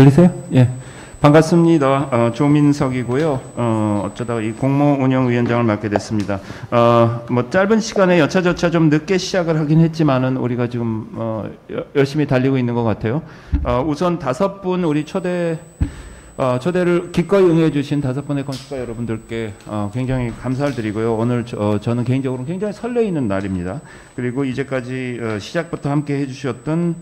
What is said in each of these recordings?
들리세요? 예. 반갑습니다. 어, 조민석이고요. 어, 어쩌다가 이 공모운영위원장을 맡게 됐습니다. 어, 뭐 짧은 시간에 여차저차 좀 늦게 시작을 하긴 했지만은 우리가 지금 어, 여- 열심히 달리고 있는 것 같아요. 어, 우선 다섯 분 우리 초대 어, 초대를 기꺼이 응해 주신 다섯 분의 건축가 여러분들께 어, 굉장히 감사를 드리고요. 오늘 저, 어, 저는 개인적으로 굉장히 설레이는 날입니다. 그리고 이제까지 어, 시작부터 함께 해주셨던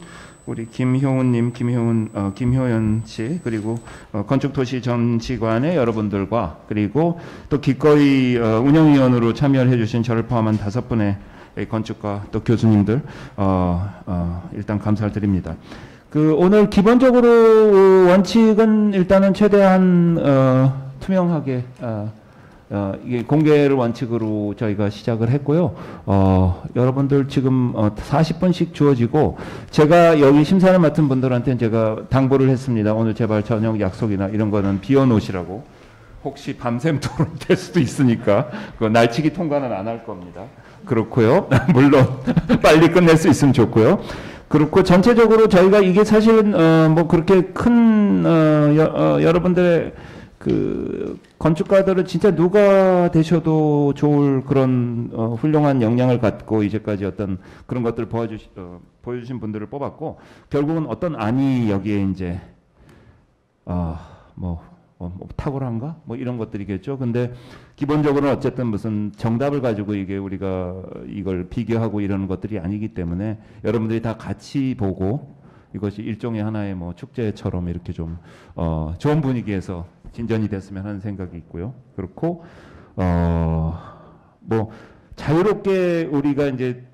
우리 김효은님, 김효은, 어, 김효연 씨, 그리고 어, 건축도시 전시관의 여러분들과 그리고 또 기꺼이 어, 운영위원으로 참여를 해주신 저를 포함한 다섯 분의 건축가 또 교수님들 어, 어, 일단 감사를 드립니다. 그 오늘 기본적으로 어, 원칙은 일단은 최대한 어, 투명하게 어, 어, 이게 공개를 원칙으로 저희가 시작을 했고요. 어, 여러분들 지금 어, 40분씩 주어지고 제가 여기 심사를 맡은 분들한테는 제가 당부를 했습니다. 오늘 제발 저녁 약속이나 이런 거는 비워놓으시라고. 혹시 밤샘 토론 될 수도 있으니까 그 날치기 통과는 안 할 겁니다. 그렇고요. 물론 빨리 끝낼 수 있으면 좋고요. 그렇고 전체적으로 저희가 이게 사실은 어, 뭐 그렇게 큰 어, 여, 어, 여러분들의 그 건축가들은 진짜 누가 되셔도 좋을 그런 어, 훌륭한 역량을 갖고 이제까지 어떤 그런 것들을 보여주시, 어, 보여주신 분들을 뽑았고 결국은 어떤 안이 여기에 이제 어, 뭐, 어, 뭐 탁월한가? 뭐 이런 것들이겠죠. 근데 기본적으로는 어쨌든 무슨 정답을 가지고 이게 우리가 이걸 비교하고 이러는 것들이 아니기 때문에 여러분들이 다 같이 보고 이것이 일종의 하나의 뭐 축제처럼 이렇게 좀 어, 좋은 분위기에서 진전이 됐으면 하는 생각이 있고요. 그렇고 어, 뭐 자유롭게 우리가 이제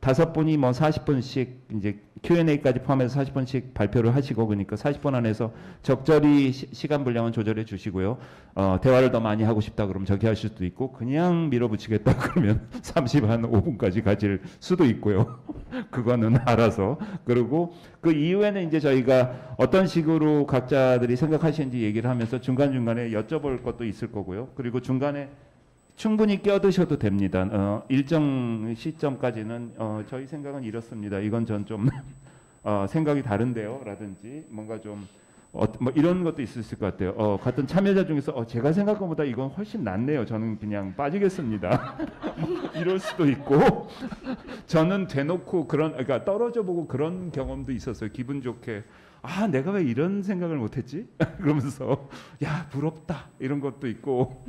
다섯 분이 뭐 40분씩 이제 Q&A까지 포함해서 40분씩 발표를 하시고 그러니까 40분 안에서 적절히 시, 간 분량은 조절해 주시고요. 어, 대화를 더 많이 하고 싶다 그러면 저기 하실 수도 있고 그냥 밀어붙이겠다 그러면 30 한 5분까지 가질 수도 있고요. 그거는 알아서. 그리고 그 이후에는 이제 저희가 어떤 식으로 각자들이 생각하시는지 얘기를 하면서 중간중간에 여쭤볼 것도 있을 거고요. 그리고 중간에 충분히 껴드셔도 됩니다. 어, 일정 시점까지는 어, 저희 생각은 이렇습니다. 이건 전 좀 어, 생각이 다른데요. 라든지 뭔가 좀 어, 뭐 이런 것도 있을 것 같아요. 어, 같은 참여자 중에서 어, 제가 생각한 것보다 이건 훨씬 낫네요. 저는 그냥 빠지겠습니다. 이럴 수도 있고 저는 대놓고 그런 그러니까 떨어져 보고 그런 경험도 있었어요. 기분 좋게 아 내가 왜 이런 생각을 못했지? 그러면서 야 부럽다 이런 것도 있고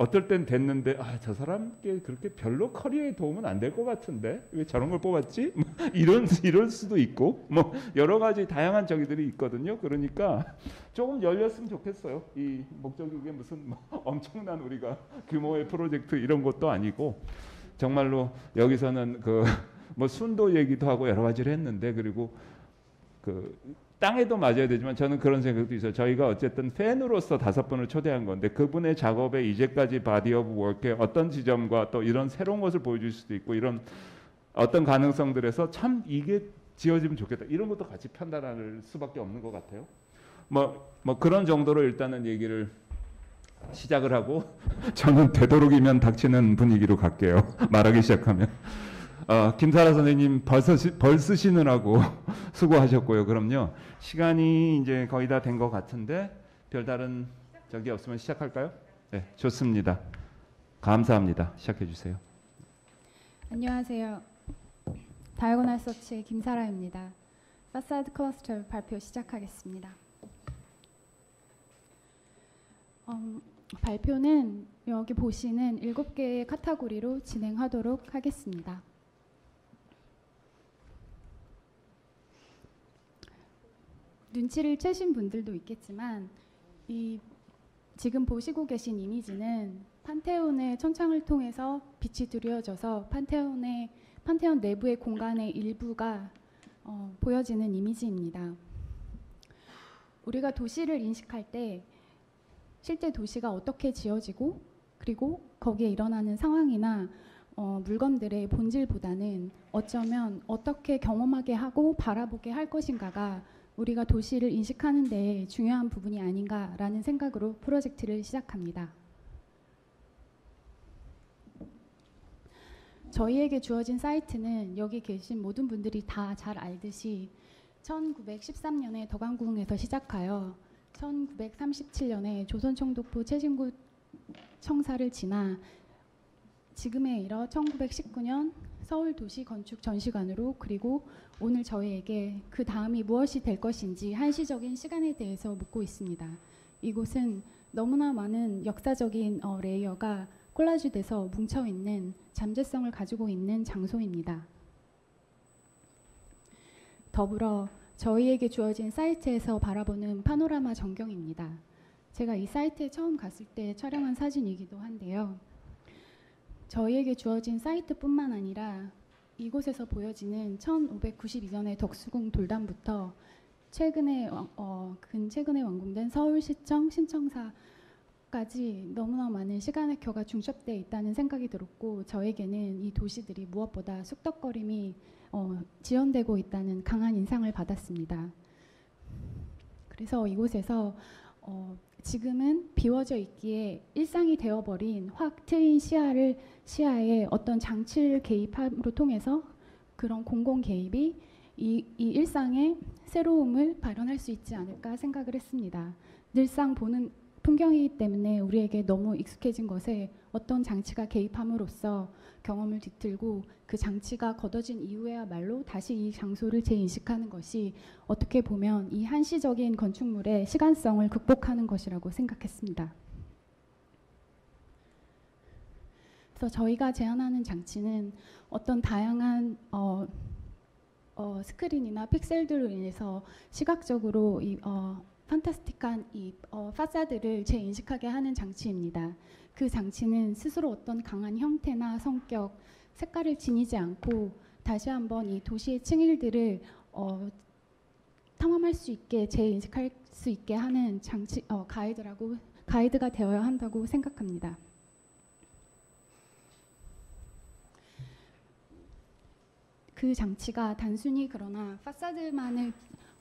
어떨 땐 됐는데 아 저 사람께 그렇게 별로 커리어에 도움은 안 될 것 같은데 왜 저런 걸 뽑았지? 뭐 이런 이럴 수도 있고 뭐 여러 가지 다양한 저기들이 있거든요. 그러니까 조금 열렸으면 좋겠어요. 이 목적이 이게 무슨 뭐 엄청난 우리가 규모의 프로젝트 이런 것도 아니고 정말로 여기서는 그 뭐 순도 얘기도 하고 여러 가지를 했는데 그리고 그 땅에도 맞아야 되지만 저는 그런 생각도 있어요. 저희가 어쨌든 팬으로서 다섯 분을 초대한 건데 그분의 작업에 이제까지 body of work의 어떤 지점과 또 이런 새로운 것을 보여줄 수도 있고 이런 어떤 가능성들에서 참 이게 지어지면 좋겠다. 이런 것도 같이 판단할 수밖에 없는 것 같아요. 뭐, 뭐 그런 정도로 일단은 얘기를 시작을 하고 저는 되도록이면 닥치는 분위기로 갈게요. 말하기 시작하면. 어, 김사라 선생님 벌써 벌 쓰시느라고 수고하셨고요. 그럼요. 시간이 이제 거의 다 된 것 같은데 별다른 적이 없으면 시작할까요? 네, 좋습니다. 감사합니다. 시작해 주세요. 안녕하세요. Diagonal Thoughts의 김사라입니다. 파사드 클러스터 발표 시작하겠습니다. 음, 발표는 여기 보시는 7개의 카테고리로 진행하도록 하겠습니다. 눈치를 채신 분들도 있겠지만 이 지금 보시고 계신 이미지는 판테온의 천창을 통해서 빛이 들여져서 판테온의 판테온 내부의 공간의 일부가 어, 보여지는 이미지입니다. 우리가 도시를 인식할 때 실제 도시가 어떻게 지어지고 그리고 거기에 일어나는 상황이나 어, 물건들의 본질보다는 어쩌면 어떻게 경험하게 하고 바라보게 할 것인가가 우리가 도시를 인식하는 데 중요한 부분이 아닌가라는 생각으로 프로젝트를 시작합니다. 저희에게 주어진 사이트는 여기 계신 모든 분들이 다 잘 알듯이 1913년에 덕안궁에서 시작하여 1937년에 조선총독부 최진구 청사를 지나 지금에 이르 1919년 서울도시건축전시관으로 그리고 오늘 저희에게 그 다음이 무엇이 될 것인지 한시적인 시간에 대해서 묻고 있습니다. 이곳은 너무나 많은 역사적인 어, 레이어가 콜라주돼서 뭉쳐 있는 잠재성을 가지고 있는 장소입니다. 더불어 저희에게 주어진 사이트에서 바라보는 파노라마 전경입니다. 제가 이 사이트에 처음 갔을 때 촬영한 사진이기도 한데요. 저희에게 주어진 사이트뿐만 아니라 이곳에서 보여지는 1592년의 덕수궁 돌담부터 최근에 어, 근 최근에 완공된 서울시청 신청사까지 너무나 많은 시간의 켜가 중첩되어 있다는 생각이 들었고 저에게는 이 도시들이 무엇보다 쑥덕거림이 어, 지연되고 있다는 강한 인상을 받았습니다. 그래서 이곳에서 어, 지금은 비워져 있기에 일상이 되어버린 확 트인 시야를 시야에 어떤 장치를 개입함으로 통해서 그런 공공 개입이 이, 이 일상의 새로움을 발현할 수 있지 않을까 생각을 했습니다. 늘상 보는 풍경이기 때문에 우리에게 너무 익숙해진 것에 어떤 장치가 개입함으로써 경험을 뒤틀고 그 장치가 걷어진 이후에야말로 다시 이 장소를 재인식하는 것이 어떻게 보면 이 한시적인 건축물의 시간성을 극복하는 것이라고 생각했습니다. 그래서 저희가 제안하는 장치는 어떤 다양한 어, 어, 스크린이나 픽셀들로 인해서 시각적으로 이, 어, fantastic한 이 어, 파사드를 재인식하게 하는 장치입니다. 그 장치는 스스로 어떤 강한 형태나 성격, 색깔을 지니지 않고 다시 한번 이 도시의 층위들을 어, 탐험할 수 있게 재인식할 수 있게 하는 장치 어, 가이드라고 가이드가 되어야 한다고 생각합니다. 그 장치가 단순히 그러나 파사드만을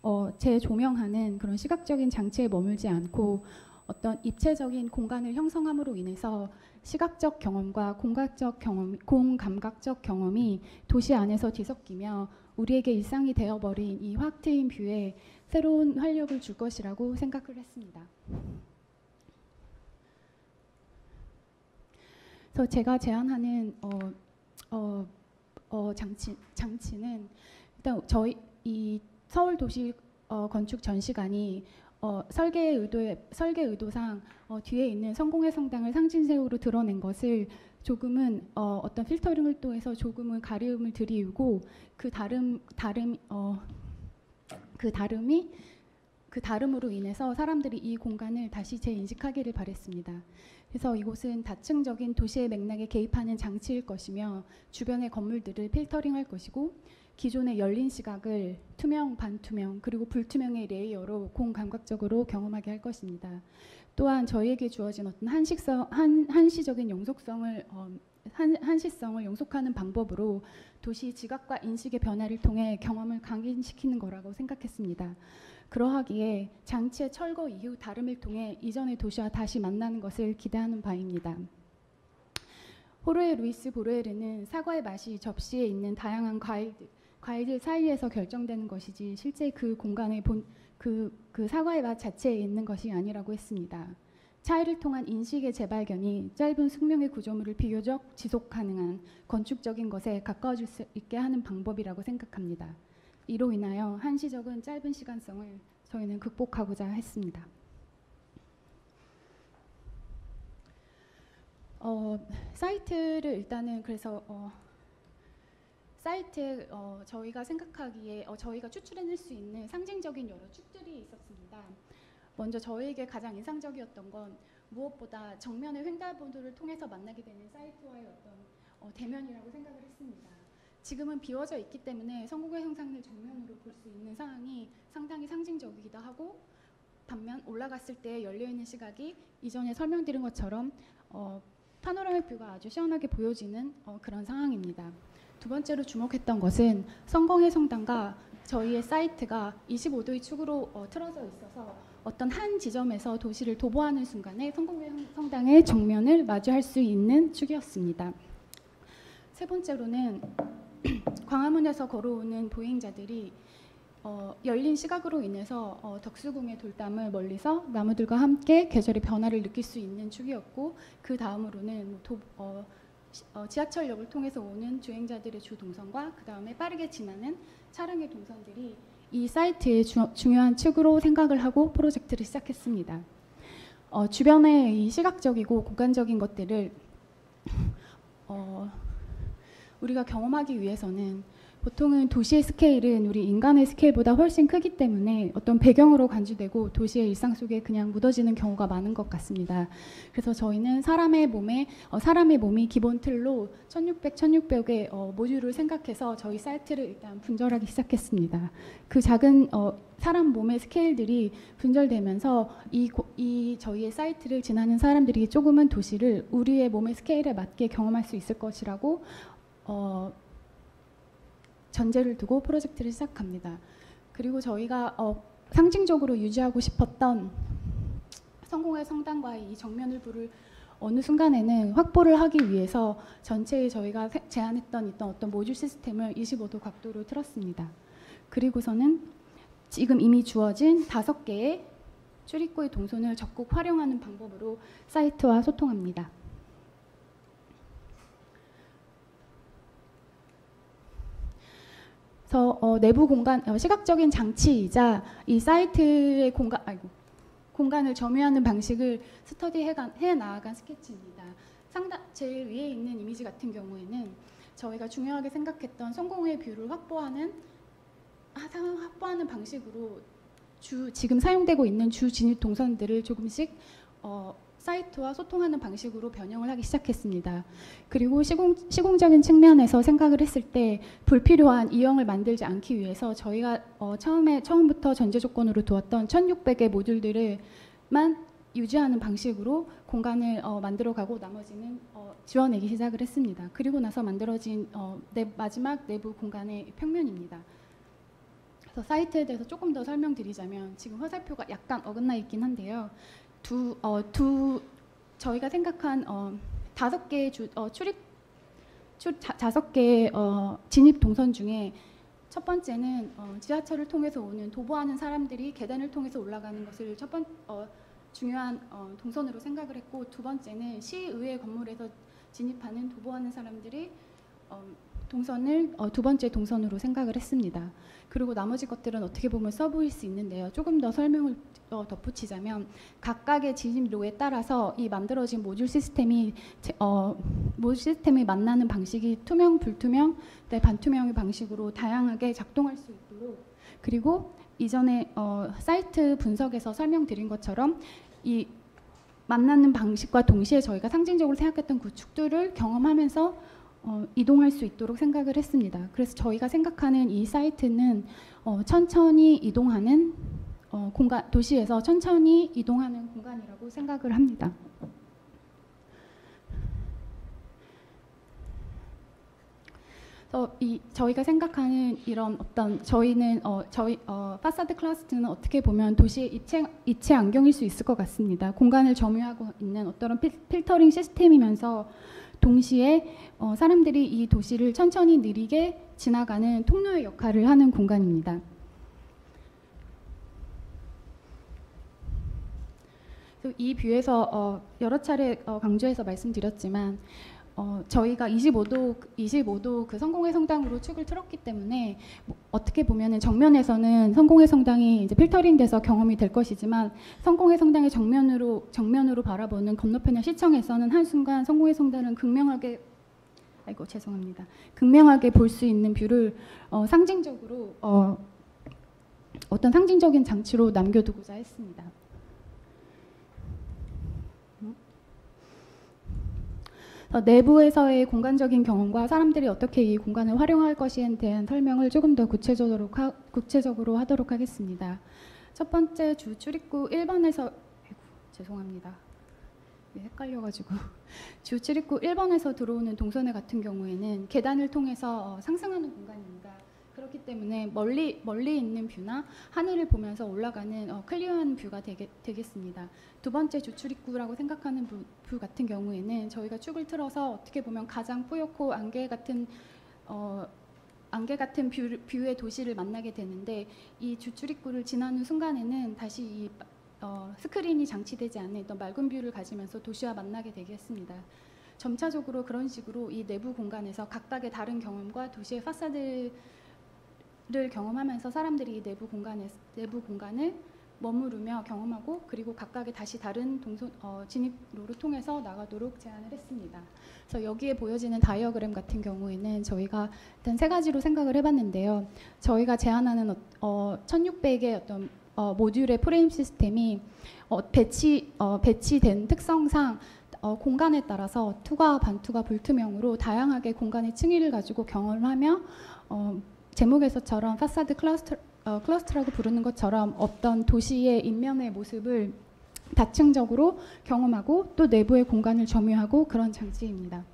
어, 재조명하는 그런 시각적인 장치에 머물지 않고 어떤 입체적인 공간을 형성함으로 인해서 시각적 경험과 공각적 경험, 공감각적 경험이 도시 안에서 뒤섞이며 우리에게 일상이 되어버린 이 확 트인 view에 새로운 활력을 줄 것이라고 생각을 했습니다. 그래서 제가 제안하는 어, 어, 어, 장치, 장치는 일단 저희 이 서울 도시 어, 건축 전시관이 어, 설계 의도에 설계 의도상 어, 뒤에 있는 성공의 성당을 상징색으로 드러낸 것을 조금은 어, 어떤 필터링을 통해서 조금은 가려움을 들이우고 그 다름 다름 어, 그 다름이 그 다름으로 인해서 사람들이 이 공간을 다시 재인식하기를 바랬습니다. 그래서 이곳은 다층적인 도시의 맥락에 개입하는 장치일 것이며 주변의 건물들을 필터링할 것이고 기존의 열린 시각을 투명, 반투명 그리고 불투명의 layer로 공감각적으로 경험하게 할 것입니다. 또한 저희에게 주어진 어떤 한식성, 한, 한시적인 영속성을 어, 한, 한시성을 영속하는 방법으로 도시 지각과 인식의 변화를 통해 경험을 강인시키는 거라고 생각했습니다. 그러하기에 장치의 철거 이후 다름을 통해 이전의 도시와 다시 만나는 것을 기대하는 바입니다. 호르에 루이스 보르에르는 사과의 맛이 접시에 있는 다양한 과일, 과일들 사이에서 결정되는 것이지 실제 그 공간에 본 그, 그 사과의 맛 자체에 있는 것이 아니라고 했습니다. 차이를 통한 인식의 재발견이 짧은 숙명의 구조물을 비교적 지속 가능한 건축적인 것에 가까워질 수 있게 하는 방법이라고 생각합니다. 이로 인하여 한시적은 짧은 시간성을 저희는 극복하고자 했습니다. 어, 사이트를 일단은 그래서 어, 사이트에 어, 저희가 생각하기에 어, 저희가 추출해낼 수 있는 상징적인 여러 축들이 있었습니다. 먼저 저희에게 가장 인상적이었던 건 무엇보다 정면의 횡단보도를 통해서 만나게 되는 사이트와의 어떤 어, 대면이라고 생각을 했습니다. 지금은 비워져 있기 때문에 성공의 형상을 정면으로 볼 수 있는 상황이 상당히 상징적이기도 하고 반면 올라갔을 때 열려 있는 시각이 이전에 설명드린 것처럼 어, 파노라믹 뷰가 아주 시원하게 보여지는 어, 그런 상황입니다. 두 번째로 주목했던 것은 성공의 성당과 저희의 사이트가 25도의 축으로 어, 틀어져 있어서 어떤 한 지점에서 도시를 도보하는 순간에 성공의 성당의 정면을 마주할 수 있는 축이었습니다. 세 번째로는 광화문에서 걸어오는 보행자들이 어, 열린 시각으로 인해서 어, 덕수궁의 돌담을 멀리서 나무들과 함께 계절의 변화를 느낄 수 있는 축이었고 그 다음으로는 도, 어, 시- 어, 지하철역을 통해서 오는 주행자들의 주 동선과 그 다음에 빠르게 지나는 차량의 동선들이 이 사이트의 주, 중요한 축으로 생각을 하고 프로젝트를 시작했습니다. 어, 주변의 이 시각적이고 공간적인 것들을 어, 우리가 경험하기 위해서는 보통은 도시의 스케일은 우리 인간의 스케일보다 훨씬 크기 때문에 어떤 배경으로 간주되고 도시의 일상 속에 그냥 묻어지는 경우가 많은 것 같습니다. 그래서 저희는 사람의 몸에 어, 사람의 몸이 기본 틀로 1600, 1600의 어, 모듈을 생각해서 저희 사이트를 일단 분절하기 시작했습니다. 그 작은 어, 사람 몸의 스케일들이 분절되면서 이, 고- 이 저희의 사이트를 지나는 사람들이 조금은 도시를 우리의 몸의 스케일에 맞게 경험할 수 있을 것이라고 어, 전제를 두고 프로젝트를 시작합니다. 그리고 저희가 어, 상징적으로 유지하고 싶었던 성공의 성당과의 이 정면을 부를 어느 순간에는 확보를 하기 위해서 전체에 저희가 세- 제안했던 있던 어떤 모듈 시스템을 25도 각도로 틀었습니다. 그리고서는 지금 이미 주어진 다섯 개의 출입구의 동선을 적극 활용하는 방법으로 사이트와 소통합니다. 그래서 어, 내부 공간 어, 시각적인 장치이자 이 사이트의 공간 아이고 공간을 점유하는 방식을 스터디해 가- 해 나아간 스케치입니다. 상당 제일 위에 있는 이미지 같은 경우에는 저희가 중요하게 생각했던 성공회 view를 확보하는 하- 상- 확보하는 방식으로 주 지금 사용되고 있는 주 진입 동선들을 조금씩 어, 사이트와 소통하는 방식으로 변형을 하기 시작했습니다. 그리고 시공, 시공적인 측면에서 생각을 했을 때 불필요한 이형을 만들지 않기 위해서 저희가 어, 처음에 처음부터 전제 조건으로 두었던 1,600의 모듈들을만 유지하는 방식으로 공간을 어, 만들어가고 나머지는 어, 지워내기 시작을 했습니다. 그리고 나서 만들어진 어, 내, 마지막 내부 공간의 평면입니다. 그래서 사이트에 대해서 조금 더 설명드리자면 지금 화살표가 약간 어긋나 있긴 한데요. 두, 어, 두 저희가 생각한 어, 다섯 개의 주, 어, 출입 출, 자, 다섯 개의 어, 진입 동선 중에 첫 번째는 어, 지하철을 통해서 오는 도보하는 사람들이 계단을 통해서 올라가는 것을 첫 번, 어, 중요한 어, 동선으로 생각을 했고 두 번째는 시의회 건물에서 진입하는 도보하는 사람들이 어, 동선을 어, 두 번째 동선으로 생각을 했습니다. 그리고 나머지 것들은 어떻게 보면 써 보일 수 있는데요. 조금 더 설명을 어, 덧붙이자면 각각의 진입로에 따라서 이 만들어진 모듈 시스템이 제- 어, 모듈 시스템이 만나는 방식이 투명, 불투명, 네, 반투명의 방식으로 다양하게 작동할 수 있도록 그리고 이전에 어, 사이트 분석에서 설명드린 것처럼 이 만나는 방식과 동시에 저희가 상징적으로 생각했던 구축들을 경험하면서 어, 이동할 수 있도록 생각을 했습니다. 그래서 저희가 생각하는 이 사이트는 어, 천천히 이동하는 어, 공간 도시에서 천천히 이동하는 공간이라고 생각을 합니다. 이 저희가 생각하는 이런 어떤 저희는 어, 저희 어, 파사드 cluster는 어떻게 보면 도시의 입체 입체 안경일 수 있을 것 같습니다. 공간을 점유하고 있는 어떤 필, 필터링 시스템이면서 동시에 어, 사람들이 이 도시를 천천히 느리게 지나가는 통로의 역할을 하는 공간입니다. 이 view에서 어, 여러 차례 어, 강조해서 말씀드렸지만 어, 저희가 25도 25도 그 성공회 성당으로 축을 틀었기 때문에 뭐 어떻게 보면은 정면에서는 성공회 성당이 이제 필터링돼서 경험이 될 것이지만 성공회 성당의 정면으로 정면으로 바라보는 건너편의 시청에서는 한 순간 성공회 성당은 극명하게 아이고 죄송합니다. 극명하게 볼 수 있는 view를 어, 상징적으로 어, 어떤 상징적인 장치로 남겨두고자 했습니다. 내부에서의 공간적인 경험과 사람들이 어떻게 이 공간을 활용할 것에 대한 설명을 조금 더 구체적으로, 하, 구체적으로 하도록 하겠습니다. 첫 번째 주 출입구 1번에서 아이고, 죄송합니다. 네, 헷갈려가지고 주 출입구 1번에서 들어오는 동선회 같은 경우에는 계단을 통해서 어, 상승하는 공간입니다. 그렇기 때문에 멀리 멀리 있는 view나 하늘을 보면서 올라가는 어, clear한 view가 되게, 되겠습니다. 두 번째 주출입구라고 생각하는 view, view 같은 경우에는 저희가 축을 틀어서 어떻게 보면 가장 뿌옇고 안개 같은 어, 안개 같은 view, view의 도시를 만나게 되는데 이 주출입구를 지나는 순간에는 다시 이 어, 스크린이 장치되지 않은 어떤 맑은 view를 가지면서 도시와 만나게 되겠습니다. 점차적으로 그런 식으로 이 내부 공간에서 각각의 다른 경험과 도시의 파사드 를 경험하면서 사람들이 이 내부 공간에 내부 공간을 머무르며 경험하고 그리고 각각의 다시 다른 동선 어, 진입로를 통해서 나가도록 제안을 했습니다. 그래서 여기에 보여지는 다이어그램 같은 경우에는 저희가 일단 세 가지로 생각을 해봤는데요. 저희가 제안하는 어, 어, 1600의 어떤 어, 모듈의 프레임 시스템이 어, 배치 어, 배치된 특성상 어, 공간에 따라서 투과, 반투과, 불투명으로 다양하게 공간의 층위를 가지고 경험을 하며 어, 제목에서처럼 파사드 클러스터, 어, cluster라고 부르는 것처럼 어떤 도시의 입면의 모습을 다층적으로 경험하고 또 내부의 공간을 점유하고 그런 장치입니다.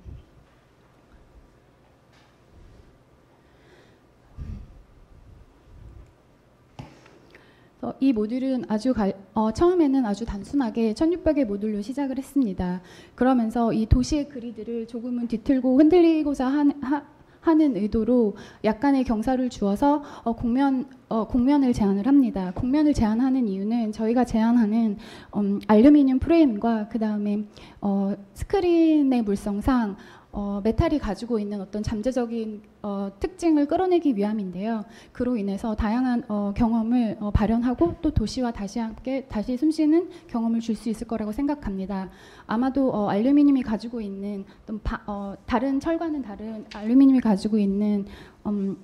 어, 이 모듈은 아주 갈- 어, 처음에는 아주 단순하게 1600의 모듈로 시작을 했습니다. 그러면서 이 도시의 그리드를 조금은 뒤틀고 흔들리고자 한, 하, 하는 의도로 약간의 경사를 주어서 어, 공면 어, 공면을 제한을 합니다. 공면을 제한하는 이유는 저희가 제한하는 음, 알루미늄 프레임과 그 다음에 어, 스크린의 물성상 어, 메탈이 가지고 있는 어떤 잠재적인 어, 특징을 끌어내기 위함인데요. 그로 인해서 다양한 어, 경험을 어, 발현하고 또 도시와 다시 함께 다시 숨쉬는 경험을 줄 수 있을 거라고 생각합니다. 아마도 어, 알루미늄이 가지고 있는 어떤 바, 어, 다른 철과는 다른 알루미늄이 가지고 있는 음,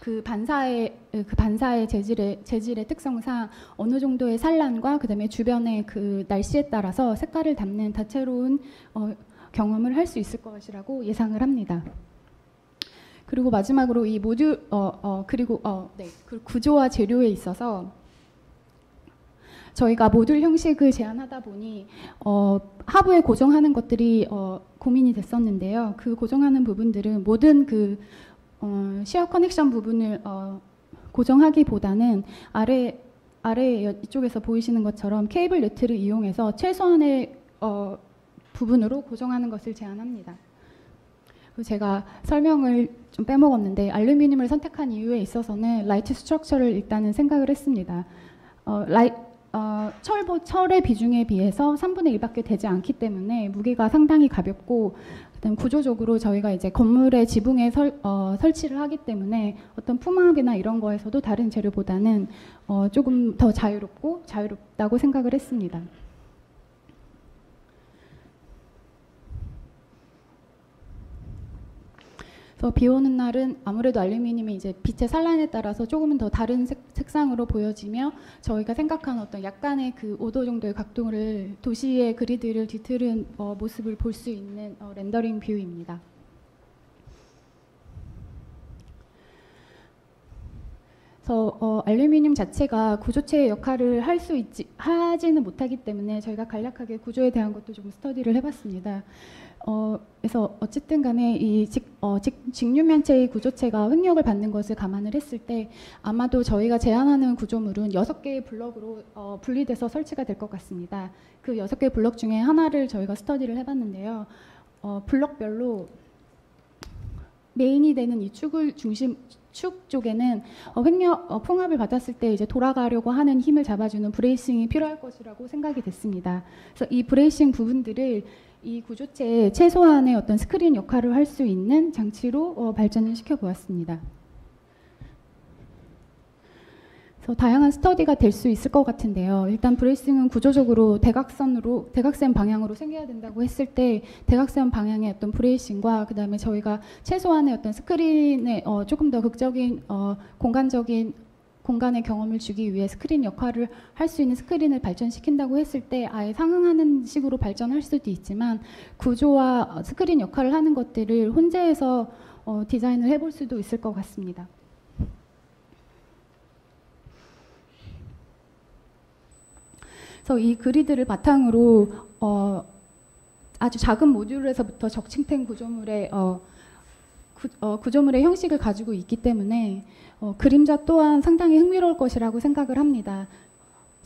그그 반사의 그 반사의 재질의 재질의 특성상 어느 정도의 산란과 그다음에 주변의 그 날씨에 따라서 색깔을 담는 다채로운 어, 경험을 할 수 있을 것이라고 예상을 합니다. 그리고 마지막으로 이 모듈 어, 어 그리고 어, 네, 그 구조와 재료에 있어서 저희가 모듈 형식을 제안하다 보니 어, 하부에 고정하는 것들이 어, 고민이 됐었는데요. 그 고정하는 부분들은 모든 그 어, shear connection 부분을 어, 고정하기보다는 아래 아래 이쪽에서 보이시는 것처럼 케이블 네트를 이용해서 최소한의 어, 부분으로 고정하는 것을 제안합니다. 제가 설명을 좀 빼먹었는데 알루미늄을 선택한 이유에 있어서는 light structure를 일단은 생각을 했습니다. 어, 라이, 어, 철보, 철의 비중에 비해서 3분의 1밖에 되지 않기 때문에 무게가 상당히 가볍고 그다음 구조적으로 저희가 이제 건물의 지붕에 설, 어, 설치를 하기 때문에 어떤 풍압이나 이런 거에서도 다른 재료보다는 어, 조금 더 자유롭고 자유롭다고 생각을 했습니다. 그래서 비 오는 날은 아무래도 알루미늄이 이제 빛의 산란에 따라서 조금은 더 다른 색, 색상으로 보여지며 저희가 생각하는 어떤 약간의 그 5도 정도의 각도를 도시의 그리드를 뒤틀은 어, 모습을 볼 수 있는 어, rendering view입니다. 그래서 어, 알루미늄 자체가 구조체의 역할을 할 수 있지 하지는 못하기 때문에 저희가 간략하게 구조에 대한 것도 좀 스터디를 해봤습니다. 어, 그래서 어쨌든 간에 이 직, 어, 직, 직류면체의 구조체가 횡력을 받는 것을 감안을 했을 때 아마도 저희가 제안하는 구조물은 여섯 개의 블럭으로 어, 분리돼서 설치가 될 것 같습니다. 그 여섯 개의 블럭 중에 하나를 저희가 스터디를 해봤는데요. 어, 블럭별로 메인이 되는 이 축을 중심 축 쪽에는 어, 횡력 어, 풍압을 받았을 때 이제 돌아가려고 하는 힘을 잡아주는 bracing이 필요할 것이라고 생각이 됐습니다. 그래서 이 bracing 부분들을 이 구조체의 최소한의 어떤 스크린 역할을 할 수 있는 장치로 어, 발전을 시켜 보았습니다. 그래서 다양한 study가 될 수 있을 것 같은데요. 일단 bracing은 구조적으로 대각선으로 대각선 방향으로 생겨야 된다고 했을 때 대각선 방향의 어떤 bracing과 그다음에 저희가 최소한의 어떤 스크린에 어, 조금 더 극적인 어, 공간적인 공간의 경험을 주기 위해 스크린 역할을 할 수 있는 스크린을 발전시킨다고 했을 때 아예 상응하는 식으로 발전할 수도 있지만 구조와 스크린 역할을 하는 것들을 혼재해서 어, 디자인을 해볼 수도 있을 것 같습니다. 그래서 이 그리드를 바탕으로 어, 아주 작은 모듈에서부터 적층된 구조물의 어, 구, 어, 구조물의 형식을 가지고 있기 때문에 어, 그림자 또한 상당히 흥미로울 것이라고 생각을 합니다.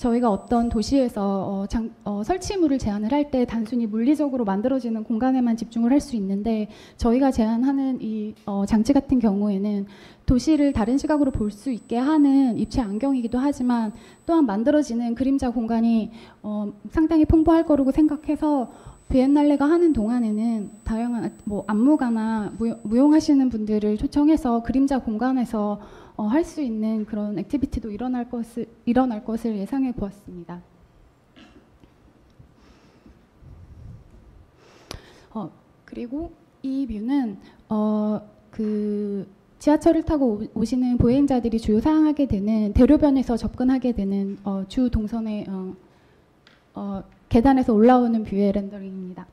저희가 어떤 도시에서 어, 장, 어, 설치물을 제안을 할 때 단순히 물리적으로 만들어지는 공간에만 집중을 할 수 있는데 저희가 제안하는 이 어, 장치 같은 경우에는 도시를 다른 시각으로 볼 수 있게 하는 입체 안경이기도 하지만 또한 만들어지는 그림자 공간이 어, 상당히 풍부할 거라고 생각해서 비엔날레가 하는 동안에는 다양한 뭐 안무가나 무용, 하시는 분들을 초청해서 그림자 공간에서 어, 할 수 있는 그런 activity도 일어날 것을 일어날 것을 예상해 보았습니다. 어, 그리고 이 view는 어, 그 지하철을 타고 오시는 보행자들이 주요 사용하게 되는 대로변에서 접근하게 되는 어, 주 동선의 어, 어, 계단에서 올라오는 view의 rendering입니다.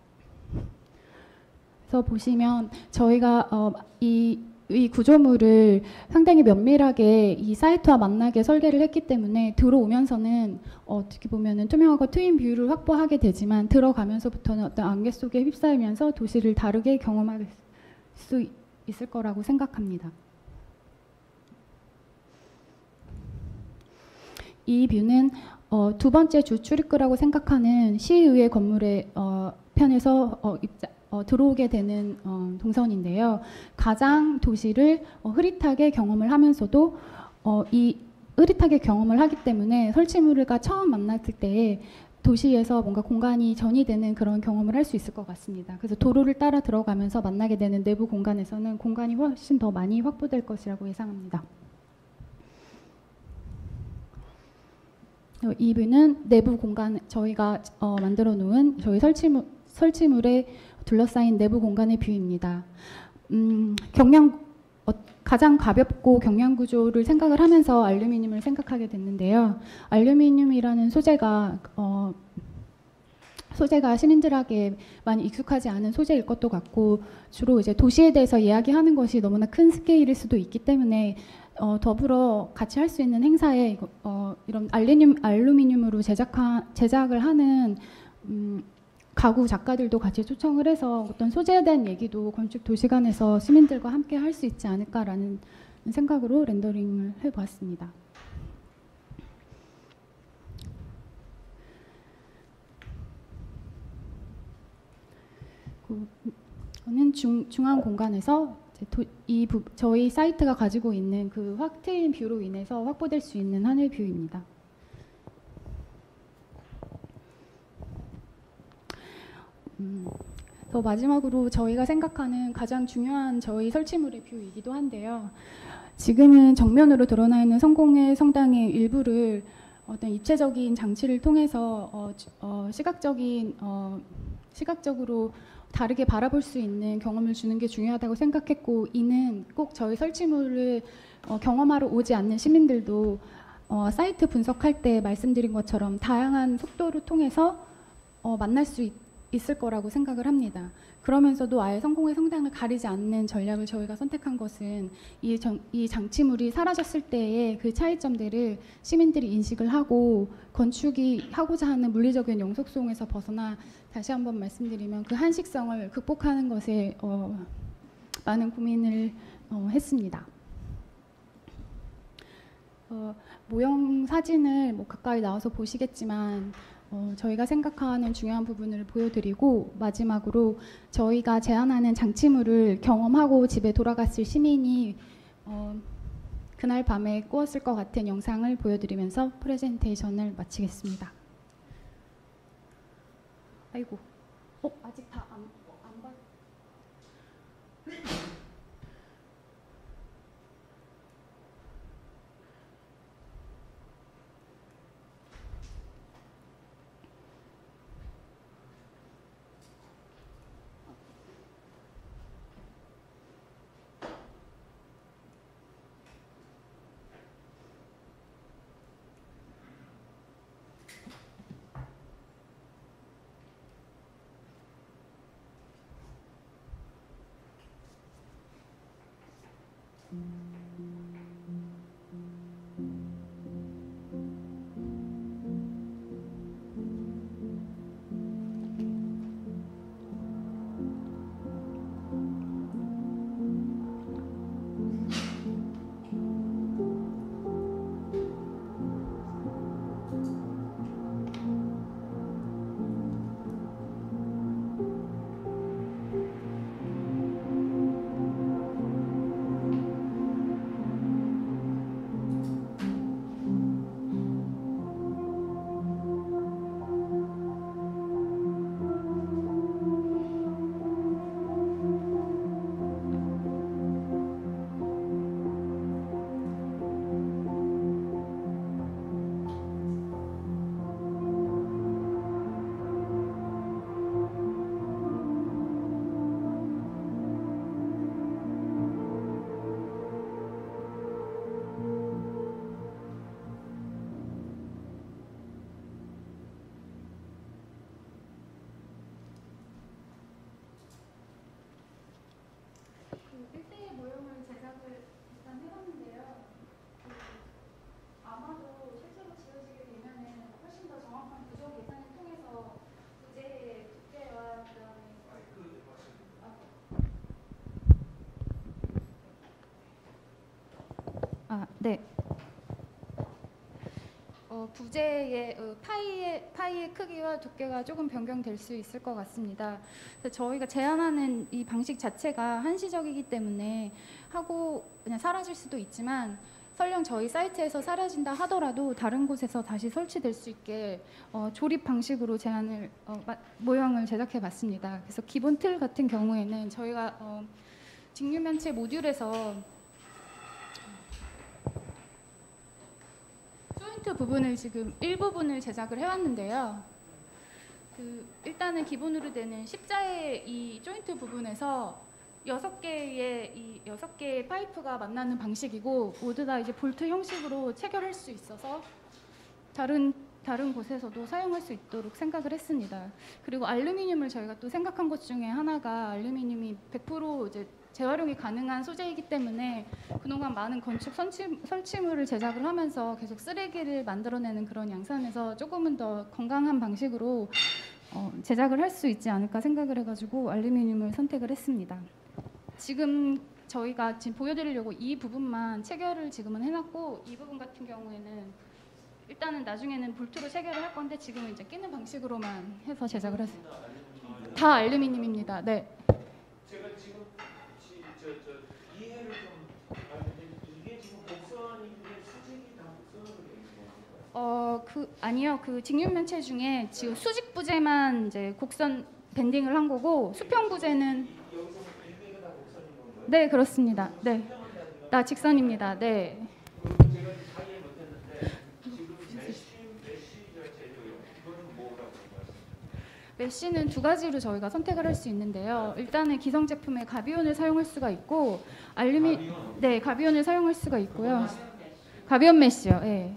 그래서 보시면 저희가 어, 이, 이 구조물을 상당히 면밀하게 이 사이트와 만나게 설계를 했기 때문에 들어오면서는 어, 떻게 보면 투명하고 트인 view를 확보하게 되지만 들어가면서부터는 어떤 안개 속에 휩싸이면서 도시를 다르게 경험할 수 있을 거라고 생각합니다. 이 뷰는 어, 두 번째 주 출입구라고 생각하는 시의회 건물의 어, 편에서 어, 입자, 어, 들어오게 되는 어, 동선인데요. 가장 도시를 어, 흐릿하게 경험을 하면서도 어, 이 흐릿하게 경험을 하기 때문에 설치물과 처음 만났을 때 도시에서 뭔가 공간이 전이되는 그런 경험을 할 수 있을 것 같습니다. 그래서 도로를 따라 들어가면서 만나게 되는 내부 공간에서는 공간이 훨씬 더 많이 확보될 것이라고 예상합니다. 어, 이 view는 내부 공간 저희가 어, 만들어 놓은 저희 설치물 설치물에 둘러싸인 내부 공간의 view입니다. 음, 경량 어, 가장 가볍고 경량 구조를 생각을 하면서 알루미늄을 생각하게 됐는데요. 알루미늄이라는 소재가 어, 소재가 많이 익숙하지 않은 소재일 것도 같고 주로 이제 도시에 대해서 이야기하는 것이 너무나 큰 스케일일 수도 있기 때문에 어, 더불어 같이 할 수 있는 행사에 어, 이런 알루미늄, 알루미늄으로 제작하, 제작을 하는 음, 가구 작가들도 같이 초청을 해서 어떤 소재에 대한 얘기도 건축 도시관에서 시민들과 함께 할 수 있지 않을까라는 생각으로 렌더링을 해보았습니다. 그, 저는 중, 중앙 공간에서 도, 이 부, 저희 사이트가 가지고 있는 그 확 트인 view로 인해서 확보될 수 있는 하늘 view입니다. 음, 더 마지막으로 저희가 생각하는 가장 중요한 저희 설치물의 view이기도 한데요. 지금은 정면으로 드러나 있는 성공회 성당의 일부를 어떤 입체적인 장치를 통해서 어, 지- 어, 시각적인 어, 시각적으로 다르게 바라볼 수 있는 경험을 주는 게 중요하다고 생각했고 이는 꼭 저희 설치물을 어, 경험하러 오지 않는 시민들도 어, 사이트 분석할 때 말씀드린 것처럼 다양한 속도를 통해서 어, 만날 수 있, 있을 거라고 생각을 합니다. 그러면서도 아예 성공의 성당을 가리지 않는 전략을 저희가 선택한 것은 이, 정, 이 장치물이 사라졌을 때의 그 차이점들을 시민들이 인식을 하고 건축이 하고자 하는 물리적인 영속성에서 벗어나 다시 한번 말씀드리면 그 한식성을 극복하는 것에 어, 많은 고민을 어, 했습니다. 어, 모형 사진을 뭐 가까이 나와서 보시겠지만 어, 저희가 생각하는 중요한 부분을 보여드리고 마지막으로 저희가 제안하는 장치물을 경험하고 집에 돌아갔을 시민이 어, 그날 밤에 꾸었을 것 같은 영상을 보여드리면서 프레젠테이션을 마치겠습니다. 아이고, 어 아직 어, 부재의 어, 파이의 파이의 크기와 두께가 조금 변경될 수 있을 것 같습니다. 저희가 제안하는 이 방식 자체가 한시적이기 때문에 하고 그냥 사라질 수도 있지만 설령 저희 사이트에서 사라진다 하더라도 다른 곳에서 다시 설치될 수 있게 어, 조립 방식으로 제안을 어, 마- 모형을 제작해 봤습니다. 그래서 기본 틀 같은 경우에는 저희가 어, 직류면체 모듈에서 조인트 부분을 지금 일부분을 제작을 해왔는데요. 그 일단은 기본으로 되는 십자의 이 조인트 부분에서 여섯 개의 이 여섯 개의 파이프가 만나는 방식이고 모두 다 이제 볼트 형식으로 체결할 수 있어서 다른 다른 곳에서도 사용할 수 있도록 생각을 했습니다. 그리고 알루미늄을 저희가 또 생각한 것 중에 하나가 알루미늄이 100% 이제 재활용이 가능한 소재이기 때문에 그동안 많은 건축 설치, 설치물을 제작을 하면서 계속 쓰레기를 만들어내는 그런 양산에서 조금은 더 건강한 방식으로 어, 제작을 할 수 있지 않을까 생각을 해가지고 알루미늄을 선택을 했습니다. 지금 저희가 지금 보여드리려고 이 부분만 체결을 지금은 해놨고 이 부분 같은 경우에는 일단은 나중에는 볼트로 체결을 할 건데 지금은 이제 끼는 방식으로만 해서 제작을 했어요. 다 알루미늄입니다. 네. 제가 지금 지- 저, 저 이해를 좀 하는데 이게 지금 곡선인데 수직이 다 곡선으로 돼 있는 건가요? 어, 그 아니요. 그 직육 면체 중에 지금 수직 부재만 이제 곡선 밴딩을 한 거고 수평 부재는? 네, 그렇습니다. 네. 나 직선입니다. 네. mesh는 두 가지로 저희가 선택을 할 수 있는데요. 일단은 기성 제품에 gabion을 사용할 수가 있고 알루미? 네, gabion을 사용할 수가 있고요. gabion mesh요. 예.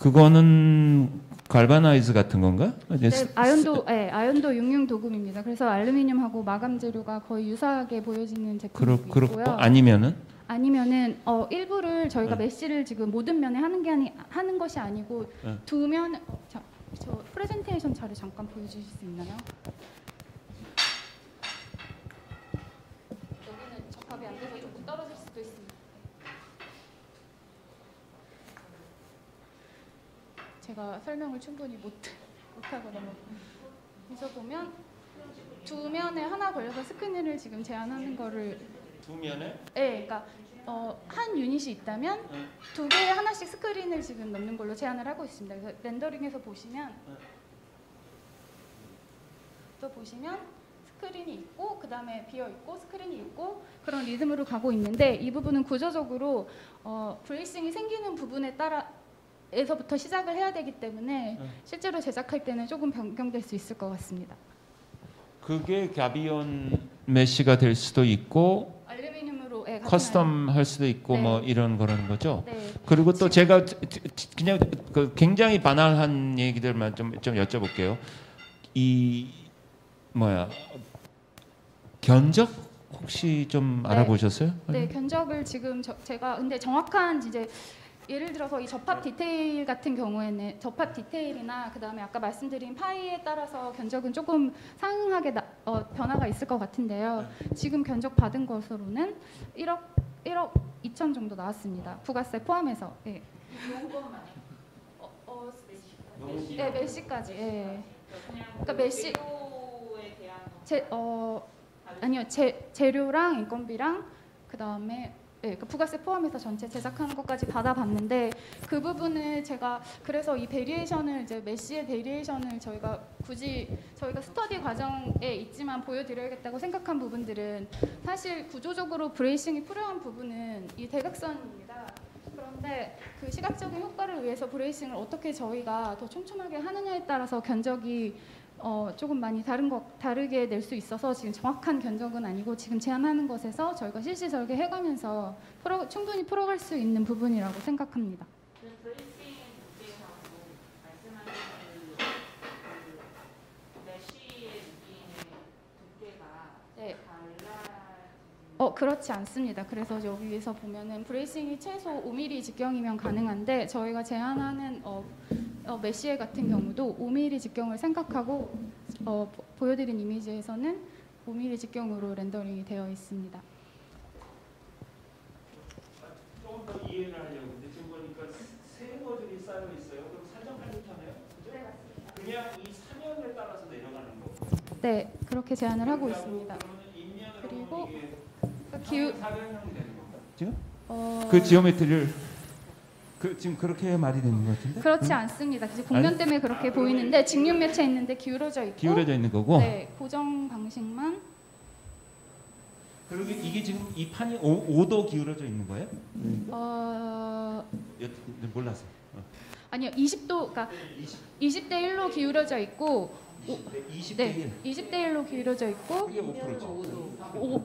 그거는 galvanize 같은 건가? 네, 스- 아연도 예, 아연도 용융 도금입니다. 그래서 알루미늄하고 마감 재료가 거의 유사하게 보여지는 그렇 제품이 그렇고 있고요. 아니면은 아니면은 어, 일부를 저희가 네. mesh를 지금 모든 면에 하는 게 아니 하는 것이 아니고 네. 두 면. 어, 자, 저 프레젠테이션 자료 잠깐 보여주실 수 있나요? 여기는 접합이 안 돼서 조금 떨어질 수도 있습니다. 제가 설명을 충분히 못 못하고 너무 그래서 보면 두 면에 하나 걸려서 스크린을 지금 제한하는 거를 두 면에 네, 그러니까 어, 한 유닛이 있다면 네. 두 개에 하나씩 스크린을 지금 넣는 걸로 제한을 하고 있습니다. 그래서 렌더링에서 보시면 네. 또 보시면 스크린이 있고 그 다음에 비어 있고 스크린이 있고 그런 리듬으로 가고 있는데 이 부분은 구조적으로 어, bracing이 생기는 부분에 따라 에서부터 시작을 해야 되기 때문에 네. 실제로 제작할 때는 조금 변경될 수 있을 것 같습니다. 그게 gabion mesh가 될 수도 있고 알루미늄으로 예, 같은 custom 할 수도 있고 네. 뭐 이런 거라는 거죠. 네, 그리고 또 제가 그냥 그 굉장히 바날한 얘기들만 좀, 좀 여쭤볼게요. 이 뭐야 견적 혹시 좀 네. 알아보셨어요? 네, 견적을 지금 저, 제가 근데 정확한 이제 예를 들어서 이 접합 디테일 같은 경우에는 접합 디테일이나 그다음에 아까 말씀드린 파이에 따라서 견적은 조금 상응하게 나, 어, 변화가 있을 것 같은데요. 지금 견적 받은 것으로는 1억 1억 2천 정도 나왔습니다. 부가세 포함해서. 예. 어, 어, 네, mesh까지. 예. 그러니까 mesh 제, 어, 아니요 재, 재료랑 인건비랑 그 다음에 네, 그 부가세 포함해서 전체 제작하는 것까지 받아봤는데 그 부분을 제가 그래서 이 variation을 이제 mesh의 variation을 저희가 굳이 저희가 스터디 과정에 있지만 보여드려야겠다고 생각한 부분들은 사실 구조적으로 bracing이 필요한 부분은 이 대각선입니다. 그런데 그 시각적인 효과를 위해서 bracing을 어떻게 저희가 더 촘촘하게 하느냐에 따라서 견적이 어, 조금 많이 다른 것 다르게 낼 수 있어서 지금 정확한 견적은 아니고 지금 제안하는 것에서 저희가 실시 설계 해가면서 풀어, 충분히 풀어갈 수 있는 부분이라고 생각합니다. 네. 어 그렇지 않습니다. 그래서 여기에서 보면은 브레이싱이 최소 5mm 직경이면 가능한데 저희가 제안하는 어, 어, 메시에 같은 경우도 5mm 직경을 생각하고 어, 보- 보여드린 이미지에서는 5mm 직경으로 렌더링이 되어 있습니다. 조금 더 이해를 하려고 근데 지금 보니까 세 모듈이 쌓여 있어요. 그럼 사정 컴퓨터네요. 그죠? 그냥 이 사면에 따라서 내려가는 거. 네, 그렇게 제안을 하고 있습니다. 그러면 인면으로 그리고 되는 건가? 어, 그 지오메트리를 그 지금 그렇게 말이 되는 것 같은데? 그렇지 않습니다. 이제 공면 때문에 그렇게 보이는데 직육 매체 있는데 기울어져 있고 기울어져 있는 거고. 네, 고정 방식만 그리고 이게 지금 이 판이 5, 도 기울어져 있는 거예요? 어, 여- 몰라서. 어. 아니요 20도 그러니까 20 대 1로 기울어져 있고 오, 20대 네 20대 1로 기울어져 있고 그게 5%죠. 오,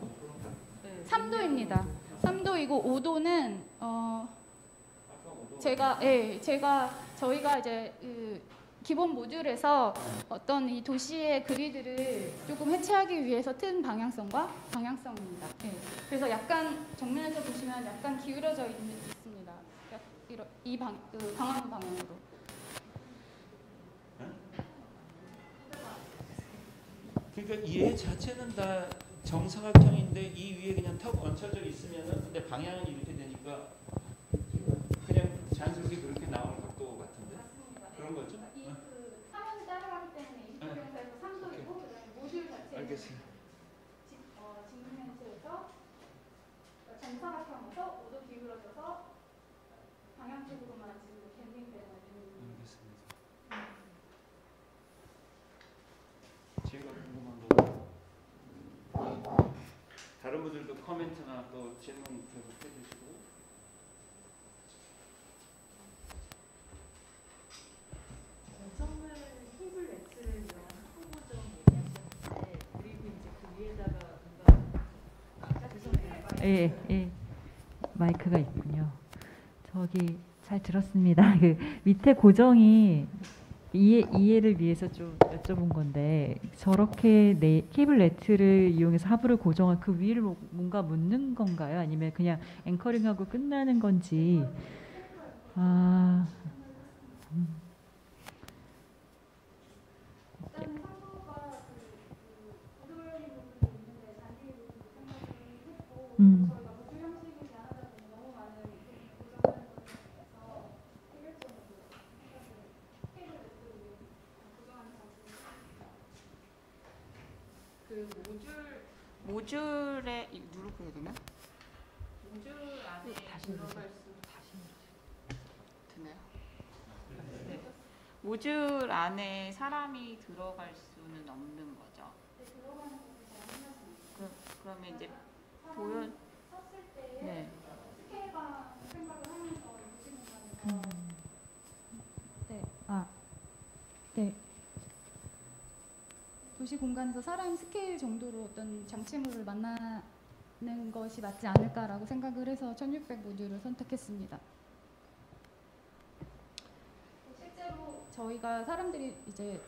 3도입니다. 3도이고 5도는 어 제가 예, 제가 저희가 이제 그 기본 모듈에서 어떤 이 도시의 그리드를 조금 해체하기 위해서 튼 방향성과 방향성입니다. 예. 그래서 약간 정면에서 보시면 약간 기울어져 있, 있습니다. 약- 이러- 이 방, 그 광화문 방향으로. 그러니까 얘 자체는 다 정사각형인데 이 위에 그냥 턱 얹혀져 있으면은 근데 방향은 이렇게 되니까 그냥 자연스럽게 그렇게 나오는 각도 같은데? 그런 거죠? 이그 3원을 따라가기 때문에 이 동영상에서 3도이고 그다음에 모듈 자체는 알겠습니다. 직, 어, 직면체에서 정사각형에서 5도 기울어져서 방향적으로만 지금 밴딩되는 알겠습니다. 제가 궁금한 거 다른 분들도 코멘트나 또 질문 계속 해주시고 정말 힙을 렉스를 위한 후보적 얘기하셨는데 그리고 이제 그 위에다가 뭔가 죄송해요. 예, 예. 마이크가 있군요. 저기 잘 들었습니다. 그 밑에 고정이 이해, 이해를 위해서 좀 여쭤본 건데 저렇게 네, 케이블 네트를 이용해서 하부를 고정한 그 위를 뭐- 뭔가 묻는 건가요? 아니면 그냥 앵커링하고 끝나는 건지? 아 일단 상도가 그 구조적인 부분도 있는데 잔디 부분도 생각을 했고 음. 저희가 모듈 형식이 제한하다 보니 너무 많은 고정하는 것에서 해결점으로 생각을 테이블 네트로 고정하는 방식을 그 모듈 모듈에 이 누르고 해야 되나? 모듈 안에 들어갈 수 다시 되나요? 네. 모듈 안에 사람이 들어갈 수는 없는 거죠. 그, 그러면 이제 보여 썼을 때에 네. 스케일과 생각을 하면서 도시 공간에서 네. 아. 네. 도시 공간에서 사람 스케일 정도로 어떤 장치물을 만나는 것이 맞지 않을까라고 생각을 해서 1600 모듈을 선택했습니다. 실제로 저희가 사람들이 이제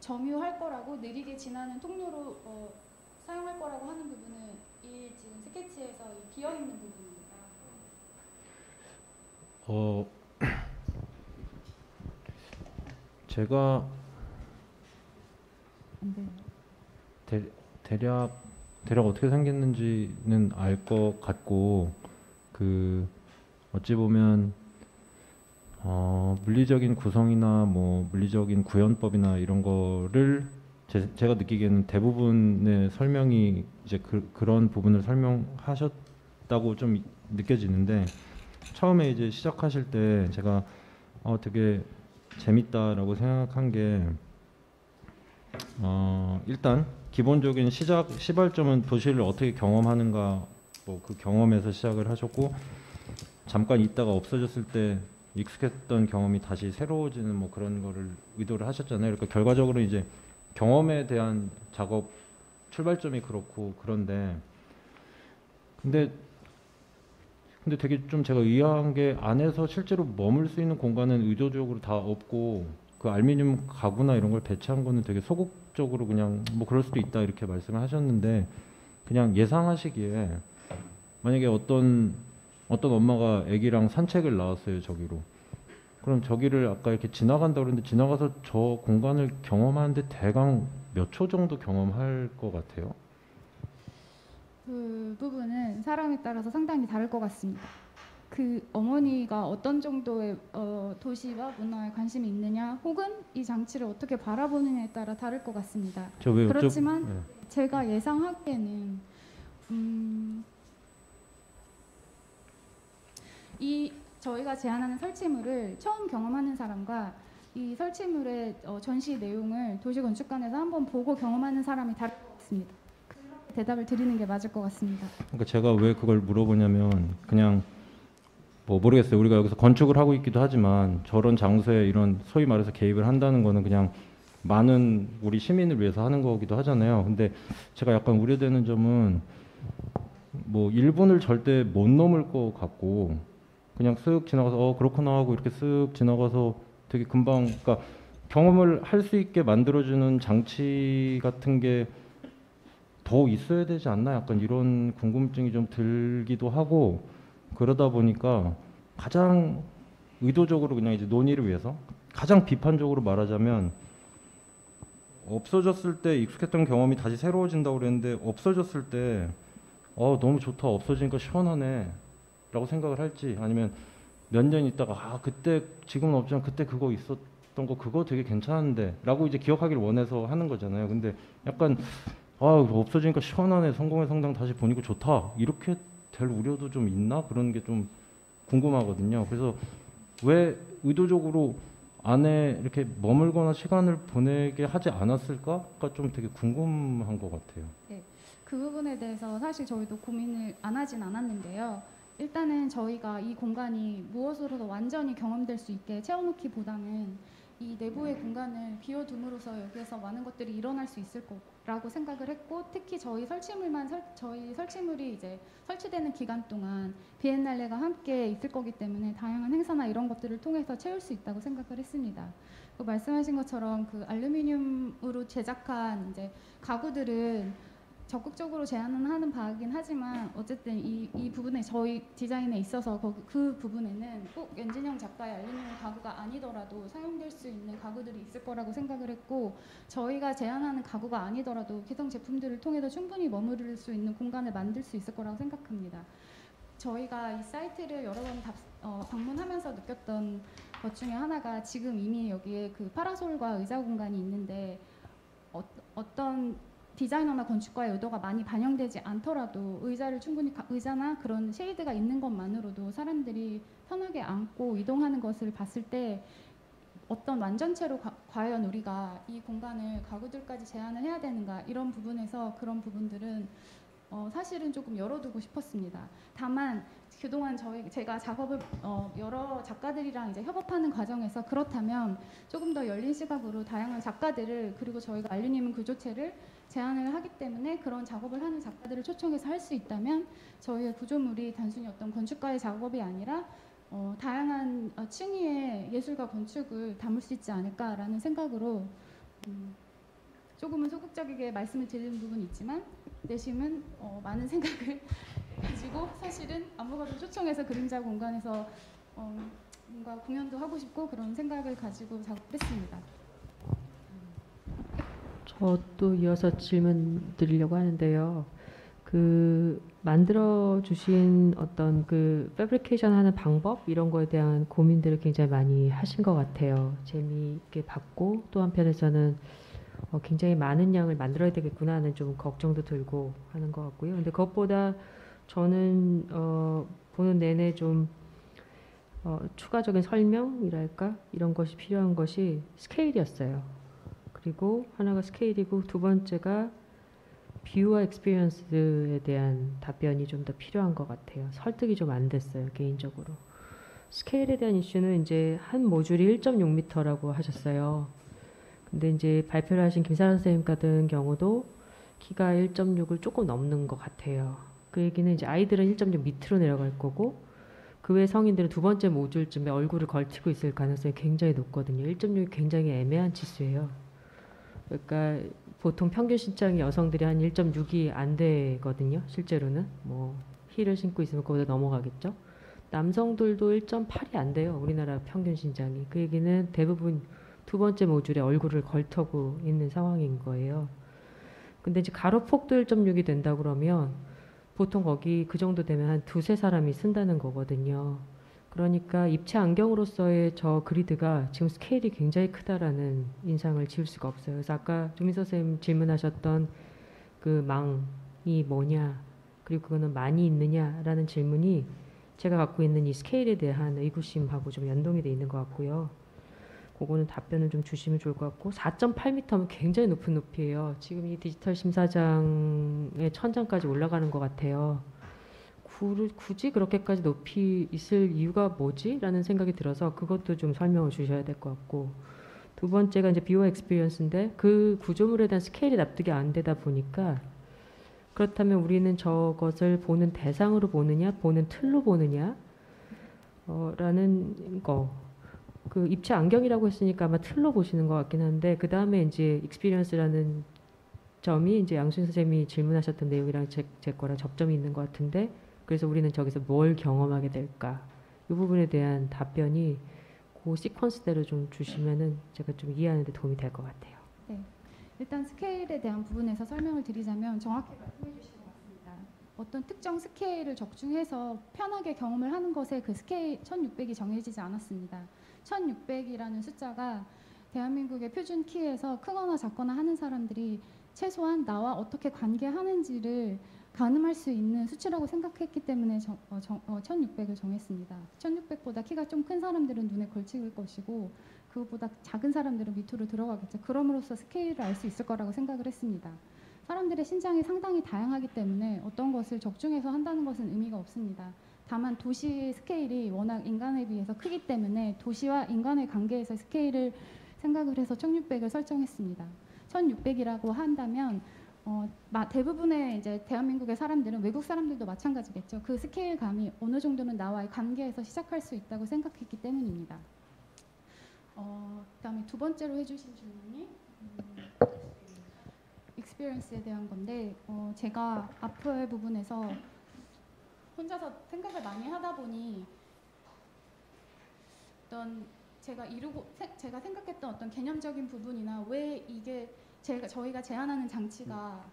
점유할 거라고 느리게 지나는 통로로 어, 사용할 거라고 하는 부분은 이 지금 스케치에서 이 비어 있는 부분입니다. 어 제가 네. 대, 대략 대략 어떻게 생겼는지는 알 것 같고 그 어찌 보면 어, 물리적인 구성이나 뭐 물리적인 구현법이나 이런 거를 제, 제가 느끼기에는 대부분의 설명이 이제 그, 그런 부분을 설명하셨다고 좀 느껴지는데 처음에 이제 시작하실 때 제가 어, 되게 재밌다라고 생각한 게 어, 일단 기본적인 시작 시발점은 도시를 어떻게 경험하는가 뭐 그 경험에서 시작을 하셨고 잠깐 있다가 없어졌을 때 익숙했던 경험이 다시 새로워지는 뭐 그런 거를 의도를 하셨잖아요. 그러니까 결과적으로 이제 경험에 대한 작업 출발점이 그렇고 그런데 근데 근데 되게 좀 제가 의아한 게 안에서 실제로 머물 수 있는 공간은 의도적으로 다 없고 그 알미늄 가구나 이런 걸 배치한 거는 되게 소극적으로 그냥 뭐 그럴 수도 있다 이렇게 말씀을 하셨는데 그냥 예상하시기에 만약에 어떤 어떤 엄마가 아기랑 산책을 나왔어요 저기로 그럼 저기를 아까 이렇게 지나간다 그러는데 지나가서 저 공간을 경험하는데 대강 몇 초 정도 경험할 것 같아요? 그 부분은 사람에 따라서 상당히 다를 것 같습니다. 그 어머니가 어떤 정도의 어, 도시와 문화에 관심이 있느냐, 혹은 이 장치를 어떻게 바라보느냐에 따라 다를 것 같습니다. 그렇지만 네. 제가 예상하기에는 음, 이 저희가 제안하는 설치물을 처음 경험하는 사람과 이 설치물의 어, 전시 내용을 도시건축관에서 한번 보고 경험하는 사람이 다를 것 같습니다. 그렇게 대답을 드리는 게 맞을 것 같습니다. 그러니까 제가 왜 그걸 물어보냐면 그냥 뭐 모르겠어요. 우리가 여기서 건축을 하고 있기도 하지만 저런 장소에 이런 소위 말해서 개입을 한다는 거는 그냥 많은 우리 시민을 위해서 하는 거기도 하잖아요. 근데 제가 약간 우려되는 점은 뭐 1분을 절대 못 넘을 것 같고 그냥 쓱 지나가서 어 그렇구나 하고 이렇게 쓱 지나가서 되게 금방 그러니까 경험을 할 수 있게 만들어주는 장치 같은 게 더 있어야 되지 않나 약간 이런 궁금증이 좀 들기도 하고 그러다 보니까 가장 의도적으로 그냥 이제 논의를 위해서 가장 비판적으로 말하자면 없어졌을 때 익숙했던 경험이 다시 새로워진다고 그랬는데 없어졌을 때 어, 너무 좋다. 없어지니까 시원하네. 라고 생각을 할지 아니면 몇 년 있다가 아 그때 지금은 없지만 그때 그거 있었던 거 그거 되게 괜찮은데 라고 이제 기억하기를 원해서 하는 거잖아요. 근데 약간 아 없어지니까 시원하네. 성공의 성당 다시 보니까 좋다. 이렇게 될 우려도 좀 있나 그런 게 좀 궁금하거든요 그래서 왜 의도적으로 안에 이렇게 머물거나 시간을 보내게 하지 않았을까가 좀 되게 궁금한 것 같아요. 그 부분에 대해서 사실 저희도 고민을 안 하진 않았는데요. 일단은 저희가 이 공간이 무엇으로도 완전히 경험될 수 있게 채워놓기보다는 이 내부의 공간을 비워둠으로써 여기에서 많은 것들이 일어날 수 있을 거라고 생각을 했고 특히 저희 설치물만 설, 저희 설치물이 이제 설치되는 기간 동안 비엔날레가 함께 있을 거기 때문에 다양한 행사나 이런 것들을 통해서 채울 수 있다고 생각을 했습니다. 그 말씀하신 것처럼 그 알루미늄으로 제작한 이제 가구들은 적극적으로 제안은 하는 바이긴 하지만 어쨌든 이, 이 부분에 저희 디자인에 있어서 거, 그 부분에는 꼭 연진영 작가의 알루미늄 가구가 아니더라도 사용될 수 있는 가구들이 있을 거라고 생각을 했고 저희가 제안하는 가구가 아니더라도 기성 제품들을 통해서 충분히 머무를 수 있는 공간을 만들 수 있을 거라고 생각합니다. 저희가 이 사이트를 여러 번 답, 어, 방문하면서 느꼈던 것 중에 하나가 지금 이미 여기에 그 파라솔과 의자 공간이 있는데 어, 어떤 디자이너나 건축가의 의도가 많이 반영되지 않더라도 의자를 충분히 가- 의자나 그런 shade가 있는 것만으로도 사람들이 편하게 앉고 이동하는 것을 봤을 때 어떤 완전체로 과, 과연 우리가 이 공간을 가구들까지 제한을 해야 되는가 이런 부분에서 그런 부분들은 어, 사실은 조금 열어두고 싶었습니다. 다만 그동안 저희 제가 작업을 어, 여러 작가들이랑 이제 협업하는 과정에서 그렇다면 조금 더 열린 시각으로 다양한 작가들을 그리고 저희가 알루미늄 구조체를 제안을 하기 때문에 그런 작업을 하는 작가들을 초청해서 할 수 있다면 저희의 구조물이 단순히 어떤 건축가의 작업이 아니라 어, 다양한 어, 층위의 예술과 건축을 담을 수 있지 않을까라는 생각으로 음, 조금은 소극적이게 말씀을 드리는 부분이 있지만 내심은 어, 많은 생각을 가지고 사실은 아무것도 초청해서 그림자 공간에서 어, 뭔가 공연도 하고 싶고 그런 생각을 가지고 작업했습니다. 저도 이어서 질문 드리려고 하는데요. 그 만들어 주신 어떤 그 패브리케이션 하는 방법 이런 거에 대한 고민들을 굉장히 많이 하신 것 같아요. 재미있게 봤고 또 한편에서는 어, 굉장히 많은 양을 만들어야 되겠구나 하는 좀 걱정도 들고 하는 것 같고요. 근데 그것보다 저는 어, 보는 내내 좀 어, 추가적인 설명이랄까 이런 것이 필요한 것이 스케일이었어요. 그리고 하나가 스케일이고 두 번째가 view와 experience에 대한 답변이 좀 더 필요한 것 같아요. 설득이 좀 안 됐어요 개인적으로. 스케일에 대한 이슈는 이제 한 모듈이 1.6m라고 하셨어요. 근데 이제 발표를 하신 김사라 선생님 같은 경우도 키가 1.6을 조금 넘는 것 같아요. 그 얘기는 이제 아이들은 1.6 밑으로 내려갈 거고 그 외 성인들은 두 번째 모듈쯤에 얼굴을 걸치고 있을 가능성이 굉장히 높거든요. 1.6이 굉장히 애매한 치수예요. 그러니까 보통 평균 신장이 여성들이 한 1.6이 안 되거든요. 실제로는 뭐 힐을 신고 있으면 그보다 넘어가겠죠. 남성들도 1.8이 안 돼요. 우리나라 평균 신장이. 그 얘기는 대부분 두 번째 모듈에 얼굴을 걸터고 있는 상황인 거예요. 근데 이제 가로폭도 1.6이 된다 그러면 보통 거기 그 정도 되면 한 두세 사람이 쓴다는 거거든요. 그러니까 입체 안경으로서의 저 그리드가 지금 스케일이 굉장히 크다라는 인상을 지울 수가 없어요. 그래서 아까 조민서 선생님 질문하셨던 그 망이 뭐냐 그리고 그거는 많이 있느냐라는 질문이 제가 갖고 있는 이 스케일에 대한 의구심하고 좀 연동이 돼 있는 것 같고요. 그거는 답변을 좀 주시면 좋을 것 같고 4.8m면 굉장히 높은 높이예요. 지금 이 디지털 심사장의 천장까지 올라가는 것 같아요. 구- 굳이 그렇게까지 높이 있을 이유가 뭐지? 라는 생각이 들어서 그것도 좀 설명을 주셔야 될 것 같고 두 번째가 이제 view와 experience인데 그 구조물에 대한 스케일이 납득이 안 되다 보니까 그렇다면 우리는 저것을 보는 대상으로 보느냐, 보는 틀로 보느냐, 어, 라는 거. 그 입체 안경이라고 했으니까 아마 틀로 보시는 것 같긴 한데 그 다음에 이제 experience라는 점이 이제 양순 선생님이 질문하셨던 내용이랑 제, 제 거랑 접점이 있는 것 같은데 그래서 우리는 저기서 뭘 경험하게 될까 이 부분에 대한 답변이 그 시퀀스대로 좀 주시면은 제가 좀 이해하는데 도움이 될 것 같아요. 일단 스케일에 대한 부분에서 설명을 드리자면 정확히 말씀해 주신 것 같습니다. 어떤 특정 스케일을 적중해서 편하게 경험을 하는 것에 그 스케일 1600이 정해지지 않았습니다. 1600이라는 숫자가 대한민국의 표준 키에서 크거나 작거나 하는 사람들이 최소한 나와 어떻게 관계하는지를 가늠할 수 있는 수치라고 생각했기 때문에 정, 어, 정, 어, 1600을 정했습니다. 1600보다 키가 좀 큰 사람들은 눈에 걸칠 것이고 그것보다 작은 사람들은 밑으로 들어가겠죠. 그럼으로써 스케일을 알 수 있을 거라고 생각을 했습니다. 사람들의 신장이 상당히 다양하기 때문에 어떤 것을 적중해서 한다는 것은 의미가 없습니다. 다만 도시 스케일이 워낙 인간에 비해서 크기 때문에 도시와 인간의 관계에서 스케일을 생각을 해서 1600을 설정했습니다. 1600이라고 한다면 어, 마- 대부분의 이제 대한민국의 사람들은 외국 사람들도 마찬가지겠죠. 그 스케일 감이 어느 정도는 나와의 관계에서 시작할 수 있다고 생각했기 때문입니다. 어, 그다음에 두 번째로 해주신 질문이 음, experience에 대한 건데 어, 제가 앞의 부분에서 혼자서 생각을 많이 하다 보니 어떤 제가 이루고 세- 제가 생각했던 어떤 개념적인 부분이나 왜 이게 제가 저희가 제안하는 장치가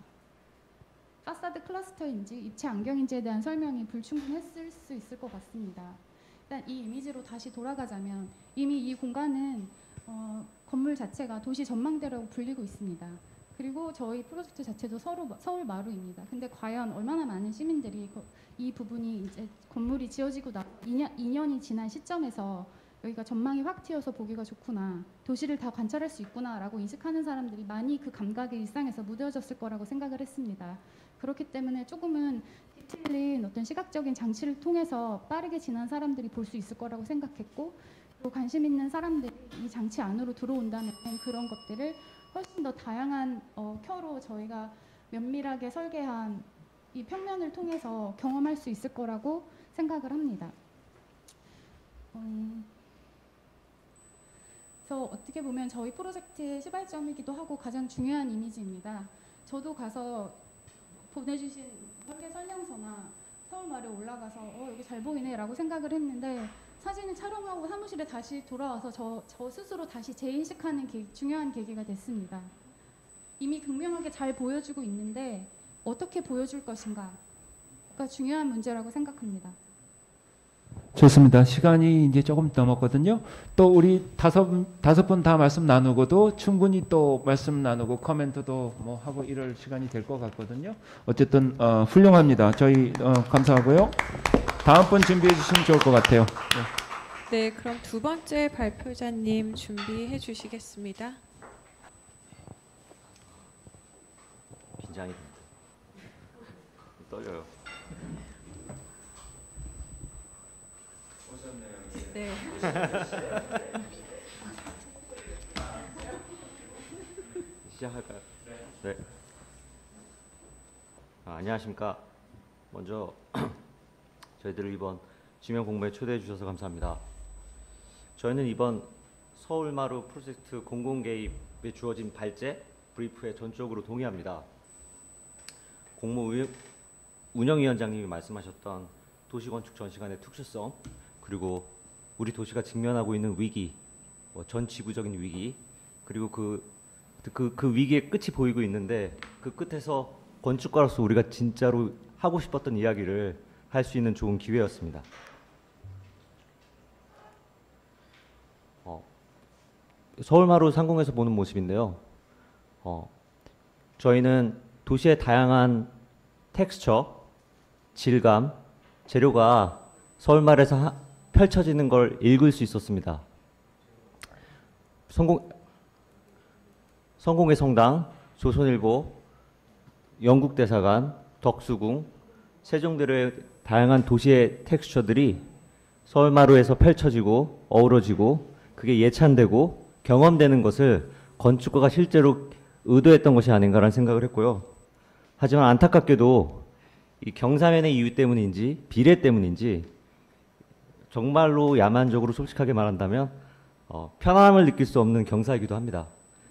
파사드 클러스터인지 입체 안경인지에 대한 설명이 불충분했을 수 있을 것 같습니다. 일단 이 이미지로 다시 돌아가자면 이미 이 공간은 어, 건물 자체가 도시 전망대라고 불리고 있습니다. 그리고 저희 프로젝트 자체도 서로, 서울 마루입니다. 근데 과연 얼마나 많은 시민들이 그- 이 부분이 이제 건물이 지어지고 나 2년, 2년이 지난 시점에서 여기가 전망이 확 튀어서 보기가 좋구나 도시를 다 관찰할 수 있구나라고 인식하는 사람들이 많이 그 감각의 일상에서 무뎌졌을 거라고 생각을 했습니다. 그렇기 때문에 조금은 디테일인 어떤 시각적인 장치를 통해서 빠르게 지난 사람들이 볼 수 있을 거라고 생각했고 또 관심 있는 사람들이 이 장치 안으로 들어온다면 그런 것들을 훨씬 더 다양한 어, 켜로 저희가 면밀하게 설계한 이 평면을 통해서 경험할 수 있을 거라고 생각을 합니다. 음, 그래서 어떻게 보면 저희 프로젝트의 시발점이기도 하고 가장 중요한 이미지입니다. 저도 가서 보내주신 설계 설명서나 서울말에 올라가서 어 여기 잘 보이네 라고 생각을 했는데 사진을 촬영하고 사무실에 다시 돌아와서 저, 저 스스로 다시 재인식하는 계- 중요한 계기가 됐습니다. 이미 극명하게 잘 보여주고 있는데 어떻게 보여줄 것인가가 중요한 문제라고 생각합니다. 좋습니다. 시간이 이제 조금 넘었거든요. 또 우리 다섯 다섯 분 다 말씀 나누고도 충분히 또 말씀 나누고 코멘트도 뭐 하고 이럴 시간이 될 것 같거든요. 어쨌든 어, 훌륭합니다. 저희 어, 감사하고요. 다음 분 준비해 주시면 좋을 것 같아요. 네, 그럼 두 번째 발표자님 준비해 주시겠습니다. 긴장이 됩니다. 떨려요. 네. 시작할까요? 네. 아, 안녕하십니까. 먼저 저희들을 이번 지명 공모에 초대해 주셔서 감사합니다. 저희는 이번 서울마루 프로젝트 공공개입에 주어진 발제 브리프에 전적으로 동의합니다. 공모 위- 운영위원장님이 말씀하셨던 도시건축 전시관의 특수성 그리고 우리 도시가 직면하고 있는 위기, 뭐전 지구적인 위기 그리고 그 그, 그 위기의 끝이 보이고 있는데 그 끝에서 건축가로서 우리가 진짜로 하고 싶었던 이야기를 할 수 있는 좋은 기회였습니다. 어, 서울마루 상공에서 보는 모습인데요. 어, 저희는 도시의 다양한 텍스처, 질감, 재료가 서울말에서 하- 펼쳐지는 걸 읽을 수 있었습니다. 성공 성공의 성당, 조선일보, 영국 대사관, 덕수궁, 세종대로의 다양한 도시의 텍스처들이 서울마루에서 펼쳐지고 어우러지고 그게 예찬되고 경험되는 것을 건축가가 실제로 의도했던 것이 아닌가라는 생각을 했고요. 하지만 안타깝게도 이 경사면의 이유 때문인지 비례 때문인지 정말로 야만적으로 솔직하게 말한다면 어, 편안함을 느낄 수 없는 경사이기도 합니다.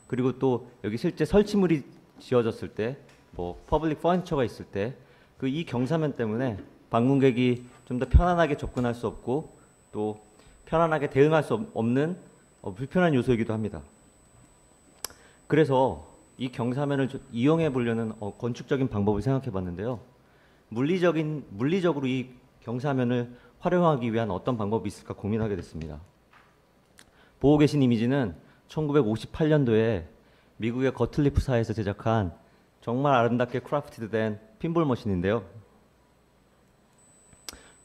그리고 또 여기 실제 설치물이 지어졌을 때, 뭐 public furniture가 있을 때, 그 이 경사면 때문에 방문객이 좀 더 편안하게 접근할 수 없고 또 편안하게 대응할 수 없- 없는 어, 불편한 요소이기도 합니다. 그래서 이 경사면을 좀 이용해 보려는 어, 건축적인 방법을 생각해 봤는데요. 물리적인 물리적으로 이 경사면을 활용하기 위한 어떤 방법이 있을까 고민하게 됐습니다. 보고 계신 이미지는 1958년도에 미국의 Gottlieb사에서 제작한 정말 아름답게 craft된 pinball machine인데요.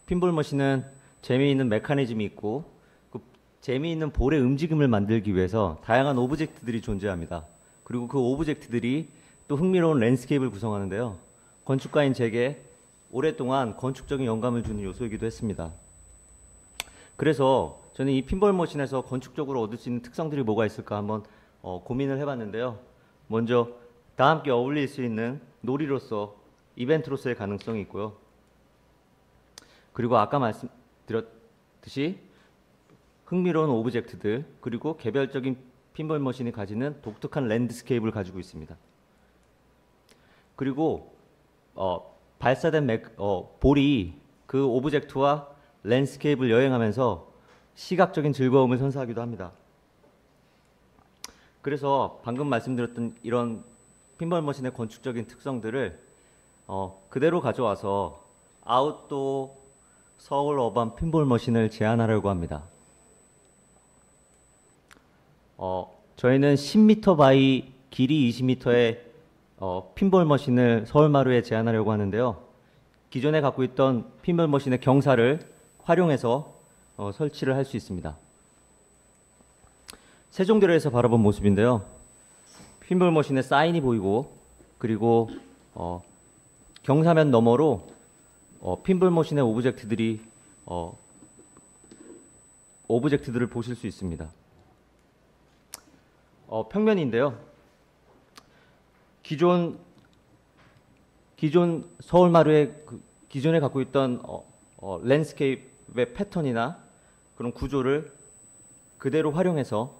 pinball machine은 재미있는 메커니즘이 있고 그 재미있는 볼의 움직임을 만들기 위해서 다양한 object들이 존재합니다. 그리고 그 object들이 또 흥미로운 landscape를 구성하는데요. 건축가인 제게 오랫동안 건축적인 영감을 주는 요소이기도 했습니다. 그래서 저는 이 pinball machine에서 건축적으로 얻을 수 있는 특성들이 뭐가 있을까 한번 어, 고민을 해봤는데요. 먼저 다 함께 어울릴 수 있는 놀이로서 이벤트로서의 가능성이 있고요. 그리고 아까 말씀드렸듯이 흥미로운 object들 그리고 개별적인 pinball machine이 가지는 독특한 landscape를 가지고 있습니다. 그리고 어, 발사된 맥, 어, 볼이 그 object와 landscape를 여행하면서 시각적인 즐거움을 선사하기도 합니다. 그래서 방금 말씀드렸던 이런 pinball machine의 건축적인 특성들을 어, 그대로 가져와서 아웃도 서울 urban pinball machine을 제안하려고 합니다. 어, 저희는 10m by 길이 20m의 어, pinball machine을 서울마루에 제안하려고 하는데요. 기존에 갖고 있던 pinball machine의 경사를 활용해서 어, 설치를 할 수 있습니다. 세종대로에서 바라본 모습인데요. pinball machine의 사인이 보이고 그리고 어, 경사면 너머로 어, pinball machine의 object들이 어, object들을 보실 수 있습니다. 어, 평면인데요. 기존 기존 서울 마루의 그 기존에 갖고 있던 어, 어, landscape의 패턴이나 그런 구조를 그대로 활용해서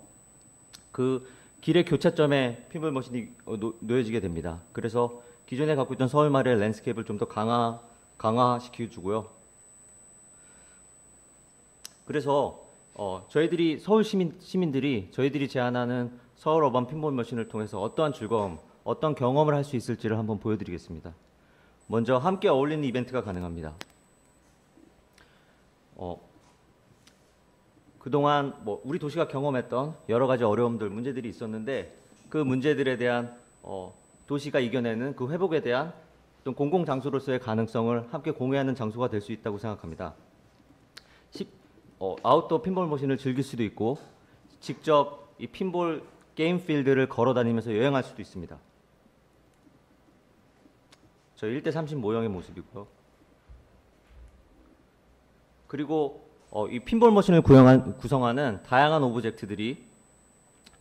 그 길의 교차점에 pinball machine이 어, 놓- 놓여지게 됩니다. 그래서 기존에 갖고 있던 서울 마루의 landscape를 좀 더 강화 강화시켜 주고요. 그래서 어, 저희들이 서울 시민 시민들이 저희들이 제안하는 서울 urban pinball machine을 통해서 어떠한 즐거움, 어떤 경험을 할 수 있을지를 한번 보여드리겠습니다. 먼저 함께 어울리는 이벤트가 가능합니다. 어, 그동안 뭐 우리 도시가 경험했던 여러 가지 어려움들, 문제들이 있었는데 그 문제들에 대한 어, 도시가 이겨내는 그 회복에 대한 어떤 공공 장소로서의 가능성을 함께 공유하는 장소가 될 수 있다고 생각합니다. 십- 어, 아웃도어 핀볼 머신을 즐길 수도 있고 직접 이 pinball 게임 필드를 걸어 다니면서 여행할 수도 있습니다. 저희 1대 30 모형의 모습이고요. 그리고 어, 이 pinball machine을 구성한, 구성하는 다양한 object들이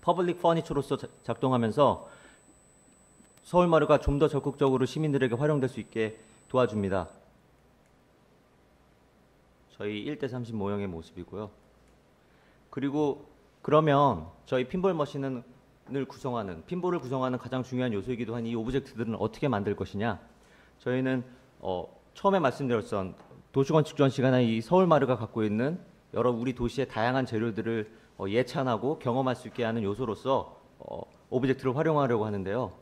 public furniture로서 자- 작동하면서 서울마루가 좀 더 적극적으로 시민들에게 활용될 수 있게 도와줍니다. 저희 1대 30 모형의 모습이고요. 그리고 그러면 저희 pinball machine을 구성하는 pinball을 구성하는 가장 중요한 요소이기도 한 이 object들은 어떻게 만들 것이냐? 저희는 어, 처음에 말씀드렸던 도시건축 전시관에 이 서울마루가 갖고 있는 여러 우리 도시의 다양한 재료들을 어, 예찬하고 경험할 수 있게 하는 요소로서 어, object를 활용하려고 하는데요.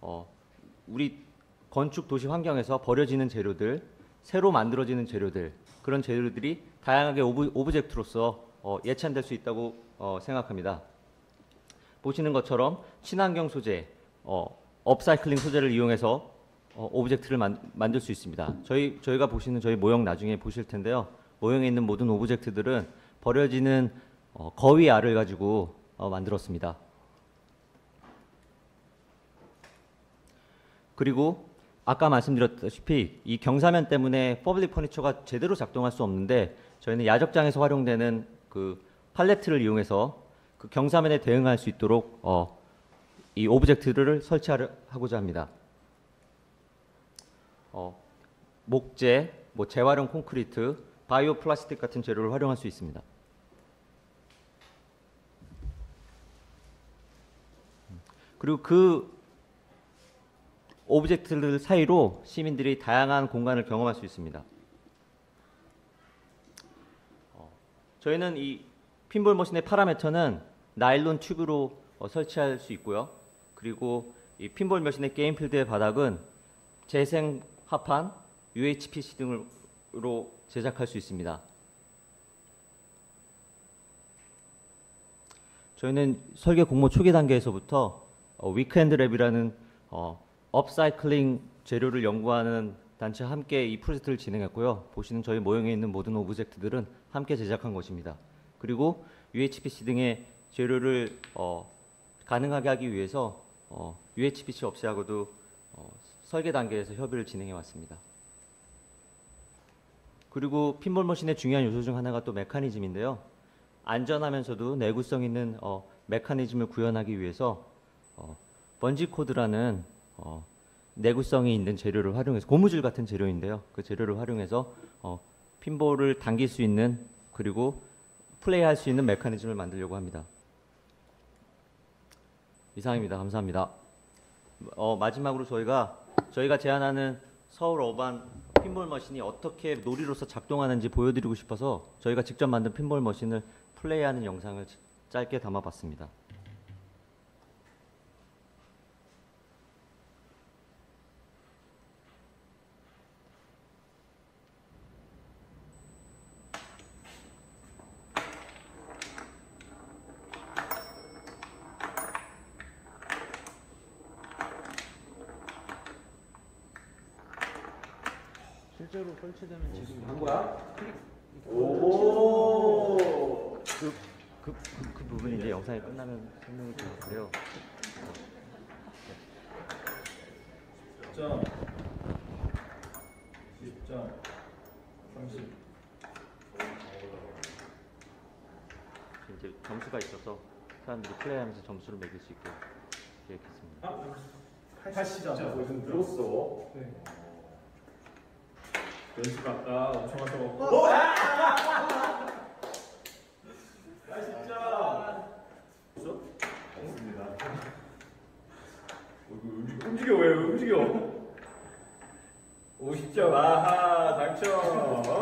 어, 우리 건축 도시 환경에서 버려지는 재료들, 새로 만들어지는 재료들 그런 재료들이 다양하게 오브, object로서 어, 예찬될 수 있다고 어, 생각합니다. 보시는 것처럼 친환경 소재, 어, 업사이클링 소재를 이용해서 어, object를 만, 만들 수 있습니다. 저희 저희가 보시는 저희 모형 나중에 보실 텐데요. 모형에 있는 모든 object들은 버려지는 어, 거위 알을 가지고 어, 만들었습니다. 그리고 아까 말씀드렸다시피 이 경사면 때문에 public furniture가 제대로 작동할 수 없는데 저희는 야적장에서 활용되는 그 팔레트를 이용해서 그그 경사면에 대응할 수 있도록 어, 이 object를 설치하고자 합니다. 어, 목재, 뭐 재활용 콘크리트, 바이오 플라스틱 같은 재료를 활용할 수 있습니다. 그리고 그 object들 사이로 시민들이 다양한 공간을 경험할 수 있습니다. 어, 저희는 이 pinball machine의 perimeter는 나일론 튜브로 어, 설치할 수 있고요. 그리고 이 pinball machine의 게임 필드의 바닥은 재생 합판, UHPC 등으로 제작할 수 있습니다. 저희는 설계 공모 초기 단계에서부터 어, Weekend Lab이라는 어, 업사이클링 재료를 연구하는 단체와 함께 이 프로젝트를 진행했고요. 보시는 저희 모형에 있는 모든 object들은 함께 제작한 것입니다. 그리고 UHPC 등의 재료를 어, 가능하게 하기 위해서 어, UHPC 업체하고도 어, 설계 단계에서 협의를 진행해 왔습니다. 그리고 pinball machine의 중요한 요소 중 하나가 또 메커니즘인데요. 안전하면서도 내구성 있는 어, 메커니즘을 구현하기 위해서 어, 번지 코드라는 어, 내구성이 있는 재료를 활용해서 고무줄 같은 재료인데요. 그 재료를 활용해서 어, 핀볼을 당길 수 있는 그리고 플레이할 수 있는 메커니즘을 만들려고 합니다. 이상입니다. 감사합니다. 어, 마지막으로 저희가 저희가 제안하는 서울 어반 핀볼 머신이 어떻게 놀이로서 작동하는지 보여드리고 싶어서 저희가 직접 만든 핀볼 머신을 플레이하는 영상을 짧게 담아봤습니다. 실제로 설치되면 지금 한 거야? 그, 그, 그, 그 부분이 이제 영상이 끝나면 설명을 드리는데요. 점 10점 30 이제 점수가 있어서 사람들이 플레이하면서 점수를 매길 수 있게 계획했습니다. 80점. 무슨 늘었어 네. 연습 아까 엄청 하셔갖고 80점 없습니다 움직여 왜 움직여 50점 아하 당첨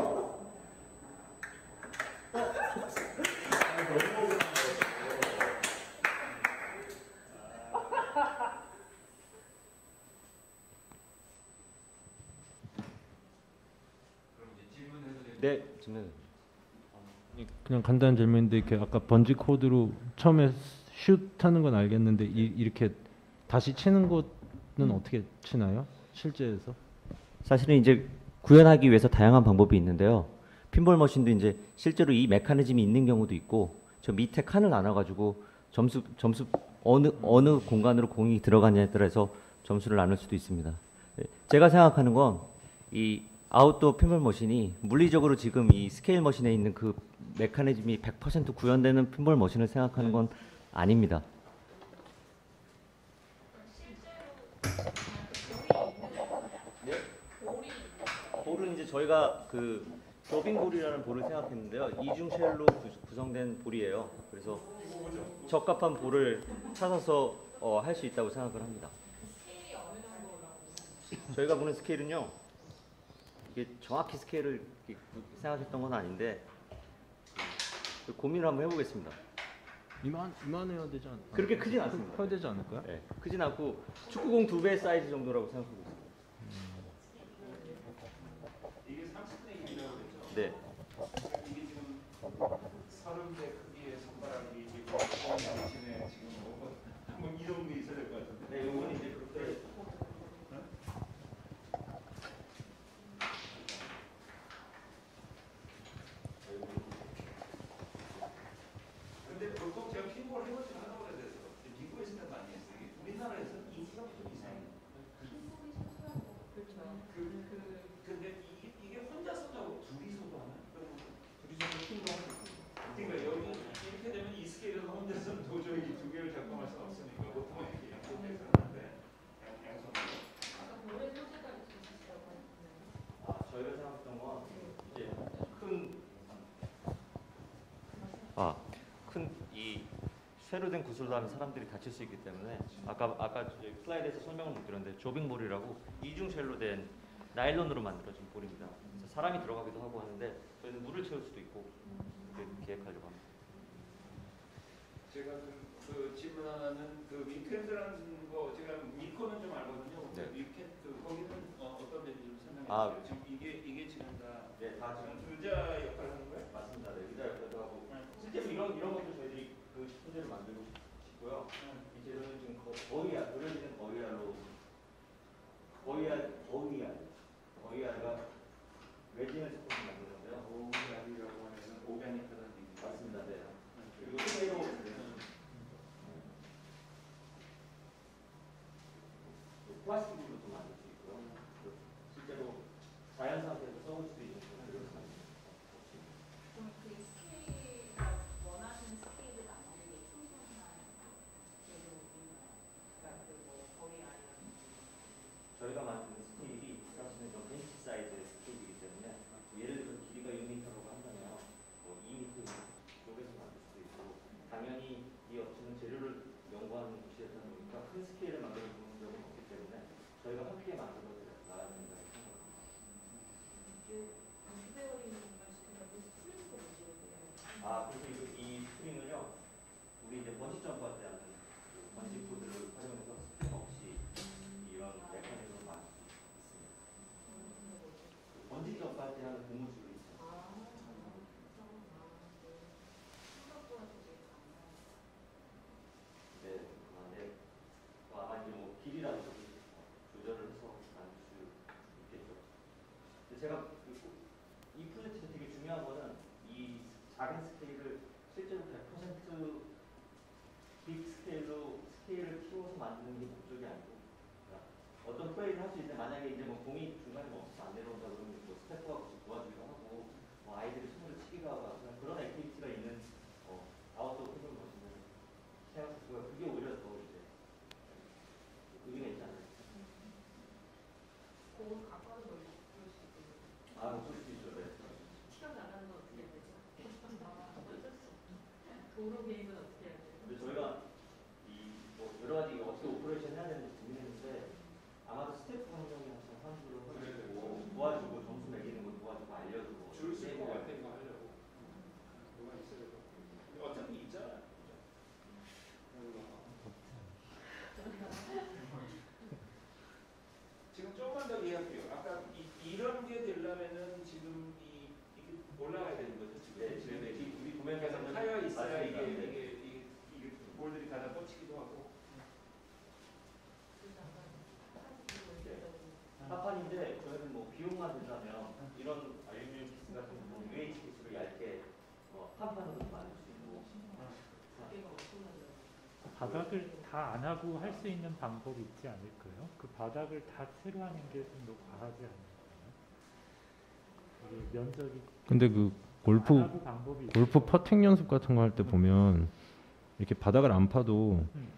네, 질문. 그냥 간단한 질문인데 이렇게 아까 번지 코드로 처음에 슛 하는 건 알겠는데 이, 이렇게 다시 치는 것은 어떻게 치나요? 실제에서? 사실은 이제 구현하기 위해서 다양한 방법이 있는데요. 핀볼 머신도 이제 실제로 이 메커니즘이 있는 경우도 있고 저 밑에 칸을 나눠 가지고 점수 점수 어느 어느 공간으로 공이 들어가냐에 따라서 점수를 나눌 수도 있습니다. 네, 제가 생각하는 건 이 outdoor pinball machine이 물리적으로 지금 이 스케일 machine에 있는 그 메커니즘이 100% 구현되는 pinball machine을 생각하는 건 아닙니다. 볼은 이제 저희가 그 zorbing ball이라는 볼을 생각했는데요. 이중 shell로 구- 구성된 볼이에요. 그래서 적합한 볼을 찾아서 어, 할 수 있다고 생각을 합니다. 저희가 보는 스케일은요. 정확히 스케일을 생각했던 건 아닌데 그 고민을 한번 해보겠습니다. 이만 이만해야 되지 않? 그렇게 크진 않습니다. 커야 되지 않을까요? 네, 크진 않고 축구공 두 배 사이즈 정도라고 생각하고 있습니다. 이게 30분의 1이라고 그랬죠. 네. 이게 지금 30대 크기의 손가락이 이게 대신에 지금 뭐, 뭐이 정도 있어야 될 것 같은데. 네, 요건 이제 그렇게 근데 보통 제가 핀볼 해보지 않다고 그래서 미국에서 는 많이 했어요. 이게 우리나라에서는 인기가 좀 이상해요. 그, 그, 근데 이게, 이게 혼자서도 하고 둘이서도 하는 새로 된 구슬로 하면 사람들이 다칠 수 있기 때문에 아까 아까 슬라이드에서 설명을 못 드렸는데 조빙볼이라고 이중 쉘로 된 나일론으로 만들어진 볼입니다. 사람이 들어가기도 하고 하는데 저희는 물을 채울 수도 있고 계획하려고 합니다. 제가 그, 그 질문 하나는 그 위켄드라는 거 제가 미코는 좀 알거든요. 네. 위켄 그 거기는 어, 어떤 데인지 좀 설명해 주세요. 아. 지금 이게 이게 지금 다 네, 다 지금 의자 역할을 하는 거예요? 맞습니다. 네, 의자 역할도 하고 실제로 이런 이런 것도 저희들이 그 소재를 만들고 싶고요. 이 재료는 지금 거, 거의 알 그려지는 거의 알로 거의 알 거의 알 거의 알과 레진을 섞어서 만든 건데요. 오비라고 하면 오가닉하다는 얘기. 맞습니다. 네. 그리고 실제로 플라스틱으로도 만들 수 있고요. 또 실제로 자연 상태에서 써볼 수도 있는 그런 그럼 그 스케일과 원하시는 스케일을 나누기 충분한 재료인가요? 그러니까 그뭐 거의 아니라는 저희가 만드는 스케일이 사실은 좀 벤치 사이즈의 스케일이기 때문에 예를 들어 길이가 6m라고 한다면 뭐 2m 쪽에서 만들 수도 있고 당연히 이 업체는 재료를 연구하는 곳이다 보니까 큰 스케일을 만들어 보는 적은 없기 때문에 저희가 함께 만들어 나가야 된다고 생각합니다. 비대어링을 시키려고 스프링도 문제를 아 그래서 이거, 이 스프링을요 우리 이제 번지 점프할 때 하는 그 bungee cord를 활용해서 스프링 없이 이런 메커니즘을 만들 수 있습니다. 그 번지 점프할 때 하는 고무줄이 있어요. 네, 그런데 또 아마 이제 뭐 길이라도 좀 조절을 해서 만들 수 있겠죠. 근데 제가 그- 이 프로젝트에서 되게 중요한 거는 이 작은 스케일을 실제로 100% big scale로 스케일을 키워서 만드는 게 목적이 아니고 그러니까 어떤 플레이를 할 수 있는데 만약에 이제 뭐 공이 중간에 멈춰서 안 내려온다 그러면 뭐 스태프가 같이 도와주기도 하고 뭐 아이들이 손으로 치기도 하고 그냥 그런 activity가 있는 어, 아웃도어 해볼 것이는 생각했고요. 그게 오히려 더 이제 의미가 있지 않을까. 공을 가까이 넣을 수 있고 아, 그럴 수 있죠. 네. 튀어나가는 건 어떻게 해야 되죠? 아, 어쩔 수 없죠. 도로 계획은 어떻게 해야 돼요? 근데 저희가 이뭐 여러 가지 어떻게 operation 해야 되는지 고민했는데 아마도 스태프 한 명이 항상 상주를 하고 도와주고 점수 매기는 거 도와주고 알려주고 줄 쓸 것 게임을 같아 이거 하려고. 뭐가 있어야 될 것 같아. 어차피 있잖아. 지금 조금만 더 이해할게요. 아까 이, 이런 게 되려면은 지금 이 이게 올라가야 되는 거죠. 지금 네, 지금 레벨이. 우리 우리 그래서 도면에서는 하여 있어야 이게 맞습니다. 네. 이게 이게 이게 볼들이 가다 뻗치기도 하고. 파판인데 저희는 뭐 비용만 든다면 이런 알루미늄 키스 같은 경우는 UHPC를 얇게 뭐 판판으로 만들 수 있고 바닥을 다 안 하고 할 수 있는 방법이 있지 않을까요? 그 바닥을 다 새로 하는 게 좀 더 과하지 않을까요? 면적이 근데 그 골프 골프 퍼팅 연습 같은 거 할 때 보면 이렇게 바닥을 안 파도 음.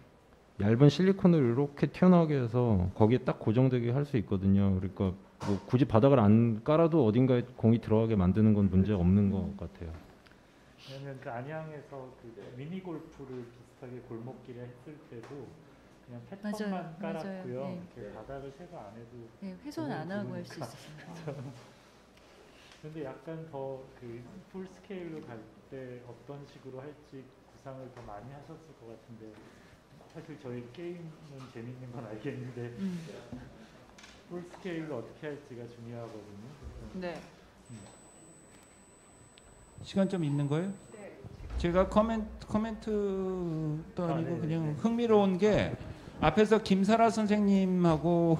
얇은 실리콘을 이렇게 튀어나오게 해서 거기에 딱 고정되게 할 수 있거든요. 그러니까 뭐 굳이 바닥을 안 깔아도 어딘가에 공이 들어가게 만드는 건 문제 없는 것 같아요. 왜냐면 그 안양에서 그 미니 골프를 비슷하게 골목길에 했을 때도 그냥 패턴만 맞아요, 깔았고요. 맞아요. 이렇게 네. 바닥을 새거 안 해도 네, 훼손 안 하고 할 수 있었어요. 근데 약간 더그풀 스케일로 갈 때 어떤 식으로 할지 구상을 더 많이 하셨을 것 같은데 사실 저희 게임은 재밌는 건 알겠는데 음. full scale로 어떻게 할지가 중요하거든요. 네. 시간 좀 있는 거예요? 제가 comment comment도 아, 아니고 네, 그냥 네. 흥미로운 게 앞에서 김사라 선생님하고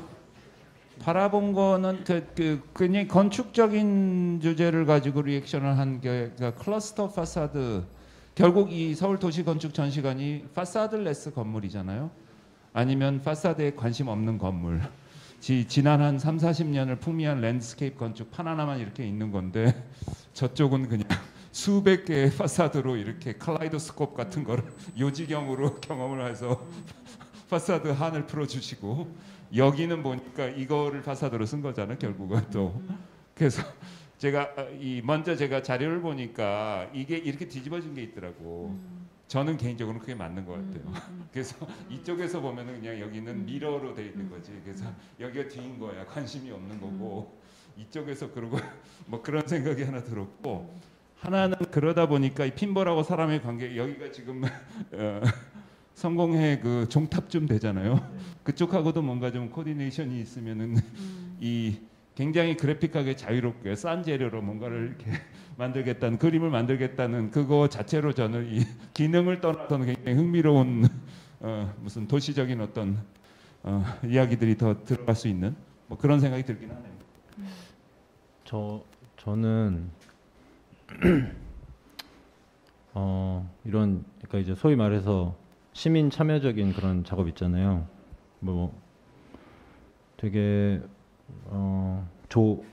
바라본 거는 그, 그 굉장히 건축적인 주제를 가지고 reaction을 한 게 그러니까 cluster facade 결국 이 서울 도시 건축 전시관이 facadeless 건물이잖아요. 아니면 파사드에 관심 없는 건물. 지, 지난 한 3, 40년을 풍미한 landscape 건축 판 하나만 이렇게 있는 건데 저쪽은 그냥 수백 개의 파사드로 이렇게 kaleidoscope 같은 거를 요지경으로 경험을 해서 파사드 한을 풀어주시고 여기는 보니까 이거를 파사드로 쓴 거잖아요 결국은 또 그래서 제가 어, 이 먼저 제가 자료를 보니까 이게 이렇게 뒤집어진 게 있더라고 저는 개인적으로 그게 맞는 것 음, 같아요. 음, 음. 그래서 이쪽에서 보면은 그냥 여기는 음. 미러로 돼 있는 음. 거지. 그래서 여기가 뒤인 거야. 관심이 없는 거고 이쪽에서 그러고 뭐 그런 생각이 하나 들었고 하나는 그러다 보니까 이 핀볼하고 사람의 관계 여기가 지금 어, 성공회 그 종탑쯤 되잖아요. 그쪽하고도 뭔가 좀 코디네이션이 있으면은 음. 이 굉장히 그래픽하게 자유롭게 싼 재료로 뭔가를 이렇게 만들겠다는 그림을 만들겠다는 그거 자체로 저는 이 기능을 떠나서는 굉장히 흥미로운 어, 무슨 도시적인 어떤 어, 이야기들이 더 들어갈 수 있는 뭐 그런 생각이 들긴 하네요. 저 저는 어 이런 그러니까 이제 소위 말해서 시민 참여적인 그런 작업 있잖아요. 뭐 되게 어조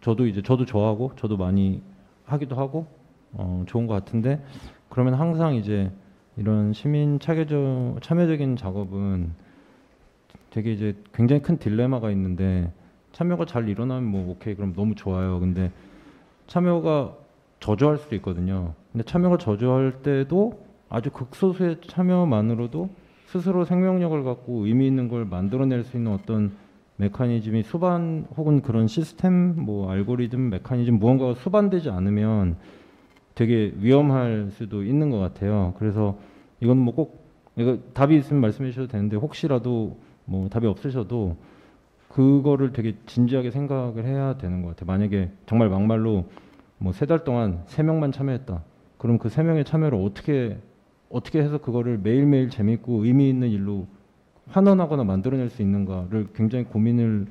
저도 이제 저도 좋아하고 저도 많이 하기도 하고 어 좋은 것 같은데 그러면 항상 이제 이런 시민 참여적 참여적인 작업은 되게 이제 굉장히 큰 딜레마가 있는데 참여가 잘 일어나면 뭐 오케이 그럼 너무 좋아요. 근데 참여가 저조할 수도 있거든요. 근데 참여가 저조할 때도 아주 극소수의 참여만으로도 스스로 생명력을 갖고 의미 있는 걸 만들어낼 수 있는 어떤 메커니즘이 수반 혹은 그런 시스템 뭐 알고리즘 메커니즘 무언가가 수반되지 않으면 되게 위험할 수도 있는 것 같아요. 그래서 이건 뭐 꼭 이거 답이 있으면 말씀해 주셔도 되는데 혹시라도 뭐 답이 없으셔도 그거를 되게 진지하게 생각을 해야 되는 것 같아요. 만약에 정말 막말로 뭐 세 달 동안 세 명만 참여했다. 그럼 그 세 명의 참여를 어떻게 어떻게 해서 그거를 매일매일 재밌고 의미 있는 일로 환원하거나 만들어낼 수 있는가를 굉장히 고민을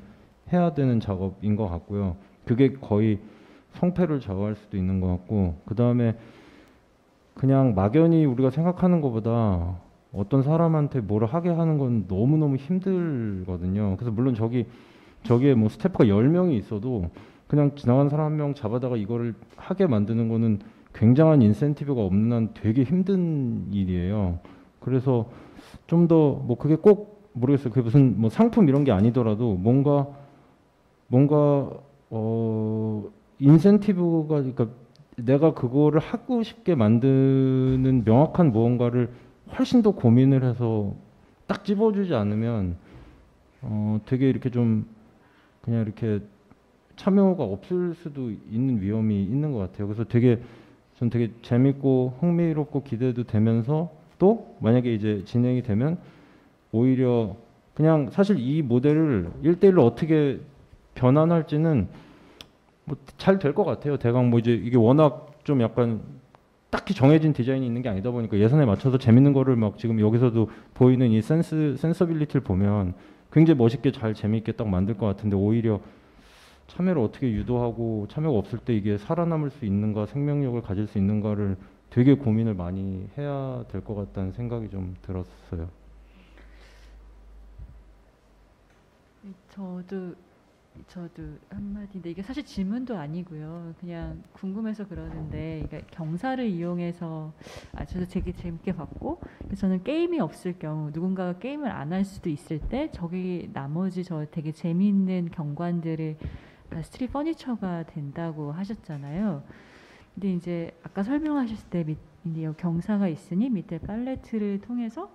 해야 되는 작업인 것 같고요. 그게 거의 성패를 좌우할 수도 있는 것 같고 그 다음에 그냥 막연히 우리가 생각하는 것보다 어떤 사람한테 뭐를 하게 하는 건 너무너무 힘들거든요. 그래서 물론 저기 저기에 뭐 스태프가 10명이 있어도 그냥 지나간 사람 한 명 잡아다가 이거를 하게 만드는 거는 굉장한 인센티브가 없는 한 되게 힘든 일이에요. 그래서 좀 더 뭐 그게 꼭 모르겠어요. 그게 무슨 뭐 상품 이런 게 아니더라도 뭔가 뭔가 어 인센티브가 그러니까 내가 그거를 하고 싶게 만드는 명확한 무언가를 훨씬 더 고민을 해서 딱 집어주지 않으면 어 되게 이렇게 좀 그냥 이렇게 참여가 없을 수도 있는 위험이 있는 것 같아요. 그래서 되게 전 되게 재밌고 흥미롭고 기대도 되면서 또 만약에 이제 진행이 되면 오히려 그냥 사실 이 모델을 1대1로 어떻게 변환할지는 뭐 잘 될 것 같아요. 대강 뭐 이제 이게 워낙 좀 약간 딱히 정해진 디자인이 있는 게 아니다 보니까 예산에 맞춰서 재밌는 거를 막 지금 여기서도 보이는 이 센스 sensibility를 보면 굉장히 멋있게 잘 재미있게 딱 만들 것 같은데 오히려 참여를 어떻게 유도하고 참여가 없을 때 이게 살아남을 수 있는가 생명력을 가질 수 있는가를 되게 고민을 많이 해야 될 것 같다는 생각이 좀 들었어요. 저도 저도 한마디인데 이게 사실 질문도 아니고요. 그냥 궁금해서 그러는데 그러니까 경사를 이용해서 아 저도 되게 재밌게 봤고 저는 게임이 없을 경우 누군가가 게임을 안 할 수도 있을 때 저기 나머지 저 되게 재미있는 경관들을 다 스트릿 퍼니처가 된다고 하셨잖아요. 근데 이제 아까 설명하셨을 때 밑, 경사가 있으니 밑에 팔레트를 통해서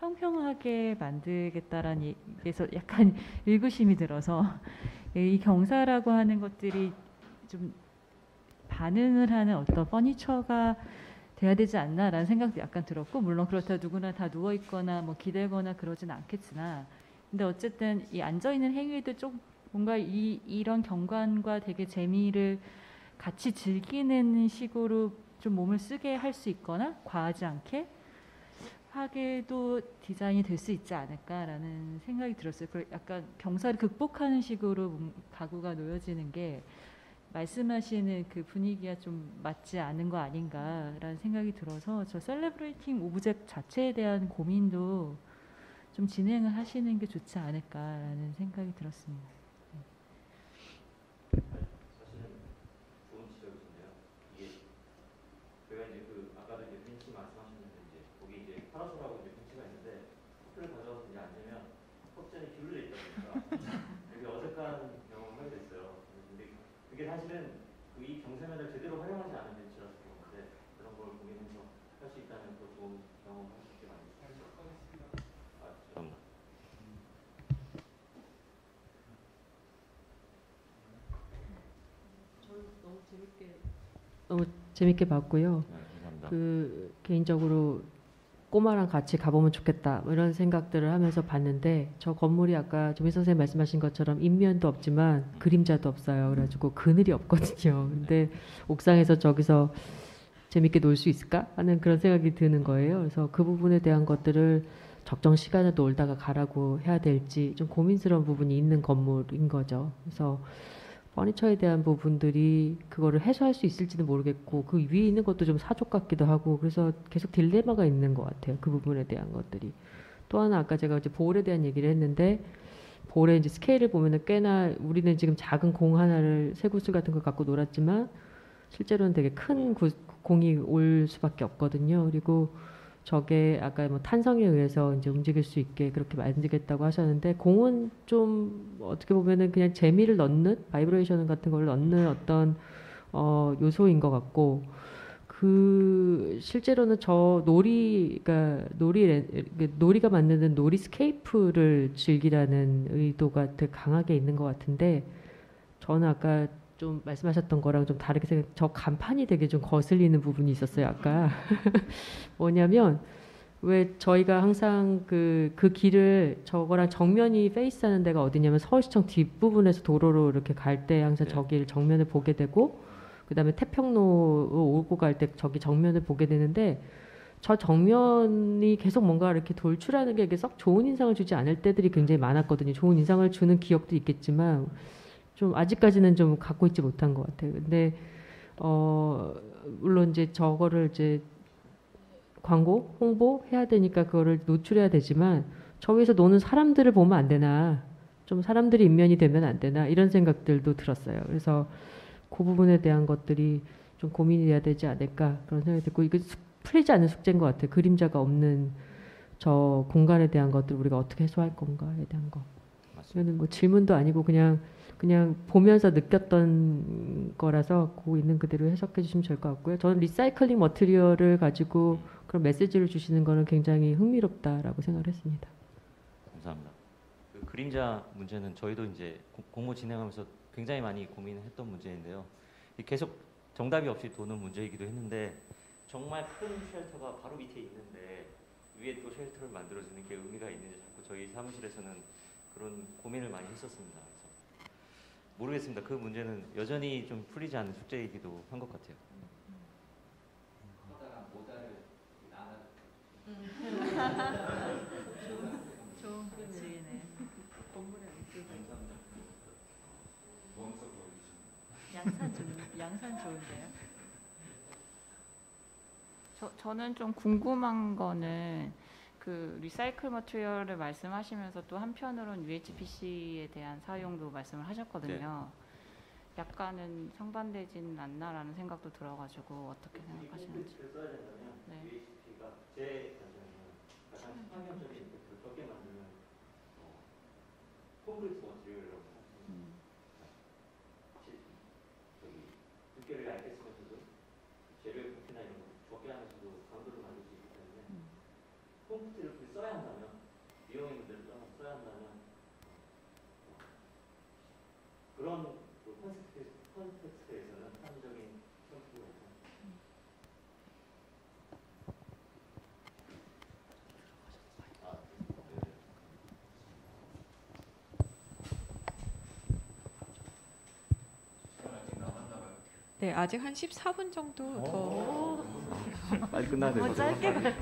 평평하게 만들겠다라는 얘기에서 약간 의구심이 들어서 이 경사라고 하는 것들이 좀 반응을 하는 어떤 퍼니처가 돼야 되지 않나라는 생각도 약간 들었고 물론 그렇다 누구나 다 누워 있거나 뭐 기대거나 그러진 않겠으나 근데 어쨌든 이 앉아 있는 행위도 좀 뭔가 이 이런 경관과 되게 재미를 같이 즐기는 식으로 좀 몸을 쓰게 할 수 있거나 과하지 않게 하게도 디자인이 될 수 있지 않을까라는 생각이 들었어요. 그 약간 경사를 극복하는 식으로 몸- 가구가 놓여지는 게 말씀하시는 그 분위기가 좀 맞지 않은 거 아닌가라는 생각이 들어서 저 celebrating object 자체에 대한 고민도 좀 진행을 하시는 게 좋지 않을까라는 생각이 들었습니다. 사실은 좋은 지적이신데요. 이게 저희가 이제 그 아까도 이제 벤치 말씀하셨는데 이제 거기 이제 파라솔하고 이제 벤치가 있는데 커피를 가져와서 이제 앉으면 커피잔이 기울여 있다 보니까 되게 어색한 경험을 하게 됐어요. 근데 그게 사실은 그 이 경사면을 제대로 활용하지 않은 벤치라서 그런데 그런 걸 고민해서 할 수 있다면 더 좋은 경험을 할 수 있게 많이 아, 죄송합니다. 저는 너무 재밌게 너무 재밌게 봤고요. 네. 그 개인적으로 꼬마랑 같이 가보면 좋겠다 뭐 이런 생각들을 하면서 봤는데 저 건물이 아까 조민 선생님 말씀하신 것처럼 인면도 없지만 그림자도 없어요. 그래가지고 그늘이 없거든요. 근데 옥상에서 저기서 재밌게 놀 수 있을까 하는 그런 생각이 드는 거예요. 그래서 그 부분에 대한 것들을 적정 시간에 놀다가 가라고 해야 될지 좀 고민스러운 부분이 있는 건물인 거죠. 그래서 퍼니처에 대한 부분들이 그거를 해소할 수 있을지는 모르겠고 그 위에 있는 것도 좀 사족 같기도 하고 그래서 계속 딜레마가 있는 것 같아요. 그 부분에 대한 것들이. 또 하나 아까 제가 이제 볼에 대한 얘기를 했는데 볼의 이제 스케일을 보면은 꽤나 우리는 지금 작은 공 하나를 쇠구슬 같은 걸 갖고 놀았지만 실제로는 되게 큰 구- 공이 올 수밖에 없거든요. 그리고 저게 아까 뭐 탄성에 의해서 이제 움직일 수 있게 그렇게 만들겠다고 하셨는데 공은 좀 어떻게 보면은 그냥 재미를 넣는 vibration 같은 걸 넣는 어떤 어 요소인 것 같고 그 실제로는 저 놀이 그러니까 놀이 레- 그 놀이가 만드는 놀이 scape를 즐기라는 의도가 되게 강하게 있는 것 같은데 저는 아까 좀 말씀하셨던 거랑 좀 다르게 생각 저 간판이 되게 좀 거슬리는 부분이 있었어요 아까 뭐냐면 왜 저희가 항상 그, 그 길을 저거랑 정면이 face하는 데가 어디냐면 서울시청 뒷부분에서 도로로 이렇게 갈 때 항상 네. 저기를 정면을 보게 되고 그다음에 태평로로 오고 갈 때 저기 정면을 보게 되는데 저 정면이 계속 뭔가 이렇게 돌출하는 게 이게 썩 좋은 인상을 주지 않을 때들이 굉장히 많았거든요. 좋은 인상을 주는 기억도 있겠지만 좀 아직까지는 좀 갖고 있지 못한 것 같아요. 근데 어 물론 이제 저거를 이제 광고 홍보 해야 되니까 그거를 노출해야 되지만 저기서 노는 사람들을 보면 안 되나 좀 사람들이 인면이 되면 안 되나 이런 생각들도 들었어요. 그래서 그 부분에 대한 것들이 좀 고민이 돼야 되지 않을까 그런 생각이 들고 이게 숙- 풀리지 않는 숙제인 것 같아요. 그림자가 없는 저 공간에 대한 것들 우리가 어떻게 해소할 건가에 대한 거. 이거는 뭐 질문도 아니고 그냥 그냥 보면서 느꼈던 거라서 그 있는 그대로 해석해 주시면 좋을 것 같고요. 저는 리사이클링 머티리얼을 가지고 그런 메시지를 주시는 거는 굉장히 흥미롭다라고 생각을 했습니다. 감사합니다. 그 그림자 문제는 저희도 이제 고- 공모 진행하면서 굉장히 많이 고민했던 문제인데요. 이 계속 정답이 없이 도는 문제이기도 했는데 정말 큰 쉘터가 바로 밑에 있는데 위에 또 쉘터를 만들어주는 게 의미가 있는지 자꾸 저희 사무실에서는 그런 고민을 많이 했었습니다. 모르겠습니다. 그 문제는 여전히 좀 풀리지 않는 숙제이기도 한 것 같아요. 좋은 분위기네. 양산 좋 양산 좋은데요. 저, 저는 좀 궁금한 거는 그 리사이클 머티리얼을 말씀하시면서 또 한편으로는 UHPC에 대한 사용도 말씀을 하셨거든요. 약간은 상반되진 않나라는 생각도 들어가지고 어떻게 생각하시는지. 네. UHP가 제 관점에는 만드는 material이라고 생각합니다. 음. 지- 저기 두께를 얇게 쓰면서도 재료의 부피나 이런 거 적게 하면서도 강도를 만들 수 있기 때문에 음. 콘크리트를 굳이 써야 한다면 위험의 문제를 떠나 써야 한다면 어, 그런 그 context, context에서는 합리적인 선택을 해서 아, 네. 네, 아직 한 14분 정도 더. 빨리 끝나네요. 어, 짧게 발-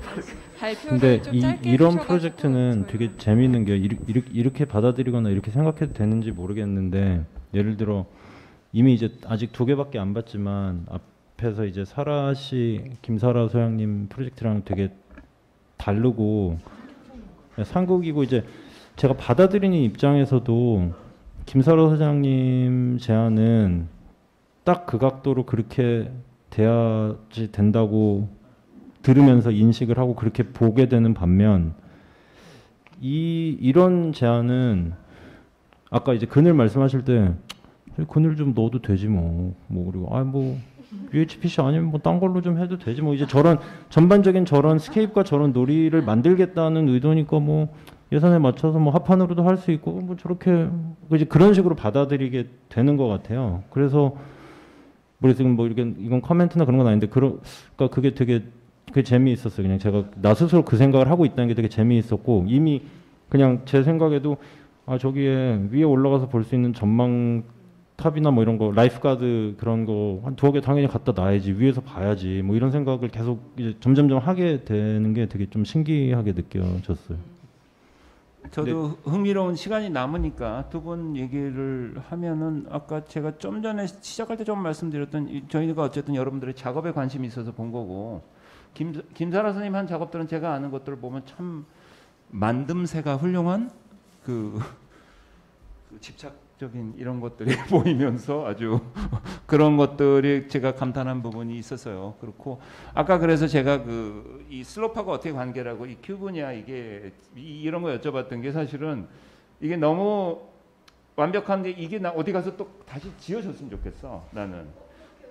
발표를 근데 좀 이, 짧게 이런 프로젝트는 되게 재미있는 게 이르- 이렇게 받아들이거나 이렇게 생각해도 되는지 모르겠는데 예를 들어 이미 이제 아직 두 개밖에 안 봤지만 앞에서 이제 사라 씨, 김사라 소장님 프로젝트랑 되게 다르고 상국이고 이제 제가 받아들이는 입장에서도 김사라 소장님 제안은 딱 그 각도로 그렇게 돼야지 된다고 들으면서 인식을 하고 그렇게 보게 되는 반면 이 이런 제안은 아까 이제 그늘 말씀하실 때 그늘 좀 넣어도 되지 뭐. 뭐 그리고 아뭐 UHPC 아니면 뭐 딴 걸로 좀 해도 되지 뭐 이제 저런 전반적인 저런 scape가 저런 놀이를 만들겠다는 의도니까 뭐 예산에 맞춰서 뭐 합판으로도 할 수 있고 뭐 저렇게 이제 그런 식으로 받아들이게 되는 것 같아요. 그래서 우리 지금 뭐 이렇게 이건 comment나 그런 건 아닌데 그러, 그러니까 그게 되게 그게 재미있었어요. 그냥 제가 나 스스로 그 생각을 하고 있다는 게 되게 재미있었고 이미 그냥 제 생각에도 아 저기에 위에 올라가서 볼 수 있는 전망 탑이나 뭐 이런 거 lifeguard 그런 거 한 두어 개 당연히 갖다 놔야지 위에서 봐야지 뭐 이런 생각을 계속 이제 점점점 하게 되는 게 되게 좀 신기하게 느껴졌어요. 저도 흥미로운 시간이 남으니까 두 분 얘기를 하면은 아까 제가 좀 전에 시작할 때 좀 말씀드렸던 이- 저희가 어쨌든 여러분들의 작업에 관심이 있어서 본 거고 김 김사라 선생님 한 작업들은 제가 아는 것들을 보면 참 만듦새가 훌륭한 그, 그 집착 적인 이런 것들이 보이면서 아주 그런 것들이 제가 감탄한 부분이 있었어요. 그렇고 아까 그래서 제가 그 이 슬로파가 어떻게 관계라고 이 큐브냐 이게 이, 이런 거 여쭤봤던 게 사실은 이게 너무 완벽한 게 이게 나 어디 가서 또 다시 지어졌으면 좋겠어 나는.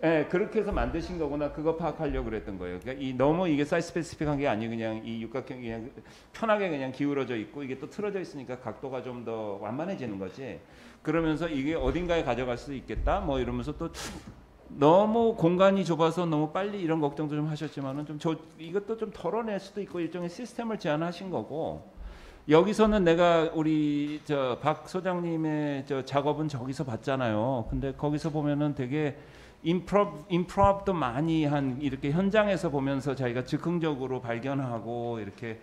예, 그렇게 해서 만드신 거구나 그거 파악하려고 그랬던 거예요. 그러니까 이 너무 이게 사이즈 스페시픽한 게 아니고 그냥 이 육각형이 그냥 편하게 그냥 기울어져 있고 이게 또 틀어져 있으니까 각도가 좀 더 완만해지는 거지. 그러면서 이게 어딘가에 가져갈 수 있겠다 뭐 이러면서 또 너무 공간이 좁아서 너무 빨리 이런 걱정도 좀 하셨지만은 좀 저 이것도 좀 덜어낼 수도 있고 일종의 시스템을 제안하신 거고 여기서는 내가 우리 저 박 소장님의 저 작업은 저기서 봤잖아요. 근데 거기서 보면은 되게 임프롭 임프롭도 많이 한 이렇게 현장에서 보면서 자기가 즉흥적으로 발견하고 이렇게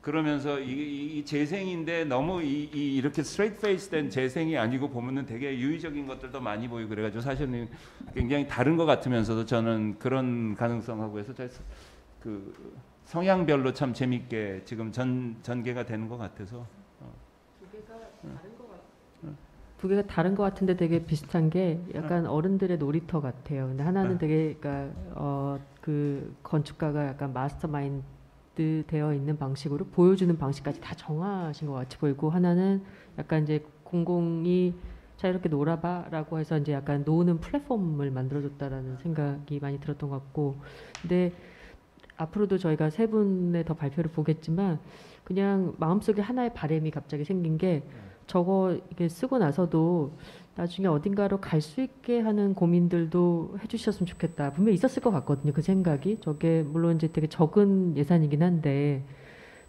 그러면서 이, 이- 이 재생인데 너무 이, 이 이렇게 straight face 된 재생이 아니고 보면은 되게 유희적인 것들도 많이 보이고 그래가지고 사실은 굉장히 다른 것 같으면서도 저는 그런 가능성하고 해서 저- 그 성향별로 참 재밌게 지금 전 전개가 되는 것 같아서 두 개가 다른 것 같. 두 개가 다른 것 같은데 되게 비슷한 게 약간 어른들의 놀이터 같아요. 근데 하나는 네. 되게 그러니까 어 그 건축가가 약간 mastermind 되어 있는 방식으로 보여주는 방식까지 다 정하신 것 같이 보이고 하나는 약간 이제 공공이 자유롭게 놀아봐라고 해서 이제 약간 노는 플랫폼을 만들어줬다라는 생각이 많이 들었던 것 같고 근데 앞으로도 저희가 세 분의 더 발표를 보겠지만 그냥 마음속에 하나의 바램이 갑자기 생긴 게 저거 이게 쓰고 나서도 나중에 어딘가로 갈 수 있게 하는 고민들도 해주셨으면 좋겠다. 분명 히 있었을 것 같거든요. 그 생각이 저게 물론 이제 되게 적은 예산이긴 한데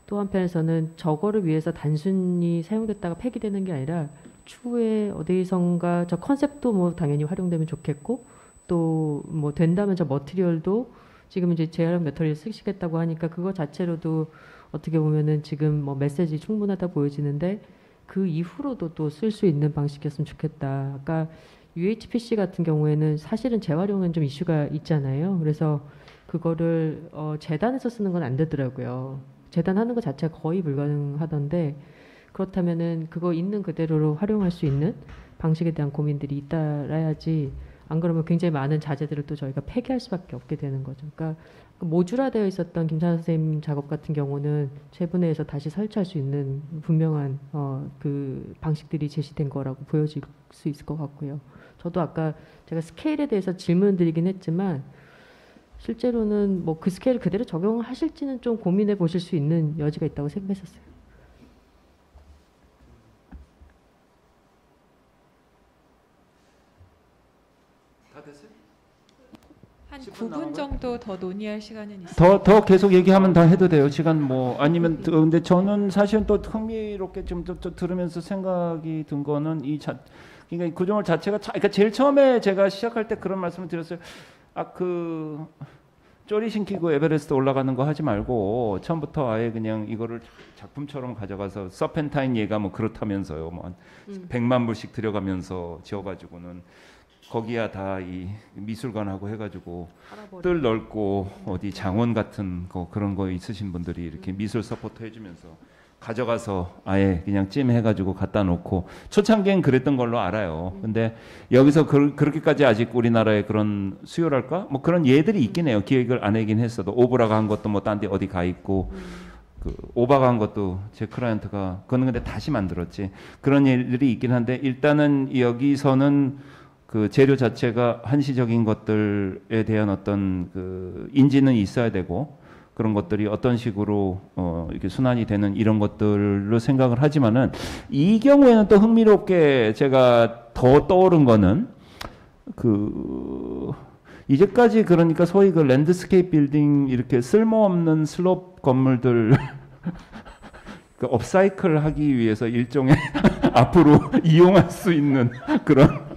또 한편에서는 저거를 위해서 단순히 사용됐다가 폐기되는 게 아니라 추후에 어디선가 저 컨셉도 뭐 당연히 활용되면 좋겠고 또 뭐 된다면 저 머티리얼도 지금 이제 재활용 메터리얼 쓰시겠다고 하니까 그거 자체로도 어떻게 보면은 지금 뭐 메시지 충분하다 보여지는데 그 이후로도 또 쓸 수 있는 방식이었으면 좋겠다. 아까 UHPC 같은 경우에는 사실은 재활용은 좀 이슈가 있잖아요. 그래서 그거를 어 재단에서 쓰는 건 안 되더라고요. 재단하는 것 자체가 거의 불가능하던데 그렇다면은 그거 있는 그대로로 활용할 수 있는 방식에 대한 고민들이 잇따라야지 안 그러면 굉장히 많은 자재들을 또 저희가 폐기할 수밖에 없게 되는 거죠. 그러니까 그 모듈화되어 있었던 김찬 선생님 작업 같은 경우는 재분해해서 다시 설치할 수 있는 분명한 어, 그 방식들이 제시된 거라고 보여질 수 있을 것 같고요. 저도 아까 제가 스케일에 대해서 질문 드리긴 했지만 실제로는 뭐 그 스케일 그대로 적용하실지는 좀 고민해 보실 수 있는 여지가 있다고 생각했었어요. 다 됐어요? 한 10분 9분 남은 정도 더 논의할 시간은 있어요. 더 더 계속 얘기하면 다 해도 돼요. 시간 뭐 아니면 또 근데 저는 사실은 또 흥미롭게 좀, 좀, 좀 들으면서 생각이 든 거는 이 자, 그러니까 이 구조물 자체가 차, 그러니까 제일 처음에 제가 시작할 때 그런 말씀을 드렸어요. 아그 쪼리 신기고 에베레스트 올라가는 거 하지 말고 처음부터 아예 그냥 이거를 작품처럼 가져가서 Serpentine 얘가 뭐 그렇다면서요. 뭐한 음. 100만 불씩 들여가면서 지어 가지고는 거기야 다 이 미술관하고 해가지고. 뜰 넓고 어디 장원 같은 거 그런 거 있으신 분들이 이렇게 미술 서포터 해주면서 가져가서 아예 그냥 찜 해가지고 갖다 놓고 초창기엔 그랬던 걸로 알아요. 근데 여기서 그, 그렇게까지 아직 우리나라에 그런 수요랄까? 뭐 그런 예들이 있긴 해요. 기획을 안 하긴 했어도. 오브라가 한 것도 뭐 딴 데 어디 가 있고. 그 오바가 한 것도 제 클라이언트가 그거는 근데 다시 만들었지. 그런 일들이 있긴 한데 일단은 여기서는 그 재료 자체가 한시적인 것들에 대한 어떤 그 인지는 있어야 되고 그런 것들이 어떤 식으로 어 이렇게 순환이 되는 이런 것들로 생각을 하지만은 이 경우에는 또 흥미롭게 제가 더 떠오른 거는 그 이제까지 그러니까 소위 그 landscape building 이렇게 쓸모없는 slop 건물들 그 upcycle 하기 위해서 일종의 앞으로 이용할 수 있는 그런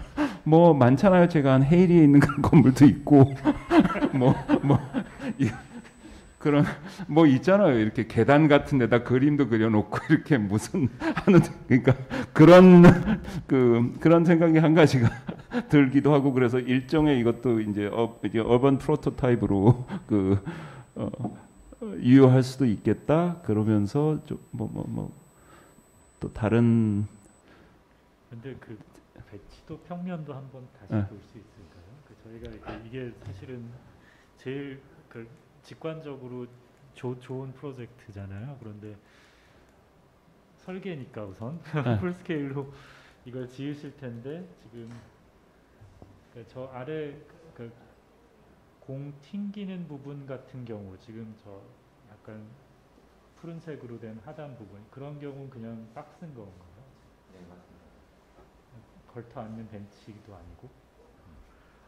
뭐 많잖아요. 제가 한 헤이리에 있는 건물도 있고 뭐뭐 그런 뭐 있잖아요. 이렇게 계단 같은 데다 그림도 그려놓고 이렇게 무슨 하는 그러니까 그런 그 그런 생각이 한 가지가 들기도 하고 그래서 일종의 이것도 이제 어, 이제 어반 프로토타입으로 그 어, 이용할 수도 있겠다. 그러면서 좀 뭐 뭐 뭐 또 다른 근데 그 배치도 평면도 한번 다시 네. 볼수 있을까요? 그 저희가 이게 사실은 제일 그 직관적으로 조, 좋은 프로젝트잖아요. 그런데 설계니까 우선 네. 풀스케일로 이걸 지으실 텐데 지금 그저 아래 그 공 튕기는 부분 같은 경우 지금 저 약간 푸른색으로 된 하단 부분 그런 경우는 그냥 박스인 건가요? 걸터 앉는 벤치도 아니고.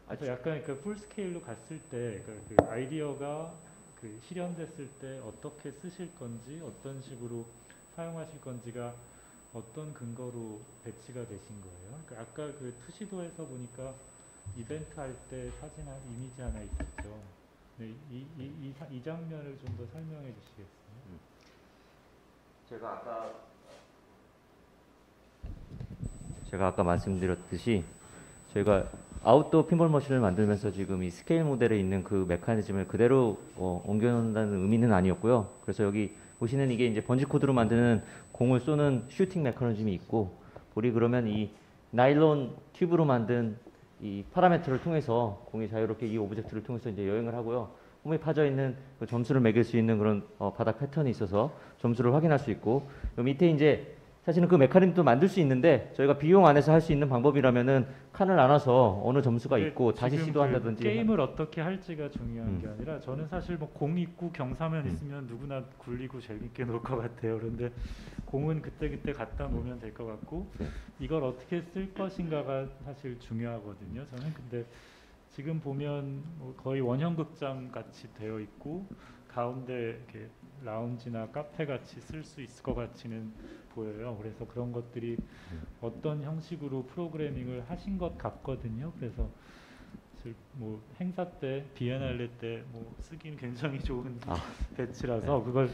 그래서 약간 그 풀스케일로 갔을 때 그, 그 아이디어가 그 실현됐을 때 어떻게 쓰실 건지 어떤 식으로 사용하실 건지가 어떤 근거로 배치가 되신 거예요? 그 아까 그 투시도에서 보니까 이벤트 할 때 사진 한 이미지 하나 있었죠. 네, 이, 이, 이, 사- 이 장면을 좀 더 설명해 주시겠어요? 제가 아까 제가 아까 말씀드렸듯이 저희가 outdoor pinball machine을 만들면서 지금 이 scale model에 있는 그 메커니즘을 그대로 어, 옮겨놓는다는 의미는 아니었고요. 그래서 여기 보시는 이게 이제 bungee cord로 만드는 공을 쏘는 shooting mechanism이 있고 우리 그러면 이 나일론 튜브로 만든 이 perimeter를 통해서 공이 자유롭게 이 object를 통해서 이제 여행을 하고요. 홈에 파져 있는 그 점수를 매길 수 있는 그런 어, 바닥 패턴이 있어서 점수를 확인할 수 있고 요 밑에 이제 사실은 그 메커니즘도 만들 수 있는데 저희가 비용 안에서 할 수 있는 방법이라면은 칸을 나눠서 어느 점수가 근데 있고 다시 시도한다든지 그 게임을 어떻게 할지가 중요한 음. 게 아니라 저는 사실 뭐 공 있고 경사면 음. 있으면 누구나 굴리고 재밌게 놀 것 같아요. 그런데 공은 그때 그때 갖다 놓으면 될 것 같고 네. 이걸 어떻게 쓸 것인가가 사실 중요하거든요. 저는 근데 지금 보면 뭐 거의 원형 극장 같이 되어 있고 가운데 이렇게 라운지나 카페 같이 쓸 수 있을 것 같이는 보여요. 그래서 그런 것들이 어떤 형식으로 프로그래밍을 하신 것 같거든요. 그래서 뭐 행사 때 비엔날레 때뭐 쓰기는 굉장히 좋은 아, 배치라서 그걸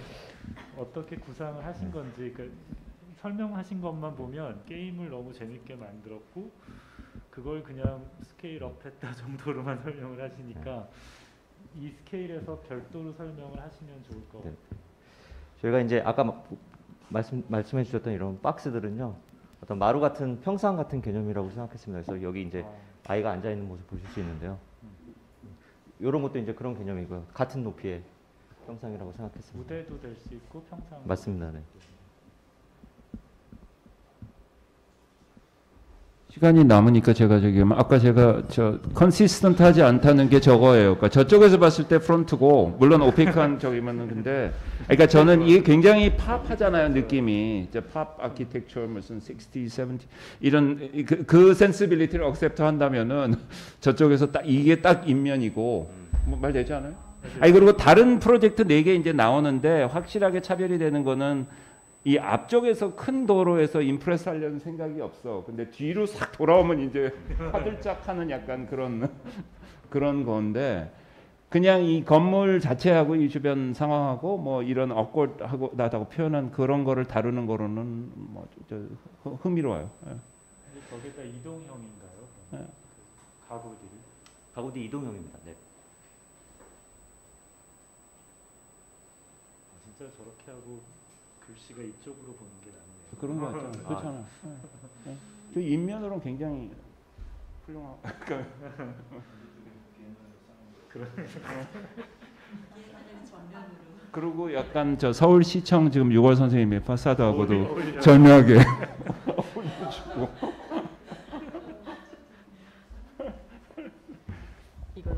어떻게 구상을 하신 건지 그 설명하신 것만 보면 게임을 너무 재밌게 만들었고 그걸 그냥 scale up했다 정도로만 설명을 하시니까 이 스케일에서 별도로 설명을 하시면 좋을 것 네. 같아요. 저희가 이제 아까 마- 말씀 말씀해 주셨던 이런 박스들은요 어떤 마루 같은 평상 같은 개념이라고 생각했습니다. 그래서 여기 이제 아, 아이가 앉아 있는 모습 보실 수 있는데요. 이런 것도 이제 그런 개념이고요. 같은 높이의 평상이라고 생각했습니다. 무대도 될 수 있고 평상 맞습니다. 네. 시간이 남으니까 제가 저기 아까 제가 저 consistent하지 않다는 게 저거예요. 그러니까 저쪽에서 봤을 때 front고 물론 opaque한 저기면은 근데 그러니까 저는 이게 굉장히 pop하잖아요 느낌이 이제 pop architecture 무슨 60, 70 이런 그, 그 sensibility를 accept 한다면은 저쪽에서 딱 이게 딱 입면이고 뭐 말 되지 않아요? 아니 그리고 다른 프로젝트 네개 이제 나오는데 확실하게 차별이 되는 거는 이 앞쪽에서 큰 도로에서 임프레스 하려는 생각이 없어. 근데 뒤로 싹 돌아오면 이제 화들짝하는 약간 그런 그런 건데 그냥 이 건물 자체하고 이 주변 상황하고 뭐 이런 억울하고 나다고 표현한 그런 거를 다루는 거로는 뭐 저, 저, 흥- 흥미로워요. 예. 근데 거기다 이동형인가요? 네. 그 가구들이 가구디 이동형입니다. 네. 아, 진짜 저렇게 하고 글씨가 이쪽으로 보는 게 낫네요. 그런 거 같잖아요. 그렇잖아. 예. 예. 저 인면으로는 굉장히 훌륭하고 그리고 약간 저 서울시청 지금 6월 선생님의 파사드하고도. 절묘하게 어울려주고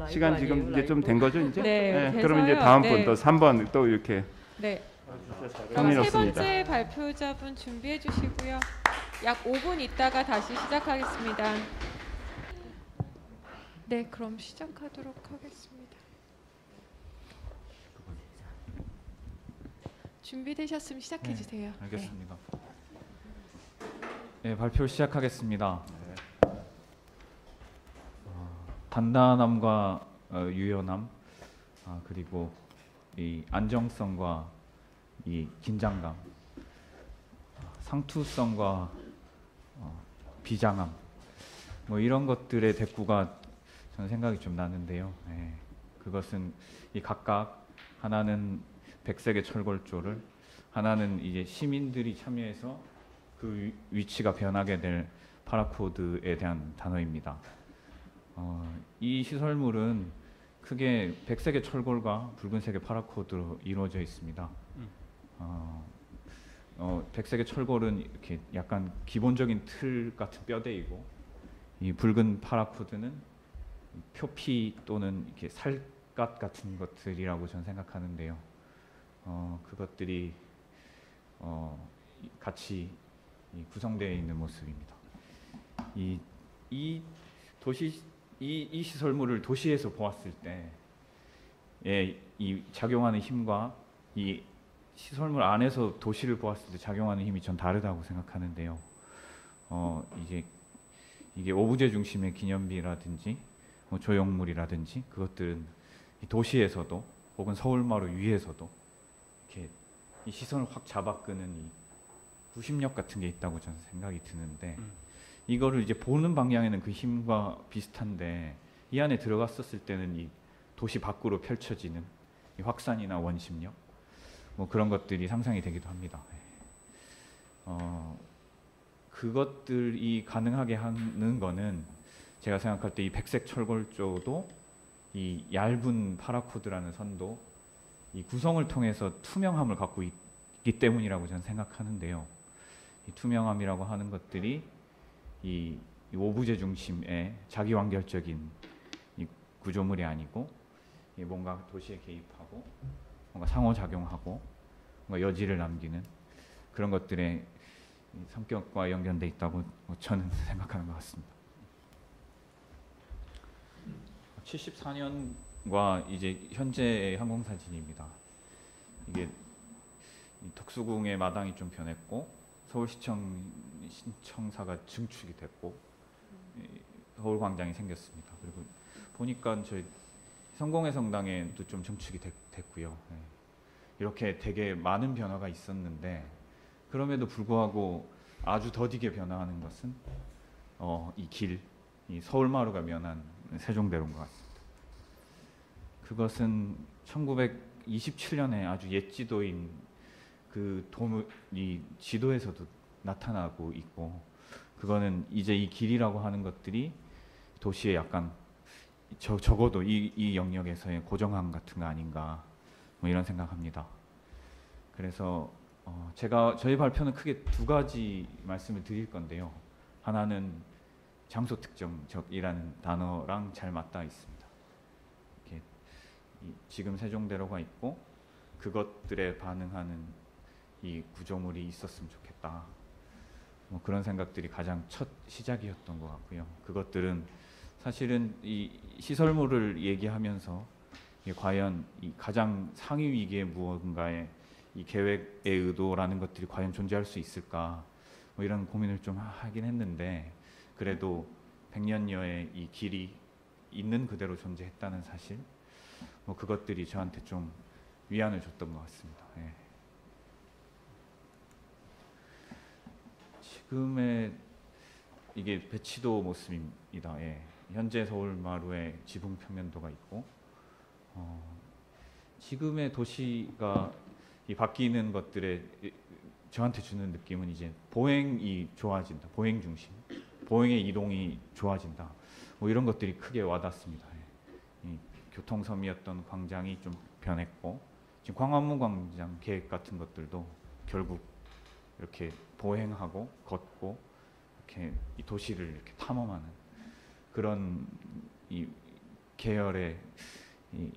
시간 지금 이제 좀? 된 거죠 이제? 네, 그럼 이제. 다음 네. 분또 3번 또 이렇게 네. 세 흥미롭습니다. 번째 발표자분 준비해 주시고요. 약 5분 있다가 다시 시작하겠습니다. 네, 그럼 시작하도록 하겠습니다. 준비되셨으면 시작해 네, 주세요. 알겠습니다. 네, 발표 시작하겠습니다. 어, 단단함과 어, 유연함 아, 그리고 이 안정성과 이 긴장감, 어, 상투성과 어, 비장함 뭐 이런 것들의 대꾸가 저는 생각이 좀 나는데요. 네, 그것은 이 각각 하나는 백색의 철골조를 하나는 이제 시민들이 참여해서 그 위- 위치가 변하게 될 파라코드에 대한 단어입니다. 어, 이 시설물은 크게 백색의 철골과 붉은색의 파라코드로 이루어져 있습니다. 어, 어, 백색의 철골은 이렇게 약간 기본적인 틀 같은 뼈대이고 이 붉은 파라코드는 표피 또는 이렇게 살갗 같은 것들이라고 저는 생각하는데요. 어, 그것들이 어, 이- 같이 이 구성되어 있는 모습입니다. 이, 이 도시 이, 이 시설물을 도시에서 보았을 때, 예, 이 작용하는 힘과 이 시설물 안에서 도시를 보았을 때 작용하는 힘이 전 다르다고 생각하는데요. 어, 이제 이게 오브제 중심의 기념비라든지 뭐 조형물이라든지 그것들은 이 도시에서도 혹은 서울마루 위에서도 이렇게 이 시선을 확 잡아끄는 이 구심력 같은 게 있다고 저는 생각이 드는데 이거를 이제 보는 방향에는 그 힘과 비슷한데 이 안에 들어갔었을 때는 이 도시 밖으로 펼쳐지는 이 확산이나 원심력 뭐 그런 것들이 상상이 되기도 합니다. 예. 어, 그것들이 가능하게 하는 거는 제가 생각할 때 이 백색 철골조도 이 얇은 파라코드라는 선도 이 구성을 통해서 투명함을 갖고 있기 때문이라고 저는 생각하는데요. 이 투명함이라고 하는 것들이 이, 이 오브제 중심의 자기 완결적인 이 구조물이 아니고 이 뭔가 도시에 개입하고 뭔가 상호작용하고 뭔가 여지를 남기는 그런 것들의 이 성격과 연결돼 있다고 저는 생각하는 것 같습니다. 74년과 이제 현재의 항공 사진입니다. 이게 이 덕수궁의 마당이 좀 변했고 서울시청 신청사가 증축이 됐고 이 서울광장이 생겼습니다. 그리고 보니까 저희 성공회 성당에도 좀 증축이 됐, 됐고요. 예. 이렇게 되게 많은 변화가 있었는데 그럼에도 불구하고 아주 더디게 변화하는 것은 어, 이 길, 이 서울마루가 면한 세종대로인 것 같습니다. 그것은 1927년에 아주 옛 지도인 그 도무 이 지도에서도 나타나고 있고 그거는 이제 이 길이라고 하는 것들이 도시에 약간 저, 적어도 이, 이 영역에서의 고정함 같은 거 아닌가 뭐 이런 생각합니다. 그래서 어, 제가 저희 발표는 크게 두 가지 말씀을 드릴 건데요. 하나는 장소 특정적이라는 단어랑 잘 맞닿아 있습니다. 지금 세종대로가 있고 그것들에 반응하는 이 구조물이 있었으면 좋겠다. 뭐 그런 생각들이 가장 첫 시작이었던 것 같고요. 그것들은 사실은 이 시설물을 얘기하면서 과연 이 가장 상위 위기의 무언가의 이 계획의 의도라는 것들이 과연 존재할 수 있을까 뭐 이런 고민을 좀 하긴 했는데 그래도 100년여의 이 길이 있는 그대로 존재했다는 사실 뭐 그것들이 저한테 좀 위안을 줬던 것 같습니다. 예. 지금의 이게 배치도 모습입니다. 예. 현재 서울 마루에 지붕 평면도가 있고 어, 지금의 도시가 이 바뀌는 것들에 이- 저한테 주는 느낌은 이제 보행이 좋아진다. 보행 중심. 보행의 이동이 좋아진다. 뭐 이런 것들이 크게 와닿습니다. 예. 이 교통섬이었던 광장이 좀 변했고 지금 광화문 광장 계획 같은 것들도 결국 이렇게 보행하고 걷고 이렇게 이 도시를 이렇게 탐험하는 그런 이 계열의 이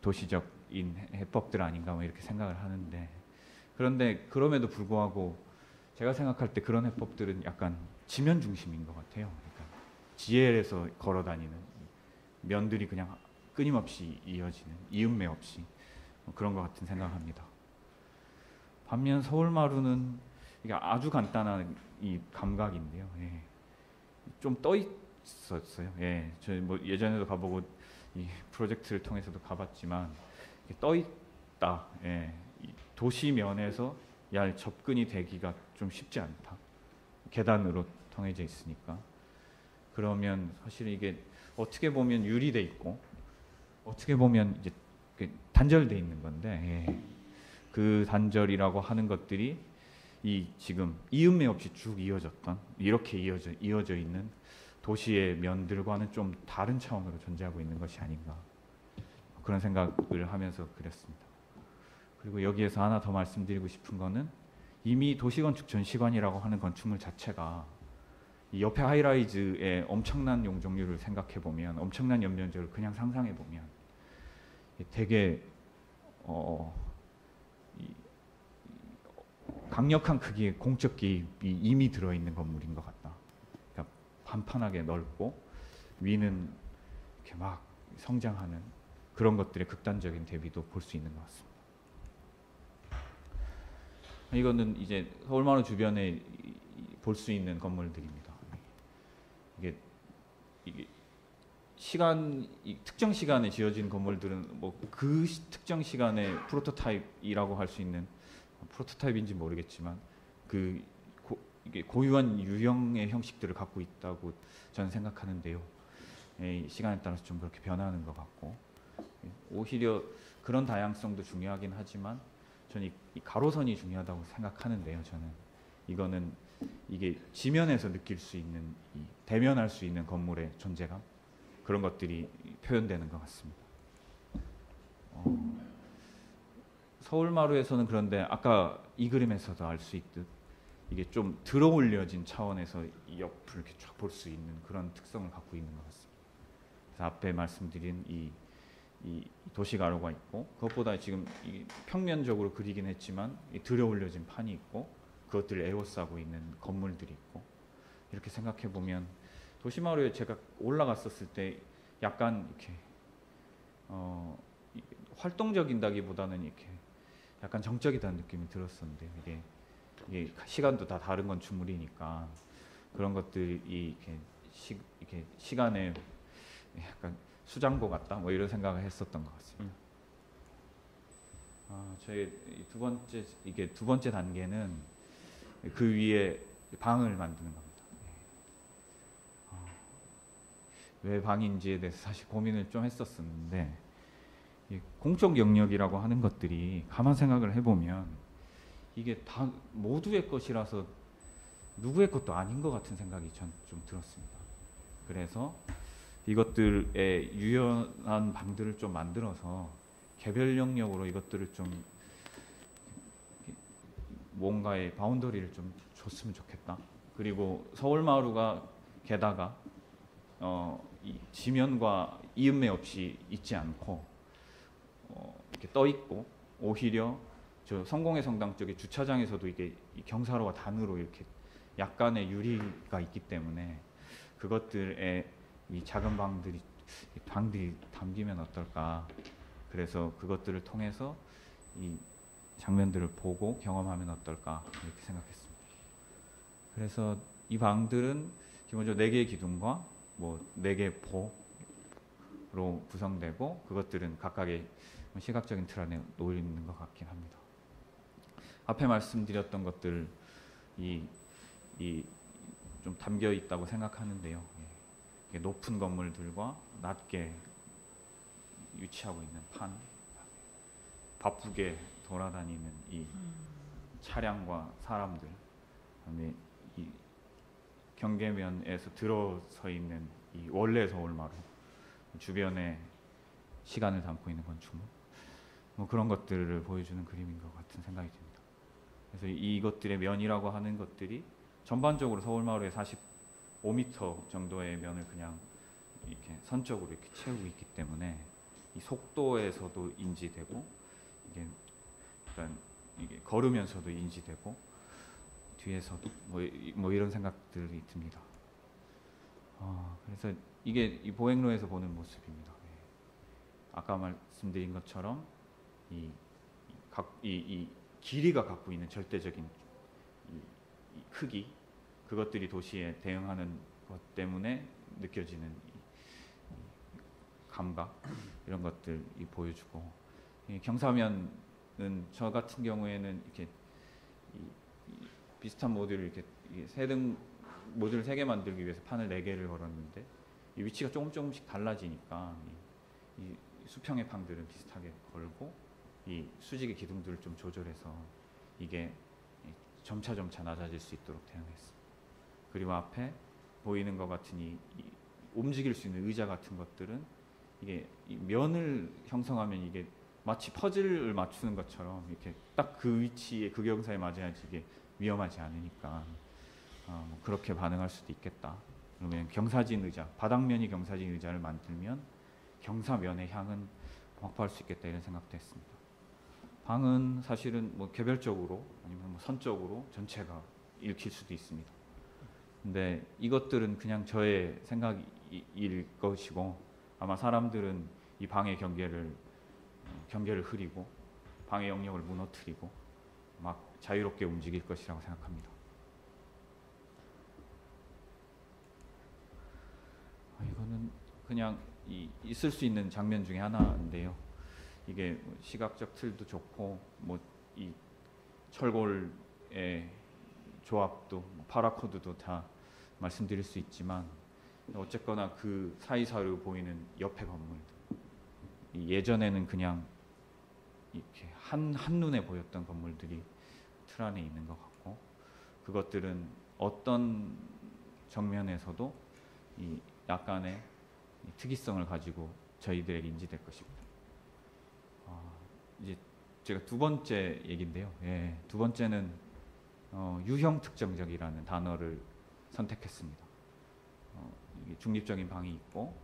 도시적인 해법들 아닌가 뭐 이렇게 생각을 하는데 그런데 그럼에도 불구하고 제가 생각할 때 그런 해법들은 약간 지면 중심인 것 같아요. 그러니까 지엘에서 걸어 다니는 면들이 그냥 끊임없이 이어지는 이음매 없이 뭐 그런 것 같은 생각합니다. 반면 서울마루는 이게 아주 간단한 이 감각인데요. 예. 좀떠 있 었어요. 예, 저뭐 예전에도 가보고 이 프로젝트를 통해서도 가봤지만 떠 있다. 예. 이 도시 면에서 야 접근이 되기가 좀 쉽지 않다. 계단으로 통해져 있으니까. 그러면 사실 이게 어떻게 보면 유리돼 있고 어떻게 보면 이제 그 단절돼 있는 건데 예. 그 단절이라고 하는 것들이 이 지금 이음매 없이 쭉 이어졌던 이렇게 이어져 이어져 있는 도시의 면들과는 좀 다른 차원으로 존재하고 있는 것이 아닌가 그런 생각을 하면서 그렸습니다. 그리고 여기에서 하나 더 말씀드리고 싶은 거는 이미 도시건축 전시관이라고 하는 건축물 자체가 이 옆에 하이라이즈의 엄청난 용적률을 생각해 보면 엄청난 연면적을 그냥 상상해 보면 되게 어, 이, 강력한 크기의 공적 개입이 이미 들어 있는 건물인 것. 그러니까 판판하게 넓고 위는 이렇게 막 성장하는 그런 것들의 극단적인 대비도 볼 수 있는 것 같습니다. 이거는 이제 서울마을 주변에 볼 수 있는 건물들입니다. 이게 이게 시간 이 특정 시간에 지어진 건물들은 뭐 그 특정 시간의 프로토타입이라고 할 수 있는 프로토타입인지 모르겠지만 그 고, 이게 고유한 유형의 형식들을 갖고 있다고 저는 생각하는데요. 예, 시간에 따라서 좀 그렇게 변하는 것 같고 예, 오히려 그런 다양성도 중요하긴 하지만 저는 이, 이 가로선이 중요하다고 생각하는데요. 저는 이거는 이게 지면에서 느낄 수 있는 이 대면할 수 있는 건물의 존재감 그런 것들이 표현되는 것 같습니다. 어, 서울마루에서는 그런데 아까 이 그림에서도 알 수 있듯 이게 좀 들어올려진 차원에서 이 옆을 이렇게 쫙 볼 수 있는 그런 특성을 갖고 있는 것 같습니다. 그래서 앞에 말씀드린 이, 이 도시 가로가 있고 그것보다 지금 이 평면적으로 그리긴 했지만 이 들어올려진 판이 있고 그것들을 에워싸고 있는 건물들이 있고 이렇게 생각해 보면 도시마루에 제가 올라갔었을 때 약간 이렇게 어, 이- 활동적인다기보다는 이렇게 약간 정적이다는 느낌이 들었었는데 이게 시간도 다 다른 건축물이니까 그런 것들이 이렇게, 시, 이렇게 시간에 약간 수장고 같다 뭐 이런 생각을 했었던 것 같습니다. 아, 저희 이두 번째 이게 두 번째 단계는 그 위에 방을 만드는 겁니다. 예. 어, 왜 방인지에 대해서 사실 고민을 좀 했었었는데 이 공적 영역이라고 하는 것들이 가만 생각을 해보면 이게 다 모두의 것이라서 누구의 것도 아닌 것 같은 생각이 전 좀 들었습니다. 그래서 이것들의 유연한 방들을 좀 만들어서 개별 영역으로 이것들을 좀 뭔가의 바운더리를 좀 줬으면 좋겠다. 그리고 서울 마루가 게다가 어, 이 지면과 이음매 없이 있지 않고 어, 이렇게 떠 있고 오히려 저 성공의 성당 쪽에 주차장에서도 이게 이 경사로와 단으로 이렇게 약간의 유리가 있기 때문에 그것들의 이 작은 방들이 이 방들이 담기면 어떨까. 그래서 그것들을 통해서 이 장면들을 보고 경험하면 어떨까 이렇게 생각했습니다. 그래서 이 방들은 기본적으로 네 개의 기둥과 뭐 네 개의 보로 구성되고 그것들은 각각의 시각적인 틀 안에 놓여 있는 것 같긴 합니다. 앞에 말씀드렸던 것들 이 이 좀 담겨 있다고 생각하는데요. 예. 높은 건물들과 낮게 위치하고 있는 판, 바쁘게 돌아다니는 이 차량과 사람들, 그다음에 이 경계면에서 들어서 있는 이 원래 서울마루 주변에 시간을 담고 있는 건축물, 뭐 그런 것들을 보여주는 그림인 것 같은 생각이 듭니다. 그래서 이것들의 면이라고 하는 것들이 전반적으로 서울마루의 45m 정도의 면을 그냥 이렇게 선적으로 이렇게 채우고 있기 때문에 이 속도에서도 인지되고 이게 약간 이게 걸으면서도 인지되고 뒤에서도 뭐, 이- 뭐 이런 생각들이 듭니다. 어, 그래서 이게 이 보행로에서 보는 모습입니다. 예. 아까 말씀드린 것처럼 이, 이, 각- 이, 이 길이가 갖고 있는 절대적인 크기 그것들이 도시에 대응하는 것 때문에 느껴지는 감각 이런 것들이 보여주고 이 경사면은 저 같은 경우에는 이렇게 비슷한 모듈을 이렇게 세등 모듈 세 개 만들기 위해서 판을 네 개를 걸었는데 이 위치가 조금 조금씩 달라지니까 이, 이 수평의 방들은 비슷하게 걸고 이 수직의 기둥들을 좀 조절해서 이게 이 점차 점차 낮아질 수 있도록 대응했습니다. 그리고 앞에 보이는 것 같은 이, 이 움직일 수 있는 의자 같은 것들은 이게 이 면을 형성하면 이게 마치 퍼즐을 맞추는 것처럼 이렇게 딱 그 위치에 그 경사에 맞아야지 이게 위험하지 않으니까 어, 뭐 그렇게 반응할 수도 있겠다. 그러면 경사진 의자, 바닥면이 경사진 의자를 만들면 경사면의 향은 확보할 수 있겠다 이런 생각도 했습니다. 방은 사실은 뭐 개별적으로 아니면 뭐 선적으로 전체가 읽힐 수도 있습니다. 근데 이것들은 그냥 저의 생각일 것이고 아마 사람들은 이 방의 경계를 어, 경계를 흐리고 방의 영역을 무너뜨리고 막 자유롭게 움직일 것이라고 생각합니다. 아, 이거는 그냥 이, 있을 수 있는 장면 중에 하나인데요. 이게 뭐 시각적 틀도 좋고 뭐 이 철골의 조합도 뭐 파라코드도 다 말씀드릴 수 있지만 어쨌거나 그 사이사이로 보이는 옆에 건물들 이 예전에는 그냥 이렇게 한 한눈에 보였던 건물들이 틀 안에 있는 것 같고 그것들은 어떤 정면에서도 이 약간의 이 특이성을 가지고 저희들에게 인지될 이제 제가 두 번째 얘기인데요. 예, 두 번째는 어, 유형 특정적이라는 단어를 선택했습니다. 어, 중립적인 방이 있고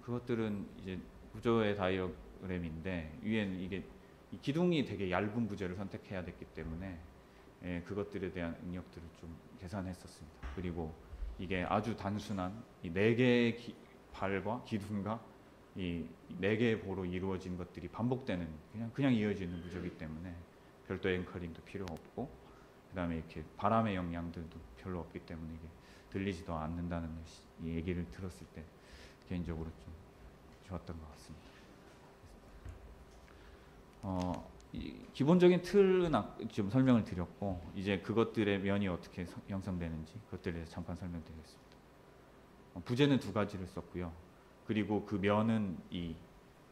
그것들은 이제 구조의 다이어그램인데 위에는 이게 이 기둥이 되게 얇은 부재를 선택해야 됐기 때문에 예, 그것들에 대한 응력들을 좀 계산했었습니다. 그리고 이게 아주 단순한 이 네 개의 기- 발과 기둥과 이 네 개의 보로 이루어진 것들이 반복되는 그냥 그냥 이어지는 구조이기 때문에 별도 앵커링도 필요 없고 그다음에 이렇게 바람의 영향들도 별로 없기 때문에 이게 들리지도 않는다는 시- 이 얘기를 들었을 때 개인적으로 좀 좋았던 것 같습니다. 어, 이 기본적인 틀은 아- 좀 설명을 드렸고 이제 그것들의 면이 어떻게 서- 형성되는지 그것들에 대해서 잠깐 설명드리겠습니다. 어, 부제는 두 가지를 썼고요. 그리고 그 면은 이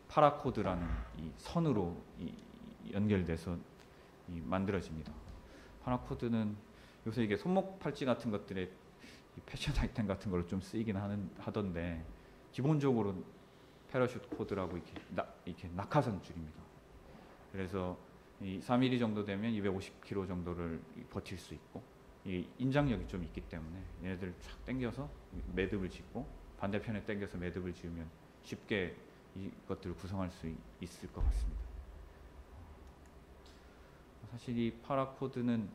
paracord라는 이 선으로 이- 이 연결돼서 이 만들어집니다. paracord는 요새 이게 손목 팔찌 같은 것들에 이 패션 아이템 같은 걸로 좀 쓰이긴 하는 하던데 기본적으로 parachute cord라고 이렇게 나, 이렇게 낙하산 줄입니다. 그래서 이 3mm 정도 되면 250kg 정도를 이 버틸 수 있고 이 인장력이 좀 있기 때문에 얘네들 쫙 당겨서 매듭을 짓고 반대편에 당겨서 매듭을 지으면 쉽게 이것들을 구성할 수 있- 있을 것 같습니다. 사실 이 paracord는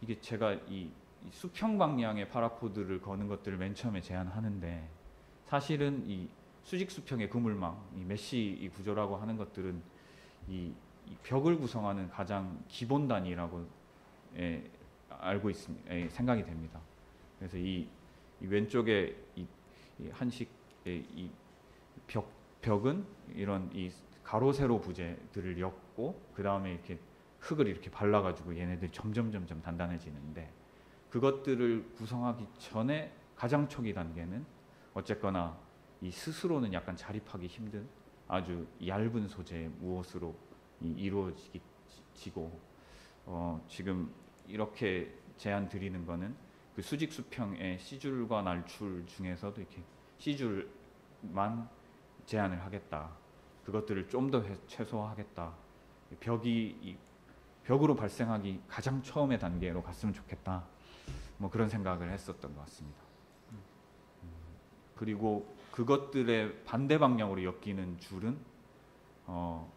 이게 제가 이, 이 수평 방향의 paracord를 거는 것들을 맨 처음에 제안하는데 사실은 이 수직 수평의 그물망, 이 mesh 이 구조라고 하는 것들은 이, 이 벽을 구성하는 가장 기본 단위라고 예, 알고 있습니다. 예, 생각이 됩니다. 그래서 이, 이 왼쪽에 이, 이 한식의 이 벽, 벽은 이런 이 가로 세로 부재들을 엮고 그 다음에 이렇게 흙을 이렇게 발라가지고 얘네들이 점점 점점 단단해지는데 그것들을 구성하기 전에 가장 초기 단계는 어쨌거나 이 스스로는 약간 자립하기 힘든 아주 얇은 소재의 무엇으로 이 이루어지고 어, 지금 이렇게 제안 드리는 거는 그 수직 수평의 C줄과 날줄 중에서도 이렇게 C줄만 제한을 하겠다. 그것들을 좀 더 최소화하겠다. 벽이 이 벽으로 발생하기 가장 처음의 단계로 갔으면 좋겠다. 뭐 그런 생각을 했었던 것 같습니다. 음. 그리고 그것들의 반대 방향으로 엮이는 줄은 어,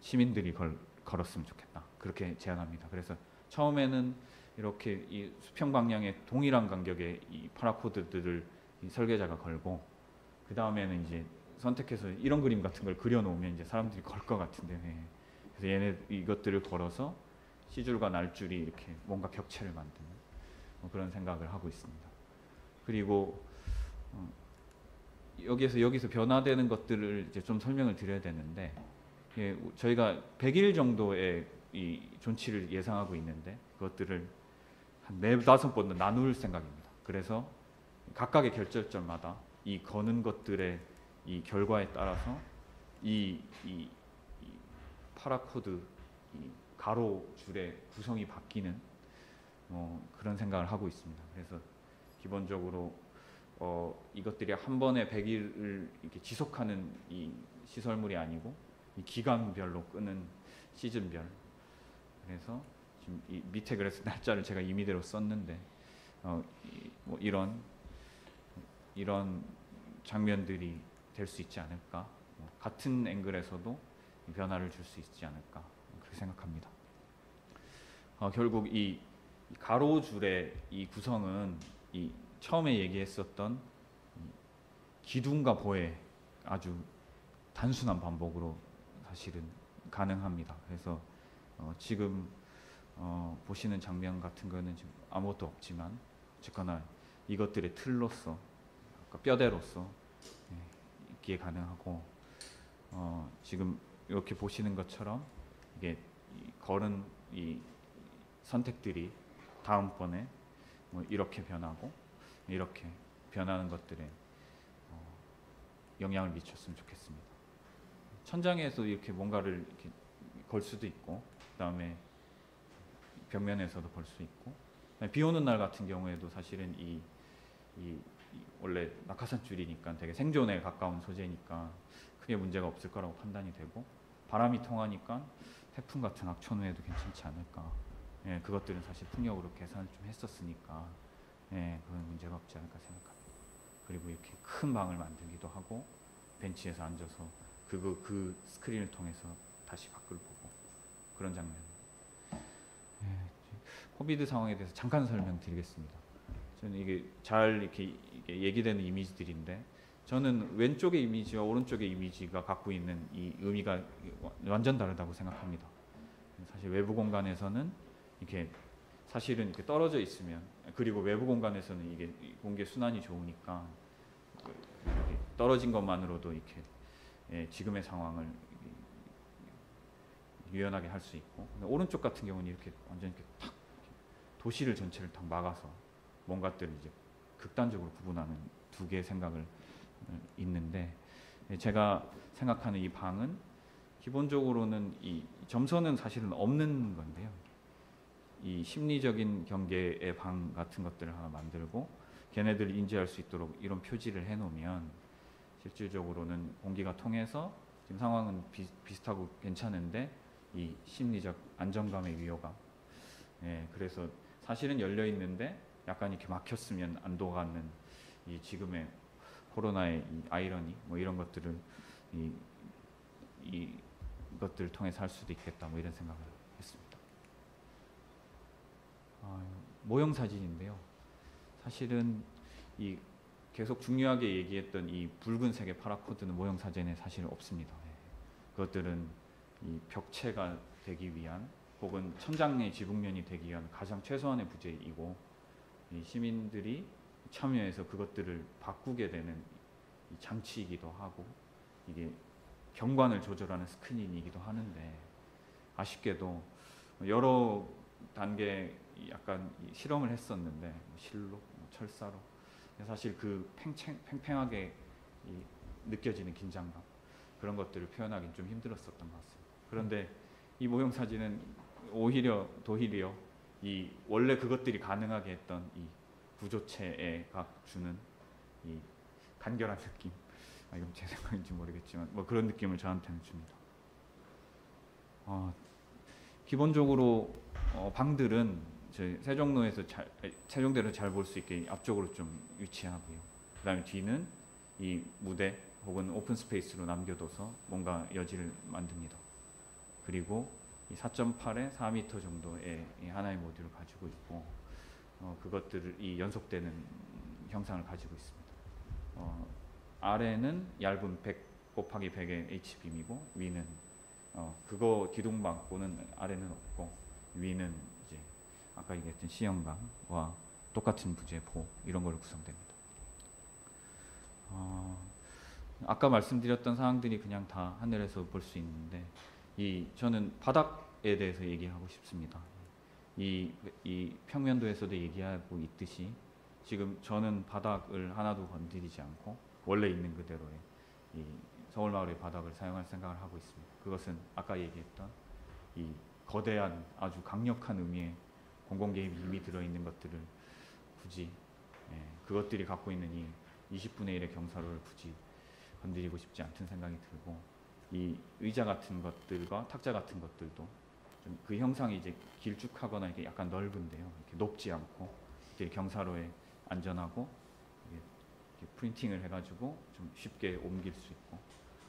시민들이 걸, 걸었으면 좋겠다. 그렇게 제안합니다. 그래서 처음에는 이렇게 이 수평 방향의 동일한 간격의 이 파라코드들을 이 설계자가 걸고 그 다음에는 이제 선택해서 이런 그림 같은 걸 그려놓으면 이제 사람들이 걸 것 같은데 예. 그래서 얘네 이것들을 걸어서 C줄과 날줄이 이렇게 뭔가 격체를 만드는 뭐 그런 생각을 하고 있습니다. 그리고 어, 여기에서 여기서 변화되는 것들을 이제 좀 설명을 드려야 되는데 예, 저희가 100일 정도의 이 존치를 예상하고 있는데 그것들을 한 네다섯 번도 나눌 생각입니다. 그래서 각각의 결절점마다 이 거는 것들의 이 결과에 따라서 이, 이, 이 paracord 이 가로 줄의 구성이 바뀌는 뭐 그런 생각을 하고 있습니다. 그래서 기본적으로 어, 이것들이 한 번에 100일을 이렇게 지속하는 이 시설물이 아니고 이 기간별로 끄는 시즌별. 그래서 밑에 그래서 날짜를 제가 임의대로 썼는데 어, 이, 뭐 이런 이런 장면들이 될 수 있지 않을까. 뭐 같은 앵글에서도 변화를 줄 수 있지 않을까 그렇게 생각합니다. 어, 결국 이, 이 가로줄의 이 구성은 이 처음에 얘기했었던 이 기둥과 보의 아주 단순한 반복으로 사실은 가능합니다. 그래서 어, 지금 어, 보시는 장면 같은 거는 지금 아무것도 없지만 어쨌거나 이것들의 틀로서 아까 뼈대로서 예, 있기에 가능하고 어, 지금 이렇게 보시는 것처럼 이게 이 걸은 이 선택들이 다음번에 뭐 이렇게 변하고 이렇게 변하는 것들에 어, 영향을 미쳤으면 좋겠습니다. 천장에서 이렇게 뭔가를 이렇게 걸 수도 있고 그다음에 벽면에서도 걸수 있고 비 오는 날 같은 경우에도 사실은 이, 이, 이 원래 낙하산 줄이니까 되게 생존에 가까운 소재니까 크게 문제가 없을 거라고 판단이 되고 바람이 통하니까 태풍 같은 악천후에도 괜찮지 않을까. 예, 그것들은 사실 풍력으로 계산을 좀 했었으니까 예, 그건 문제가 없지 않을까 생각합니다. 그리고 이렇게 큰 방을 만들기도 하고 벤치에서 앉아서 그거 그 스크린을 통해서 다시 밖을 보고 그런 장면. 예, 코비드 상황에 대해서 잠깐 설명드리겠습니다. 저는 이게 잘 이렇게 얘기되는 이미지들인데 저는 왼쪽의 이미지와 오른쪽의 이미지가 갖고 있는 이 의미가 완전 다르다고 생각합니다. 사실 외부 공간에서는 이렇게 사실은 이렇게 떨어져 있으면 그리고 외부 공간에서는 이게 공기 순환이 좋으니까 떨어진 것만으로도 이렇게 예, 지금의 상황을 유연하게 할 수 있고 오른쪽 같은 경우는 이렇게 완전 이렇게 탁 도시를 전체를 탁 막아서 뭔가들을 이제 극단적으로 구분하는 두 개의 생각을 어, 있는데 예, 제가 생각하는 이 방은 기본적으로는 이 점선은 사실은 없는 건데요. 이 심리적인 경계의 방 같은 것들을 하나 만들고 걔네들을 인지할 수 있도록 이런 표지를 해놓으면 실질적으로는 공기가 통해서 지금 상황은 비, 비슷하고 괜찮은데 이 심리적 안정감의 위호감. 예, 그래서 사실은 열려 있는데 약간 이렇게 막혔으면 안 도가는 이 지금의 코로나의 이 아이러니 뭐 이런 것들을 이, 이 것들을 통해서 할 수도 있겠다 뭐 이런 생각을 했습니다. 아, 모형 사진인데요. 사실은 이 계속 중요하게 얘기했던 이 붉은색의 파라코드는 모형 사진에 사실 없습니다. 예. 그것들은 이 벽체가 되기 위한 혹은 천장의 지붕면이 되기 위한 가장 최소한의 부재이고 이 시민들이 참여해서 그것들을 바꾸게 되는 이 장치이기도 하고 이게 경관을 조절하는 스크린이기도 하는데 아쉽게도 여러 단계 약간 실험을 했었는데 뭐 실로, 뭐 철사로 사실 그 팽팽, 팽팽하게 느껴지는 긴장감 그런 것들을 표현하기는 좀 힘들었었던 것 같습니다. 그런데 이 모형 사진은 오히려 도히려 이 원래 그것들이 가능하게 했던 이 구조체가 주는 이 간결한 느낌 아, 이건 제 생각인지 모르겠지만 뭐 그런 느낌을 저한테는 줍니다. 어, 기본적으로 어, 방들은 세종로에서 잘, 세종대로 잘 볼 수 있게 앞쪽으로 좀 위치하고요. 그다음에 뒤는 이 무대 혹은 open space로 남겨둬서 뭔가 여지를 만듭니다. 그리고 이 4.8에 4m 정도의 이 하나의 모듈을 가지고 있고 어, 그것들을 이 연속되는 형상을 가지고 있습니다. 어, 아래는 얇은 100 곱하기 100의 H빔이고 위는 어, 그거 기둥 방고는 아래는 없고 위는 이제 아까 얘기했던 C형광과 똑같은 부재 보 이런 걸로 구성됩니다. 어, 아까 말씀드렸던 사항들이 그냥 다 하늘에서 볼 수 있는데 이 저는 바닥에 대해서 얘기하고 싶습니다. 이, 이 평면도에서도 얘기하고 있듯이 지금 저는 바닥을 하나도 건드리지 않고 원래 있는 그대로의 이 서울 마을의 바닥을 사용할 생각을 하고 있습니다. 그것은 아까 얘기했던 이 거대한 아주 강력한 의미의 공공 개입이 이미 들어있는 것들을 굳이 예, 그것들이 갖고 있는 이 20분의 1의 경사로를 굳이 건드리고 싶지 않은 생각이 들고 이 의자 같은 것들과 탁자 같은 것들도 좀 그 형상이 이제 길쭉하거나 이렇게 약간 넓은데요. 이렇게 높지 않고 이렇게 경사로에 안전하고 이게 프린팅을 해가지고 좀 쉽게 옮길 수 있고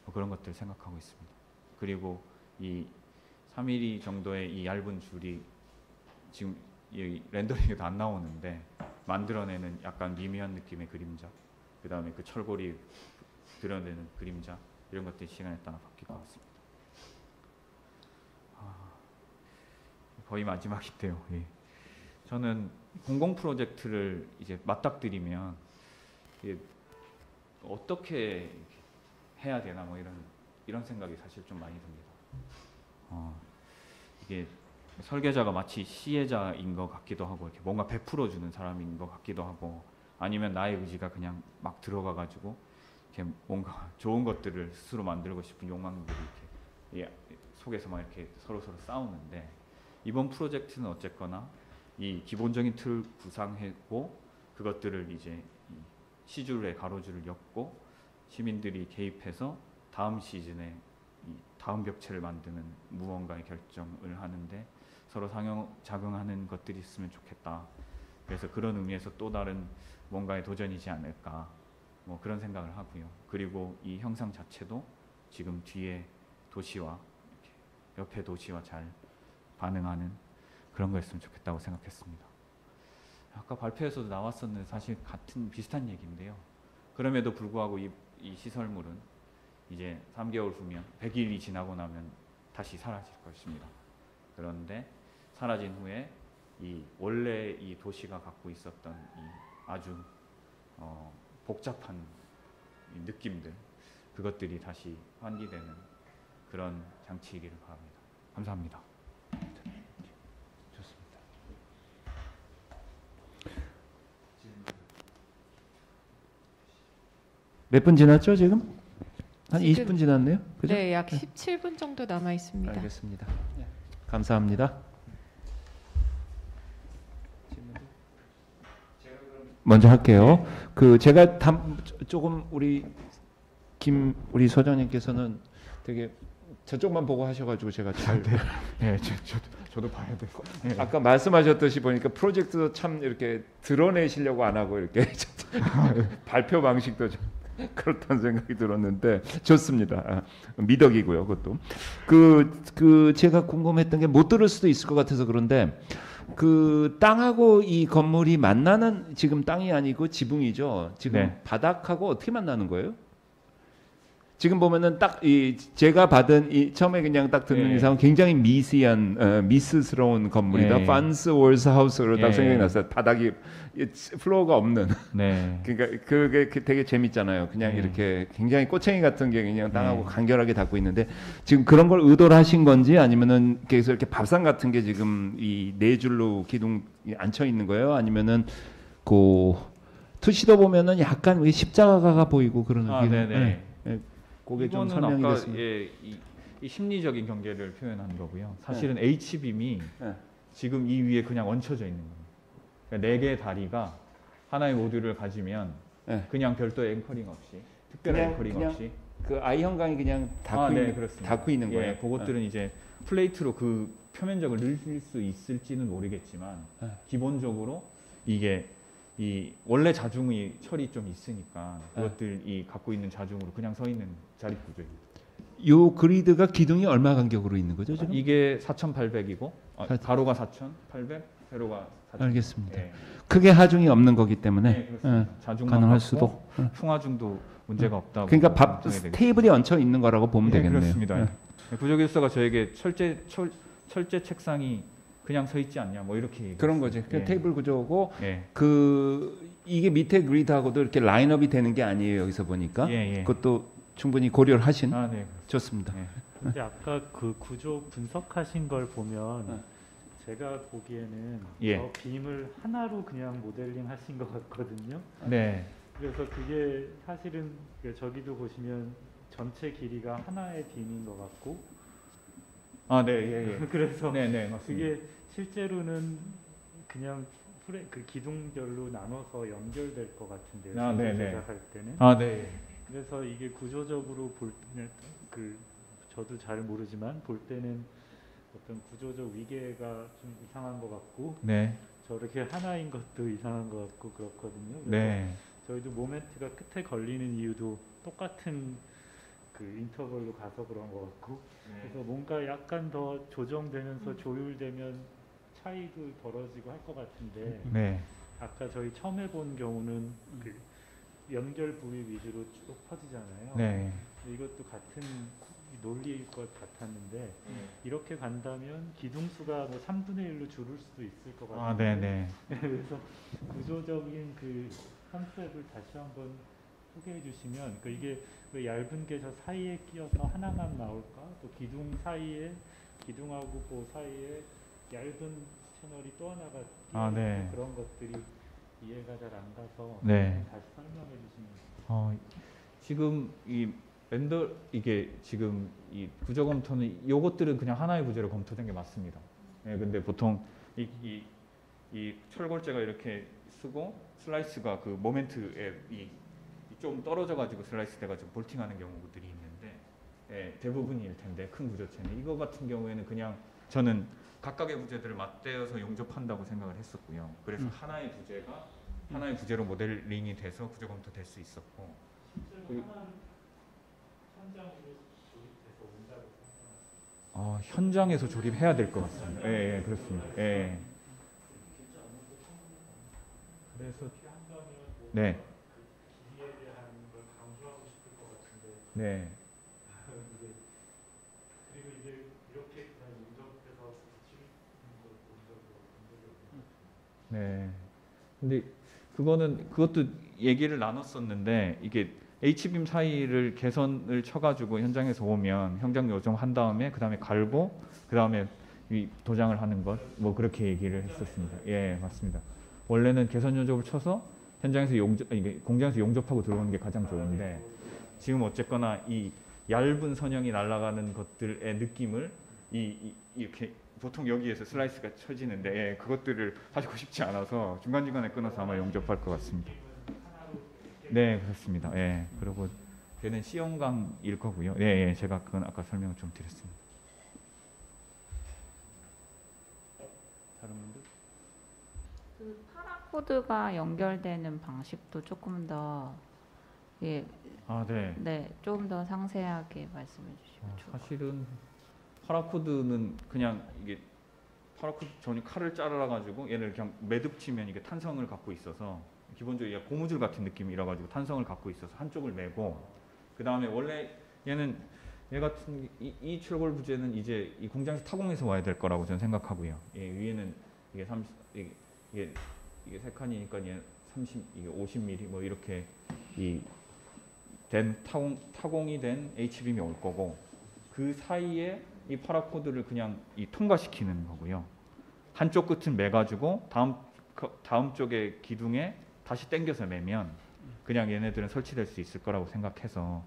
뭐 그런 것들 생각하고 있습니다. 그리고 이 3mm 정도의 이 얇은 줄이 지금 이 렌더링에도 안 나오는데 만들어내는 약간 미미한 느낌의 그림자, 그 다음에 그 철골이 드러내는 그림자 이런 것들이 시간에 따라 바뀔 것 같습니다. 아, 거의 마지막인데요. 예. 저는 공공 프로젝트를 이제 맞닥뜨리면 어떻게 해야 되나 뭐 이런 이런 생각이 사실 좀 많이 듭니다. 어, 이게 설계자가 마치 시혜자인 것 같기도 하고 이렇게 뭔가 베풀어 주는 사람인 것 같기도 하고 아니면 나의 의지가 그냥 막 들어가 가지고 이렇게 뭔가 좋은 것들을 스스로 만들고 싶은 욕망들이 이렇게 이 속에서 막 이렇게 서로 서로 싸우는데 이번 프로젝트는 어쨌거나 이 기본적인 틀 구상했고 그것들을 이제 이 시줄의 가로줄을 엮고 시민들이 개입해서 다음 시즌에 이 다음 벽체를 만드는 무언가의 결정을 하는데 서로 상용 작용하는 것들이 있으면 좋겠다. 그래서 그런 의미에서 또 다른 뭔가의 도전이지 않을까. 뭐 그런 생각을 하고요. 그리고 이 형상 자체도 지금 뒤에 도시와 옆에 도시와 잘 반응하는 그런 거였으면 좋겠다고 생각했습니다. 아까 발표에서도 나왔었는데 사실 같은 비슷한 얘기인데요. 그럼에도 불구하고 이, 이 시설물은 이제 3개월 후면 100일이 지나고 나면 다시 사라질 것입니다. 그런데 사라진 후에 이 원래 이 도시가 갖고 있었던 이 아주 어, 복잡한 이 느낌들 그것들이 다시 환기되는 그런 장치이기를 바랍니다. 감사합니다. 좋습니다. 몇 분 지났죠 지금? 한 지금- 20분 지났네요. 그죠? 네, 약 17분 정도 남아 있습니다. 알겠습니다. 감사합니다. 먼저 할게요. 그 제가 담, 조금 우리 김 우리 소장님께서는 되게 저쪽만 보고 하셔가지고 제가 잘 예, 저, 저, 저도 봐야 될 거. 예. 아까 말씀하셨듯이 보니까 프로젝트 참 이렇게 드러내시려고 안 하고 이렇게 발표 방식도 좀 그렇다는 생각이 들었는데 좋습니다. 아, 미덕이고요, 그것도. 그, 그 제가 궁금했던 게 못 들을 수도 있을 것 같아서 그런데 그 땅하고 이 건물이 만나는 지금 땅이 아니고 지붕이죠. 지금 네. 바닥하고 어떻게 만나는 거예요? 지금 보면은 딱 이 제가 받은 이 처음에 그냥 딱 듣는 예. 이상은 굉장히 Mies한 어, Mies스러운 건물이다. 예. Farnsworth House로 딱 예. 생각이 났어요. 바닥이 이 플로어가 없는. 네. 그러니까 그게 그 되게 재밌잖아요. 그냥 예. 이렇게 굉장히 꼬챙이 같은 게 그냥 땅하고 예. 간결하게 닿고 있는데 지금 그런 걸 의도로 하신 건지 아니면은 계속 이렇게 밥상 같은 게 지금 이 네 줄로 기둥 앉혀 있는 거예요? 아니면은 그 투시도 보면은 약간 왜 십자가가 보이고 그러는 아, 게 네네. 예. 그게 좀 설명이 아까 됐으면. 예, 이, 이 심리적인 경계를 표현한 거고요. 사실은 H 빔이 네. 지금 이 위에 그냥 얹혀져 있는 거예요. 그러니까 네 개의 다리가 하나의 모듈을 가지면 네. 그냥 별도의 앵커링 없이 특별한 그냥- 앵커링 그냥 없이 그 아이 형광이 그냥 닫고 아, 네, 있는 그렇습니다. 닫고 있는 거예요. 예, 그것들은 이제 플레이트로 그 표면적을 늘릴 수 있을지는 모르겠지만 네. 기본적으로 이게 이 원래 자중이 철이 좀 있으니까 네. 그것들이 갖고 있는 자중으로 그냥 서 있는 자립 구조입니다. 요 그리드가 기둥이 얼마 간격으로 있는 거죠 지금? 이게 4,800이고 아, 사- 가로가 4,800, 세로가 4,000. 알겠습니다. 예. 크게 하중이 없는 거기 때문에 네. 예, 가능할 수도. 예. 풍화중도 문제가 없다고. 그러니까 밥. 테이블이 얹혀 있는 거라고 보면 네, 되겠네요. 그렇습니다. 예. 네, 부조기술사가 저에게 철제 철, 철제 책상이 그냥 서 있지 않냐 뭐 이렇게 그런 거지. 그 예. 테이블 구조고 예. 그 이게 밑에 그리드하고도 이렇게 라인업이 되는 게 아니에요. 여기서 보니까 예, 예. 그것도 충분히 고려를 하신 아, 네. 좋습니다. 예. 근데 아까 그 구조 분석하신 걸 보면 네. 제가 보기에는 예. 저 빔을 하나로 그냥 모델링 하신 것 같거든요. 네. 그래서 그게 사실은 그 저기도 보시면 전체 길이가 하나의 빔인 것 같고 아, 네, 예, 예. 그래서 네, 네, 맞습니다. 그게 실제로는 그냥 프레, 그 기둥별로 나눠서 연결될 것 같은데요. 아, 네, 네. 제작할 때는. 아, 네. 그래서 이게 구조적으로 볼 때는 그 저도 잘 모르지만 볼 때는 어떤 구조적 위계가 좀 이상한 것 같고 네. 저렇게 하나인 것도 이상한 것 같고 그렇거든요. 네. 저희도 모멘트가 끝에 걸리는 이유도 똑같은 그 인터벌로 가서 그런 것 같고 네. 그래서 뭔가 약간 더 조정되면서 조율되면 차이도 벌어지고 할 것 같은데 네. 아까 저희 처음 해본 경우는 그 연결 부위 위주로 쭉 퍼지잖아요. 네. 이것도 같은 논리일 것 같았는데 이렇게 간다면 기둥수가 뭐 3분의 1로 줄을 수도 있을 것 아, 같은데 네, 네. 그래서 구조적인 그 컨셉을 다시 한번 소개해 주시면 그 이게 왜 얇은 게 저 사이에 끼어서 하나만 나올까? 또 기둥 사이에 기둥하고 그 사이에 얇은 채널이 또 하나가 아, 네. 그런 것들이 이해가 잘 안 가서 네. 다시 설명해 주시면 어, 지금 이 render 이게 지금 이 구조 검토는 요것들은 그냥 하나의 구조로 검토된 게 맞습니다. 예, 근데 보통 이, 이, 이 철골재가 이렇게 쓰고 splice가 그 모멘트에 이 좀 떨어져 가지고 splice 돼 가지고 bolting하는 경우들이 있는데 예, 대부분일 텐데 큰 구조체는 이거 같은 경우에는 그냥 저는 각각의 부재들을 맞대어서 용접한다고 생각을 했었고요. 그래서 음. 하나의 부재가 하나의 부재로 모델링이 돼서 구조 검토 될 수 있었고. 어, 현장에서 조립해야 될 것 같습니다. 예, 예, 그렇습니다. 예. 그래서 네, 같은데 네, 이게 그리고 이제 이렇게 그냥 용접해서 붙이는 걸본 적이 본 적이 없 네. 근데 그거는 그것도 얘기를 나눴었는데 이게 H빔 사이를 개선을 쳐가지고 현장에서 오면 현장 요정한 다음에 그 다음에 갈고 그 다음에 이 도장을 하는 것 뭐 그렇게 얘기를 했었습니다. 예, 맞습니다. 원래는 개선 요접을 쳐서 현장에서 용접 이게 공장에서 용접하고 들어오는 게 가장 좋은데 지금 어쨌거나 이 얇은 선형이 날아가는 것들의 느낌을 이, 이 이렇게 보통 여기에서 슬라이스가 쳐지는데 예, 그것들을 하고 싶지 않아서 중간 중간에 끊어서 아마 용접할 것 같습니다. 네, 그렇습니다. 예, 그리고 걔는 C형강일 거고요. 예, 예, 제가 그건 아까 설명을 좀 드렸습니다. 다른 분들? 그 paracord가 연결되는 방식도 조금 더 예, 아, 네. 네, 조금 더 상세하게 말씀해 주시면 어, 좋을 것 같아요. 사실은 paracord는 그냥 이게 paracord 전이 칼을 잘라 가지고 얘를 그냥 매듭 치면 이게 탄성을 갖고 있어서 기본적으로 고무줄 같은 느낌이라 가지고 탄성을 갖고 있어서 한쪽을 매고 그 다음에 원래 얘는 얘 같은 이, 이 철골 부재는 이제 이 공장에서 타공해서 와야 될 거라고 저는 생각하고요. 예, 위에는 이게 30 이게 이게, 이게 세 칸이니까 얘 30, 이게 50mm 뭐 이렇게 이 된 타공 타공이 된 H빔이 올 거고 그 사이에 이 파라코드를 그냥 이 통과시키는 거고요. 한쪽 끝은 매가지고 다음 그 다음 쪽의 기둥에 다시 당겨서 매면 그냥 얘네들은 설치될 수 있을 거라고 생각해서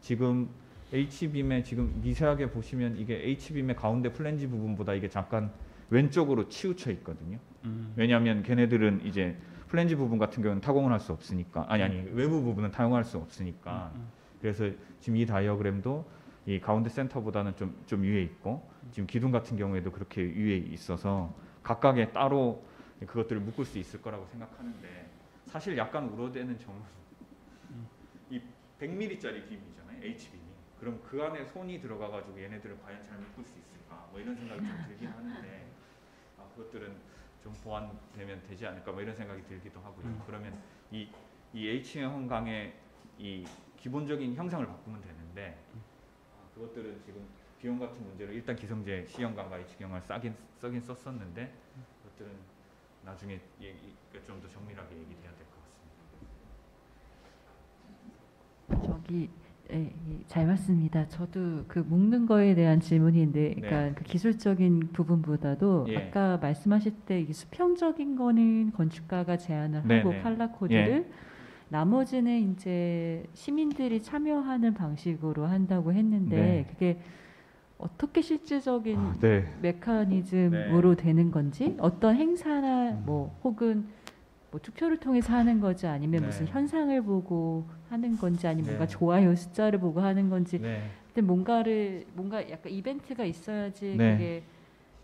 지금 H빔에 지금 미세하게 보시면 이게 H빔의 가운데 플랜지 부분보다 이게 잠깐 왼쪽으로 치우쳐 있거든요. 음. 왜냐하면 걔네들은 이제 플랜지 부분 같은 경우는 타공을 할 수 없으니까 아니 아니 외부 부분은 타용할 수 없으니까 그래서 지금 이 다이어그램도 이 가운데 센터보다는 좀 좀 위에 있고 지금 기둥 같은 경우에도 그렇게 위에 있어서 각각의 따로 그것들을 묶을 수 있을 거라고 생각하는데 사실 약간 우려되는 점은 이 100mm짜리 빔이잖아요. HBM이. 그럼 그 안에 손이 들어가가지고 얘네들을 과연 잘 묶을 수 있을까? 뭐 이런 생각이 좀 들긴 하는데 아, 그것들은 좀 보완되면 되지 않을까? 뭐 이런 생각이 들기도 하고요. 음. 그러면 이, 이 H형 강의 이 기본적인 형상을 바꾸면 되는데 아, 그것들은 지금 비용 같은 문제로 일단 기성제 C형광과 H형을 싸긴 써긴 썼었는데 그것들은 나중에 좀더 정밀하게 얘기해야 될 것 같습니다. 저기 예, 예, 잘 맞습니다. 저도 그 묶는 거에 대한 질문인데, 그러니까 네. 그 기술적인 부분보다도 예. 아까 말씀하실 때 수평적인 거는 건축가가 제안을 네, 하고 네. 칼라 코드를 나머지는 이제 시민들이 참여하는 방식으로 한다고 했는데 네. 그게 어떻게 실질적인 아, 네. 메커니즘으로 되는 건지 어떤 행사나 음. 뭐 혹은 뭐 투표를 통해서 하는 거지 아니면 네. 무슨 현상을 보고 하는 건지 아니면 뭔가 네. 좋아요 숫자를 보고 하는 건지 네. 근데 뭔가를 뭔가 약간 이벤트가 있어야지 네. 그게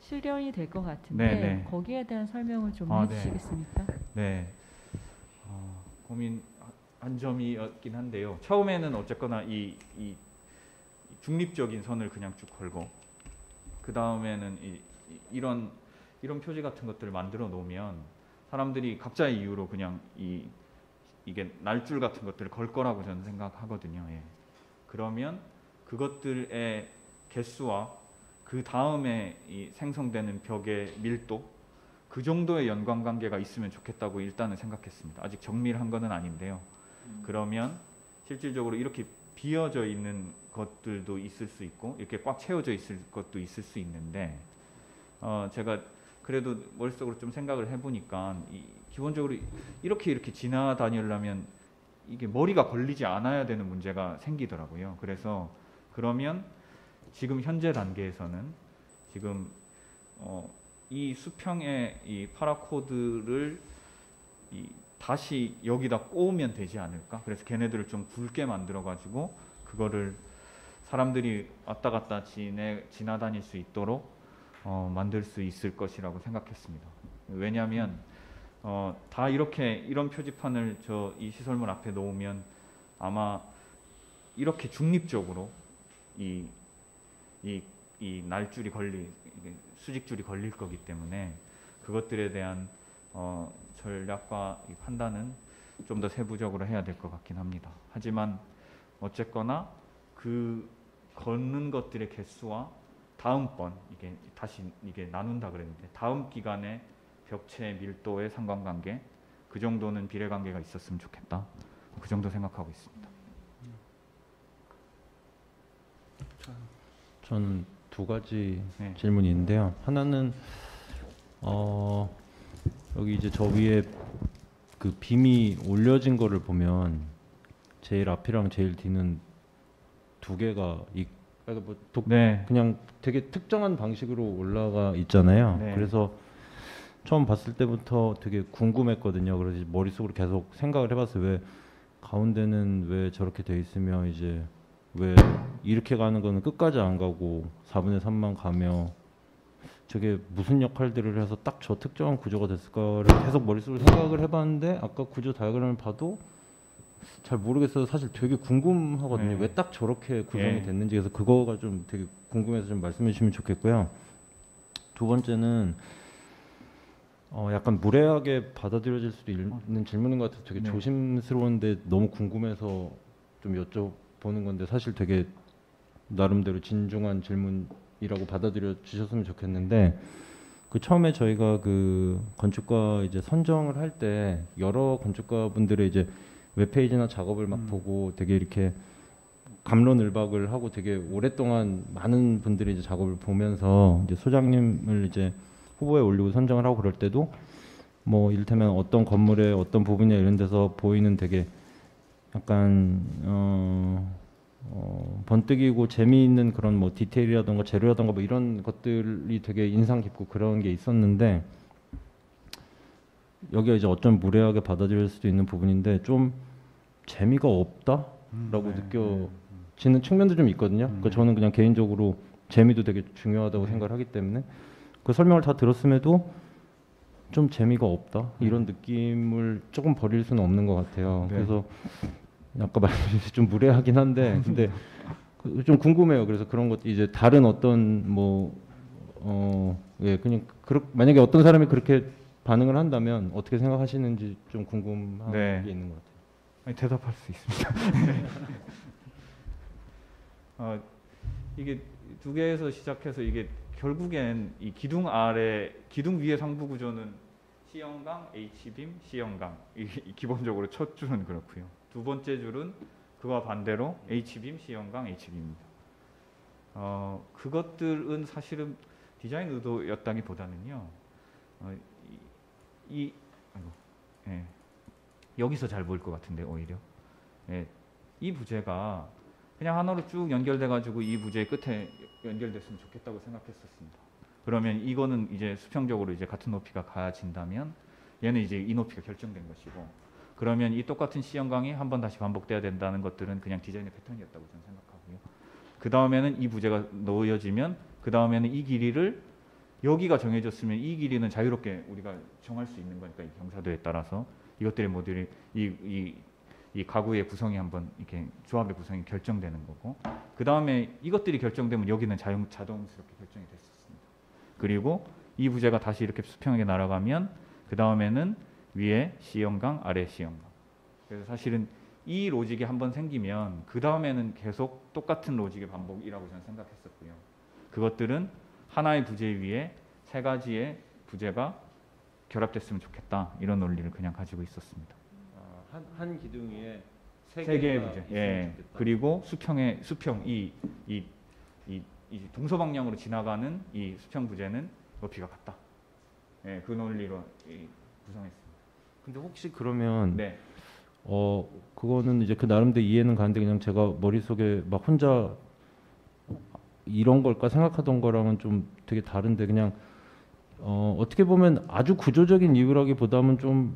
실현이 될 것 같은데 네, 네. 거기에 대한 설명을 좀 아, 네. 해주시겠습니까? 네. 어, 고민 한 점이었긴 한데요. 처음에는 어쨌거나 이, 이 중립적인 선을 그냥 쭉 걸고 그 다음에는 이런 이런 표지 같은 것들을 만들어 놓으면 사람들이 각자의 이유로 그냥 이 이게 날줄 같은 것들을 걸 거라고 저는 생각하거든요. 예. 그러면 그것들의 개수와 그 다음에 이 생성되는 벽의 밀도 그 정도의 연관 관계가 있으면 좋겠다고 일단은 생각했습니다. 아직 정밀한 거는 아닌데요. 그러면 실질적으로 이렇게 비어져 있는 것들도 있을 수 있고 이렇게 꽉 채워져 있을 것도 있을 수 있는데 어 제가 그래도 머릿속으로 좀 생각을 해보니까 이 기본적으로 이렇게 이렇게 지나다니려면 이게 머리가 걸리지 않아야 되는 문제가 생기더라고요. 그래서 그러면 지금 현재 단계에서는 지금 어, 이 수평의 이 파라코드를 이 다시 여기다 꼬우면 되지 않을까? 그래서 걔네들을 좀 굵게 만들어 가지고 그거를 사람들이 왔다 갔다 지내 지나다닐 수 있도록 어, 만들 수 있을 것이라고 생각했습니다. 왜냐하면 어, 다 이렇게 이런 표지판을 저 이 시설물 앞에 놓으면 아마 이렇게 중립적으로 이 이, 이 날줄이 걸리 수직줄이 걸릴 거기 때문에 그것들에 대한 어, 전략과 이 판단은 좀 더 세부적으로 해야 될 것 같긴 합니다. 하지만 어쨌거나 그 걷는 것들의 개수와 다음번 이게 다시 이게 나눈다 그랬는데 다음 기간에 벽체 밀도의 상관관계 그 정도는 비례관계가 있었으면 좋겠다. 그 정도 생각하고 있습니다. 저는 두 가지 네. 질문이 있는데요. 하나는 어 여기 이제 저 위에 그 빔이 올려진 거를 보면 제일 앞이랑 제일 뒤는 두 개가 이 그러니까 뭐 독, 네. 그냥 되게 특정한 방식으로 올라가 있잖아요. 네. 그래서 처음 봤을 때부터 되게 궁금했거든요. 그래서 머릿속으로 계속 생각을 해봤어요. 왜 가운데는 왜 저렇게 돼 있으며 이제 왜 이렇게 가는 거는 끝까지 안 가고 4분의 3만 가며 저게 무슨 역할들을 해서 딱 저 특정한 구조가 됐을까를 계속 머릿속으로 생각을 해봤는데 아까 구조 다이어그램을 봐도 잘 모르겠어서 사실 되게 궁금하거든요. 네. 왜딱 저렇게 구성이 예. 됐는지 그래서 그거가 좀 되게 궁금해서 좀 말씀해 주시면 좋겠고요. 두 번째는 어 약간 무례하게 받아들여질 수도 있는 질문인 것 같아서 되게 네. 조심스러운데 너무 궁금해서 좀 여쭤보는 건데 사실 되게 나름대로 진중한 질문 이라고 받아들여 주셨으면 좋겠는데 그 처음에 저희가 그 건축가 이제 선정을 할 때 여러 건축가 분들의 이제 웹페이지나 작업을 막 음. 보고 되게 이렇게 감론을박을 하고 되게 오랫동안 많은 분들이 이제 작업을 보면서 이제 소장님을 이제 후보에 올리고 선정을 하고 그럴 때도 뭐 이를테면 어떤 건물의 어떤 부분이나 이런 데서 보이는 되게 약간 어, 어 번뜩이고 재미있는 그런 뭐 디테일이라던가 재료라던가 뭐 이런 것들이 되게 인상 깊고 그런 게 있었는데 여기가 이제 어쩜 무례하게 받아들일 수도 있는 부분인데 좀 재미가 없다라고 네, 느껴지는 측면도 좀 있거든요. 그러니까 저는 그냥 개인적으로 재미도 되게 중요하다고 생각을 하기 때문에 그 설명을 다 들었음에도 좀 재미가 없다 이런 느낌을 조금 버릴 수는 없는 것 같아요. 네. 그래서 아까 말씀드렸듯이 좀 무례하긴 한데 근데 그- 좀 궁금해요. 그래서 그런 것 이제 다른 어떤 뭐 어, 예, 그냥 그렇 만약에 어떤 사람이 그렇게 반응을 한다면 어떻게 생각하시는지 좀 궁금한 네. 게 있는 것 같아요. 아니, 대답할 수 있습니다. 어, 이게 두 개에서 시작해서 이게 결국엔 이 기둥 아래 기둥 위의 상부 구조는 C형강, H빔, C형강 이, 이 기본적으로 첫 줄은 그렇고요. 두 번째 줄은 그와 반대로 H빔, C형강, H빔입니다. 어, 그것들은 사실은 디자인 의도였다기보다는요. 어, 이, 이 아이고, 예. 여기서 잘 보일 것 같은데 오히려 예, 이 부재가 그냥 하나로 쭉 연결돼 가지고 이 부재 끝에 연결됐으면 좋겠다고 생각했었습니다. 그러면 이거는 이제 수평적으로 이제 같은 높이가 가진다면 얘는 이제 이 높이가 결정된 것이고 그러면 이 똑같은 형광이 한 번 다시 반복돼야 된다는 것들은 그냥 디자인의 패턴이었다고 저는 생각하고요. 그 다음에는 이 부재가 놓여지면 그 다음에는 이 길이를 여기가 정해졌으면 이 길이는 자유롭게 우리가 정할 수 있는 거니까 이 경사도에 따라서 이것들의 모듈이 이, 이, 이 가구의 구성이 한번 이렇게 조합의 구성이 결정되는 거고 그 다음에 이것들이 결정되면 여기는 자동, 자동스럽게 결정이 됐었습니다. 그리고 이 부재가 다시 이렇게 수평하게 날아가면 그 다음에는 위에 C형강, 아래 C형강. 그래서 사실은 이 로직이 한번 생기면 그 다음에는 계속 똑같은 로직의 반복이라고 저는 생각했었고요. 그것들은 하나의 부재 위에 세 가지의 부재가 결합됐으면 좋겠다 이런 논리를 그냥 가지고 있었습니다. 아, 한, 한 기둥 위에 세, 세 개의 부재. 예. 좋겠다. 그리고 수평의 수평 이 이이이 동서 방향으로 지나가는 이 수평 부재는 높이가 같다. 예, 그 논리로 이, 구성했습니다. 근데 혹시 그러면 네. 어 그거는 이제 그 나름대로 이해는 가는데 그냥 제가 머릿속에 막 혼자 이런 걸까 생각하던 거랑은 좀 되게 다른데 그냥 어 어떻게 보면 아주 구조적인 이유라기보다는 좀어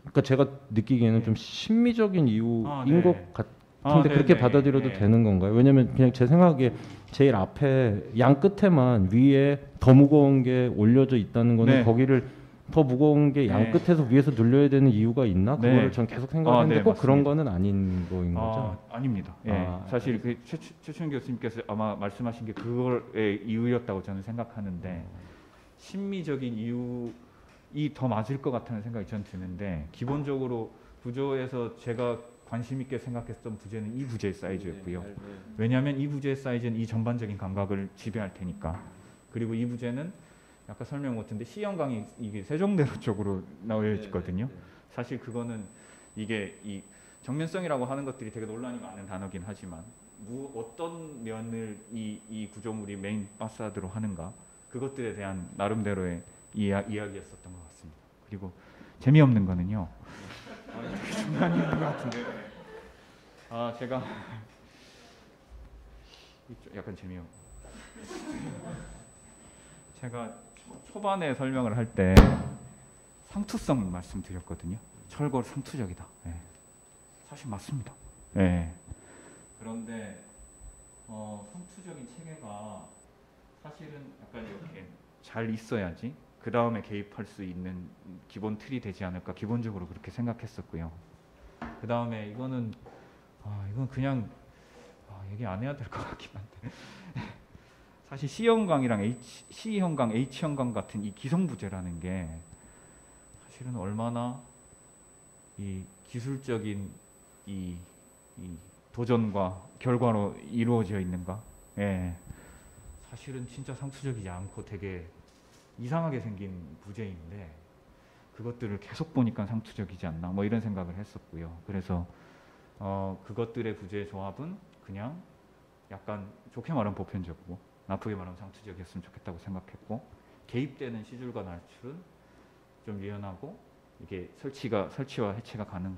그러니까 제가 느끼기에는 좀 심미적인 이유인 아, 네. 것 같은데 아, 네, 그렇게 네, 받아들여도 네. 되는 건가요? 왜냐면 그냥 제 생각에 제일 앞에 양 끝에만 위에 더 무거운 게 올려져 있다는 거는 네. 거기를 더 무거운 게양 네. 끝에서 위에서 눌려야 되는 이유가 있나? 네. 그거를 전 계속 생각했는데 아, 네, 꼭 그런 맞습니다. 거는 아닌 거인 거죠. 아, 아닙니다. 예. 아, 사실 그 최, 최춘 교수님께서 아마 말씀하신 게 그걸의 이유였다고 저는 생각하는데 심미적인 이유이 더 맞을 것 같다는 생각이 전 드는데 기본적으로 구조에서 제가 관심 있게 생각했던 부재는 이 부재의 사이즈였고요. 왜냐하면 이 부재의 사이즈는 이 전반적인 감각을 지배할 테니까. 그리고 이 부재는 아까 설명 못했는데 C형광이 이게 세종대로 쪽으로 나와 있거든요. 사실 그거는 이게 이 정면성이라고 하는 것들이 되게 논란이 많은 단어긴 하지만 무 어떤 면을 이, 이 구조물이 메인 파사드로 하는가 그것들에 대한 나름대로의 이야, 이야기였었던 것 같습니다. 그리고 재미없는 거는요. 아, 있는 것 같은데. 아 제가 약간 재미없. 제가 초- 초반에 설명을 할 때 상투성 말씀드렸거든요. 철거 상투적이다. 예. 사실 맞습니다. 예. 그런데 어, 상투적인 체계가 사실은 약간 이렇게 잘 있어야지 그 다음에 개입할 수 있는 기본 틀이 되지 않을까 기본적으로 그렇게 생각했었고요. 그 다음에 이거는 아 이건 그냥 아, 얘기 안 해야 될 것 같긴 한데 사실 C형광이랑 H, C형광, H형광 같은 이 기성부재라는 게 사실은 얼마나 이 기술적인 이, 이 도전과 결과로 이루어져 있는가. 예. 사실은 진짜 상투적이지 않고 되게 이상하게 생긴 부재인데 그것들을 계속 보니까 상투적이지 않나 뭐 이런 생각을 했었고요. 그래서 어, 그것들의 부재 조합은 그냥 약간 좋게 말하면 보편적이고 나쁘게 말하면 상투적이었으면 좋겠다고 생각했고 개입되는 시줄과 날출은 좀 유연하고 이게 설치가 설치와 해체가 가능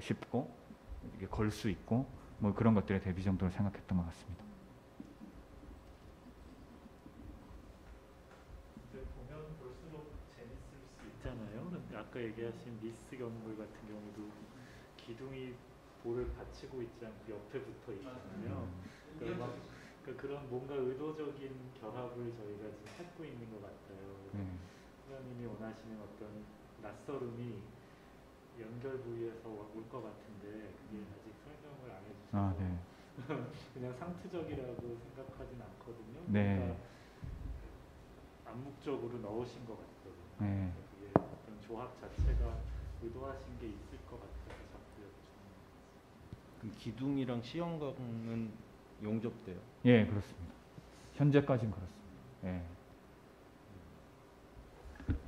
쉽고 이게 걸 수 있고 뭐 그런 것들의 대비 정도를 생각했던 것 같습니다. 보면 볼수록 재밌을 수 있잖아요. 근데 아까 얘기하신 미스 경물 같은 경우도 기둥이 볼을 받치고 있지 않고 옆에 붙어 있거든요. 그러니까 막 그 그러니까 그런 뭔가 의도적인 결합을 저희가 지금 찾고 있는 것 같아요. 네. 회원님이 원하시는 어떤 낯설음이 연결 부위에서 올 것 같은데 그게 아직 설명을 안 해주셔서 아, 네. 그냥 상투적이라고 생각하진 않거든요. 네. 그러니까 암묵적으로 넣으신 것 같거든요. 네. 그게 어떤 조합 자체가 의도하신 게 있을 것 같아서 자꾸 여쭤보는 그럼 기둥이랑 C형강은 용접돼요. 예, 그렇습니다. 현재까지는 그렇습니다. 예.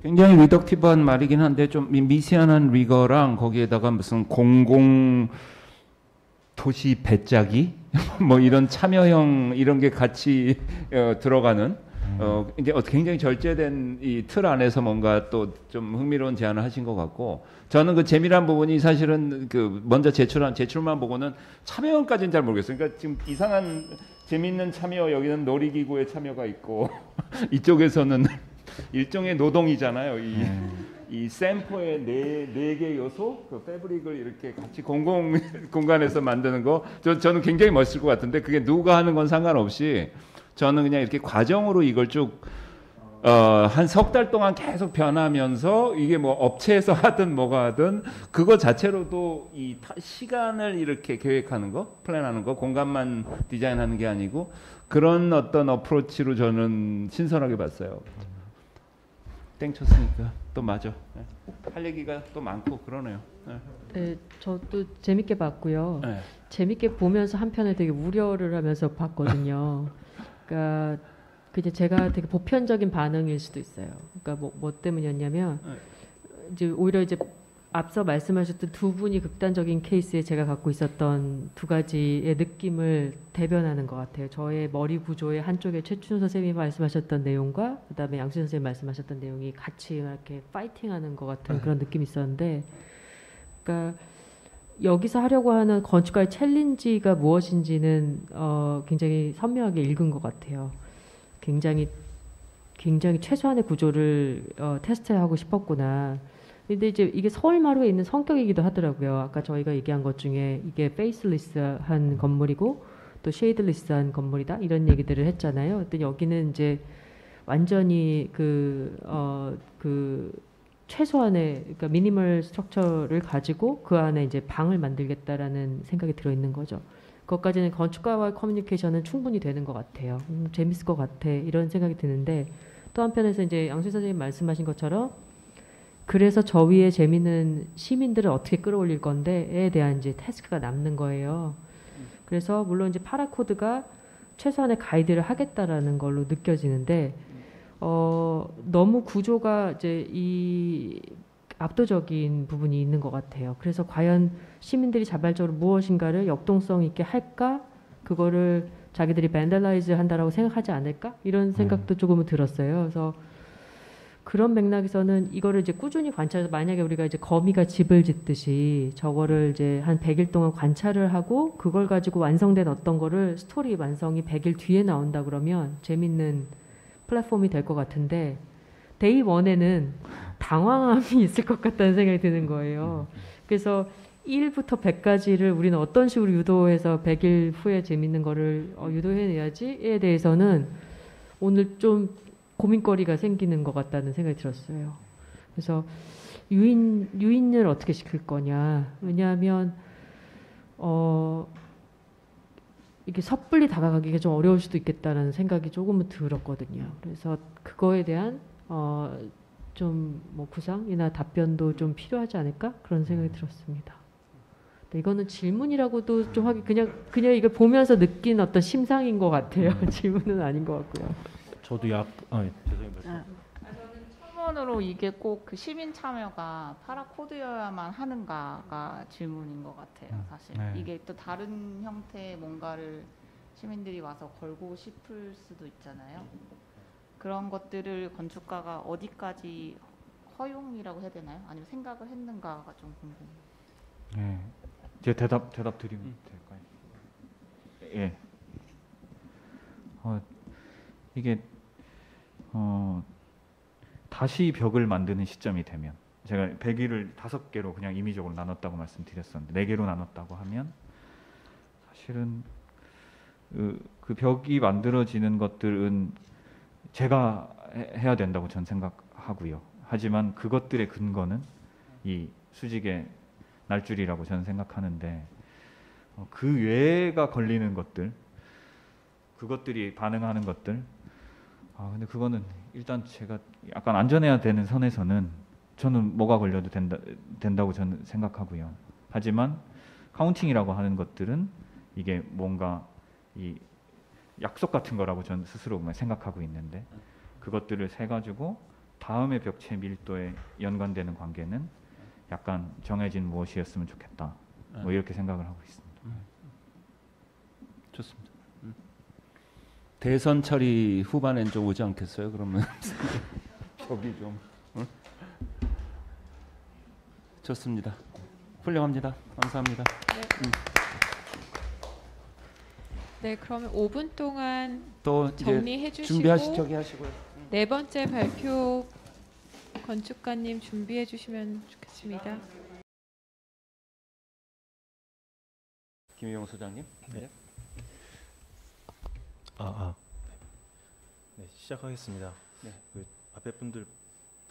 굉장히 reductive한 말이긴 한데 좀 미- 미세한 rigor랑 거기에다가 무슨 공공 도시 배짜기 뭐 이런 참여형 이런 게 같이 어, 들어가는 어 이제 어, 굉장히 절제된 이 틀 안에서 뭔가 또 좀 흥미로운 제안을 하신 것 같고 저는 그 재미난 부분이 사실은 그 먼저 제출한 제출만 보고는 참여형까지는 잘 모르겠어요. 그러니까 지금 이상한 재밌는 참여 여기는 놀이기구의 참여가 있고 이쪽에서는 일종의 노동이잖아요. 이, 이 샘퍼의 네네 개 요소, 그 패브릭을 이렇게 같이 공공 공간에서 만드는 거, 저, 저는 굉장히 멋있을 것 같은데 그게 누가 하는 건 상관없이 저는 그냥 이렇게 과정으로 이걸 쭉 어, 한 석 달 동안 계속 변하면서 이게 뭐 업체에서 하든 뭐가 하든 그거 자체로도 이 타- 시간을 이렇게 계획하는 거, 플랜하는 거, 공간만 디자인하는 게 아니고 그런 어떤 어프로치로 저는 신선하게 봤어요. 땡 쳤으니까 또 맞아. 네. 할 얘기가 또 많고 그러네요. 네. 네, 저도 재밌게 봤고요. 네. 재밌게 보면서 한편에 되게 우려를 하면서 봤거든요. 그러니까 그게 제가 되게 보편적인 반응일 수도 있어요. 그러니까 뭐, 뭐 때문이었냐면 네. 이제 오히려 이제 앞서 말씀하셨던 두 분이 극단적인 케이스에 제가 갖고 있었던 두 가지의 느낌을 대변하는 것 같아요. 저의 머리 구조의 한쪽에 최춘호 선생님이 말씀하셨던 내용과 그다음에 양수 선생님이 말씀하셨던 내용이 같이 이렇게 파이팅하는 것 같은 네. 그런 느낌이 있었는데, 그러니까 여기서 하려고 하는 건축가의 챌린지가 무엇인지는 어, 굉장히 선명하게 읽은 것 같아요. 굉장히 굉장히 최소한의 구조를 어, 테스트하고 싶었구나. 근데 이제 이게 서울마루에 있는 성격이기도 하더라고요. 아까 저희가 얘기한 것 중에 이게 faceless한 건물이고 또 shadeless한 건물이다 이런 얘기들을 했잖아요. 여기는 이제 완전히 그 어, 그 최소한의 그러니까 minimal structure를 가지고 그 안에 이제 방을 만들겠다라는 생각이 들어 있는 거죠. 그것까지는 건축가와의 커뮤니케이션은 충분히 되는 것 같아요. 음, 재밌을 것 같아 이런 생각이 드는데 또 한편에서 이제 양수 선생님 말씀하신 것처럼 그래서 저 위에 재미있는 시민들을 어떻게 끌어올릴 건데에 대한 이제 태스크가 남는 거예요. 그래서 물론 이제 파라코드가 최소한의 가이드를 하겠다라는 걸로 느껴지는데 어, 너무 구조가 이제 이 압도적인 부분이 있는 것 같아요. 그래서 과연 시민들이 자발적으로 무엇인가를 역동성 있게 할까? 그거를 자기들이 vandalize 한다라고 생각하지 않을까? 이런 생각도 조금은 들었어요. 그래서 그런 맥락에서는 이거를 이제 꾸준히 관찰해서 만약에 우리가 이제 거미가 집을 짓듯이 저거를 이제 한 100일 동안 관찰을 하고 그걸 가지고 완성된 어떤 거를 스토리 완성이 100일 뒤에 나온다 그러면 재밌는 플랫폼이 될 것 같은데 day one에는 당황함이 있을 것 같다는 생각이 드는 거예요. 그래서 1부터 100까지를 우리는 어떤 식으로 유도해서 100일 후에 재밌는 거를 어, 유도해내야지에 대해서는 오늘 좀 고민거리가 생기는 것 같다는 생각이 들었어요. 그래서 유인 유인을 어떻게 시킬 거냐? 왜냐하면 어 이게 섣불리 다가가기가 좀 어려울 수도 있겠다는 생각이 조금은 들었거든요. 그래서 그거에 대한 어 좀 뭐 구상이나 답변도 좀 필요하지 않을까 그런 생각이 들었습니다. 네, 이거는 질문이라고도 좀 하기 그냥 그냥 이거 보면서 느낀 어떤 심상인 것 같아요. 질문은 아닌 것 같고요. 저도 약 아, 예, 죄송해요. 아, 첨언으로 이게 꼭 그 시민 참여가 파라 코드여야만 하는가가 질문인 것 같아요. 사실 네. 이게 또 다른 형태의 뭔가를 시민들이 와서 걸고 싶을 수도 있잖아요. 그런 것들을 건축가가 어디까지 허용이라고 해야 되나요? 아니면 생각을 했는가가 좀 궁금해요. 네. 제 대답 대답 드리면 될까요? 예. 어, 이게 어, 다시 벽을 만드는 시점이 되면 제가 100일을 다섯 개로 그냥 임의적으로 나눴다고 말씀드렸었는데 네 개로 나눴다고 하면 사실은 그, 그 벽이 만들어지는 것들은 제가 해- 해야 된다고 전 생각하고요. 하지만 그것들의 근거는 이 수직의 날줄이라고 저는 생각하는데 어, 그 외가 걸리는 것들 그것들이 반응하는 것들 아 근데 그거는 일단 제가 약간 안전해야 되는 선에서는 저는 뭐가 걸려도 된다 된다고 저는 생각하고요. 하지만 counting이라고 하는 것들은 이게 뭔가 이 약속 같은 거라고 저는 스스로 생각하고 있는데 그것들을 세 가지고 다음의 벽체 밀도에 연관되는 관계는 약간 정해진 무엇이었으면 좋겠다. 뭐 이렇게 생각을 하고 있습니다. 좋습니다. 음. 대선 처리 후반엔 좀 오지 않겠어요? 그러면 벽이 좀 응? 좋습니다. 훌륭합니다. 감사합니다. 음. 네, 그러면 5분 동안 또 정리해 주시고 준비하시 저기 하시고요. 네 번째 발표 건축가님 준비해 주시면 좋겠습니다. 김희용 소장님. 네. 아, 아. 네, 시작하겠습니다. 네. 그 앞에 분들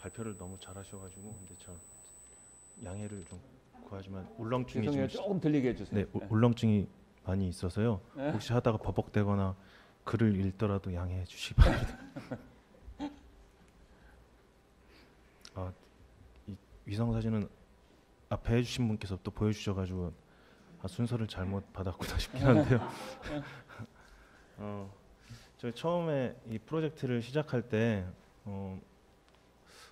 발표를 너무 잘하셔가지고 근데 저 양해를 좀 구하지만 울렁증이 죄송해요. 좀 조금 들리게 해주세요. 네, 우- 네. 울렁증이 많이 있어서요. 네. 혹시 하다가 버벅대거나 글을 읽더라도 양해해 주시기 바랍니다. 아, 이 위성 사진은 앞에 해주신 분께서 또 보여주셔가지고 아, 순서를 잘못 받았구나 싶긴 한데요. 어, 저 처음에 이 프로젝트를 시작할 때 어,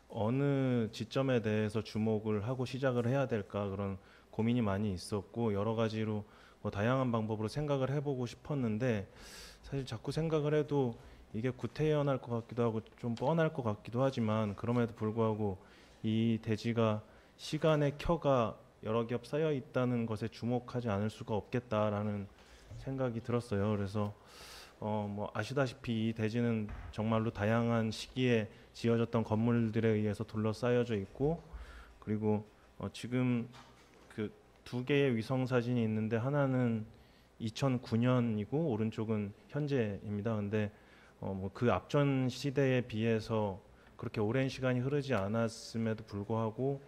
어느 지점에 대해서 주목을 하고 시작을 해야 될까 그런 고민이 많이 있었고 여러 가지로 뭐 다양한 방법으로 생각을 해보고 싶었는데 사실 자꾸 생각을 해도 이게 구태연할 것 같기도 하고 좀 뻔할 것 같기도 하지만 그럼에도 불구하고 이 대지가 시간의 켜가 여러 겹 쌓여 있다는 것에 주목하지 않을 수가 없겠다라는 생각이 들었어요. 그래서 어 뭐 아시다시피 이 대지는 정말로 다양한 시기에 지어졌던 건물들에 의해서 둘러싸여져 있고 그리고 어 지금 그 두 개의 위성 사진이 있는데 하나는 2009년이고 오른쪽은 현재입니다. 근데 어 뭐 그 앞전 시대에 비해서 그렇게 오랜 시간이 흐르지 않았음에도 불구하고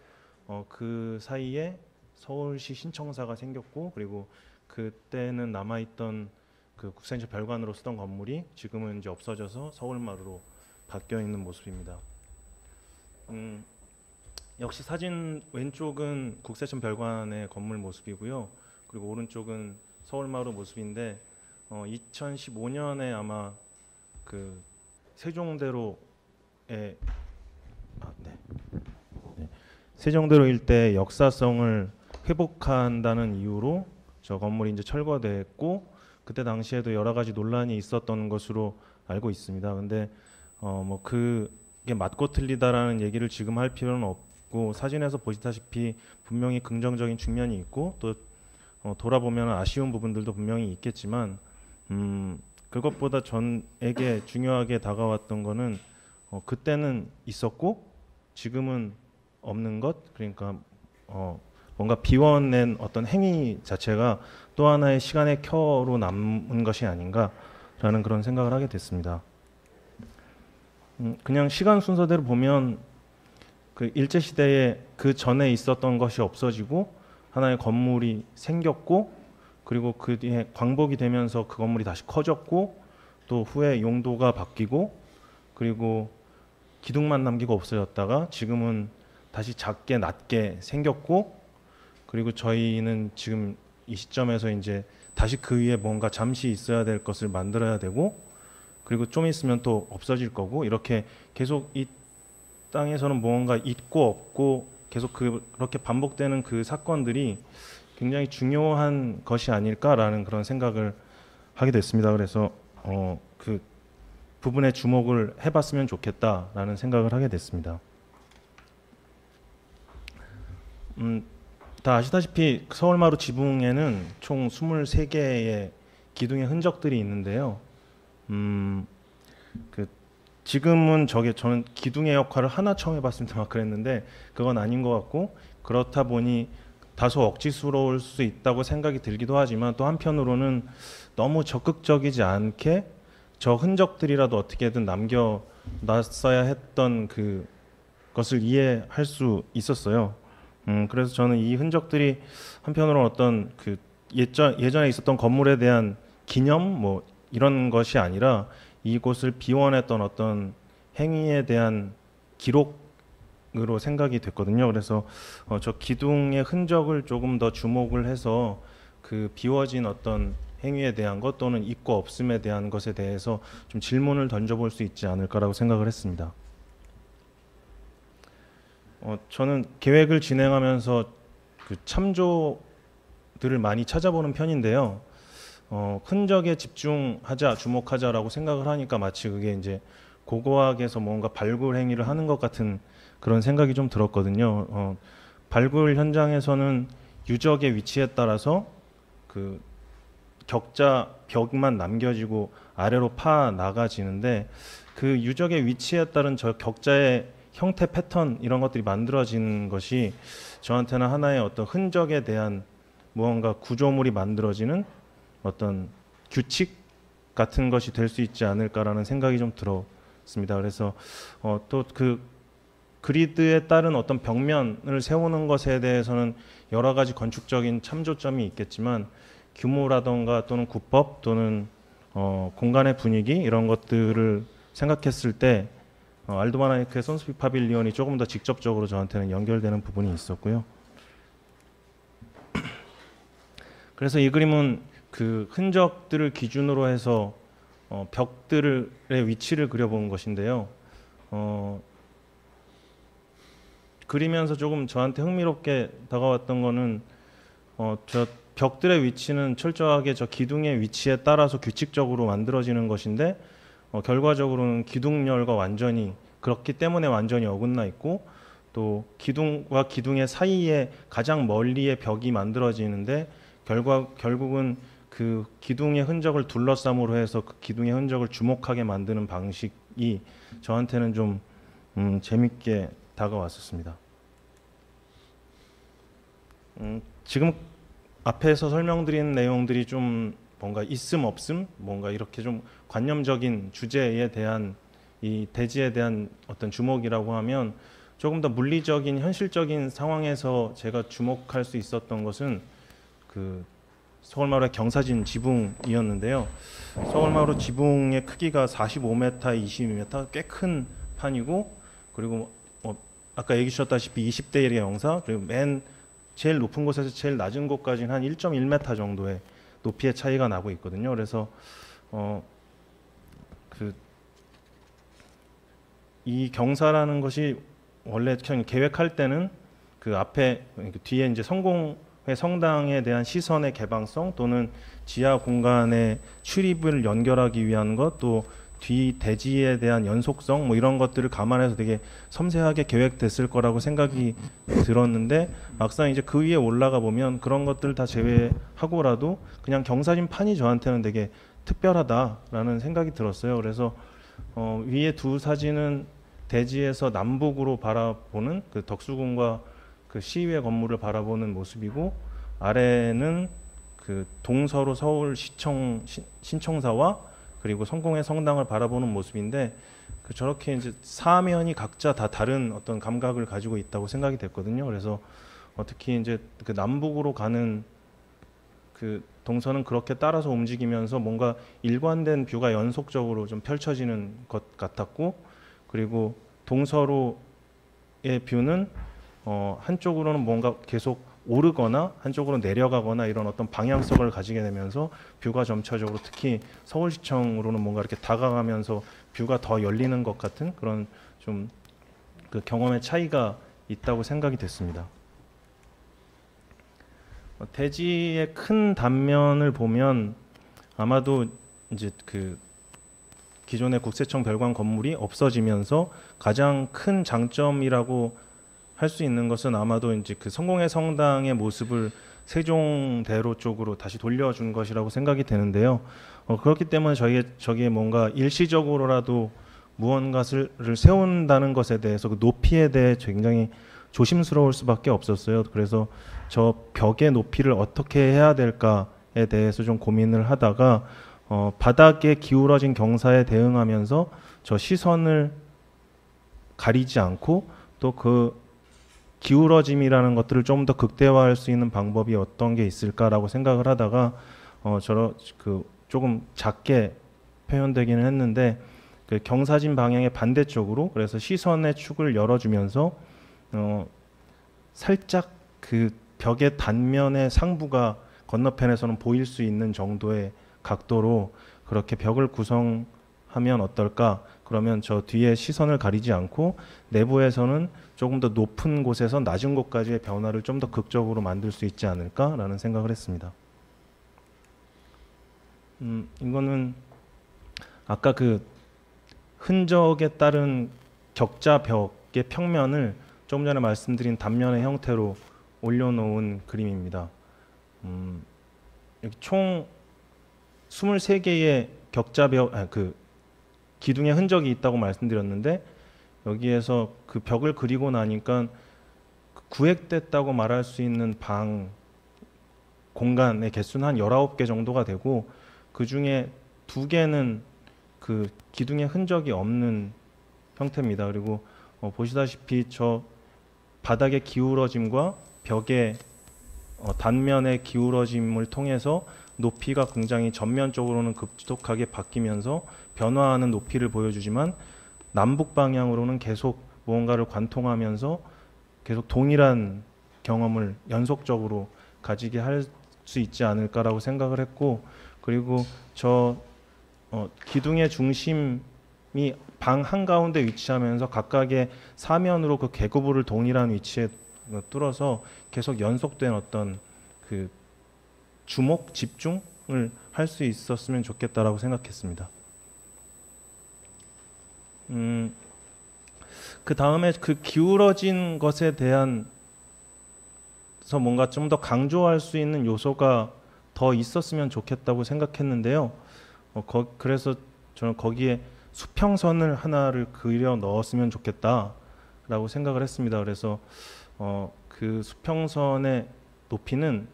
어 그 사이에 서울시 신청사가 생겼고 그리고 그때는 남아 있던 그 국세청 별관으로 쓰던 건물이 지금은 이제 없어져서 서울마루로 바뀌어 있는 모습입니다. 음, 역시 사진 왼쪽은 국세청 별관의 건물 모습이고요. 그리고 오른쪽은 서울마루 모습인데 어, 2015년에 아마 그 세종대로에 아, 네. 네. 세종대로 일대 역사성을 회복한다는 이유로 저 건물이 이제 철거됐고 그때 당시에도 여러 가지 논란이 있었던 것으로 알고 있습니다. 근데 어 뭐 그게 맞고 틀리다라는 얘기를 지금 할 필요는 없고 사진에서 보시다시피 분명히 긍정적인 측면이 있고 또 어, 돌아보면 아쉬운 부분들도 분명히 있겠지만 음 그것보다 전에게 중요하게 다가왔던 거는 어, 그때는 있었고 지금은 없는 것 그러니까 어, 뭔가 비워낸 어떤 행위 자체가 또 하나의 시간의 켜로 남은 것이 아닌가라는 그런 생각을 하게 됐습니다. 음, 그냥 시간 순서대로 보면 그 일제 시대에 그 전에 있었던 것이 없어지고 하나의 건물이 생겼고 그리고 그 뒤에 광복이 되면서 그 건물이 다시 커졌고 또 후에 용도가 바뀌고 그리고 기둥만 남기고 없어졌다가 지금은 다시 작게 낮게 생겼고 그리고 저희는 지금 이 시점에서 이제 다시 그 위에 뭔가 잠시 있어야 될 것을 만들어야 되고 그리고 좀 있으면 또 없어질 거고 이렇게 계속 이 땅에서는 뭔가 있고 없고 계속 그- 그렇게 반복되는 그 사건들이 굉장히 중요한 것이 아닐까라는 그런 생각을 하게 됐습니다. 그래서 어, 그 부분에 주목을 해봤으면 좋겠다라는 생각을 하게 됐습니다. 음, 다 아시다시피 서울마루 지붕에는 총 23개의 기둥의 흔적들이 있는데요. 음, 그 지금은 저게 저는 기둥의 역할을 하나 처음 때막 그랬는데 그건 아닌 것 같고 그렇다 보니 다소 억지스러울 수 있다고 생각이 들기도 하지만 또 한편으로는 너무 적극적이지 않게 저 흔적들이라도 어떻게든 남겨 놨어야 했던 그 것을 이해할 수 있었어요. 음, 그래서 저는 이 흔적들이 한편으로 어떤 그 예전 예전에 있었던 건물에 대한 기념 뭐 이런 것이 아니라 이곳을 비원했던 어떤 행위에 대한 기록으로 생각이 됐거든요. 그래서 어, 저 기둥의 흔적을 조금 더 주목을 해서 그 비워진 어떤 행위에 대한 것 또는 있고 없음에 대한 것에 대해서 좀 질문을 던져볼 수 있지 않을까라고 생각을 했습니다. 어, 저는 계획을 진행하면서 그 참조들을 많이 찾아보는 편인데요. 어, 흔적에 집중하자, 주목하자라고 생각을 하니까 마치 그게 이제 고고학에서 뭔가 발굴 행위를 하는 것 같은 그런 생각이 좀 들었거든요. 어, 발굴 현장에서는 유적의 위치에 따라서 그 격자 벽만 남겨지고 아래로 파 나가지는데 그 유적의 위치에 따른 저 격자의 형태 패턴 이런 것들이 만들어지는 것이 저한테는 하나의 어떤 흔적에 대한 무언가 구조물이 만들어지는 어떤 규칙 같은 것이 될 수 있지 않을까라는 생각이 좀 들었습니다. 그래서 어, 또그 그리드에 따른 어떤 벽면을 세우는 것에 대해서는 여러 가지 건축적인 참조점이 있겠지만 규모라던가 또는 구법 또는 어, 공간의 분위기 이런 것들을 생각했을 때 어, 알도바나이크의 선스피 파빌리온이 조금 더 직접적으로 저한테는 연결되는 부분이 있었고요. 그래서 이 그림은 그 흔적들을 기준으로 해서 어, 벽들의 위치를 그려본 것인데요. 어, 그리면서 조금 저한테 흥미롭게 다가왔던 거는 어, 저 벽들의 위치는 철저하게 저 기둥의 위치에 따라서 규칙적으로 만들어지는 것인데 어, 결과적으로는 기둥열과 완전히 그렇기 때문에 완전히 어긋나 있고 또 기둥과 기둥의 사이에 가장 멀리의 벽이 만들어지는데 결과 결국은 그 기둥의 흔적을 둘러싸므로 해서 그 기둥의 흔적을 주목하게 만드는 방식이 저한테는 좀 음, 재밌게 다가왔었습니다. 음, 지금 앞에서 설명드린 내용들이 좀 뭔가 있음 없음 뭔가 이렇게 좀 관념적인 주제에 대한 이 대지에 대한 어떤 주목이라고 하면 조금 더 물리적인 현실적인 상황에서 제가 주목할 수 있었던 것은 그 서울마을의 경사진 지붕이었는데요. 서울마을 지붕의 크기가 45m, 22m 꽤 큰 판이고 그리고 어, 아까 얘기 주셨다시피 20대 1의 영사 그리고 맨 제일 높은 곳에서 제일 낮은 곳까지는 한 1.1m 정도의 높이의 차이가 나고 있거든요. 그래서 어, 그 이 경사라는 것이 원래 계획할 때는 그 앞에 그 뒤에 이제 성공회 성당에 대한 시선의 개방성 또는 지하 공간의 출입을 연결하기 위한 것 또 뒤 대지에 대한 연속성 뭐 이런 것들을 감안해서 되게 섬세하게 계획됐을 거라고 생각이 들었는데 막상 이제 그 위에 올라가 보면 그런 것들을 다 제외하고라도 그냥 경사진 판이 저한테는 되게 특별하다라는 생각이 들었어요. 그래서 어, 위에 두 사진은 대지에서 남북으로 바라보는 그 덕수궁과 그 시위의 건물을 바라보는 모습이고 아래는 그 동서로 서울시청 시- 신청사와 그리고 성공의 성당을 바라보는 모습인데 그 저렇게 이제 사면이 각자 다 다른 어떤 감각을 가지고 있다고 생각이 됐거든요. 그래서 어, 특히 이제 그 남북으로 가는 그 동선은 그렇게 따라서 움직이면서 뭔가 일관된 뷰가 연속적으로 좀 펼쳐지는 것 같았고 그리고 동서로의 뷰는 어, 한쪽으로는 뭔가 계속 오르거나 한쪽으로 내려가거나 이런 어떤 방향성을 가지게 되면서 뷰가 점차적으로 특히 서울시청으로는 뭔가 이렇게 다가가면서 뷰가 더 열리는 것 같은 그런 좀 그 경험의 차이가 있다고 생각이 됐습니다. 어, 대지의 큰 단면을 보면 아마도 이제 그 기존의 국세청 별관 건물이 없어지면서 가장 큰 장점이라고 할 수 있는 것은 아마도 이제 그 성공의 성당의 모습을 세종대로 쪽으로 다시 돌려준 것이라고 생각이 되는데요. 어, 그렇기 때문에 저희의 저기에 뭔가 일시적으로라도 무언가를 세운다는 것에 대해서 그 높이에 대해 굉장히 조심스러울 수밖에 없었어요. 그래서 저 벽의 높이를 어떻게 해야 될까에 대해서 좀 고민을 하다가 어, 바닥에 기울어진 경사에 대응하면서 저 시선을 가리지 않고 또그 기울어짐이라는 것들을 좀 더 극대화할 수 있는 방법이 어떤 게 있을까라고 생각을 하다가 어 저런 그 조금 작게 표현되기는 했는데 그 경사진 방향의 반대쪽으로 그래서 시선의 축을 열어주면서 어 살짝 그 벽의 단면의 상부가 건너편에서는 보일 수 있는 정도의 각도로 그렇게 벽을 구성하면 어떨까? 그러면 저 뒤에 시선을 가리지 않고 내부에서는 조금 더 높은 곳에서 낮은 곳까지의 변화를 좀 더 극적으로 만들 수 있지 않을까라는 생각을 했습니다. 음, 이거는 아까 그 흔적에 따른 격자 벽의 평면을 조금 전에 말씀드린 단면의 형태로 올려놓은 그림입니다. 음, 여기 총 23개의 격자벽, 아, 그 기둥의 흔적이 있다고 말씀드렸는데 여기에서 그 벽을 그리고 나니까 그 구획됐다고 말할 수 있는 방 공간의 개수는 한 19개 정도가 되고 그 중에 두 개는 그 기둥의 흔적이 없는 형태입니다. 그리고 어, 보시다시피 저 바닥의 기울어짐과 벽의 어, 단면의 기울어짐을 통해서 높이가 굉장히 전면적으로는 급속하게 바뀌면서 변화하는 높이를 보여주지만 남북 방향으로는 계속 무언가를 관통하면서 계속 동일한 경험을 연속적으로 가지게 할 수 있지 않을까라고 생각을 했고 그리고 저 어, 기둥의 중심이 방 한가운데 위치하면서 각각의 사면으로 그 개구부를 동일한 위치에 뚫어서 계속 연속된 어떤 그 주목 집중을 할 수 있었으면 좋겠다라고 생각했습니다. 음, 그 다음에 그 기울어진 것에 대한 서 뭔가 좀 더 강조할 수 있는 요소가 더 있었으면 좋겠다고 생각했는데요. 어, 거, 그래서 저는 거기에 수평선을 하나를 그려 넣었으면 좋겠다라고 생각을 했습니다. 그래서 어, 그 수평선의 높이는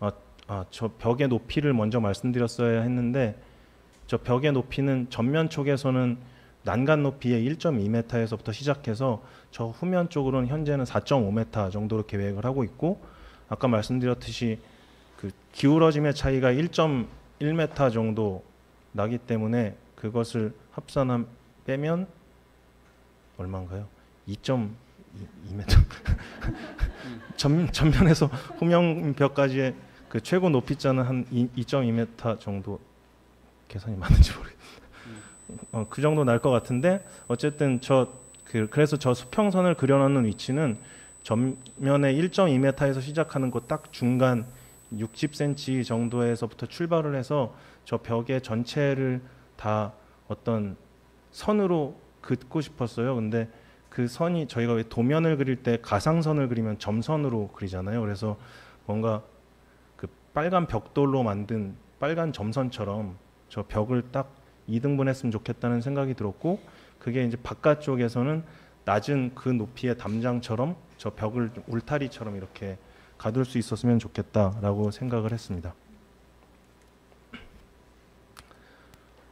아, 아, 저 벽의 높이를 먼저 말씀드렸어야 했는데 저 벽의 높이는 전면 쪽에서는 난간 높이의 1.2m에서부터 시작해서 저 후면 쪽으로는 현재는 4.5m 정도로 계획을 하고 있고 아까 말씀드렸듯이 그 기울어짐의 차이가 1.1m 정도 나기 때문에 그것을 합산함 빼면 얼마인가요? 2.2m 전, 전면에서 후면벽까지의 그 최고 높이자는 한 2.2m 정도 계산이 맞는지 모르겠어요. 어, 그 정도 날 것 같은데 어쨌든 저 그, 그래서 저 수평선을 그려놓는 위치는 전면에 1.2m에서 시작하는 곳 딱 중간 60cm 정도에서부터 출발을 해서 저 벽의 전체를 다 어떤 선으로 긋고 싶었어요. 근데 그 선이 저희가 왜 도면을 그릴 때 가상선을 그리면 점선으로 그리잖아요. 그래서 뭔가 그 빨간 벽돌로 만든 빨간 점선처럼 저 벽을 딱 2등분했으면 좋겠다는 생각이 들었고 그게 이제 바깥쪽에서는 낮은 그 높이의 담장처럼 저 벽을 울타리처럼 이렇게 가둘 수 있었으면 좋겠다라고 생각을 했습니다.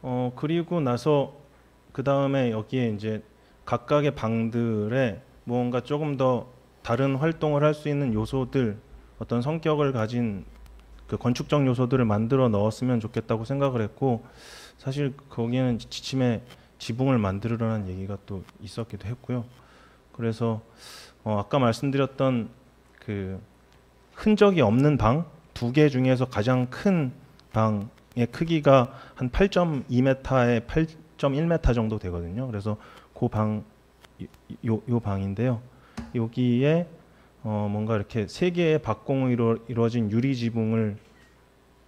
어 그리고 나서 그 다음에 여기에 이제 각각의 방들에 무언가 조금 더 다른 활동을 할 수 있는 요소들 어떤 성격을 가진 그 건축적 요소들을 만들어 넣었으면 좋겠다고 생각을 했고 사실 거기에는 지침에 지붕을 만들으라는 얘기가 또 있었기도 했고요. 그래서 어 아까 말씀드렸던 그 흔적이 없는 방 두 개 중에서 가장 큰 방의 크기가 한 8.2m에 8.1m 정도 되거든요. 그래서 그 방 요, 요 방인데요. 여기에 어 뭔가 이렇게 세 개의 박공으로 이루어진 유리 지붕을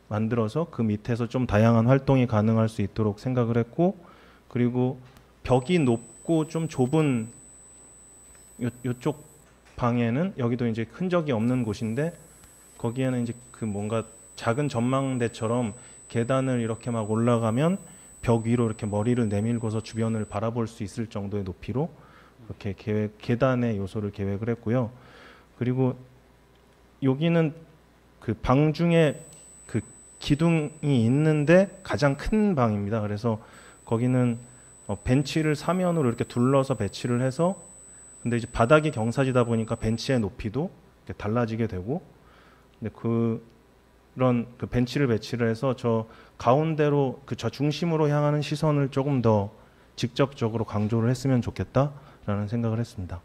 만들어서 그 밑에서 좀 다양한 활동이 가능할 수 있도록 생각을 했고 그리고 벽이 높고 좀 좁은 요, 요쪽 방에는 여기도 이제 흔적이 없는 곳인데 거기에는 이제 그 뭔가 작은 전망대처럼 계단을 이렇게 막 올라가면 벽 위로 이렇게 머리를 내밀고서 주변을 바라볼 수 있을 정도의 높이로 이렇게 계획 계단의 요소를 계획을 했고요. 그리고 여기는 그 방 중에 그 기둥이 있는데 가장 큰 방입니다. 그래서 거기는 어, 벤치를 사면으로 이렇게 둘러서 배치를 해서 근데 이제 바닥이 경사지다 보니까 벤치의 높이도 이렇게 달라지게 되고 근데 그 그런 그 벤치를 배치를 해서 저 가운데로 그 저 중심으로 향하는 시선을 조금 더 직접적으로 강조를 했으면 좋겠다라는 생각을 했습니다.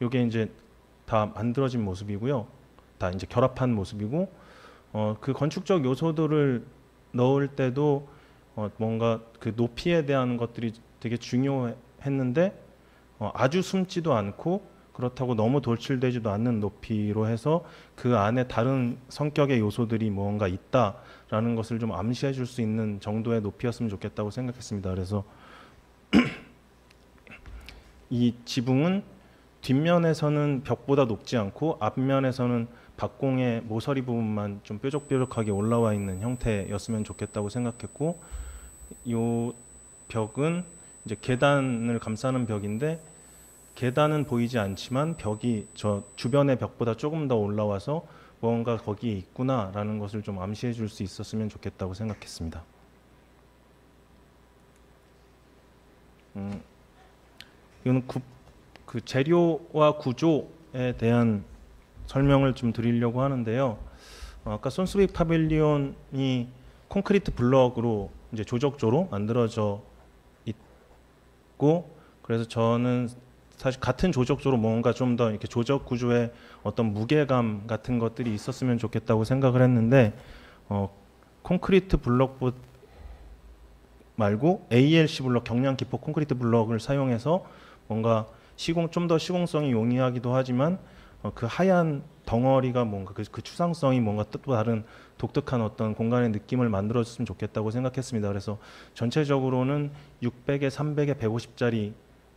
이게 이제 다 만들어진 모습이고요. 다 이제 결합한 모습이고 어, 그 건축적 요소들을 넣을 때도 어, 뭔가 그 높이에 대한 것들이 되게 중요했는데 어, 아주 숨지도 않고 그렇다고 너무 돌출되지도 않는 높이로 해서 그 안에 다른 성격의 요소들이 뭔가 있다라는 것을 좀 암시해 줄 수 있는 정도의 높이였으면 좋겠다고 생각했습니다. 그래서 이 지붕은 뒷면에서는 벽보다 높지 않고 앞면에서는 박공의 모서리 부분만 좀 뾰족뾰족하게 올라와 있는 형태였으면 좋겠다고 생각했고 요 벽은 이제 계단을 감싸는 벽인데 계단은 보이지 않지만 벽이 저 주변의 벽보다 조금 더 올라와서 뭔가 거기에 있구나라는 것을 좀 암시해 줄 수 있었으면 좋겠다고 생각했습니다. 음, 이거는 구, 그 재료와 구조에 대한 설명을 좀 드리려고 하는데요. 어, 아까 손스빅 파빌리온이 콘크리트 블럭으로 이제 조적조로 만들어져 있고 그래서 저는 사실 같은 조적조로 뭔가 좀 더 이렇게 조적 구조에 어떤 무게감 같은 것들이 있었으면 좋겠다고 생각을 했는데 어, 콘크리트 블럭 말고 ALC 블럭 경량 기포 콘크리트 블럭을 사용해서 뭔가 시공 좀 더 시공성이 용이하기도 하지만 어, 그 하얀 덩어리가 뭔가 그, 그 추상성이 뭔가 또 다른 독특한 어떤 공간의 느낌을 만들어줬으면 좋겠다고 생각했습니다. 그래서 전체적으로는 600에 300에 150짜리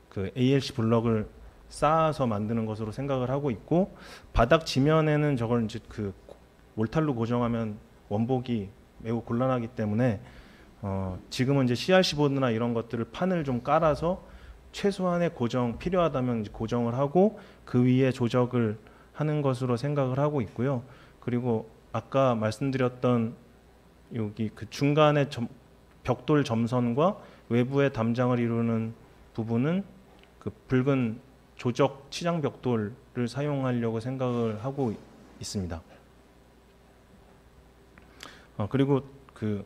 그 ALC 블럭을 쌓아서 만드는 것으로 생각을 하고 있고 바닥 지면에는 저걸 이제 그 몰탈로 고정하면 원복이 매우 곤란하기 때문에 어 지금은 이제 CRC 보드나 이런 것들을 판을 좀 깔아서 최소한의 고정 필요하다면 고정을 하고 그 위에 조적을 하는 것으로 생각을 하고 있고요. 그리고 아까 말씀드렸던 여기 그 중간에 점, 벽돌 점선과 외부의 담장을 이루는 부분은 그 붉은 조적 치장 벽돌을 사용하려고 생각을 하고 있습니다. 어, 그리고 그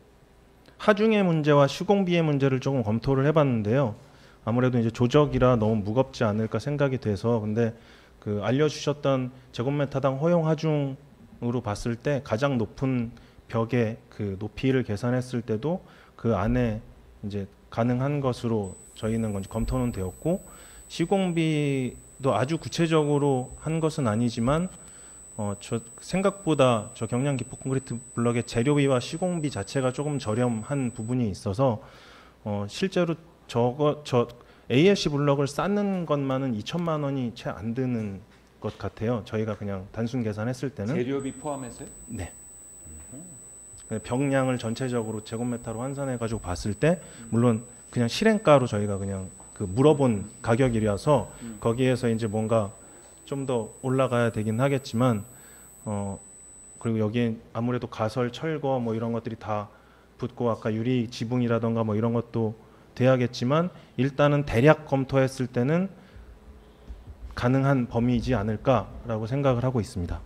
하중의 문제와 시공비의 문제를 조금 검토를 해봤는데요. 아무래도 이제 조적이라 너무 무겁지 않을까 생각이 돼서 근데 그 알려주셨던 제곱미터당 허용 하중으로 봤을 때 가장 높은 벽의 그 높이를 계산했을 때도 그 안에 이제 가능한 것으로 저희는 검토는 되었고 시공비도 아주 구체적으로 한 것은 아니지만 어, 저 생각보다 저 경량 기포 콘크리트 블럭의 재료비와 시공비 자체가 조금 저렴한 부분이 있어서 어, 실제로 저거 저 ALC 블럭을 쌓는 것만은 2천만 원이 채 안 드는 것 같아요. 저희가 그냥 단순 계산했을 때는 재료비 포함해서요? 네. 병량을 전체적으로 제곱미터로 환산해 가지고 봤을 때 물론 그냥 실행가로 저희가 그냥 그 물어본 가격이라서 음. 거기에서 이제 뭔가 좀 더 올라가야 되긴 하겠지만 어 그리고 여기에 아무래도 가설 철거 뭐 이런 것들이 다 붙고 아까 유리 지붕이라던가 뭐 이런 것도 돼야겠지만 일단은 대략 검토했을 때는 가능한 범위이지 않을까라고 생각을 하고 있습니다.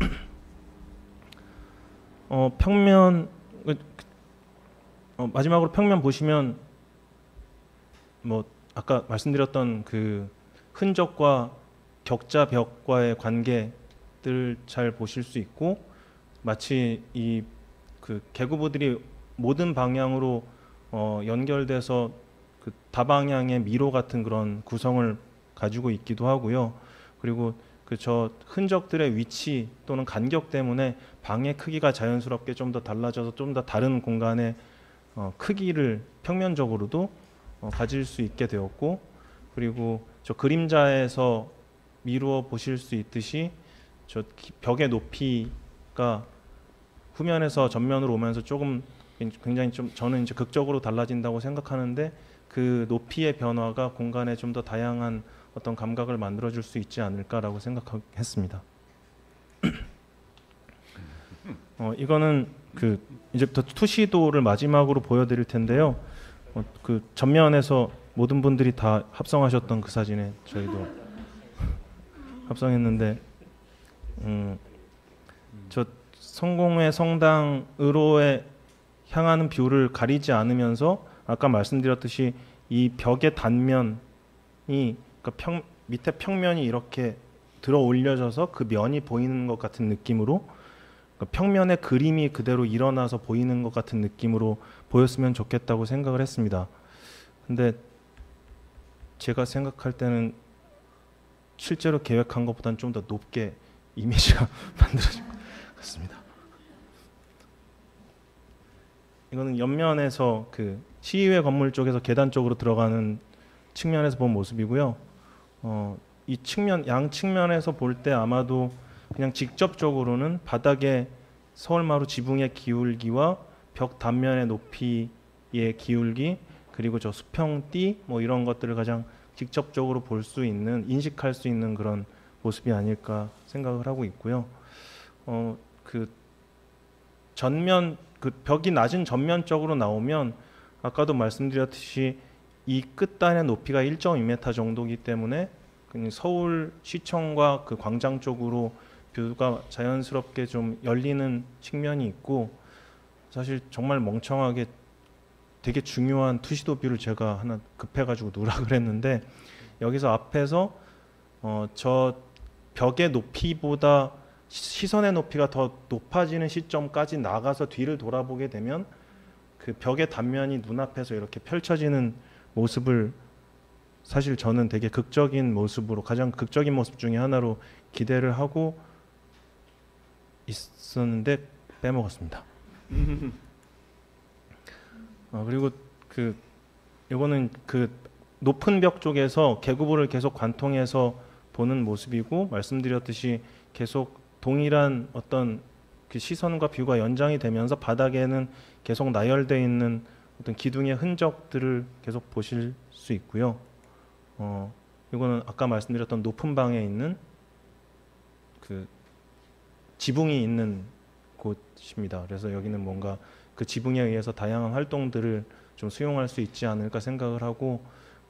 어, 평면 어, 마지막으로 평면 보시면 뭐 아까 말씀드렸던 그 흔적과 격자 벽과의 관계들 잘 보실 수 있고 마치 이 그 개구부들이 모든 방향으로 어, 연결돼서 그 다방향의 미로 같은 그런 구성을 가지고 있기도 하고요. 그리고 그 저 흔적들의 위치 또는 간격 때문에 방의 크기가 자연스럽게 좀 더 달라져서 좀 더 다른 공간의 어, 크기를 평면적으로도 어, 가질 수 있게 되었고 그리고 저 그림자에서 미루어 보실 수 있듯이 저 기- 벽의 높이가 후면에서 전면으로 오면서 조금 굉장히 좀 저는 이제 극적으로 달라진다고 생각하는데 그 높이의 변화가 공간에 좀 더 다양한 어떤 감각을 만들어 줄 수 있지 않을까라고 생각했습니다. 어, 이거는 그 이제부터 투시도를 마지막으로 보여드릴 텐데요. 어, 그 전면에서 모든 분들이 다 합성하셨던 그 사진에 저희도 합성했는데 음, 저 성공의 성당으로의 향하는 view를 가리지 않으면서 아까 말씀드렸듯이 이 벽의 단면이 그러니까 평, 밑에 평면이 이렇게 들어 올려져서 그 면이 보이는 것 같은 느낌으로 그러니까 평면의 그림이 그대로 일어나서 보이는 것 같은 느낌으로 보였으면 좋겠다고 생각을 했습니다. 근데 제가 생각할 때는 실제로 계획한 것보다는 좀 더 높게 이미지가 만들어진 것 같습니다. 이거는 옆면에서 그 시의회 건물 쪽에서 계단 쪽으로 들어가는 측면에서 본 모습이고요. 어, 이 측면 양 측면에서 볼 때 아마도 그냥 직접적으로는 바닥에 서울마루 지붕의 기울기와 벽 단면의 높이의 기울기 그리고 저 수평띠 뭐 이런 것들을 가장 직접적으로 볼 수 있는 인식할 수 있는 그런 모습이 아닐까 생각을 하고 있고요. 어, 그 전면 그 벽이 낮은 전면 쪽으로 나오면 아까도 말씀드렸듯이 이 끝단의 높이가 1.2m 정도이기 때문에 그냥 서울 시청과 그 광장 쪽으로 view가 자연스럽게 좀 열리는 측면이 있고 사실 정말 멍청하게 되게 중요한 투시도 view를 제가 하나 급해가지고 누락을 했는데 여기서 앞에서 어, 저 벽의 높이보다 시선의 높이가 더 높아지는 시점까지 나가서 뒤를 돌아보게 되면 그 벽의 단면이 눈앞에서 이렇게 펼쳐지는 모습을 사실 저는 되게 극적인 모습으로 가장 극적인 모습 중에 하나로 기대를 하고 있었는데 빼먹었습니다. 어, 그리고 그 이거는 그 높은 벽 쪽에서 개구부를 계속 관통해서 보는 모습이고 말씀드렸듯이 계속 동일한 어떤 그 시선과 뷰가 연장이 되면서 바닥에는 계속 나열되어 있는 어떤 기둥의 흔적들을 계속 보실 수 있고요. 어, 이거는 아까 말씀드렸던 높은 방에 있는 그 지붕이 있는 곳입니다. 그래서 여기는 뭔가 그 지붕에 의해서 다양한 활동들을 좀 수용할 수 있지 않을까 생각을 하고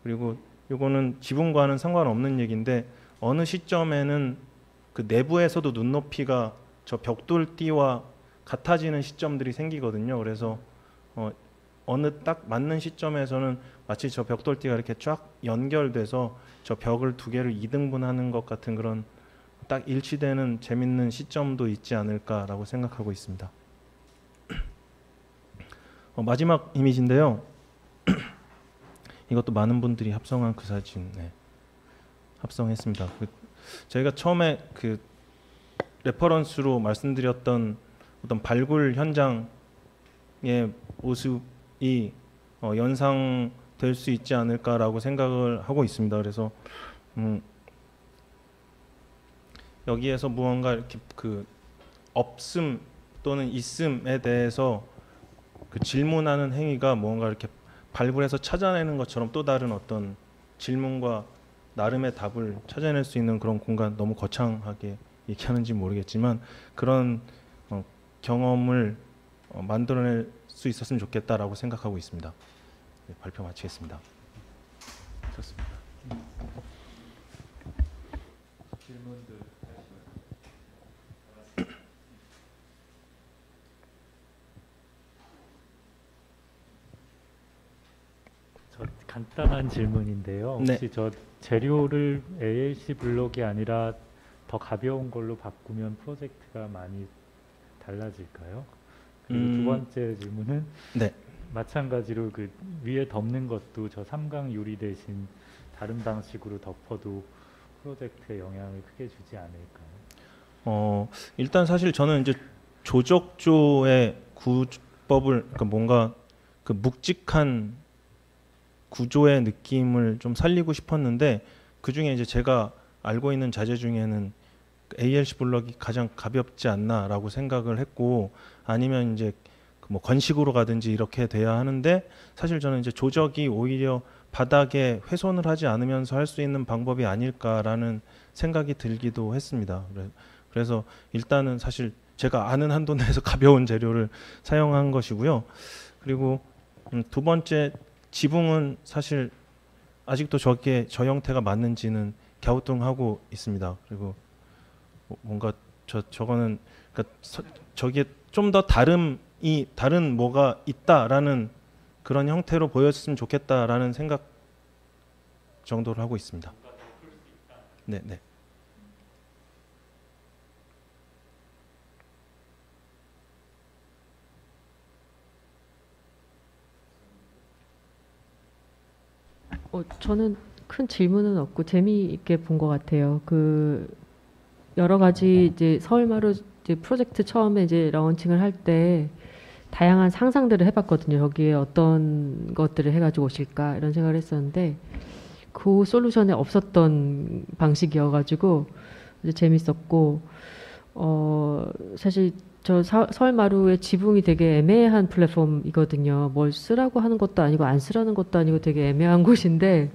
그리고 이거는 지붕과는 상관없는 얘기인데 어느 시점에는 그 내부에서도 눈높이가 저 벽돌띠와 같아지는 시점들이 생기거든요. 그래서 어, 어느 딱 맞는 시점에서는 마치 저 벽돌띠가 이렇게 쫙 연결돼서 저 벽을 두 개를 이등분하는 것 같은 그런 딱 일치되는 재밌는 시점도 있지 않을까라고 생각하고 있습니다. 어, 마지막 이미지인데요. 이것도 많은 분들이 합성한 그 사진 네. 합성했습니다. 그, 저희가 처음에 그 reference로 말씀드렸던 어떤 발굴 현장의 모습이 어, 연상될 수 있지 않을까라고 생각을 하고 있습니다. 그래서 음, 여기에서 무언가 이렇게 그 없음 또는 있음에 대해서 그 질문하는 행위가 무언가 이렇게 발굴해서 찾아내는 것처럼 또 다른 어떤 질문과 나름의 답을 찾아낼 수 있는 그런 공간 너무 거창하게 얘기하는지 모르겠지만 그런 어, 경험을 어, 만들어낼 수 있었으면 좋겠다라고 생각하고 있습니다. 네, 발표 마치겠습니다. 좋습니다. 질문들 저 간단한 질문인데요. 네. 혹시 저 재료를 ALC 블록이 아니라 더 가벼운 걸로 바꾸면 프로젝트가 많이 달라질까요? 그리고 음, 두 번째 질문은 네. 마찬가지로 그 위에 덮는 것도 저 삼강 유리 대신 다른 방식으로 덮어도 프로젝트에 영향을 크게 주지 않을까요? 어, 일단 사실 저는 이제 조적조의 구법을 그러니까 뭔가 그 묵직한 구조의 느낌을 좀 살리고 싶었는데 그 중에 이제 제가 알고 있는 자재 중에는 ALC 블럭이 가장 가볍지 않나라고 생각을 했고 아니면 이제 그뭐 건식으로 가든지 이렇게 돼야 하는데 사실 저는 이제 조적이 오히려 바닥에 훼손을 하지 않으면서 할 수 있는 방법이 아닐까라는 생각이 들기도 했습니다. 그래- 그래서 일단은 사실 제가 아는 한도 내에서 가벼운 재료를 사용한 것이고요. 그리고 음, 두 번째 지붕은 사실 아직도 저게 저 형태가 맞는지는 갸우뚱하고 있습니다. 그리고 뭐- 뭔가 저 저거는 그러니까 서- 저게 좀 더 다름이 다른 뭐가 있다라는 그런 형태로 보였으면 좋겠다라는 생각 정도를 하고 있습니다. 네, 네. 어, 저는 큰 질문은 없고 재미있게 본 것 같아요. 그 여러 가지 이제 서울마루 이제 프로젝트 처음에 이제 런칭을 할 때 다양한 상상들을 해봤거든요. 여기에 어떤 것들을 해가지고 오실까 이런 생각을 했었는데 그 솔루션에 없었던 방식이어가지고 이제 재밌었고 어 사실 저 사- 서울마루의 지붕이 되게 애매한 플랫폼이거든요. 뭘 쓰라고 하는 것도 아니고 안 쓰라는 것도 아니고 되게 애매한 곳인데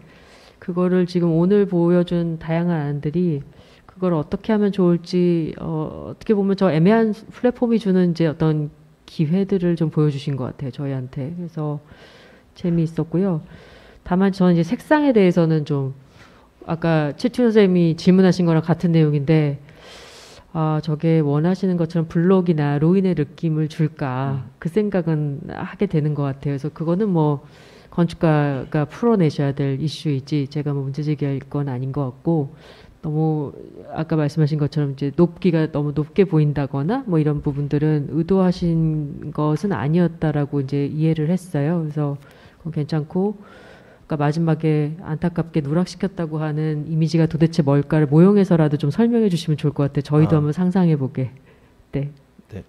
그거를 지금 오늘 보여준 다양한 안들이 그걸 어떻게 하면 좋을지 어, 어떻게 보면 저 애매한 플랫폼이 주는 이제 어떤 기회들을 좀 보여주신 것 같아요 저희한테 그래서 재미있었고요. 다만 저는 이제 색상에 대해서는 좀 아까 최춘 선생님이 질문하신 거랑 같은 내용인데 아 저게 원하시는 것처럼 블록이나 로인의 느낌을 줄까 그 생각은 하게 되는 것 같아요. 그래서 그거는 뭐 건축가가 풀어내셔야 될 이슈이지 제가 뭐 문제 제기할 건 아닌 것 같고 너무 아까 말씀하신 것처럼 이제 높기가 너무 높게 보인다거나 뭐 이런 부분들은 의도하신 것은 아니었다라고 이제 이해를 했어요. 그래서 그건 괜찮고 그러니까 마지막에 안타깝게 누락시켰다고 하는 이미지가 도대체 뭘까를 모형에서라도 좀 설명해 주시면 좋을 것 같아요. 저희도 아. 한번 상상해 보게. 네. 네.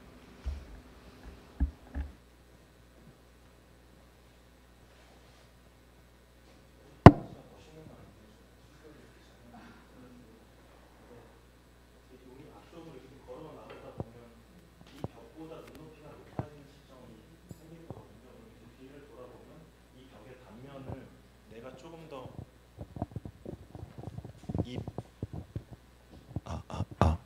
내가 조금 더 이 아, 아, 아.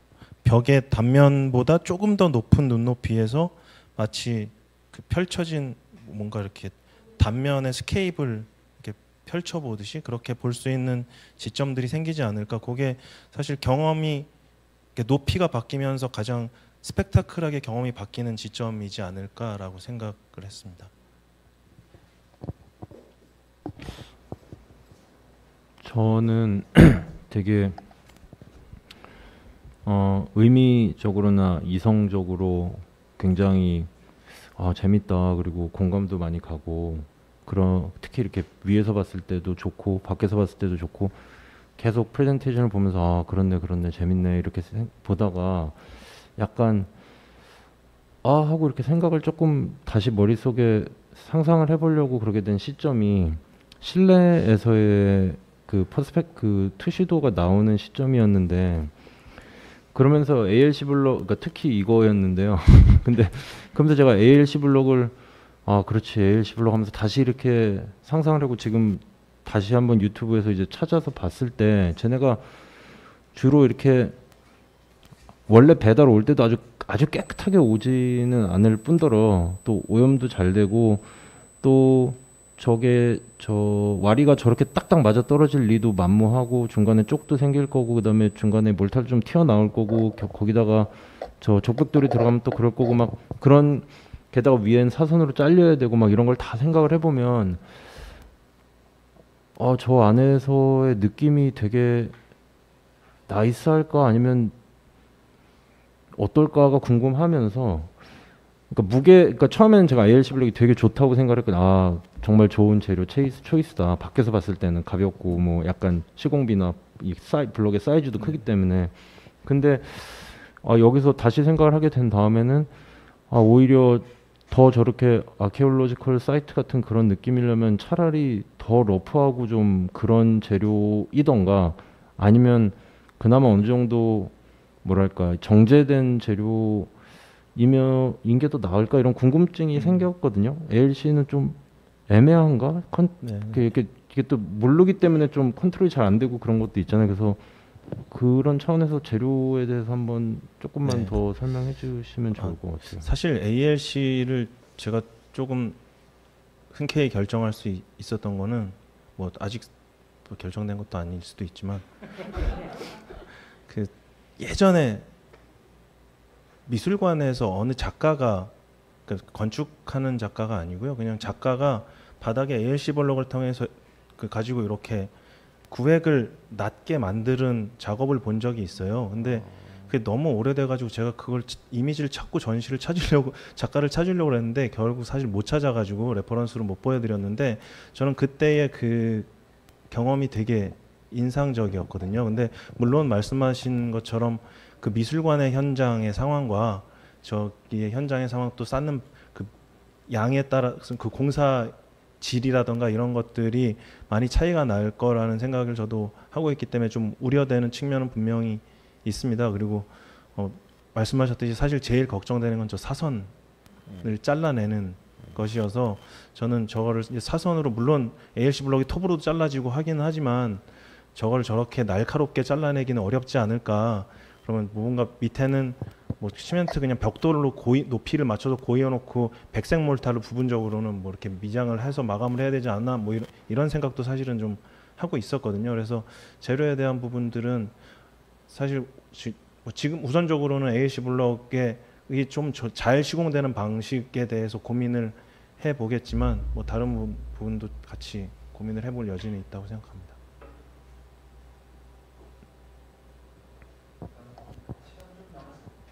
벽의 단면보다 조금 더 높은 눈높이에서 마치 그 펼쳐진 뭔가 이렇게 단면의 scape를 이렇게 펼쳐 보듯이 그렇게 볼 수 있는 지점들이 생기지 않을까. 그게 사실 경험이 높이가 바뀌면서 가장 스펙타클하게 경험이 바뀌는 지점이지 않을까라고 생각을 했습니다. 저는 되게 어, 의미적으로나 이성적으로 굉장히 아, 재밌다. 그리고 공감도 많이 가고 그런 특히 이렇게 위에서 봤을 때도 좋고 밖에서 봤을 때도 좋고 계속 프레젠테이션을 보면서 아 그렇네 그렇네 재밌네. 이렇게 생- 보다가 약간 아 하고 이렇게 생각을 조금 다시 머릿속에 상상을 해보려고 그러게 된 시점이 실내에서의 그 퍼스펙 그 투시도가 나오는 시점이었는데 그러면서 ALC 블록 그러니까 특히 이거였는데요. 근데 그러면서 제가 ALC 블록을 아 그렇지 ALC 블록 하면서 다시 이렇게 상상을 하고 지금 다시 한번 유튜브에서 이제 찾아서 봤을 때 쟤네가 주로 이렇게 원래 배달 올 때도 아주 아주 깨끗하게 오지는 않을 뿐더러 또 오염도 잘 되고 또 저게 저 와리가 저렇게 딱딱 맞아 떨어질 리도 만무하고 중간에 쪽도 생길 거고 그다음에 중간에 몰탈 좀 튀어나올 거고 겨- 거기다가 저 적벽돌이 들어가면 또 그럴 거고 막 그런 게다가 위엔 사선으로 잘려야 되고 막 이런 걸 다 생각을 해보면 어, 저 안에서의 느낌이 되게 nice할까 아니면 어떨까가 궁금하면서 그러니까 무게 그러니까 처음에는 제가 ALC 블록이 되게 좋다고 생각을 했거든요. 아 정말 좋은 재료 체이스 초이스다. 밖에서 봤을 때는 가볍고 뭐 약간 시공비나 이 사이 블록의 사이즈도 크기 때문에 근데 아 여기서 다시 생각을 하게 된 다음에는 아 오히려 더 저렇게 archaeological site 같은 그런 느낌이려면 차라리 더 rough하고 좀 그런 재료이던가 아니면 그나마 어느 정도 뭐랄까 정제된 재료 이며 인게 더 나을까 이런 궁금증이 생겼거든요. ALC는 좀 애매한가? 컨, 네. 그 이렇게 이게 또 모르기 때문에 좀 컨트롤이 잘 안 되고 그런 것도 있잖아요. 그래서 그런 차원에서 재료에 대해서 한번 조금만 네. 더 설명해 주시면 좋을 것 같아요. 사실 ALC를 제가 조금 흔쾌히 결정할 수 있- 있었던 거는 뭐 아직 뭐 결정된 것도 아닐 수도 있지만 그 예전에 미술관에서 어느 작가가 그 건축하는 작가가 아니고요. 그냥 작가가 바닥에 ALC 블록을 통해서 그 가지고 이렇게 구획을 낮게 만드는 작업을 본 적이 있어요. 근데 그게 너무 오래돼가지고 제가 그걸 치- 이미지를 찾고 전시를 찾으려고 작가를 찾으려고 했는데 결국 사실 못 찾아가지고 reference로 못 보여드렸는데 저는 그때의 그 경험이 되게 인상적이었거든요. 근데 물론 말씀하신 것처럼 그 미술관의 현장의 상황과 저기의 현장의 상황 또 쌓는 그 양에 따라서 그 공사 질이라던가 이런 것들이 많이 차이가 날 거라는 생각을 저도 하고 있기 때문에 좀 우려되는 측면은 분명히 있습니다. 그리고 어, 말씀하셨듯이 사실 제일 걱정되는 건 저 사선을 잘라내는 것이어서 저는 저거를 사선으로 물론 ALC 블록이 톱으로도 잘라지고 하기는 하지만 저걸 저렇게 날카롭게 잘라내기는 어렵지 않을까. 그러면 뭔가 밑에는 뭐 시멘트 그냥 벽돌로 고이, 높이를 맞춰서 고이어놓고 백색 몰타로 부분적으로는 뭐 이렇게 미장을 해서 마감을 해야 되지 않나 뭐 이런, 이런 생각도 사실은 좀 하고 있었거든요. 그래서 재료에 대한 부분들은 사실 지, 뭐 지금 우선적으로는 AAC 블록에 좀 잘 시공되는 방식에 대해서 고민을 해 보겠지만 뭐 다른 부- 부분도 같이 고민을 해볼 여지는 있다고 생각합니다.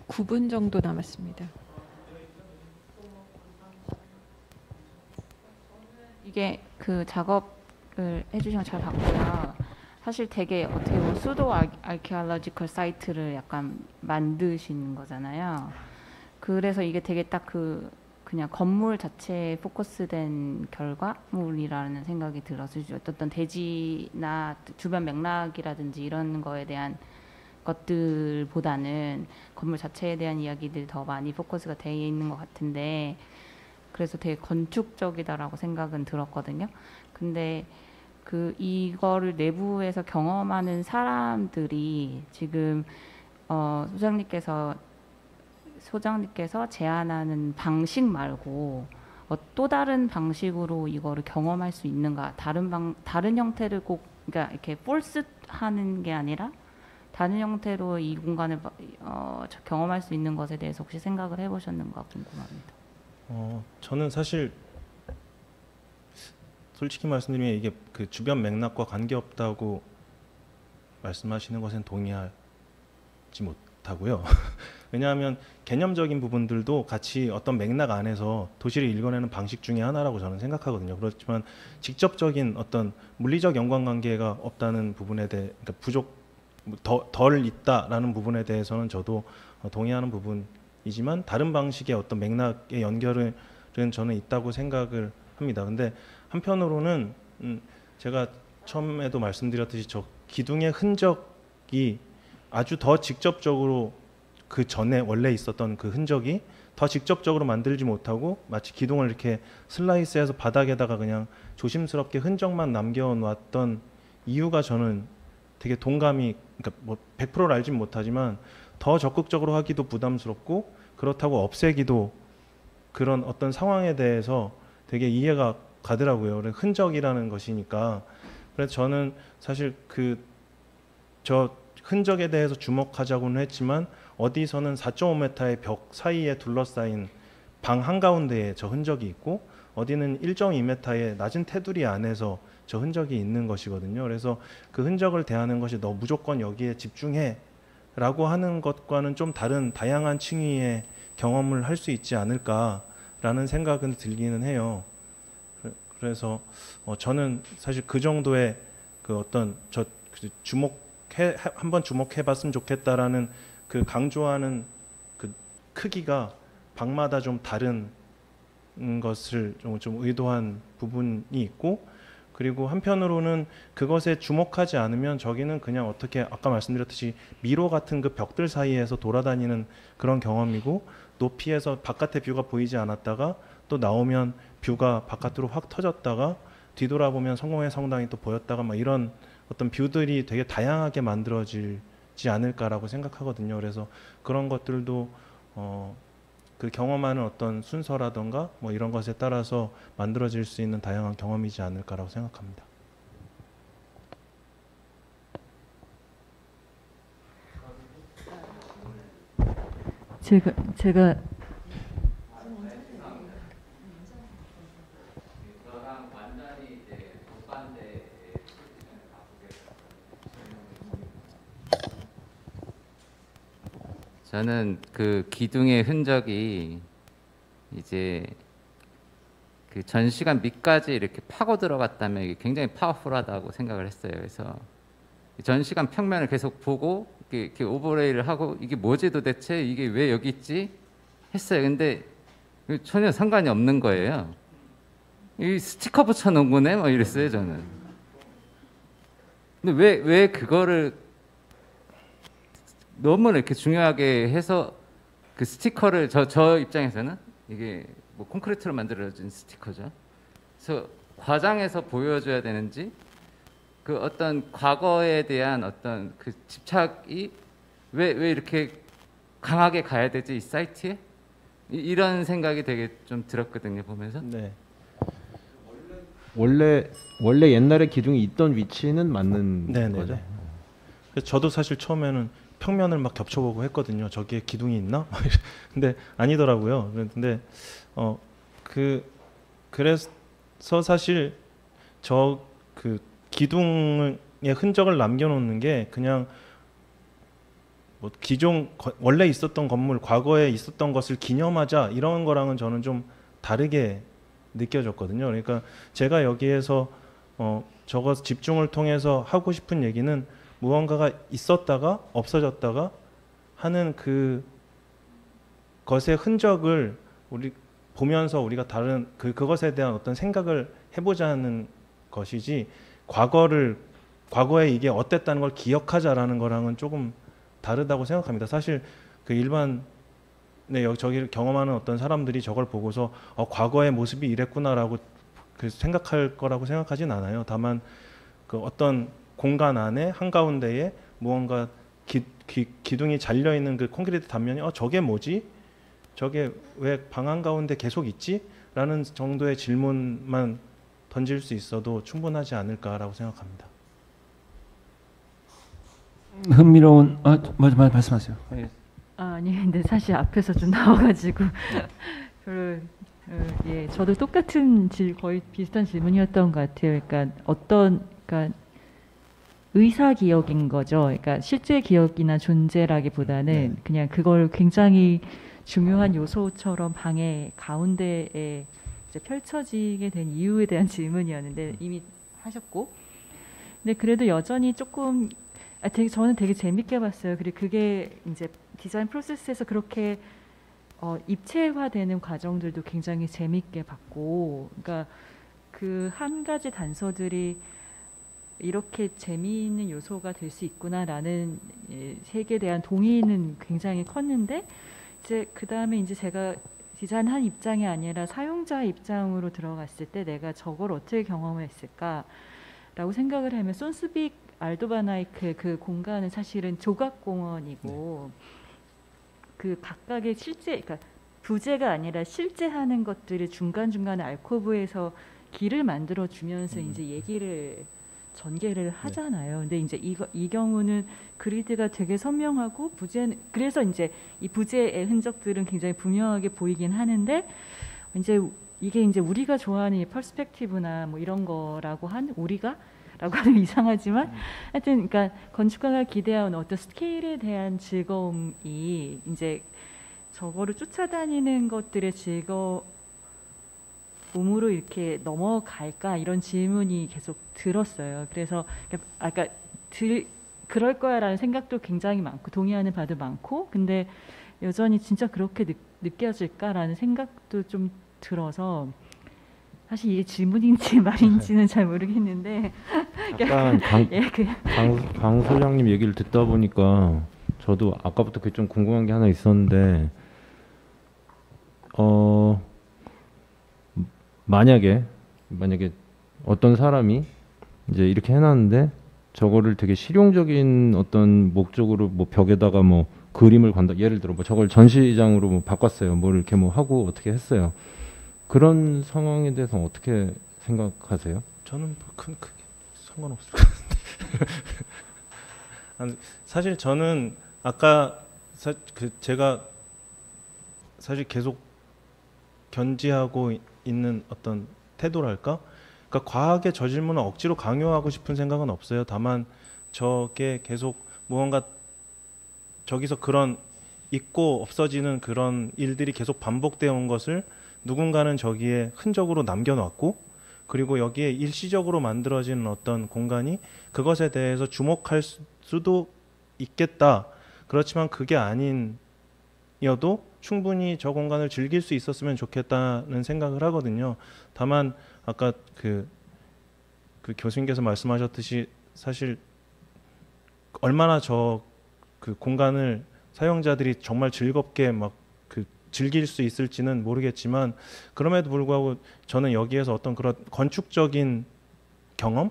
구분 정도 남았습니다. 이게 그 작업을 해주신 거잘 봤고요. 사실 되게 어떻게 보면 수도 아키올로지컬 사이트를 약간 만드신 거잖아요. 그래서 이게 되게 딱 그 그냥 건물 자체에 포커스된 결과물이라는 생각이 들어서 어떤 대지나 주변 맥락이라든지 이런 거에 대한 것들보다는 건물 자체에 대한 이야기들이 더 많이 포커스가 되어 있는 것 같은데 그래서 되게 건축적이다라고 생각은 들었거든요. 근데 그 이거를 내부에서 경험하는 사람들이 지금 어 소장님께서 소장님께서 제안하는 방식 말고 어, 또 다른 방식으로 이거를 경험할 수 있는가? 다른 방 다른 형태를 꼭 그러니까 이렇게 폴스하는 게 아니라 다른 형태로 이 공간을 어, 저- 경험할 수 있는 것에 대해서 혹시 생각을 해보셨는가 궁금합니다. 어, 저는 사실 솔직히 말씀드리면 이게 그 주변 맥락과 관계없다고 말씀하시는 것엔 동의하지 못하고요. 왜냐하면 개념적인 부분들도 같이 어떤 맥락 안에서 도시를 읽어내는 방식 중에 하나라고 저는 생각하거든요. 그렇지만 직접적인 어떤 물리적 연관관계가 없다는 부분에 대해 그러니까 부족 더, 덜 있다라는 부분에 대해서는 저도 어, 동의하는 부분이지만 다른 방식의 어떤 맥락의 연결은 저는 있다고 생각을 합니다. 근데 한편으로는 음, 제가 처음에도 말씀드렸듯이 저 기둥의 흔적이 아주 더 직접적으로 그 전에 원래 있었던 그 흔적이 더 직접적으로 만들지 못하고 마치 기둥을 이렇게 슬라이스해서 바닥에다가 그냥 조심스럽게 흔적만 남겨 놓았던 이유가 저는 되게 동감이 그러니까 뭐 100%를 알진 못하지만 더 적극적으로 하기도 부담스럽고 그렇다고 없애기도 그런 어떤 상황에 대해서 되게 이해가 가더라고요. 흔적이라는 것이니까 그래서 저는 사실 그 저 흔적에 대해서 주목하자고는 했지만 어디서는 4.5m의 벽 사이에 둘러싸인 방 한가운데에 저 흔적이 있고 어디는 1.2m의 낮은 테두리 안에서 저 흔적이 있는 것이거든요. 그래서 그 흔적을 대하는 것이 너 무조건 여기에 집중해 라고 하는 것과는 좀 다른 다양한 층위의 경험을 할 수 있지 않을까라는 생각은 들기는 해요. 그래- 그래서 어, 저는 사실 그 정도의 그 어떤 저그 주목해 한번 주목해봤으면 좋겠다라는 그 강조하는 그 크기가 방마다 좀 다른 음, 것을 좀, 좀 의도한 부분이 있고 그리고 한편으로는 그것에 주목하지 않으면 저기는 그냥 어떻게 아까 말씀드렸듯이 미로 같은 그 벽들 사이에서 돌아다니는 그런 경험이고 높이에서 바깥의 뷰가 보이지 않았다가 또 나오면 뷰가 바깥으로 확 터졌다가 뒤돌아보면 성공의 성당이 또 보였다가 막 이런 어떤 뷰들이 되게 다양하게 만들어지지 않을까라고 생각하거든요. 그래서 그런 것들도 어, 그 경험하는 어떤 순서라던가 뭐 이런 것에 따라서 만들어질 수 있는 다양한 경험이지 않을까라고 생각합니다. 제가 제가 저는 그 기둥의 흔적이 이제 그 전시관 밑까지 이렇게 파고 들어갔다면 이게 굉장히 파워풀하다고 생각을 했어요. 그래서 전시관 평면을 계속 보고 이렇게, 이렇게 오버레이를 하고 이게 뭐지 도대체 이게 왜 여기 있지 했어요. 근데 전혀 상관이 없는 거예요. 이 스티커 붙여놓은 거네, 뭐 이랬어요 저는. 근데 왜 왜 그거를 너무 이렇게 중요하게 해서 그 스티커를 저 저 입장에서는 이게 뭐 콘크리트로 만들어진 스티커죠. 그래서 과장해서 보여줘야 되는지 그 어떤 과거에 대한 어떤 그 집착이 왜 왜 이렇게 강하게 가야 되지 이 사이트에 이, 이런 생각이 되게 좀 들었거든요 보면서. 네. 원래 원래 옛날에 기둥이 있던 위치는 맞는 네네네. 거죠. 그래서 저도 사실 처음에는 평면을 막 겹쳐보고 했거든요. 저기에 기둥이 있나? 근데 아니더라고요. 근데 어 그 그래서 사실 저 그 기둥의 흔적을 남겨놓는 게 그냥 뭐 기존 거- 원래 있었던 건물 과거에 있었던 것을 기념하자 이런 거랑은 저는 좀 다르게 느껴졌거든요. 그러니까 제가 여기에서 어 저거 집중을 통해서 하고 싶은 얘기는 무언가가 있었다가 없어졌다가 하는 그 것의 흔적을 우리 보면서 우리가 다른 그 그것에 대한 어떤 생각을 해보자는 것이지 과거를 과거에 이게 어땠다는 걸 기억하자라는 거랑은 조금 다르다고 생각합니다. 사실 그 일반 네, 저기를 경험하는 어떤 사람들이 저걸 보고서 어, 과거의 모습이 이랬구나라고 그 생각할 거라고 생각하진 않아요. 다만 그 어떤 공간 안에 한 가운데에 무언가 기, 기, 기 둥이 잘려 있는 그 콘크리트 단면이 어 저게 뭐지? 저게 왜 방 한 가운데 계속 있지? 라는 정도의 질문만 던질 수 있어도 충분하지 않을까라고 생각합니다. 흥미로운 아, 먼저 말- 말씀하세요. 예. 아, 아니 근데 사실 앞에서 좀 나와가지고 별로 어, 예 저도 똑같은 질 거의 비슷한 질문이었던 것 같아요. 그러니까 어떤 그러니까 의사 기억인 거죠. 그러니까 실제 기억이나 존재라기보다는 그냥 그걸 굉장히 중요한 요소처럼 방의 가운데에 펼쳐지게 된 이유에 대한 질문이었는데 이미 하셨고 근데 그래도 여전히 조금 아, 되게 저는 되게 재밌게 봤어요. 그리고 그게 이제 디자인 프로세스에서 그렇게 어, 입체화되는 과정들도 굉장히 재밌게 봤고, 그러니까 그 한 가지 단서들이 이렇게 재미있는 요소가 될 수 있구나라는 예, 색에 대한 동의는 굉장히 컸는데 이제 그 다음에 이제 제가 디자인 한 입장이 아니라 사용자 입장으로 들어갔을 때 내가 저걸 어떻게 경험했을까라고 생각을 하면 손스빅 알도바나이크 그 공간은 사실은 조각공원이고 그 각각의 실제 그러니까 부재가 아니라 실제 하는 것들을 중간 중간에 알코브에서 길을 만들어 주면서 이제 얘기를 전개를 하잖아요. 근데 이제 이거 이 경우는 그리드가 되게 선명하고 부재 그래서 이제 이 부재의 흔적들은 굉장히 분명하게 보이긴 하는데 이제 이게 이제 우리가 좋아하는 이 퍼스펙티브나 뭐 이런 거라고 한 우리가? 라고 하면 이상하지만 하여튼 그러니까 건축가가 기대하는 어떤 스케일에 대한 즐거움이 이제 저거를 쫓아다니는 것들의 즐거 움으로 이렇게 넘어갈까 이런 질문이 계속 들었어요. 그래서 아까 들 그럴 거야라는 생각도 굉장히 많고 동의하는 바도 많고 근데 여전히 진짜 그렇게 느, 느껴질까라는 생각도 좀 들어서 사실 이게 질문인지 말인지는 잘 모르겠는데 약간 강, 예, 그, 강, 강 소장님 얘기를 듣다 보니까 저도 아까부터 그게 좀 궁금한 게 하나 있었는데 어 만약에 만약에 어떤 사람이 이제 이렇게 해놨는데 저거를 되게 실용적인 어떤 목적으로 뭐 벽에다가 뭐 그림을 관다 예를 들어 뭐 저걸 전시장으로 뭐 바꿨어요. 뭐 이렇게 뭐 하고 어떻게 했어요. 그런 상황에 대해서 어떻게 생각하세요? 저는 뭐큰 크게 상관없을 것 같은데. 사실 저는 아까 사, 그 제가 사실 계속 견지하고 이- 있는 어떤 태도랄까? 그러니까 과하게 저 질문을 억지로 강요하고 싶은 생각은 없어요. 다만 저게 계속 무언가 저기서 그런 있고 없어지는 그런 일들이 계속 반복되어 온 것을 누군가는 저기에 흔적으로 남겨놨고 그리고 여기에 일시적으로 만들어지는 어떤 공간이 그것에 대해서 주목할 수- 수도 있겠다. 그렇지만 그게 아닌 여도 충분히 저 공간을 즐길 수 있었으면 좋겠다는 생각을 하거든요. 다만 아까 그, 그 교수님께서 말씀하셨듯이 사실 얼마나 저 그 공간을 사용자들이 정말 즐겁게 막 그 즐길 수 있을지는 모르겠지만 그럼에도 불구하고 저는 여기에서 어떤 그런 건축적인 경험을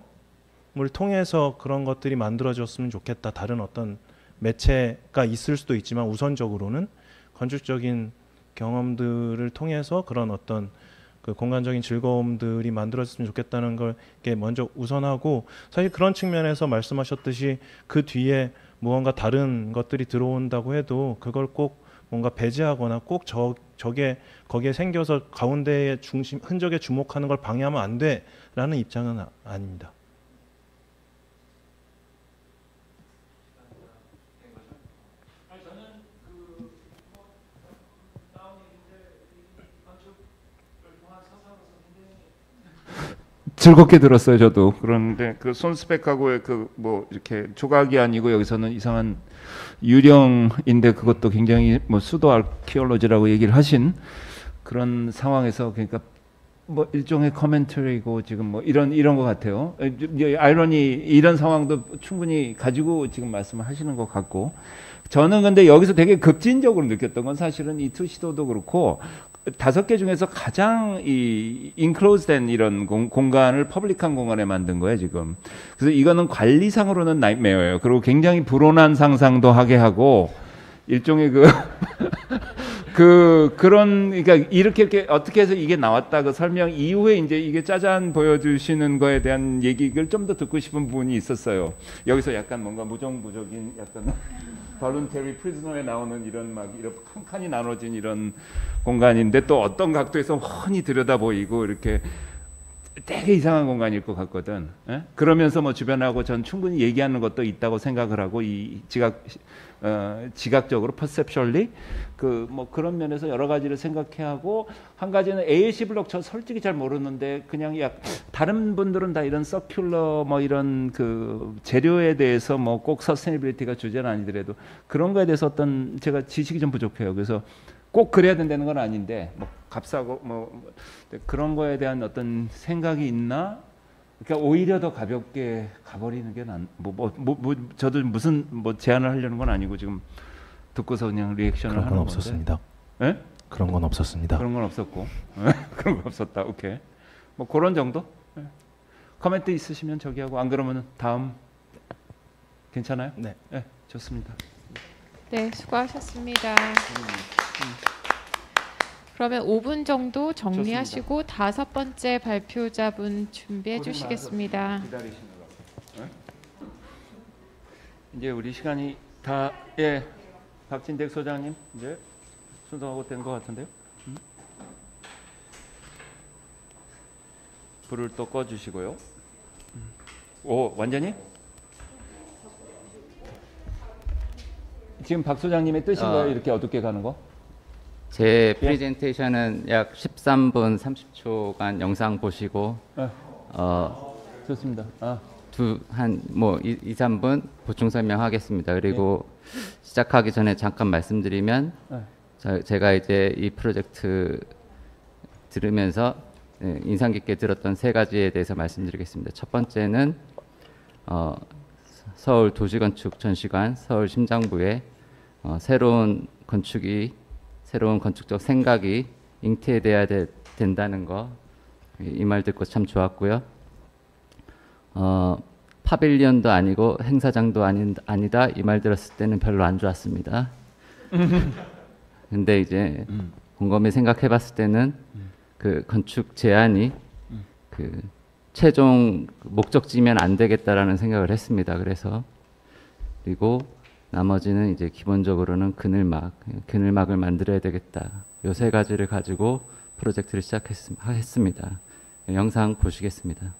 통해서 그런 것들이 만들어졌으면 좋겠다. 다른 어떤 매체가 있을 수도 있지만 우선적으로는 건축적인 경험들을 통해서 그런 어떤 그 공간적인 즐거움들이 만들어졌으면 좋겠다는 걸 먼저 우선하고 사실 그런 측면에서 말씀하셨듯이 그 뒤에 무언가 다른 것들이 들어온다고 해도 그걸 꼭 뭔가 배제하거나 꼭 저 저게 거기에 생겨서 가운데의 중심 흔적에 주목하는 걸 방해하면 안 돼라는 입장은 아, 아닙니다. 즐겁게 들었어요 저도 그런데 그 손스벡하고의 그 뭐 이렇게 조각이 아니고 여기서는 이상한 유령인데 그것도 굉장히 뭐 수도 아키올로지라고 얘기를 하신 그런 상황에서 그러니까 뭐 일종의 commentary고 지금 뭐 이런 이런 것 같아요. 에, 이 아이러니 이런 상황도 충분히 가지고 지금 말씀을 하시는 것 같고 저는 근데 여기서 되게 급진적으로 느꼈던 건 사실은 이 투시도도 그렇고 다섯 개 중에서 가장 이 인클로즈된 이런 공, 공간을 퍼블릭한 공간에 만든 거예요 지금. 그래서 이거는 관리상으로는 나이메어예요. 그리고 굉장히 불온한 상상도 하게 하고 일종의 그 그 그런 그러니까 이렇게 이렇게 어떻게 해서 이게 나왔다 그 설명 이후에 이제 이게 짜잔 보여주시는 거에 대한 얘기를 좀 더 듣고 싶은 부분이 있었어요. 여기서 약간 뭔가 무정부적인 약간 voluntary prisoner에 나오는 이런 막 이런 한 칸이 나눠진 이런 공간인데 또 어떤 각도에서 훤히 들여다 보이고 이렇게 되게 이상한 공간일 것 같거든. 예? 그러면서 뭐 주변하고 전 충분히 얘기하는 것도 있다고 생각을 하고 이 지각 어, 지각적으로 perceptually 그 뭐 그런 면에서 여러 가지를 생각해 하고 한 가지는 AAC 블록 저 솔직히 잘 모르는데 그냥 약 다른 분들은 다 이런 circular 뭐 이런 그 재료에 대해서 뭐 꼭 sustainability가 주제는 아니더라도 그런 거에 대해서 어떤 제가 지식이 좀 부족해요. 그래서 꼭 그래야 된다는 건 아닌데 뭐 값싸고 뭐 그런 거에 대한 어떤 생각이 있나? 그러니까 오히려 더 가볍게 가버리는 게 난 뭐뭐 뭐 뭐, 저도 무슨 뭐 제안을 하려는 건 아니고 지금 듣고서 그냥 리액션을 그런 하는 건. 없었습니다. 예? 그런 건 없었습니다. 그런 건 없었고 그런 건 없었다. 오케이. 뭐 그런 정도? 예. 코멘트 있으시면 저기 하고 안 그러면은 다음 괜찮아요? 네. 예, 좋습니다. 네, 수고하셨습니다. 그러면 5분 정도 정리하시고 다섯 번째 발표자분 준비해 주시겠습니다. 예? 이제 우리 시간이 다 예. 박진택 소장님 이제 순서하고 된 것 같은데요. 음? 불을 또 꺼주시고요. 음. 오 완전히? 지금 박 소장님의 뜻인 어. 거예요? 이렇게 어둡게 가는 거? 제 프레젠테이션은 약 13분 30초간 영상 보시고 네. 어 좋습니다. 아. 두한뭐 2, 3분 보충 설명하겠습니다. 그리고 시작하기 전에 잠깐 말씀드리면 네. 저, 제가 이제 이 프로젝트 들으면서 예, 인상 깊게 들었던 세 가지에 대해서 말씀드리겠습니다. 첫 번째는 어, 서울 도시건축 전시관 서울 심장부에 어, 새로운 건축이 새로운 건축적 생각이 잉태돼야 되, 된다는 거 이 말 듣고 참 좋았고요. 어, 파빌리언도 아니고 행사장도 아닌, 아니다 이 말 들었을 때는 별로 안 좋았습니다. 근데 이제 곰곰이 생각해봤을 때는 그 건축 제안이 그 최종 목적지면 안 되겠다라는 생각을 했습니다. 그래서 그리고 나머지는 이제 기본적으로는 그늘막, 그늘막을 만들어야 되겠다. 요 세 가지를 가지고 프로젝트를 시작했습니다. 영상 보시겠습니다.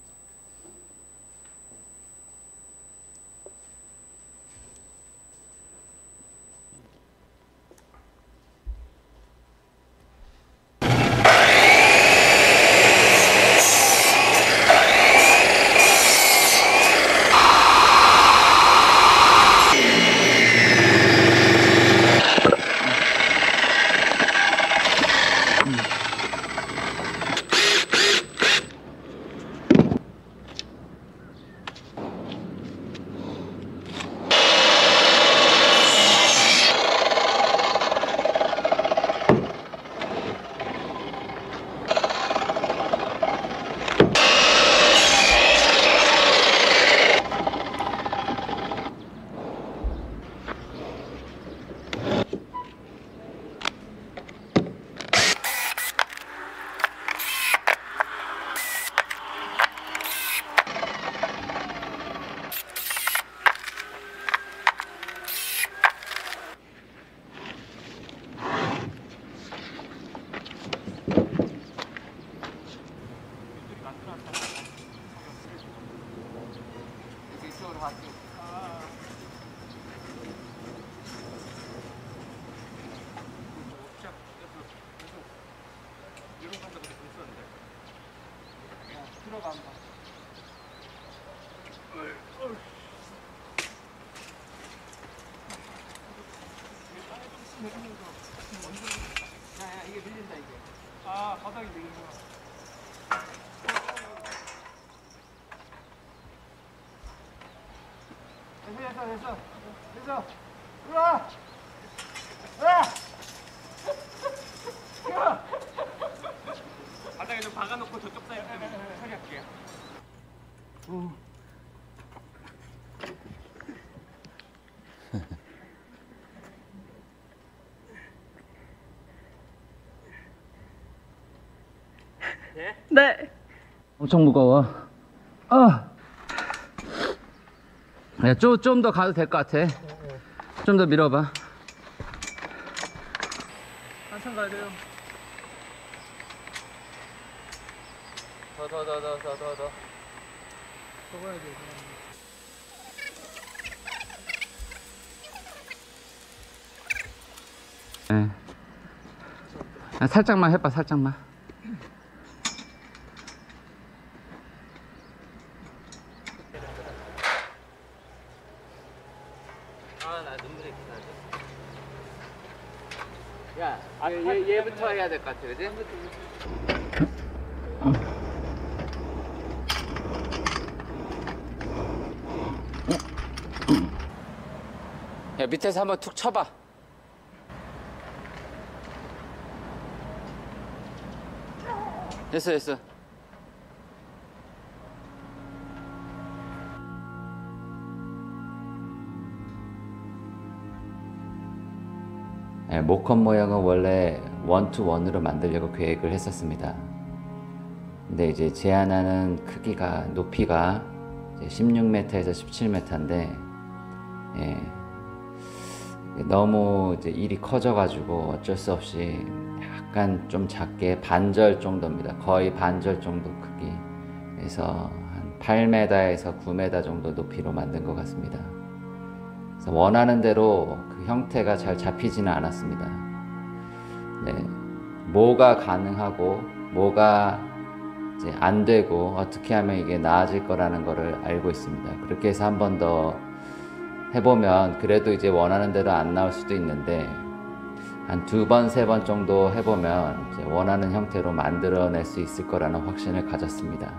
엄청 무거워. 아. 야, 좀, 좀 더 가도 될 것 같아. 좀 더 밀어봐. 한참 가야 돼요. 더, 더, 더, 더, 더, 더, 더. 더 가야 돼요. 네. 아, 살짝만 해봐, 살짝만. 아, 나 눈물이 나지. 야, 아, 얘, 얘부터 해야 될 것 같아, 그지? 야, 밑에서 한번 툭 쳐봐. 됐어, 됐어. 네, 모컨 모형은 원래 원투원으로 만들려고 계획을 했었습니다. 근데 이제 제안하는 크기가 높이가 16m에서 17m인데 예, 너무 이제 일이 커져가지고 어쩔 수 없이 약간 좀 작게 반절 정도입니다. 거의 반절 정도 크기. 그래서 한 8m에서 9m 정도 높이로 만든 것 같습니다. 원하는 대로 그 형태가 잘 잡히지는 않았습니다. 네, 뭐가 가능하고 뭐가 이제 안 되고 어떻게 하면 이게 나아질 거라는 거를 알고 있습니다. 그렇게 해서 한 번 더 해보면 그래도 이제 원하는 대로 안 나올 수도 있는데 한 두 번, 세 번 정도 해보면 원하는 형태로 만들어낼 수 있을 거라는 확신을 가졌습니다.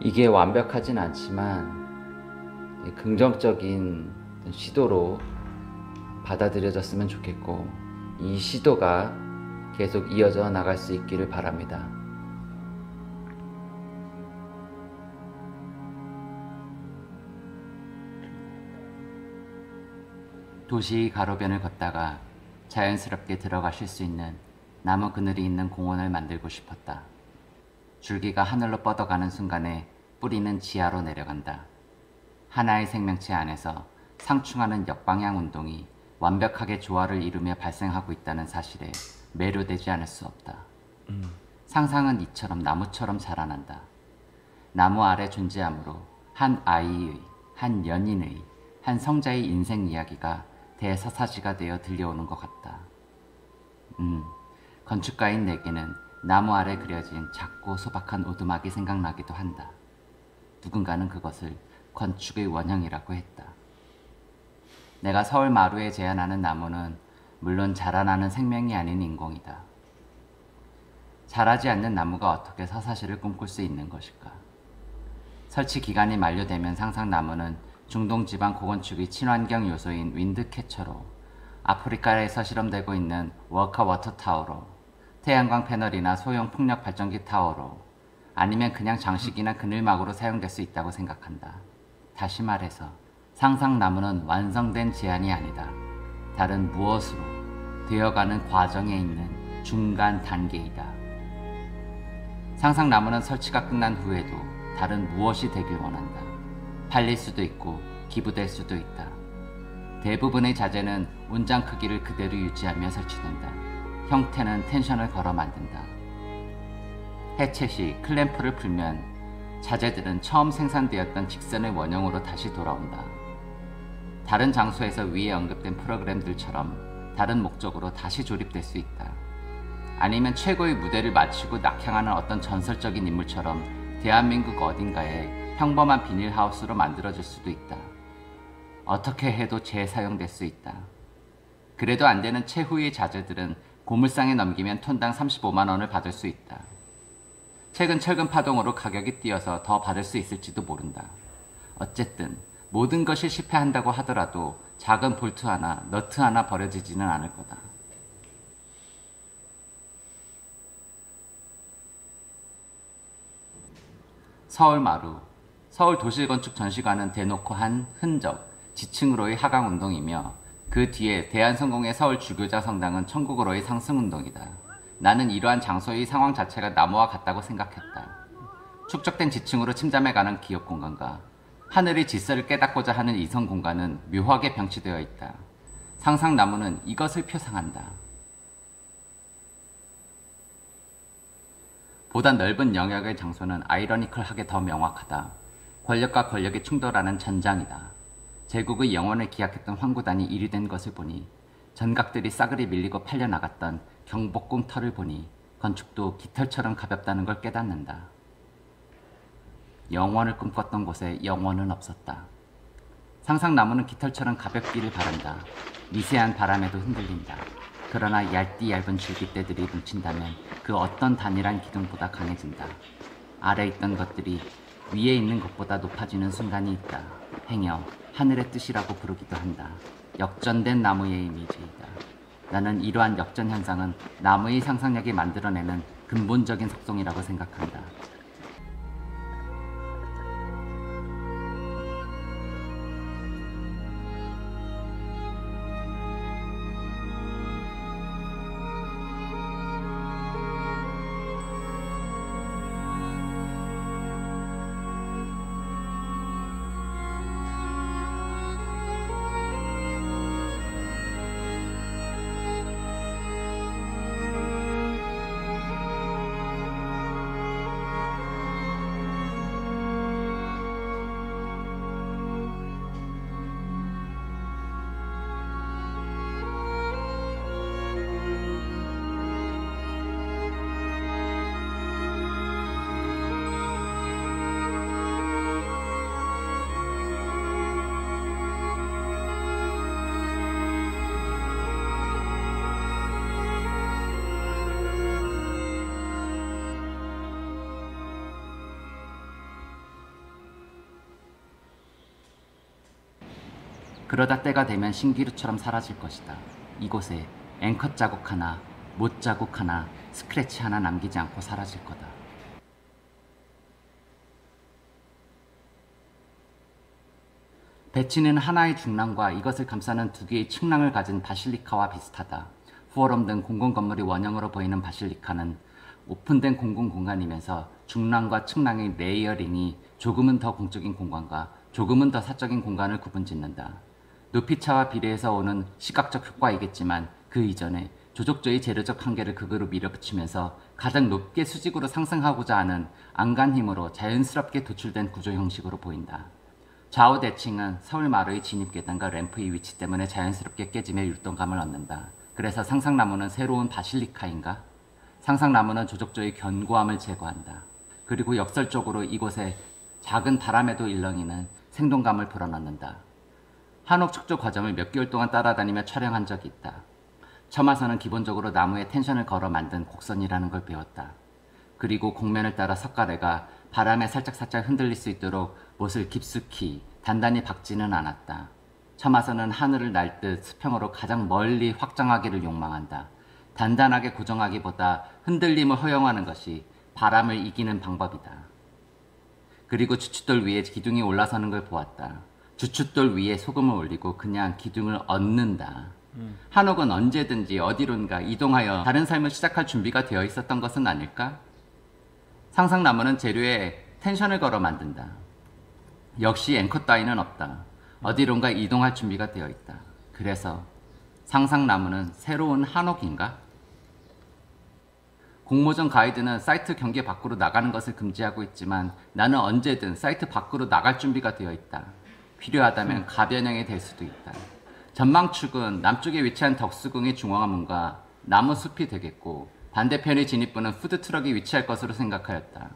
이게 완벽하진 않지만 긍정적인 시도로 받아들여졌으면 좋겠고 이 시도가 계속 이어져 나갈 수 있기를 바랍니다. 도시 가로변을 걷다가 자연스럽게 들어가실 수 있는 나무 그늘이 있는 공원을 만들고 싶었다. 줄기가 하늘로 뻗어가는 순간에 뿌리는 지하로 내려간다. 하나의 생명체 안에서 상충하는 역방향 운동이 완벽하게 조화를 이루며 발생하고 있다는 사실에 매료되지 않을 수 없다. 상상은 이처럼 나무처럼 자라난다. 나무 아래 존재함으로 한 아이의, 한 연인의, 한 성자의 인생 이야기가 대사사지가 되어 들려오는 것 같다. 음, 건축가인 내게는 나무 아래 그려진 작고 소박한 오두막이 생각나기도 한다. 누군가는 그것을 건축의 원형이라고 했다. 내가 서울 마루에 제안하는 나무는 물론 자라나는 생명이 아닌 인공이다. 자라지 않는 나무가 어떻게 서사시를 꿈꿀 수 있는 것일까? 설치 기간이 만료되면 상상 나무는 중동 지방 고건축의 친환경 요소인 wind catcher로 아프리카에서 실험되고 있는 워커 워터 타워로 태양광 패널이나 소형 풍력 발전기 타워로 아니면 그냥 장식이나 그늘막으로 사용될 수 있다고 생각한다. 다시 말해서 상상 나무는 완성된 제안이 아니다. 다른 무엇으로 되어가는 과정에 있는 중간 단계이다. 상상 나무는 설치가 끝난 후에도 다른 무엇이 되길 원한다. 팔릴 수도 있고 기부될 수도 있다. 대부분의 자재는 운장 크기를 그대로 유지하며 설치된다. 형태는 텐션을 걸어 만든다. 해체 시 클램프를 풀면 자재들은 처음 생산되었던 직선의 원형으로 다시 돌아온다. 다른 장소에서 위에 언급된 프로그램들처럼 다른 목적으로 다시 조립될 수 있다. 아니면 최고의 무대를 마치고 낙향하는 어떤 전설적인 인물처럼 대한민국 어딘가에 평범한 비닐하우스로 만들어질 수도 있다. 어떻게 해도 재사용될 수 있다. 그래도 안 되는 최후의 자재들은 고물상에 넘기면 톤당 35만 원을 받을 수 있다. 최근 철근 파동으로 가격이 뛰어서 더 받을 수 있을지도 모른다. 어쨌든 모든 것이 실패한다고 하더라도 작은 볼트 하나, 너트 하나 버려지지는 않을 거다. 서울 마루 서울 도시건축 전시관은 대놓고 한 흔적, 지층으로의 하강 운동이며 그 뒤에 대한성공의 서울 주교자 성당은 천국으로의 상승 운동이다. 나는 이러한 장소의 상황 자체가 나무와 같다고 생각했다. 축적된 지층으로 침잠해가는 기업 공간과 하늘의 질서를 깨닫고자 하는 이성 공간은 묘하게 병치되어 있다. 상상 나무는 이것을 표상한다. 보다 넓은 영역의 장소는 아이러니컬하게 더 명확하다. 권력과 권력이 충돌하는 전장이다. 제국의 영원을 기약했던 황구단이 일이 된 것을 보니 전각들이 싸그리 밀리고 팔려나갔던 경복궁 털을 보니 건축도 깃털처럼 가볍다는 걸 깨닫는다. 영원을 꿈꿨던 곳에 영원은 없었다. 상상나무는 깃털처럼 가볍기를 바란다. 미세한 바람에도 흔들린다. 그러나 얇디 얇은 줄기대들이 뭉친다면 그 어떤 단일한 기둥보다 강해진다. 아래 있던 것들이 위에 있는 것보다 높아지는 순간이 있다. 행여 하늘의 뜻이라고 부르기도 한다. 역전된 나무의 이미지이다. 나는 이러한 역전 현상은 나무의 상상력이 만들어내는 근본적인 속성이라고 생각한다. 그러다 때가 되면 신기루처럼 사라질 것이다. 이곳에 앵커 자국 하나, 못 자국 하나, 스크래치 하나 남기지 않고 사라질 거다. 배치는 하나의 중랑과 이것을 감싸는 두 개의 측랑을 가진 바실리카와 비슷하다. 포럼 등 공공 건물이 원형으로 보이는 바실리카는 오픈된 공공 공간이면서 중랑과 측랑의 layering이 조금은 더 공적인 공간과 조금은 더 사적인 공간을 구분짓는다. 높이차와 비례해서 오는 시각적 효과이겠지만 그 이전에 조족조의 재료적 한계를 극으로 밀어붙이면서 가장 높게 수직으로 상승하고자 하는 안간 힘으로 자연스럽게 도출된 구조 형식으로 보인다. 좌우 대칭은 서울 마루의 진입 계단과 램프의 위치 때문에 자연스럽게 깨지며 율동감을 얻는다. 그래서 상상나무는 새로운 바실리카인가? 상상나무는 조족조의 견고함을 제거한다. 그리고 역설적으로 이곳에 작은 바람에도 일렁이는 생동감을 불어넣는다. 한옥 축조 과정을 몇 개월 동안 따라다니며 촬영한 적이 있다. 처마선은 기본적으로 나무에 텐션을 걸어 만든 곡선이라는 걸 배웠다. 그리고 곡면을 따라 석가래가 바람에 살짝살짝 흔들릴 수 있도록 못을 깊숙이 단단히 박지는 않았다. 처마선은 하늘을 날 듯 수평으로 가장 멀리 확장하기를 욕망한다. 단단하게 고정하기보다 흔들림을 허용하는 것이 바람을 이기는 방법이다. 그리고 주춧돌 위에 기둥이 올라서는 걸 보았다. 주춧돌 위에 소금을 올리고 그냥 기둥을 얹는다. 한옥은 언제든지 어디론가 이동하여 다른 삶을 시작할 준비가 되어 있었던 것은 아닐까? 상상나무는 재료에 텐션을 걸어 만든다. 역시 앵커 따위는 없다. 어디론가 이동할 준비가 되어 있다. 그래서 상상나무는 새로운 한옥인가? 공모전 가이드는 사이트 경계 밖으로 나가는 것을 금지하고 있지만 나는 언제든 사이트 밖으로 나갈 준비가 되어 있다. 필요하다면 가변형이 될 수도 있다. 전망축은 남쪽에 위치한 덕수궁의 중화문과 나무 숲이 되겠고 반대편의 진입부는 푸드트럭이 위치할 것으로 생각하였다.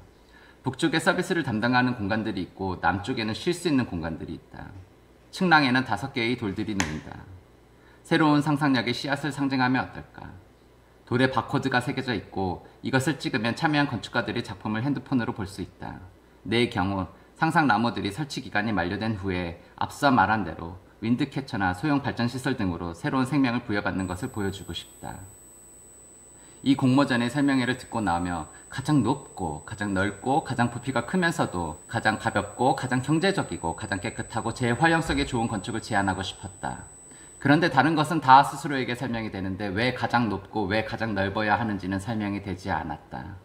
북쪽에 서비스를 담당하는 공간들이 있고 남쪽에는 쉴 수 있는 공간들이 있다. 측랑에는 다섯 개의 돌들이 놓인다. 새로운 상상력의 씨앗을 상징하면 어떨까? 돌에 바코드가 새겨져 있고 이것을 찍으면 참여한 건축가들의 작품을 핸드폰으로 볼 수 있다. 내 경우 상상 나무들이 설치 기간이 만료된 후에 앞서 말한 대로 윈드캐쳐나 소형 발전 시설 등으로 새로운 생명을 부여받는 것을 보여주고 싶다. 이 공모전의 설명회를 듣고 나며 가장 높고 가장 넓고 가장 부피가 크면서도 가장 가볍고 가장 경제적이고 가장 깨끗하고 재활용성이 좋은 건축을 제안하고 싶었다. 그런데 다른 것은 다 스스로에게 설명이 되는데 왜 가장 높고 왜 가장 넓어야 하는지는 설명이 되지 않았다.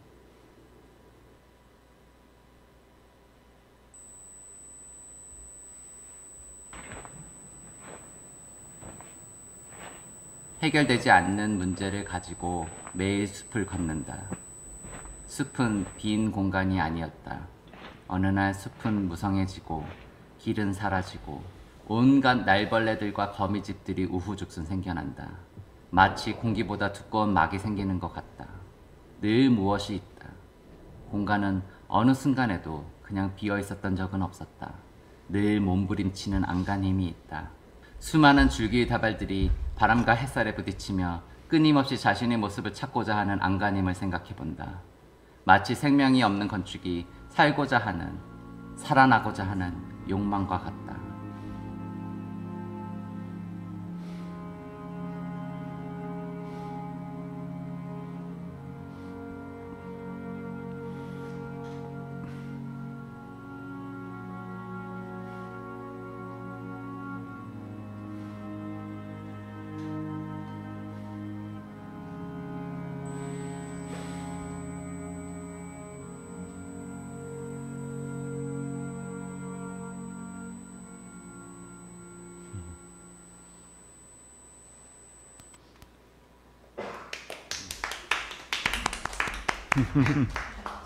해결되지 않는 문제를 가지고 매일 숲을 걷는다. 숲은 빈 공간이 아니었다. 어느 날 숲은 무성해지고 길은 사라지고 온갖 날벌레들과 거미집들이 우후죽순 생겨난다. 마치 공기보다 두꺼운 막이 생기는 것 같다. 늘 무엇이 있다. 공간은 어느 순간에도 그냥 비어 있었던 적은 없었다. 늘 몸부림치는 안간힘이 있다. 수많은 줄기의 다발들이 바람과 햇살에 부딪히며 끊임없이 자신의 모습을 찾고자 하는 안간힘을 생각해 본다. 마치 생명이 없는 건축이 살고자 하는, 살아나고자 하는 욕망과 같다.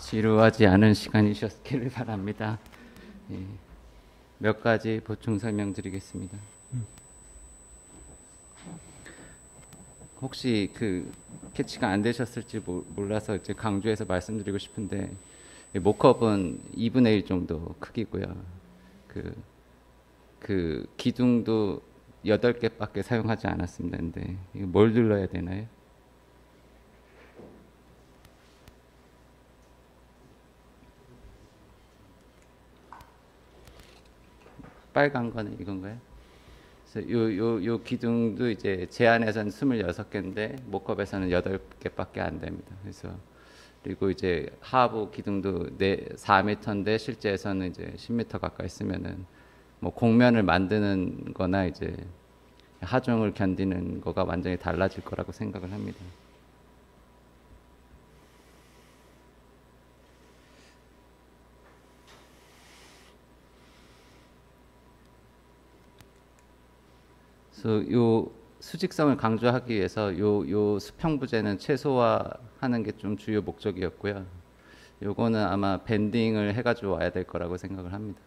지루하지 않은 시간이셨기를 바랍니다. 예, 몇 가지 보충 설명드리겠습니다. 혹시 그 캐치가 안 되셨을지 모- 몰라서 이제 강조해서 말씀드리고 싶은데 이 모컵은 2분의 1 정도 크기고요. 그, 그 기둥도 8개밖에 사용하지 않았습니다. 근데 뭘 눌러야 되나요? 빨간 거는 이건가요? 그래서 요, 요, 요 기둥도 이제 제안에서는 26개인데 모컵에서는 8개밖에 안 됩니다. 그래서 그리고 이제 하부 기둥도 네, 4m인데 실제에서는 이제 10m 가까이 쓰면은 뭐 공면을 만드는 거나 이제 하중을 견디는 거가 완전히 달라질 거라고 생각을 합니다. 그래서 요 수직성을 강조하기 위해서 요, 요 수평 부재는 최소화하는 게 좀 주요 목적이었고요. 요거는 아마 밴딩을 해가지고 와야 될 거라고 생각을 합니다.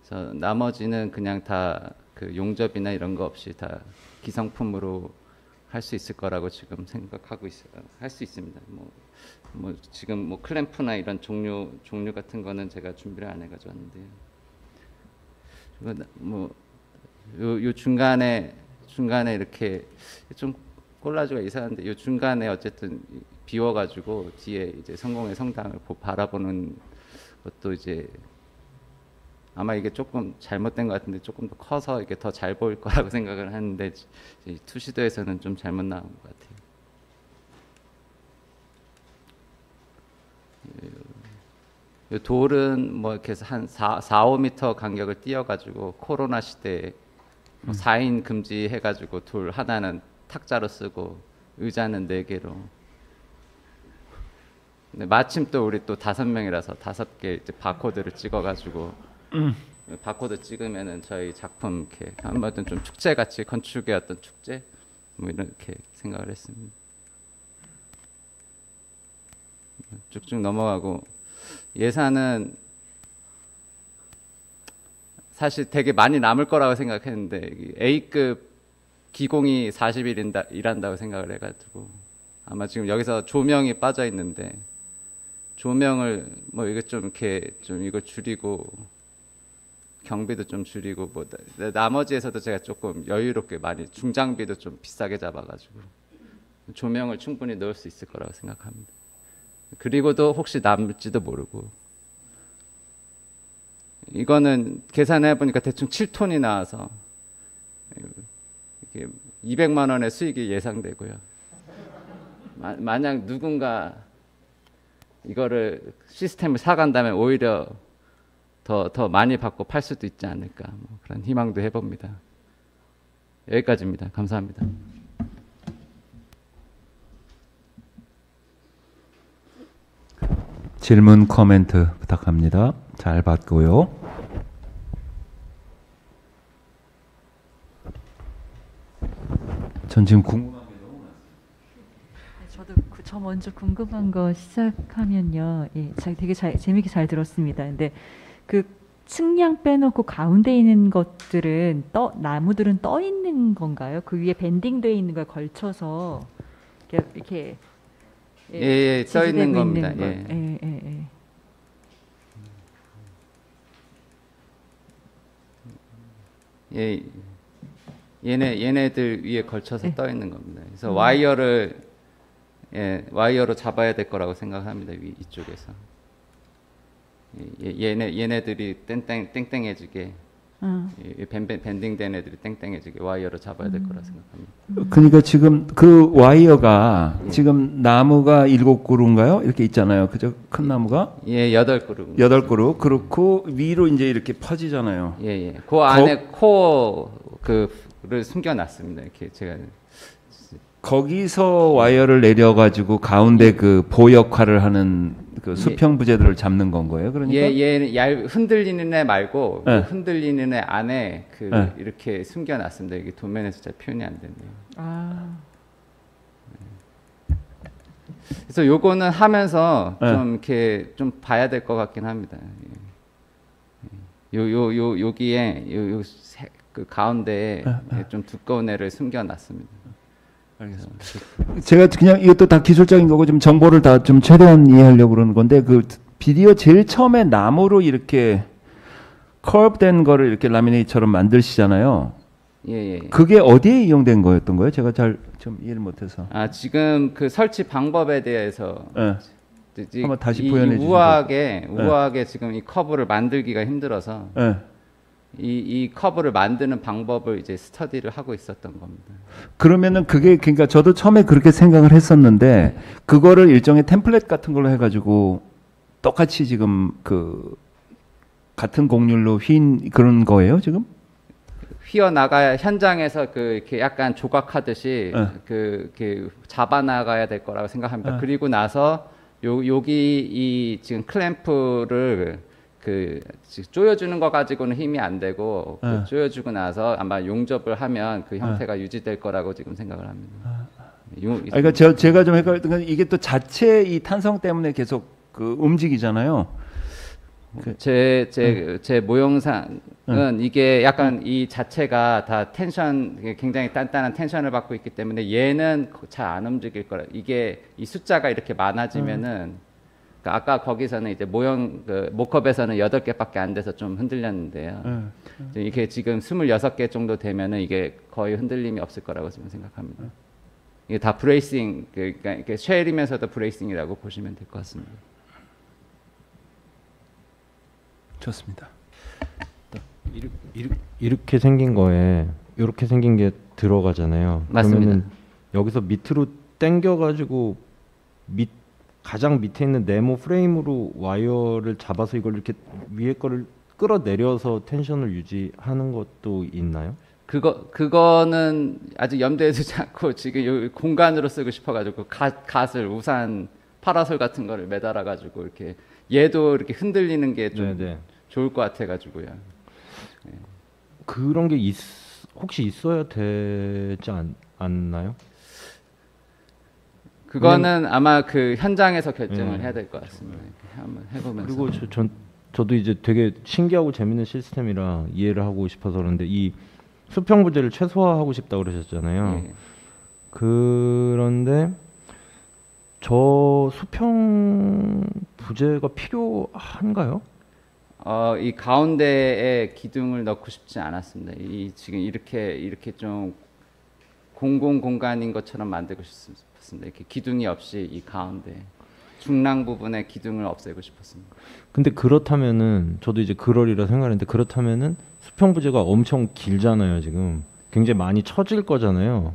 그래서 나머지는 그냥 다 그 용접이나 이런 거 없이 다 기성품으로 할 수 있을 거라고 지금 생각하고 있어요. 할 수 있습니다. 뭐, 뭐 지금 뭐 클램프나 이런 종류 종류 같은 거는 제가 준비를 안 해가지고 왔는데요. 뭐 요, 요 중간에 중간에 이렇게 좀 콜라주가 이상한데 요 중간에 어쨌든 비워가지고 뒤에 이제 성공의 성당을 보- 바라보는 것도 이제 아마 이게 조금 잘못된 것 같은데 조금 더 커서 이게 더 잘 보일 거라고 생각을 하는데 이 투시도에서는 좀 잘못 나온 것 같아요. 요 돌은 뭐 이렇게 한 4, 4, 5m 간격을 띄어가지고 코로나 시대에 뭐 4인 금지 해가지고 돌 하나는 탁자로 쓰고 의자는 4개로 근데 마침 또 우리 또 다섯 명이라서 다섯 개 이제 바코드를 찍어가지고 음. 바코드 찍으면은 저희 작품 이렇게 한번좀 축제 같이 건축의 어떤 축제 뭐 이렇게 생각을 했습니다. 쭉쭉 넘어가고 예산은 사실 되게 많이 남을 거라고 생각했는데 이 A급 기공이 40일 일한다, 일한다고 생각을 해가지고 아마 지금 여기서 조명이 빠져 있는데 조명을 뭐 이거 좀 이렇게 좀 이걸 줄이고 경비도 좀 줄이고 뭐 나- 나머지에서도 제가 조금 여유롭게 많이 중장비도 좀 비싸게 잡아가지고 조명을 충분히 넣을 수 있을 거라고 생각합니다. 그리고도 혹시 남을지도 모르고 이거는 계산해 보니까 대충 7톤이 나와서 이게 200만 원의 수익이 예상되고요. 마- 만약 누군가 이거를 시스템을 사간다면 오히려 더, 더 많이 받고 팔 수도 있지 않을까 뭐 그런 희망도 해봅니다. 여기까지입니다. 감사합니다. 질문 코멘트 부탁합니다. 잘 받고요. 전 지금 궁금한 게 너무 많아요. 저도 그- 저 먼저 궁금한 거 시작하면요. 예, 자- 되게 잘, 재밌게 잘 들었습니다. 근데 그 측량 빼놓고 가운데 있는 것들은 떠 나무들은 떠 있는 건가요? 그 위에 밴딩돼 있는 걸 걸쳐서 이렇게, 이렇게 예, 예, 떠 있는 겁니다. 거. 예. 예, 예, 예. 예, 얘네 얘네들 위에 걸쳐서 네. 떠 있는 겁니다. 그래서 음. 와이어를 예, 와이어로 잡아야 될 거라고 생각합니다. 위 이쪽에서 예, 예, 얘네 얘네들이 땡땡 땡땡해지게 어. 이 ben, ben, bending 된 애들이 땡땡해지게 와이어로 잡아야 될 거라 생각합니다. 그러니까 지금 그 와이어가 지금 나무가 일곱 그루인가요? 이렇게 있잖아요. 그죠? 큰 나무가 예, 여덟 그루. 여덟 그루. 그렇고 위로 이제 이렇게 퍼지잖아요. 예, 예. 그 안에 코어 그를 숨겨 놨습니다. 이렇게 제가 거기서 와이어를 내려 가지고 가운데 그 보 역할을 하는 그 수평 부재들을 잡는 건 거예요. 그러니까 예, 얘 얇, 흔들리는 애 말고 네. 그 흔들리는 애 안에 그 네. 이렇게 숨겨놨습니다. 이게 도면에서 잘 표현이 안 되네요. 아. 그래서 요거는 하면서 네. 좀 이렇게 좀 봐야 될 것 같긴 합니다. 예. 요요 요 여기에 요, 요 세- 그 가운데에 네, 좀 두꺼운 애를 숨겨놨습니다. 알겠습니다. 제가 그냥 이것도 다 기술적인 거고 좀 정보를 다 좀 최대한 이해하려고 그러는 건데 그 비디오 제일 처음에 나무로 이렇게 컬브된 거를 이렇게 라미네이트처럼 만드시잖아요. 예, 예. 그게 어디에 이용된 거였던 거예요? 제가 잘 좀 이해를 못해서. 아 지금 그 설치 방법에 대해서 네. 이제 한번 다시 이 표현해 주시죠. 우아하게 네. 우아하게 지금 이 커브를 만들기가 힘들어서 네. 이, 이 커브를 만드는 방법을 이제 스터디를 하고 있었던 겁니다. 그러면은 그게 그러니까 저도 처음에 그렇게 생각을 했었는데 그거를 일종의 템플릿 같은 걸로 해가지고 똑같이 지금 그 같은 곡률로 휜 그런 거예요 지금? 휘어 나가야 현장에서 그 이렇게 약간 조각하듯이 네. 그, 그 잡아 나가야 될 거라고 생각합니다. 네. 그리고 나서 요 여기 이 지금 클램프를 그 조여주는 거 가지고는 힘이 안 되고 그 네. 조여주고 나서 아마 용접을 하면 그 형태가 유지될 거라고 지금 생각을 합니다. 용- 아, 그러니까 저, 제가 좀 헷갈렸던 건 이게 또 자체 이 탄성 때문에 계속 그 움직이잖아요. 그- 제제 제 모형상은 이게 약간 이 자체가 다 텐션 굉장히 단단한 텐션을 받고 있기 때문에 얘는 잘 안 움직일 거라. 이게 이 숫자가 이렇게 많아지면은 그러니까 아까 거기서는 이제 모형 그 모컵에서는 여덟 개밖에 안 돼서 좀 흔들렸는데요. 음. 이제 이게 지금 26개 정도 되면은 이게 거의 흔들림이 없을 거라고 지금 생각합니다. 이게 다 bracing 그러니까 이게 shell이면서도 bracing이라고 보시면 될 것 같습니다. 좋습니다. 이렇게, 이렇게, 이렇게 생긴 거에 이렇게 생긴 게 들어가잖아요. 맞습니다. 그러면은 여기서 밑으로 당겨 가지고 밑 가장 밑에 있는 네모 프레임으로 와이어를 잡아서 이걸 이렇게 위에 거를 끌어내려서 tension을 유지하는 것도 있나요? 그거 그거는 아직 염두에 두지 않고 지금 요 공간으로 쓰고 싶어가지고 갓 갓을 우산 파라솔 같은 거를 매달아가지고 이렇게 얘도 이렇게 흔들리는 게좀 네네. 좋을 것 같아가지고요. 그런 게 있, 혹시 있어야 되지 않, 않나요? 그거는 아마 그 현장에서 결정을 네. 해야 될 것 같습니다. 이렇게 한번 해보면서. 그리고 저, 전 저도 이제 되게 신기하고 재밌는 시스템이라 이해를 하고 싶어서 그런데 이 수평 부재를 최소화하고 싶다 고 그러셨잖아요. 예. 그런데 저 수평 부재가 필요한가요? 어, 이 가운데에 기둥을 넣고 싶지 않았습니다. 이 지금 이렇게 이렇게 좀 공공 공간인 것처럼 만들고 싶습니다. 이렇게 기둥이 없이 이 가운데 중랑 부분에 기둥을 없애고 싶었습니다. 근데 그렇다면은 저도 이제 그러리라 생각했는데 그렇다면은 수평 부재가 엄청 길잖아요 지금 굉장히 많이 처질 거잖아요.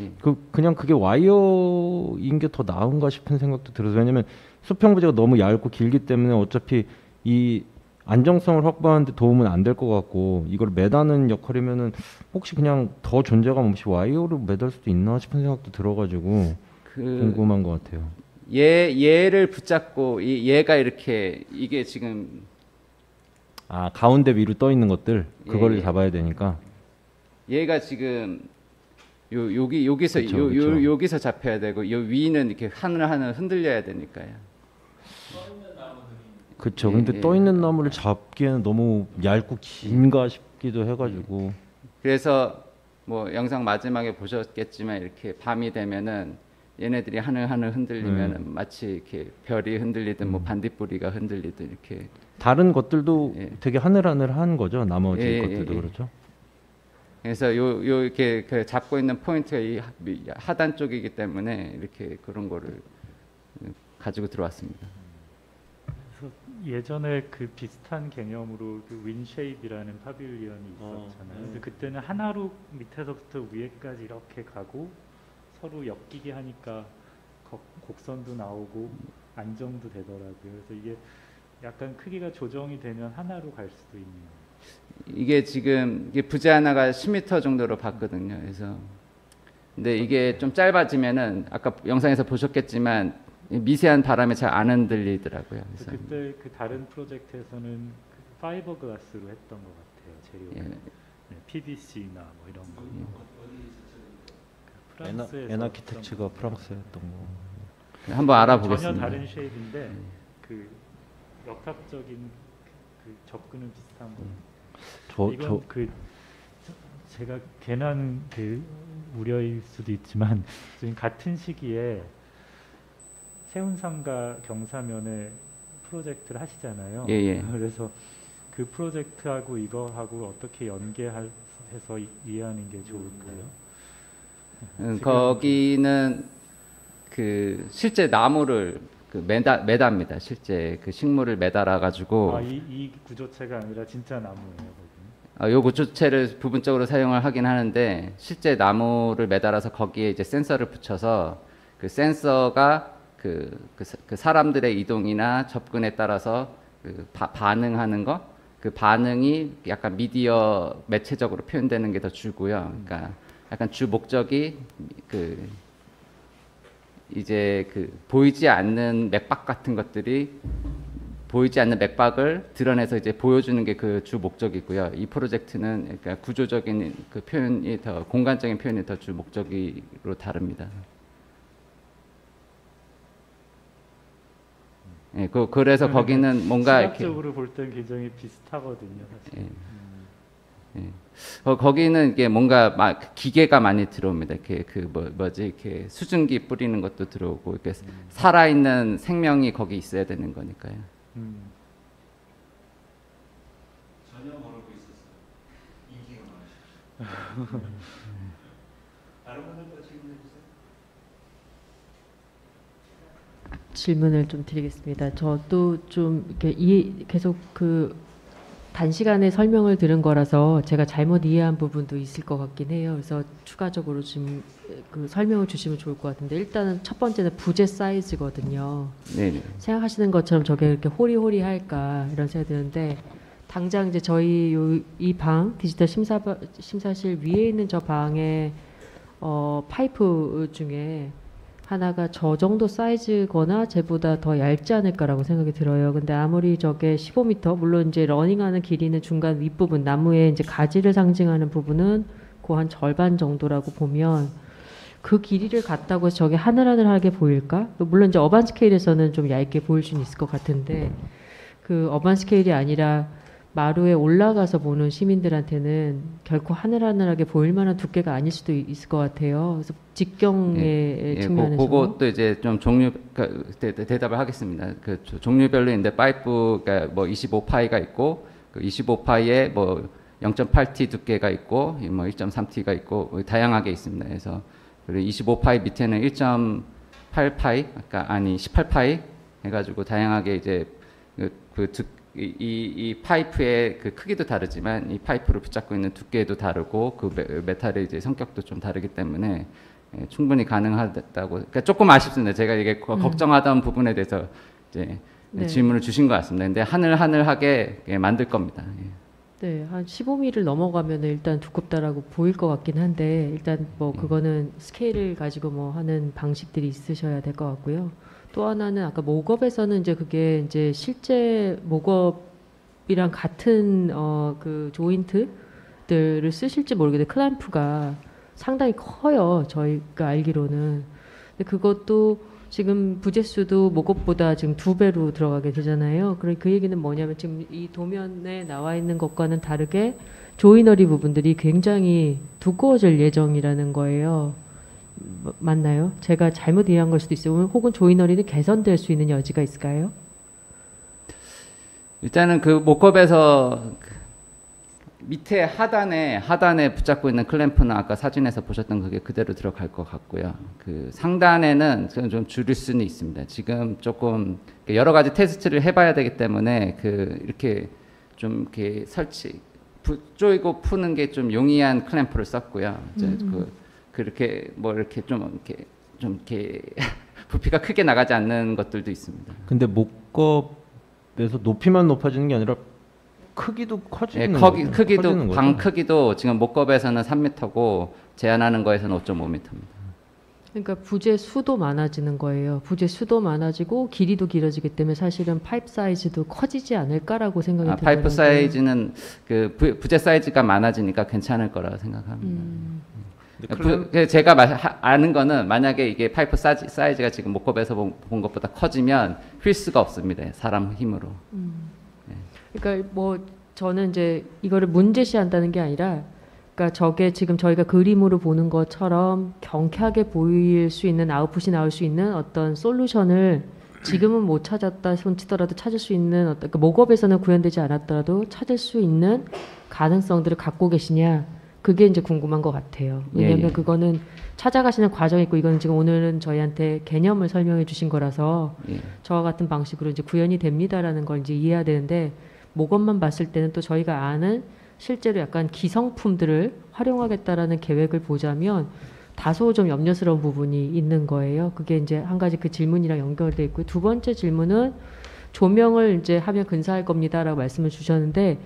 예. 그 그냥 그게 와이어인 게 더 나은가 싶은 생각도 들어서 왜냐면 수평 부재가 너무 얇고 길기 때문에 어차피 이 안정성을 확보하는데 도움은 안 될 것 같고 이걸 매다는 역할이면은 혹시 그냥 더 존재감 없이 와이어로 매달 수도 있나 싶은 생각도 들어가지고 그 궁금한 것 같아요. 얘 얘를 붙잡고 이 얘가 이렇게 이게 지금 아 가운데 위로 떠 있는 것들 그거를 예. 잡아야 되니까 얘가 지금 요 여기 여기서 그쵸, 요, 요 그쵸. 여기서 잡혀야 되고 요 위는 이렇게 하늘 하늘 흔들려야 되니까요. 그렇죠. 예, 근데 예. 떠 있는 나무를 잡기에는 너무 얇고 긴가 싶기도 해가지고 그래서 뭐 영상 마지막에 보셨겠지만 이렇게 밤이 되면은 얘네들이 하늘 하늘 흔들리면은 네. 마치 이렇게 별이 흔들리든 음. 뭐 반딧불이가 흔들리든 이렇게 다른 것들도 되게 하늘하늘한 거죠. 나머지 예, 예, 것들도 예. 그렇죠. 그래서 요, 요 이렇게 그 잡고 있는 포인트가 이 하- 하단 쪽이기 때문에 이렇게 그런 거를 가지고 들어왔습니다. 그래서 예전에 그 비슷한 개념으로 그 Windshape이라는 pavilion이 있었잖아요. 근데 그때는 하나로 밑에서부터 위에까지 이렇게 가고 서로 엮이게 하니까 거- 곡선도 나오고 안정도 되더라고요. 그래서 이게 약간 크기가 조정이 되면 하나로 갈 수도 있네요. 이게 지금 이게 부재 하나가 10m 정도로 봤거든요. 그래서 근데 이게 좀 짧아지면은 아까 영상에서 보셨겠지만 이 미세한 바람에 잘 안 흔들리더라고요. 그래서 그래서 그때 그 다른 프로젝트에서는 그 파이버 글라스로 했던 것 같아요. 재료가 예. 네, PVC나 뭐 이런 거. 그 에나 프랑스에 했던 거. 한번 알아보겠습니다. 전혀 다른 쉐입인데 그 역학적인 그 접근은 비슷한 거. 저- 이건 저- 그 저- 제가 괜한 그 우려일 수도 있지만 지금 같은 시기에 세운상가 경사면에 프로젝트를 하시잖아요. 예, 예. 그래서 그 프로젝트하고 이거하고 어떻게 연계해서 이- 이해하는 게 좋을까요? 음, 거기는 그 실제 나무를 그 매다 매답니다. 실제 그 식물을 매달아 가지고 아, 이, 이 구조체가 아니라 진짜 나무예요. 아, 요 구조체를 부분적으로 사용을 하긴 하는데 실제 나무를 매달아서 거기에 이제 센서를 붙여서 그 센서가 그, 그, 사- 그 사람들의 이동이나 접근에 따라서 그 바- 반응하는 거 그 반응이 약간 미디어 매체적으로 표현되는 게 더 주고요. 그러니까 약간 주 목적이 그 이제 그 보이지 않는 맥박 같은 것들이 보이지 않는 맥박을 드러내서 이제 보여주는 게 그 주 목적이고요. 이 프로젝트는 그러니까 구조적인 그 표현이 더 공간적인 표현이 더 주 목적으로 다릅니다. 예, 그 그래서 거기는 뭔가 이렇게 시각적으로 볼 땐 굉장히 비슷하거든요. 사실. 예. 예. 어, 거기는 이게 뭔가 막 기계가 많이 들어옵니다. 이렇게 그 뭐, 뭐지 이렇게 수증기 뿌리는 것도 들어오고 이렇게 살아있는 생명이 거기 있어야 되는 거니까요. 음. 전혀 모르고 있었어요. 인기가 많으시죠. 다른 분들도 질문해 주세요. 질문을 좀 드리겠습니다. 저도 좀 이렇게 이 계속 그 단시간에 설명을 들은 거라서 제가 잘못 이해한 부분도 있을 것 같긴 해요. 그래서 추가적으로 좀 그 설명을 주시면 좋을 것 같은데 일단은 첫 번째는 부재 사이즈거든요. 네. 생각하시는 것처럼 저게 이렇게 호리호리할까 이런 생각이 드는데 당장 이제 저희 이 방 디지털 심사 심사실 위에 있는 저 방에 어, 파이프 중에 하나가 저 정도 사이즈거나 쟤보다 더 얇지 않을까라고 생각이 들어요. 근데 아무리 저게 15m 물론 이제 러닝하는 길이는 중간 윗부분 나무의 이제 가지를 상징하는 부분은 그 한 절반 정도라고 보면 그 길이를 갖다고 해서 저게 하늘하늘하게 보일까? 물론 이제 어반 스케일에서는 좀 얇게 보일 수는 있을 것 같은데 그 어반 스케일이 아니라 마루에 올라가서 보는 시민들한테는 결코 하늘하늘하게 보일 만한 두께가 아닐 수도 있을 것 같아요. 그래서 직경의 예, 측면에서 그, 그것도 이제 좀 종류 그, 대, 답을 하겠습니다. 그 조- 종류별로 있는데 파이프가 그러니까 뭐 25파이가 있고 그 25파이에 뭐 0.8T 두께가 있고 뭐 1.3T가 있고 뭐 다양하게 있습니다. 그래서 그리고 25파이 밑에는 1.8파이 그러니까 아니 18파이 해가지고 다양하게 이제 그, 그 두, 이, 이, 이 파이프의 그 크기도 다르지만 이 파이프를 붙잡고 있는 두께도 다르고 그 me, metal의 이제 성격도 좀 다르기 때문에 예, 충분히 가능하다고 그러니까 조금 아쉽습니다. 제가 이게 거- 음. 걱정하던 부분에 대해서 이제 네. 질문을 주신 것 같습니다. 근데 하늘하늘하게 예, 만들 겁니다. 예. 네, 한 15mm를 넘어가면 일단 두껍다라고 보일 것 같긴 한데 일단 뭐 그거는 스케일을 가지고 뭐 하는 방식들이 있으셔야 될 것 같고요. 또 하나는 아까 목업에서는 이제 그게 이제 실제 목업이랑 같은 어 그 조인트들을 쓰실지 모르겠는데 클램프가 상당히 커요. 저희가 알기로는. 근데 그것도 지금 부재수도 목업보다 지금 두 배로 들어가게 되잖아요. 그래 그 얘기는 뭐냐면 지금 이 도면에 나와 있는 것과는 다르게 조이너리 부분들이 굉장히 두꺼워질 예정이라는 거예요. 뭐, 맞나요? 제가 잘못 이해한 걸 수도 있어요. 혹은 조이너리는 개선될 수 있는 여지가 있을까요? 일단은 그 목겁에서 그 밑에 하단에 하단에 붙잡고 있는 클램프는 아까 사진에서 보셨던 그게 그대로 들어갈 것 같고요. 그 상단에는 좀 줄일 수는 있습니다. 지금 조금 여러 가지 테스트를 해봐야 되기 때문에 그 이렇게 좀 이렇게 설치 부- 조이고 푸는 게 좀 용이한 클램프를 썼고요. 이제 음. 그 그렇게 뭐 이렇게 좀 이렇게 좀 이렇게 부피가 크게 나가지 않는 것들도 있습니다. 근데 목겁에서 높이만 높아지는 게 아니라 크기도 예, 커지는 커기, 거죠? 크기도 커지는 방 거죠? 크기도 지금 mock-up에서는 3m고 제한하는 거에서는 5.5m입니다. 그러니까 부재 수도 많아지는 거예요. 부재 수도 많아지고 길이도 길어지기 때문에 사실은 파이프 사이즈도 커지지 않을까라고 생각이 아, 들더라고요. 파이프 사이즈는 그 부, 부재 사이즈가 많아지니까 괜찮을 거라고 생각합니다. 음. 부- clam- 그 제가 마- 하- 아는 거는 만약에 이게 파이프 사이즈, 사이즈가 지금 mock-up에서 본, 본 것보다 커지면 휠 수가 없습니다. 사람 힘으로. 음. 그러니까 뭐 저는 이제 이거를 문제시한다는 게 아니라 그러니까 저게 지금 저희가 그림으로 보는 것처럼 경쾌하게 보일 수 있는 아웃풋이 나올 수 있는 어떤 솔루션을 지금은 못 찾았다 손치더라도 찾을 수 있는 어떤 그러니까 목업에서는 구현되지 않았더라도 찾을 수 있는 가능성들을 갖고 계시냐 그게 이제 궁금한 것 같아요. 왜냐하면 예, 예. 그거는 찾아가시는 과정이 있고 이거는 지금 오늘은 저희한테 개념을 설명해 주신 거라서 예. 저와 같은 방식으로 이제 구현이 됩니다라는 걸 이제 이해해야 되는데 목업만 봤을 때는 또 저희가 아는 실제로 약간 기성품들을 활용하겠다라는 계획을 보자면 다소 좀 염려스러운 부분이 있는 거예요. 그게 이제 한 가지 그 질문이랑 연결돼 있고 두 번째 질문은 조명을 이제 하면 근사할 겁니다라고 말씀을 주셨는데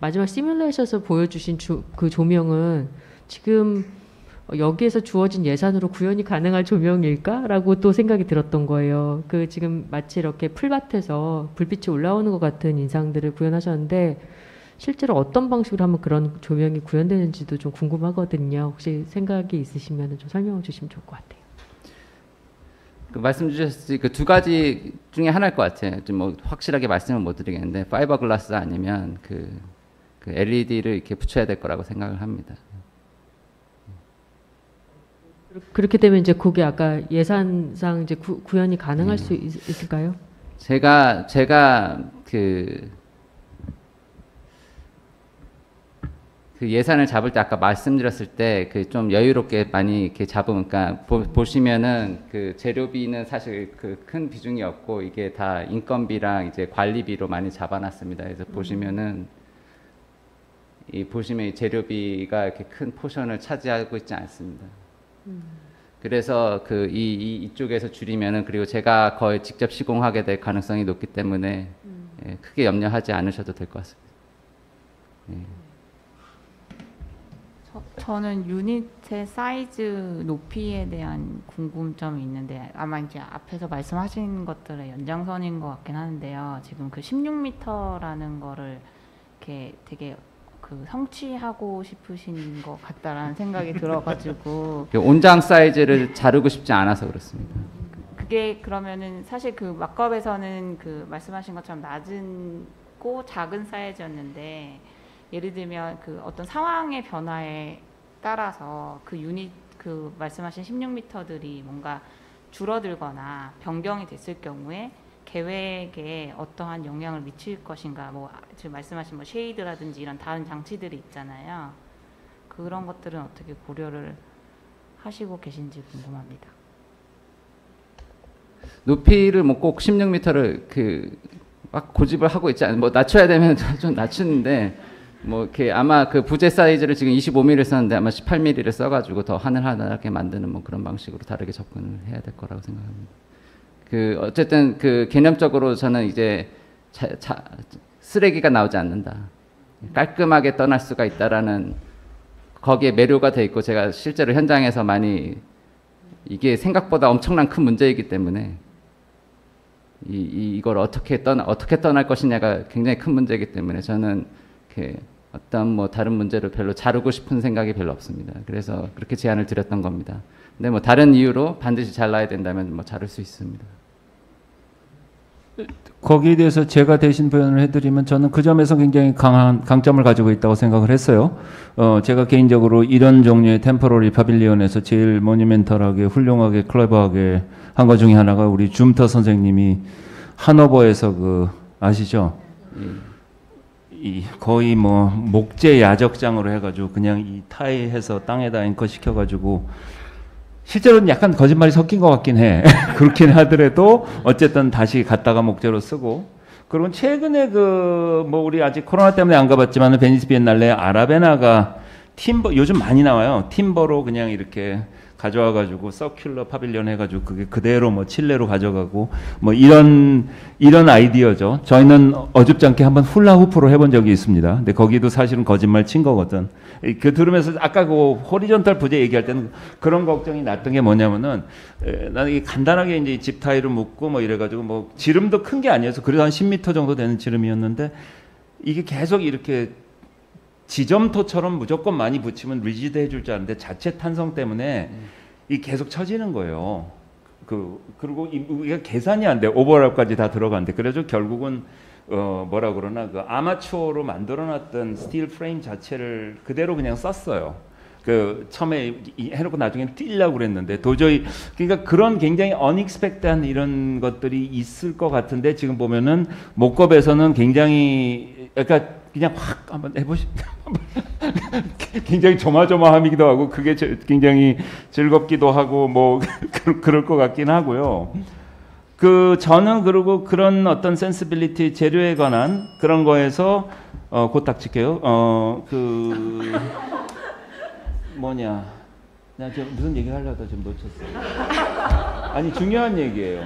마지막 시뮬레이션에서 보여주신 주, 그 조명은 지금 여기에서 주어진 예산으로 구현이 가능할 조명일까라고 또 생각이 들었던 거예요. 그 지금 마치 이렇게 풀밭에서 불빛이 올라오는 것 같은 인상들을 구현하셨는데 실제로 어떤 방식으로 하면 그런 조명이 구현되는지도 좀 궁금하거든요. 혹시 생각이 있으시면 좀 설명해 주시면 좋을 것 같아요. 그 말씀 주셨듯이 그 두 가지 중에 하나일 것 같아요. 좀 뭐 확실하게 말씀을 못 드리겠는데 파이버 글라스 아니면 그, 그 LED를 이렇게 붙여야 될 거라고 생각을 합니다. 그렇게 되면 이제 그게 아까 예산상 이제 구, 구현이 가능할 수 있, 있을까요? 제가 제가 그, 그 예산을 잡을 때 아까 말씀드렸을 때 그 좀 여유롭게 많이 이렇게 잡으니까 보, 보시면은 그 재료비는 사실 그 큰 비중이 없고 이게 다 인건비랑 이제 관리비로 많이 잡아놨습니다. 그래서 보시면은 이 보시면 이 재료비가 이렇게 큰 포션을 차지하고 있지 않습니다. 그래서 그 이 이, 이쪽에서 줄이면은 그리고 제가 거의 직접 시공하게 될 가능성이 높기 때문에 예, 크게 염려하지 않으셔도 될 것 같습니다. 예. 저, 저는 유닛의 사이즈 높이에 대한 궁금점이 있는데 아마 이제 앞에서 말씀하신 것들의 연장선인 것 같긴 하는데요. 지금 그 16m라는 거를 이렇게 되게 그 성취하고 싶으신 것 같다라는 생각이 들어가지고 그 온장 사이즈를 자르고 싶지 않아서 그렇습니다. 그게 그러면은 사실 그 mockup에서는 그 말씀하신 것처럼 낮은 고 작은 사이즈였는데 예를 들면 그 어떤 상황의 변화에 따라서 그 유닛 그 말씀하신 16m들이 뭔가 줄어들거나 변경이 됐을 경우에 계획에 어떠한 영향을 미칠 것인가 뭐 지금 말씀하신 뭐 shade라든지 이런 다른 장치들이 있잖아요. 그런 것들은 어떻게 고려를 하시고 계신지 궁금합니다. 높이를 뭐 꼭 16m를 그 막 고집을 하고 있지 않. 뭐 낮춰야 되면 좀 낮추는데 뭐 이렇게 아마 그 부재 사이즈를 지금 25mm 썼는데 아마 18mm를 써가지고 더 하늘하늘하게 만드는 뭐 그런 방식으로 다르게 접근을 해야 될 거라고 생각합니다. 그 어쨌든 그 개념적으로 저는 이제 자, 자, 쓰레기가 나오지 않는다. 깔끔하게 떠날 수가 있다라는 거기에 매료가 돼 있고 제가 실제로 현장에서 많이 이게 생각보다 엄청난 큰 문제이기 때문에 이, 이 이걸 어떻게 떠나 어떻게 떠날 것이냐가 굉장히 큰 문제이기 때문에 저는 이렇게 어떤 뭐 다른 문제를 별로 자르고 싶은 생각이 별로 없습니다. 그래서 그렇게 제안을 드렸던 겁니다. 근데 뭐 다른 이유로 반드시 잘라야 된다면 뭐 자를 수 있습니다. 거기에 대해서 제가 대신 표현을 해드리면 저는 그 점에서 굉장히 강한 강점을 가지고 있다고 생각을 했어요. 어, 제가 개인적으로 이런 종류의 템포러리 파빌리언에서 제일 모니멘털하게 훌륭하게 클레버하게 한 것 중에 하나가 우리 줌터 선생님이 하노버에서 그 아시죠? 이 거의 뭐 목재 야적장으로 해가지고 그냥 이 타이해서 땅에다 앵커 시켜가지고 실제로는 약간 거짓말이 섞인 것 같긴 해. 그렇긴 하더라도 어쨌든 다시 갖다가 목재로 쓰고. 그리고 최근에 그 뭐 우리 아직 코로나 때문에 안 가봤지만 베니스 비엔날레 아라베나가 timber 요즘 많이 나와요. timber로 그냥 이렇게 가져와 가지고 circular pavilion 해 가지고 그게 그대로 뭐 칠레로 가져가고 뭐 이런 이런 아이디어죠. 저희는 어줍잖게 한번 훌라후프로 해본 적이 있습니다. 근데 거기도 사실은 거짓말 친 거거든. 이- 그 들으면서 아까 그 horizontal 부재 얘기할 때는 그런 걱정이 났던 게 뭐냐면은 에, 나는 이게 간단하게 이제 zip tie를 묶고 뭐 이래 가지고 뭐 지름도 큰 게 아니어서 그래도 한 10m 정도 되는 지름이었는데 이게 계속 이렇게 지점토처럼 무조건 많이 붙이면 rigid 해줄 줄 알았는데 자체 탄성 때문에 이 계속 처지는 거예요. 그 그리고 이- 이게 계산이 안 돼. 오버랩까지 다 들어간대. 그래서 결국은 어 뭐라 그러나 그 아마추어로 만들어놨던 steel frame 자체를 그대로 그냥 썼어요. 그 처음에 이- 해놓고 나중에 뛰려고 그랬는데 도저히 그러니까 그런 굉장히 어닉스펙트한 이런 것들이 있을 것 같은데 지금 보면은 목겁에서는 굉장히 그러니까 그냥 확 한번 해보시 굉장히 조마조마함이기도 하고 그게 저- 굉장히 즐겁기도 하고 뭐 그- 그럴 것 같긴 하고요. 그 저는 그리고 그런 어떤 센스빌리티 재료에 관한 그런 거에서 어 곧 닥칠게요. 어 그 뭐냐 나 지금 무슨 얘기 하려다 지금 놓쳤어. 아니 중요한 얘기예요.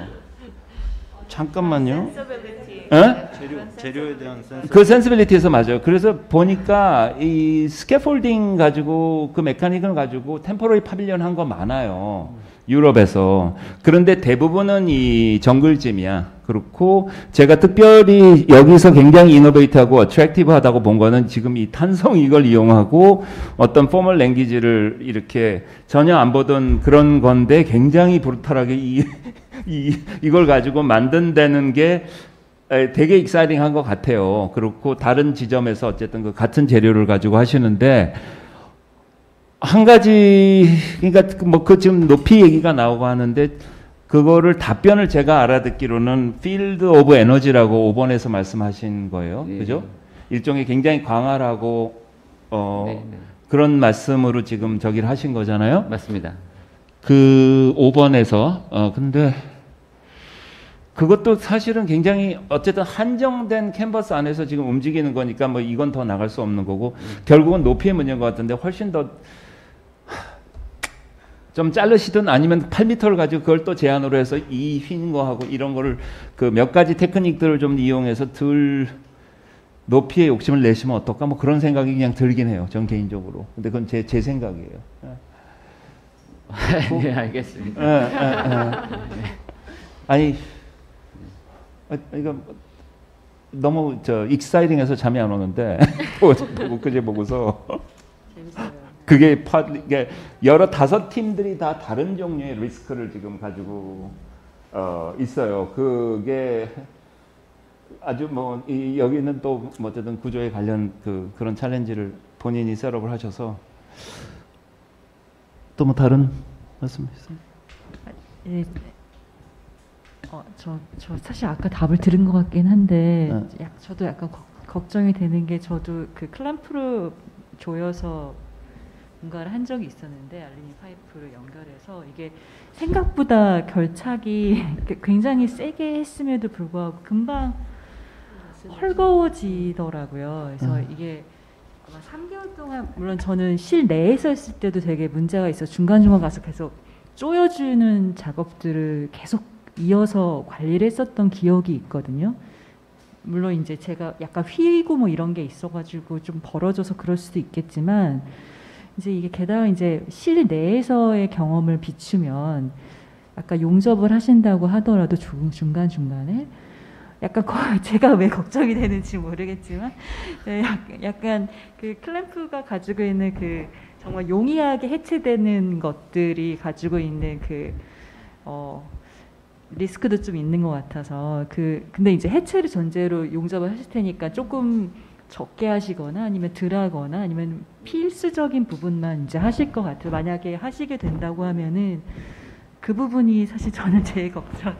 잠깐만요. sensibility 어? 재료 재료에 대한 센스. 그 sensibility에서 맞아요. 그래서 보니까 이 scaffolding 가지고 그 mechanic을 가지고 temporary pavilion 한 거 많아요. 유럽에서. 그런데 대부분은 이 정글짐이야. 그렇고 제가 특별히 여기서 굉장히 innovate하고 attractive하다고 본 거는 지금 이 탄성 이걸 이용하고 어떤 formal language를 이렇게 전혀 안 보던 그런 건데 굉장히 brutal하게 이, 이 이걸 가지고 만든다는 게 에, 되게 exciting한 것 같아요. 그렇고 다른 지점에서 어쨌든 그 같은 재료를 가지고 하시는데 한 가지 그러니까 뭐 그 지금 높이 얘기가 나오고 하는데 그거를 답변을 제가 알아듣기로는 field of energy라고 5번에서 말씀하신 거예요. 네. 그죠? 일종의 굉장히 광활하고 어 네, 네. 그런 말씀으로 지금 저기를 하신 거잖아요. 맞습니다. 그 5번에서 어 근데 그것도 사실은 굉장히 어쨌든 한정된 캔버스 안에서 지금 움직이는 거니까 뭐 이건 더 나갈 수 없는 거고 결국은 높이의 문제인 것 같은데 훨씬 더 좀 자르시든 아니면 8m를 가지고 그걸 또 제한으로 해서 이휜 거하고 이런 거를 그 몇 가지 테크닉들을 좀 이용해서 덜 높이에 욕심을 내시면 어떨까 뭐 그런 생각이 그냥 들긴 해요. 전 개인적으로. 근데 그건 제, 제 생각이에요. 예. 네, 알겠습니다. 예. 아니, 아, 이거 너무 저 익사이팅해서 잠이 안 오는데 어제 보고 그제 보고서 그게 파 이게 여러 다섯 팀들이 다 다른 종류의 리스크를 지금 가지고 어 있어요. 그게 아주 뭐 이 여기는 또뭐 어쨌든 구조에 관련 그 그런 챌린지를 본인이 셋업을 하셔서 또 뭐 다른 말씀 있어요? 예. 어, 저, 저 사실 아까 답을 들은 것 같긴 한데 네. 약, 저도 약간 걱- 걱정이 되는 게 저도 그 클램프를 조여서 뭔가를 한 적이 있었는데 알루미늄 파이프를 연결해서 이게 생각보다 결착이 굉장히 세게 했음에도 불구하고 금방 헐거워지더라고요. 그래서 음. 이게 아마 3개월 동안 물론 저는 실내에서 했을 때도 되게 문제가 있어 중간중간 가서 계속 조여주는 작업들을 계속 이어서 관리를 했었던 기억이 있거든요. 물론 이제 제가 약간 휘고 뭐 이런 게 있어가지고 좀 벌어져서 그럴 수도 있겠지만 이제 이게 게다가 이제 실내에서의 경험을 비추면 아까 용접을 하신다고 하더라도 중간 중간에 약간 거- 제가 왜 걱정이 되는지 모르겠지만 네, 약- 약간 그 클램프가 가지고 있는 그 정말 용이하게 해체되는 것들이 가지고 있는 그 어, 리스크도 좀 있는 것 같아서 그 근데 이제 해체를 전제로 용접을 하실 테니까 조금 적게 하시거나 아니면 덜하거나 아니면 필수적인 부분만 이제 하실 것 같아요. 만약에 하시게 된다고 하면은 그 부분이 사실 저는 제일 걱정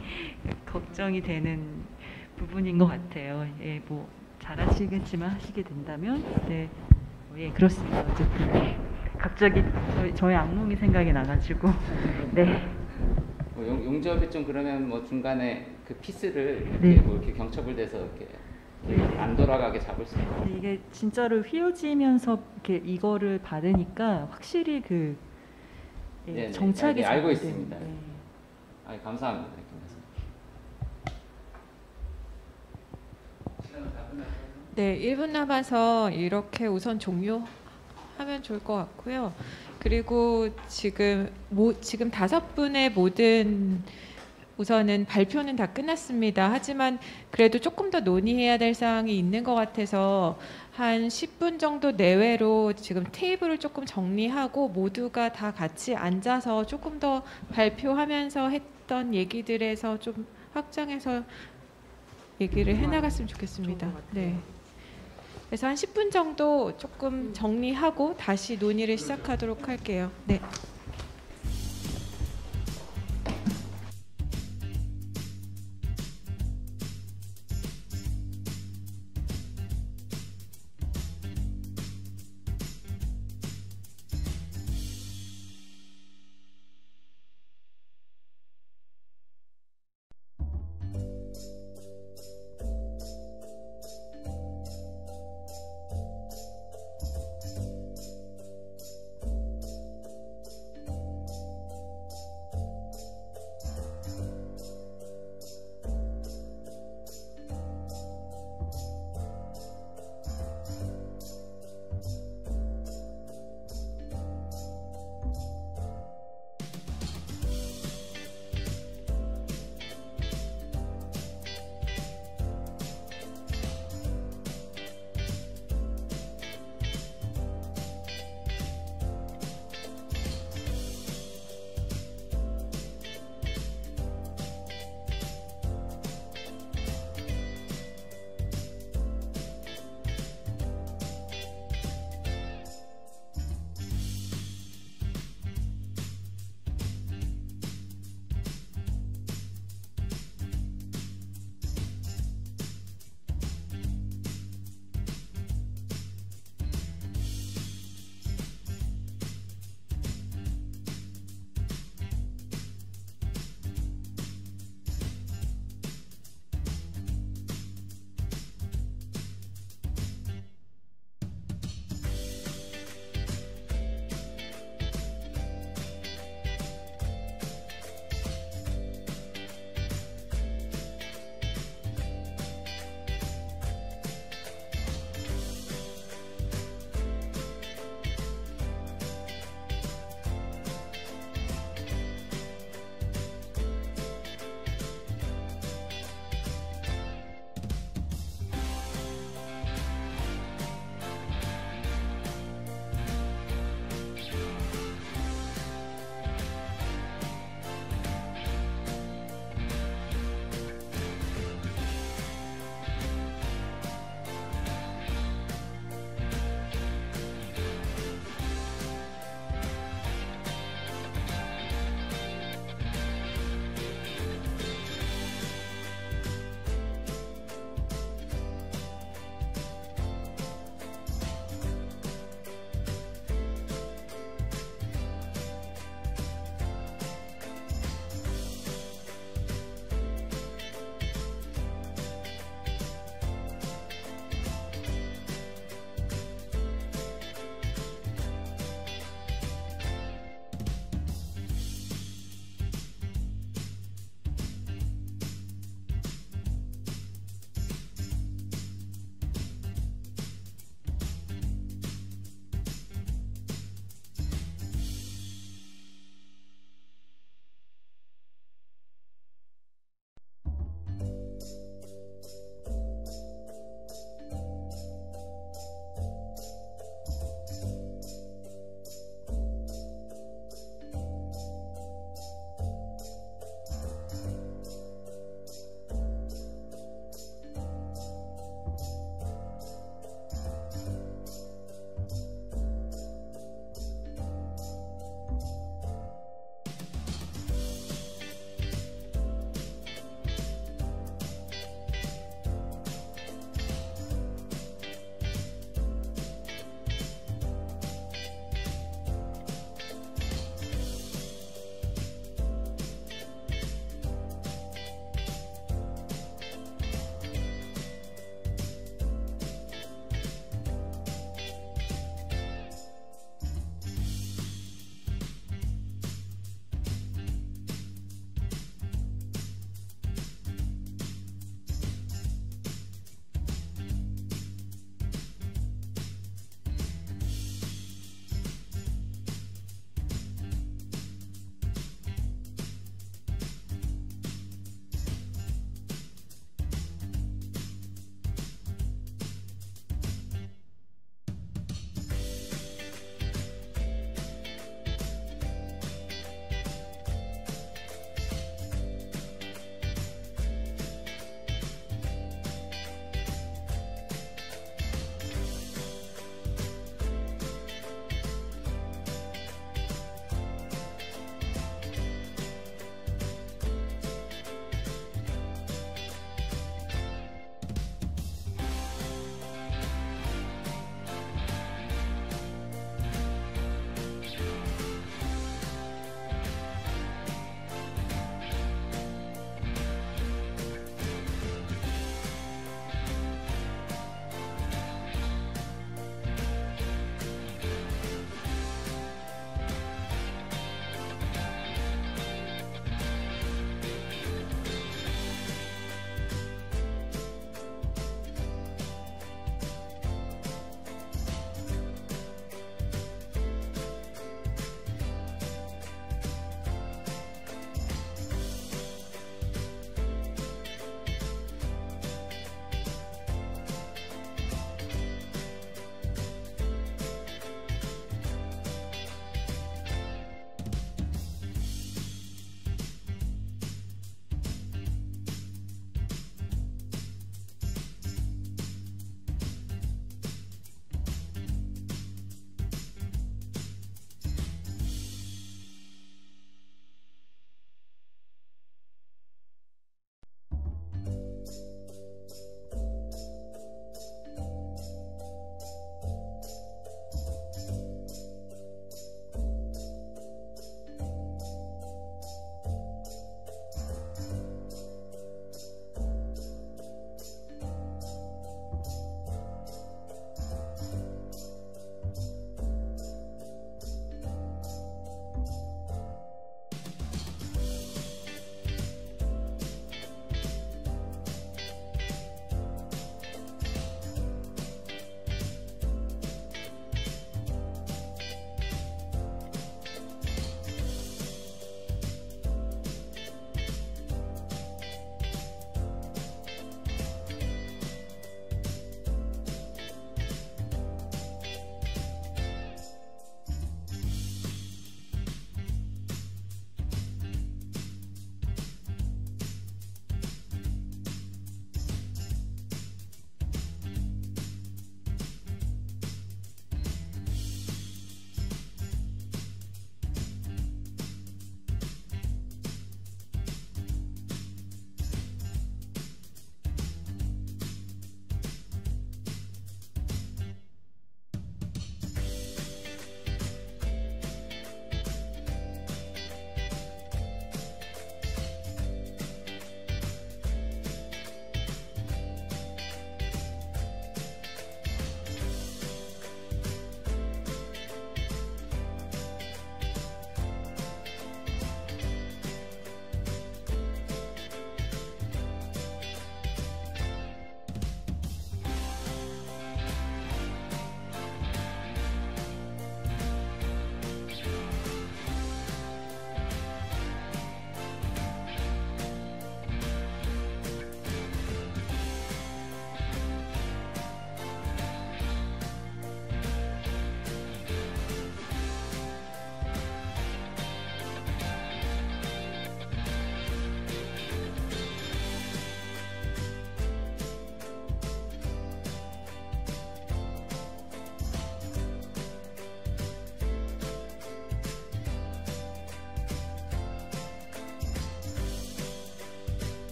걱정이 되는 부분인 것 같아요. 예, 뭐 잘하시겠지만 하시게 된다면 네, 어, 예 그렇습니다. 어쨌든 네. 갑자기 저희, 저희 악몽이 생각이 나가지고 네. 뭐 용, 용접이 좀 그러면 뭐 중간에 그 피스를 네. 이렇게 뭐 이렇게 경첩을 대서 이렇게 안 돌아가게 잡을 수 있는. 이게 진짜로 휘어지면서 이렇게 이거를 받으니까 확실히 그 예, 네, 네. 정착이 아, 네, 알고 잘 있습니다. 돼요. 아, 감사합니다. 네, 1분 남아서 이렇게 우선 종료하면 좋을 것 같고요. 그리고 지금 모, 지금 다섯 분의 모든 우선은 발표는 다 끝났습니다. 하지만 그래도 조금 더 논의해야 될 사항이 있는 것 같아서 한 10분 정도 내외로 지금 테이블을 조금 정리하고 모두가 다 같이 앉아서 조금 더 발표하면서 했던 얘기들에서 좀 확장해서 얘기를 해나갔으면 좋겠습니다. 네. 그래서 한 10분 정도 조금 정리하고 다시 논의를 시작하도록 할게요. 네.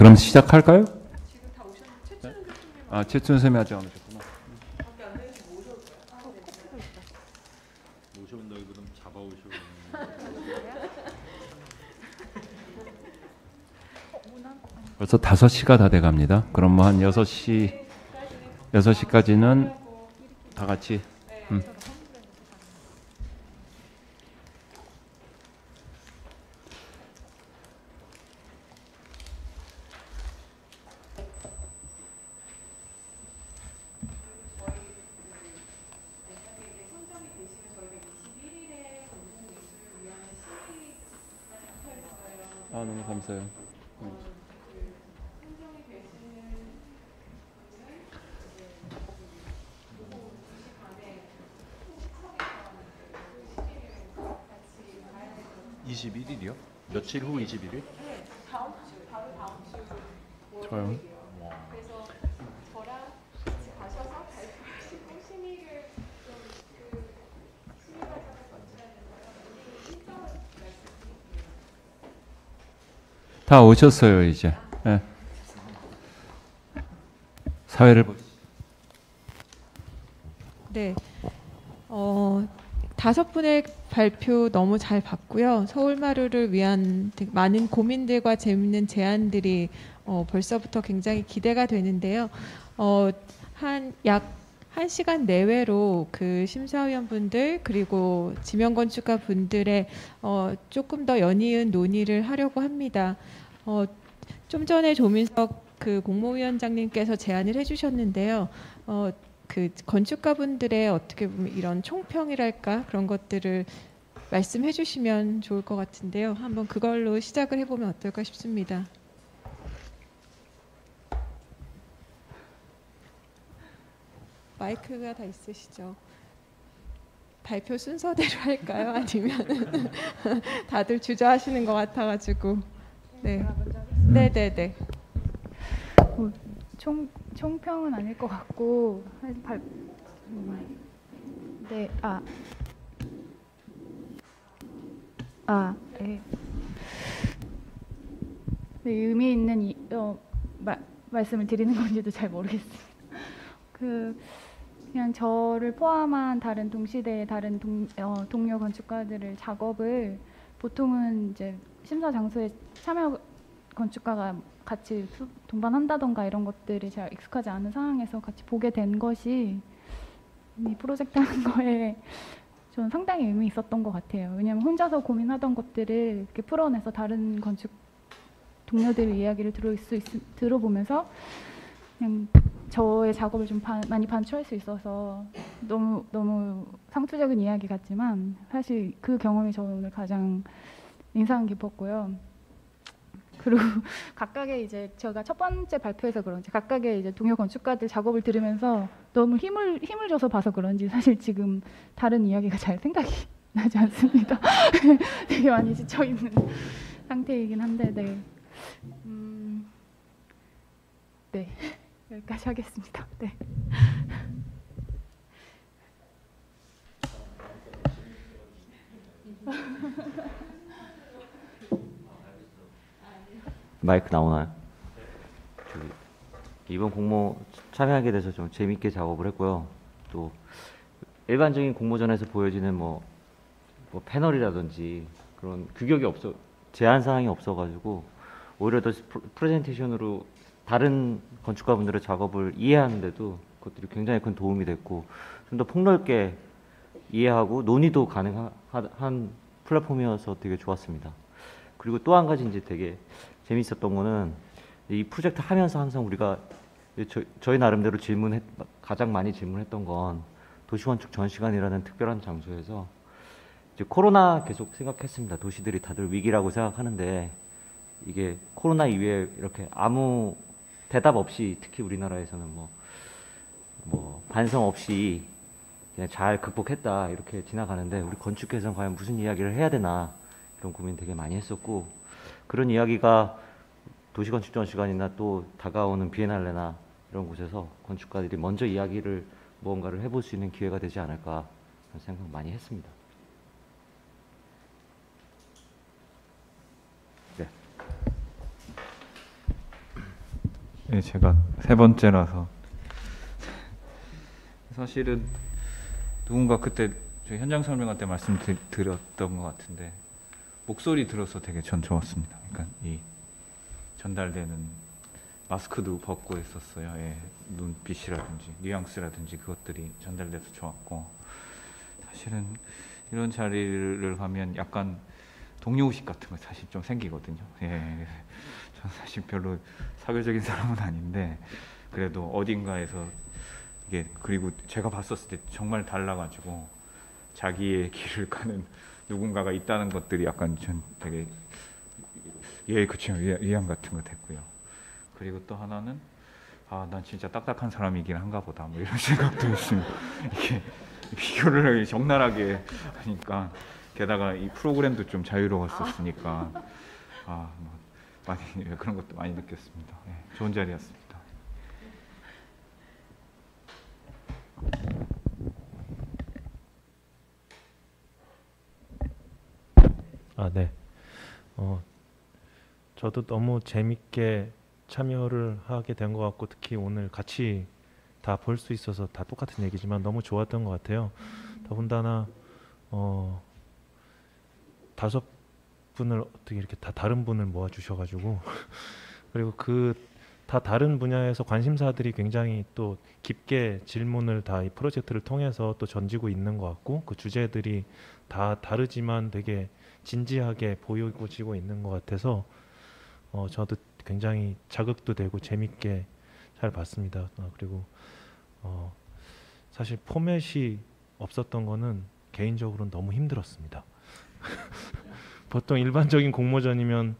그럼 시작할까요? 아, 최춘 쌤이 아직 안 오셨구나. 모셔온다기 보다 잡아오시고. 벌써 5시가 다 돼 갑니다. 그럼 뭐 한 6시 6시까지는 다 같이 음. 아, 너무 감사해요. 네. 네. 21일이요? 며칠 후 21일? 다음 주 바로 다음 주 저요? 그래서 저랑 같이 가셔서 발표하시고 심의를 좀그 심의 과정을 거쳐야 돼서요. 우리 신청을 말씀드릴게요. 다 오셨어요, 이제. 예. 사회를 보 네. 어, 다섯 분의 발표 너무 잘 봤고요. 서울마루를 위한 많은 고민들과 재밌는 제안들이 어, 벌써부터 굉장히 기대가 되는데요. 어, 한약한 시간 내외로 그 심사위원분들 그리고 지명 건축가 분들의 어, 조금 더 연이은 논의를 하려고 합니다. 어, 좀 전에 조민석 그 공모위원장님께서 제안을 해주셨는데요. 어, 그 건축가분들의 어떻게 보면 이런 총평이랄까 그런 것들을 말씀해 주시면 좋을 것 같은데요. 한번 그걸로 시작을 해보면 어떨까 싶습니다. 마이크가 다 있으시죠? 발표 순서대로 할까요? 아니면 다들 주저하시는 것 같아가지고 네, 네, 네, 네. 뭐, 총 총평은 아닐 것 같고 한 발, 음, 네, 아, 아, 네. 네, 의미 있는 이, 어, 마, 말씀을 드리는 건지도 잘 모르겠습니다. 그 그냥 저를 포함한 다른 동시대의 다른 동, 어, 동료 건축가들을 작업을 보통은 이제 심사 장소에 참여 건축가가 같이 수- 동반한다던가 이런 것들이 잘 익숙하지 않은 상황에서 같이 보게 된 것이 이 프로젝트 하는 거에 저는 상당히 의미 있었던 것 같아요. 왜냐하면 혼자서 고민하던 것들을 이렇게 풀어내서 다른 건축 동료들의 이야기를 들을 수 있, 들어보면서 그냥 저의 작업을 좀 반- 많이 반추할 수 있어서 너무 너무 상투적인 이야기 같지만 사실 그 경험이 저 오늘 가장 인상 깊었고요. 그리고 각각의 이제 제가 첫 번째 발표에서 그런지 각각의 이제 동료 건축가들 작업을 들으면서 너무 힘을 힘을 줘서 봐서 그런지 사실 지금 다른 이야기가 잘 생각이 나지 않습니다. 되게 많이 지쳐 있는 상태이긴 한데 네. 음, 네 여기까지 하겠습니다. 네. 마이크 나오나요? 이번 공모 참여하게 돼서 좀 재밌게 작업을 했고요. 또 일반적인 공모전에서 보여지는 뭐, 뭐 패널이라든지 그런 규격이 없어 제한 사항이 없어가지고 오히려 더 프레젠테이션으로 다른 건축가분들의 작업을 이해하는데도 그것들이 굉장히 큰 도움이 됐고 좀 더 폭넓게 이해하고 논의도 가능한 플랫폼이어서 되게 좋았습니다. 그리고 또 한 가지 이제 되게 재밌었던 거는 이 프로젝트 하면서 항상 우리가 저, 저희 나름대로 질문했 가장 많이 질문했던 건 도시건축 전시관이라는 특별한 장소에서 이제 코로나 계속 생각했습니다. 도시들이 다들 위기라고 생각하는데 이게 코로나 이후에 이렇게 아무 대답 없이 특히 우리나라에서는 뭐, 뭐 반성 없이 그냥 잘 극복했다 이렇게 지나가는데 우리 건축계에서는 과연 무슨 이야기를 해야 되나 이런 고민 되게 많이 했었고 그런 이야기가 도시건축 전시관이나 또 다가오는 비엔날레나 이런 곳에서 건축가들이 먼저 이야기를 무언가를 해볼 수 있는 기회가 되지 않을까 그런 생각 많이 했습니다. 네. 예, 제가 세 번째라서 사실은 누군가 그때 저 현장 설명할 때 말씀드렸던 것 같은데 목소리 들어서 되게 전 좋았습니다. 그러니까 이 전달되는 마스크도 벗고 했었어요. 예, 눈빛이라든지 뉘앙스라든지 그것들이 전달돼서 좋았고 사실은 이런 자리를 하면 약간 동료의식 같은 거 사실 좀 생기거든요. 예, 저는 사실 별로 사교적인 사람은 아닌데 그래도 어딘가에서 이게 그리고 제가 봤었을 때 정말 달라가지고 자기의 길을 가는 누군가가 있다는 것들이 약간 전 되게 예 그쵸 위안 같은 거 됐고요. 그리고 또 하나는 아 난 진짜 딱딱한 사람이긴 한가 보다 뭐 이런 생각도 했습니다. 이게 비교를 적나라하게 하니까 게다가 이 프로그램도 좀 자유로웠었으니까 아 뭐 많이 그런 것도 많이 느꼈습니다. 예, 좋은 자리였습니다. 아, 네. 어, 저도 너무 재밌게 참여를 하게 된 것 같고 특히 오늘 같이 다 볼 수 있어서 다 똑같은 얘기지만 너무 좋았던 것 같아요. 더군다나 어, 다섯 분을 어떻게 이렇게 다 다른 분을 모아 주셔가지고 그리고 그 다 다른 분야에서 관심사들이 굉장히 또 깊게 질문을 다 이 프로젝트를 통해서 또 전지고 있는 것 같고 그 주제들이 다 다르지만 되게 진지하게 보여지고 있는 것 같아서 어, 저도 굉장히 자극도 되고 재밌게 잘 봤습니다. 어, 그리고 어, 사실 포맷이 없었던 거는 개인적으로는 너무 힘들었습니다. 보통 일반적인 공모전이면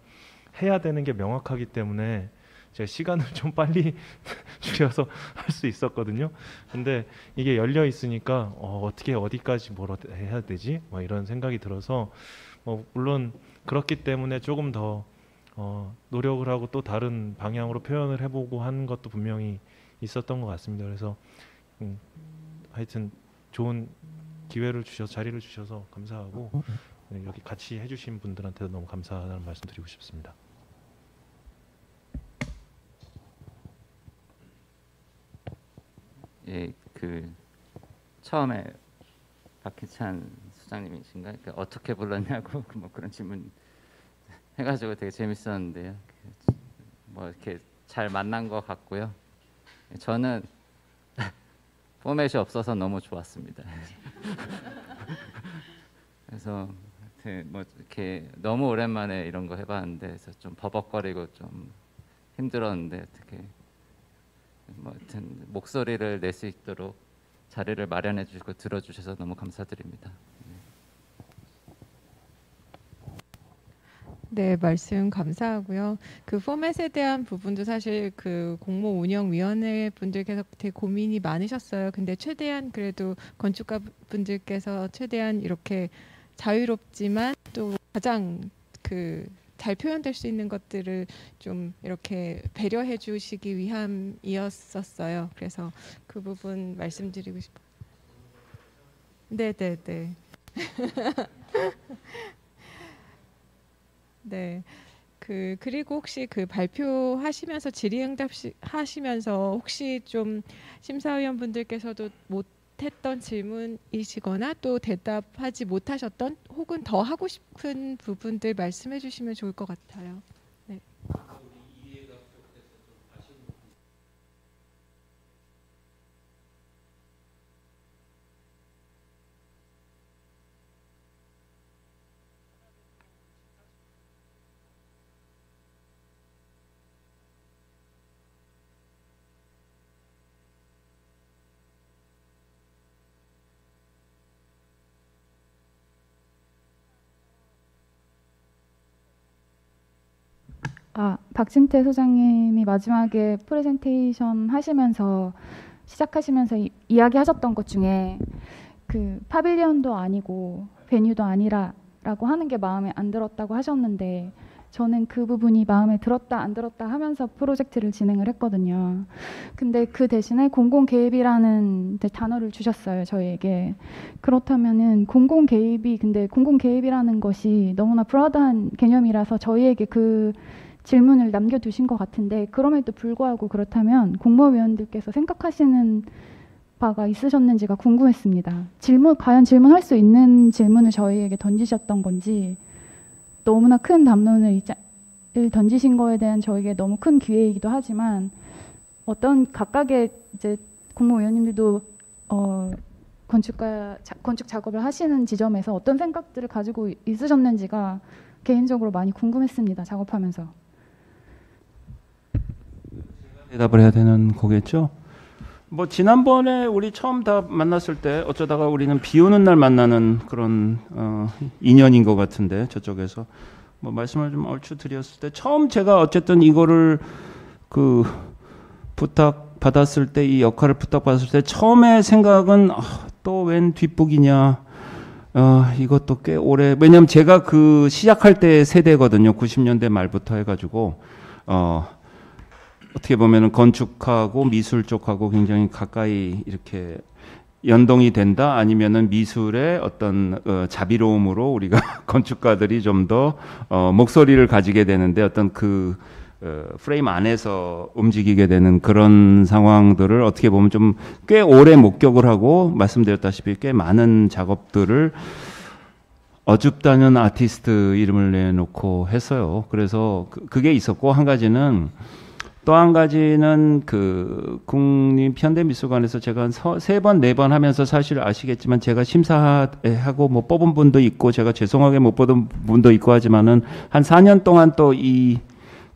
해야 되는 게 명확하기 때문에 제가 시간을 좀 빨리 줄여서 할 수 있었거든요. 근데 이게 열려 있으니까 어, 어떻게 어디까지 뭘 해야 되지? 뭐 이런 생각이 들어서 뭐 물론 그렇기 때문에 조금 더 어, 노력을 하고 또 다른 방향으로 표현을 해보고 하는 것도 분명히 있었던 것 같습니다. 그래서 음, 하여튼 좋은 기회를 주셔서 자리를 주셔서 감사하고 네, 여기 같이 해주신 분들한테도 너무 감사하다는 말씀 드리고 싶습니다. 예, 그 처음에 박희찬 수장님이신가? 그 어떻게 불렀냐고 뭐 그런 질문 해가지고 되게 재밌었는데요. 그뭐 이렇게 잘 만난 것 같고요. 저는 포맷이 없어서 너무 좋았습니다. 그래서 뭐 이렇게 너무 오랜만에 이런 거 해봤는데 그래서 좀 버벅거리고 좀 힘들었는데 어떻게 뭐 하여튼 목소리를 낼 수 있도록 자리를 마련해 주시고 들어주셔서 너무 감사드립니다. 네, 말씀 감사하고요. 그 포맷에 대한 부분도 사실 그 공모 운영 위원회 분들께서 되게 고민이 많으셨어요. 근데 최대한 그래도 건축가 분들께서 최대한 이렇게 자유롭지만 또 가장 그 잘 표현될 수 있는 것들을 좀 이렇게 배려해 주시기 위함이었었어요. 그래서 그 부분 말씀드리고 싶어요. 네, 네, 네. 네. 그 그리고 혹시 그 발표하시면서 질의응답 시, 하시면서 혹시 좀 심사위원분들께서도 못 했던 질문이시거나 또 대답하지 못하셨던 혹은 더 하고 싶은 부분들 말씀해 주시면 좋을 것 같아요. 네. 아, 박진태 소장님이 마지막에 프레젠테이션 하시면서 시작하시면서 이, 이야기하셨던 것 중에 그 파빌리언도 아니고 베뉴도 아니라라고 하는 게 마음에 안 들었다고 하셨는데 저는 그 부분이 마음에 들었다 안 들었다 하면서 프로젝트를 진행을 했거든요. 근데 그 대신에 공공 개입이라는 단어를 주셨어요 저희에게. 그렇다면은 공공 개입이 근데 공공 개입이라는 것이 너무나 브라드한 개념이라서 저희에게 그 질문을 남겨두신 것 같은데 그럼에도 불구하고 그렇다면 공모위원들께서 생각하시는 바가 있으셨는지가 궁금했습니다. 질문 과연 질문할 수 있는 질문을 저희에게 던지셨던 건지 너무나 큰 담론을 던지신 거에 대한 저에게 너무 큰 기회이기도 하지만 어떤 각각의 이제 공모위원님들도 어, 건축가 자- 건축 작업을 하시는 지점에서 어떤 생각들을 가지고 있으셨는지가 개인적으로 많이 궁금했습니다. 작업하면서. 대답을 해야 되는 거겠죠. 뭐 지난번에 우리 처음 다 만났을 때 어쩌다가 우리는 비 오는 날 만나는 그런 어, 인연인 것 같은데 저쪽에서. 뭐 말씀을 좀 얼추 드렸을 때 처음 제가 어쨌든 이거를 그 부탁 받았을 때 이 역할을 부탁 받았을 때 처음에 생각은 아, 또웬 뒷북이냐. 어, 이것도 꽤 오래 왜냐면 제가 그 시작할 때 세대거든요. 90년대 말부터 해가지고. 어 어떻게 보면은 건축하고 미술 쪽하고 굉장히 가까이 이렇게 연동이 된다 아니면은 미술의 어떤 어, 자비로움으로 우리가 건축가들이 좀더 어, 목소리를 가지게 되는데 어떤 그 어, 프레임 안에서 움직이게 되는 그런 상황들을 어떻게 보면 좀 꽤 오래 목격을 하고 말씀드렸다시피 꽤 많은 작업들을 어줍다는 아티스트 이름을 내놓고 했어요. 그래서 그, 그게 있었고 한 가지는 또 한 가지는 그 국립 현대미술관에서 제가 세번 네 번 하면서 사실 아시겠지만 제가 심사하고 뭐 뽑은 분도 있고 제가 죄송하게 못 뽑은 분도 있고 하지만은 한 4년 동안 또이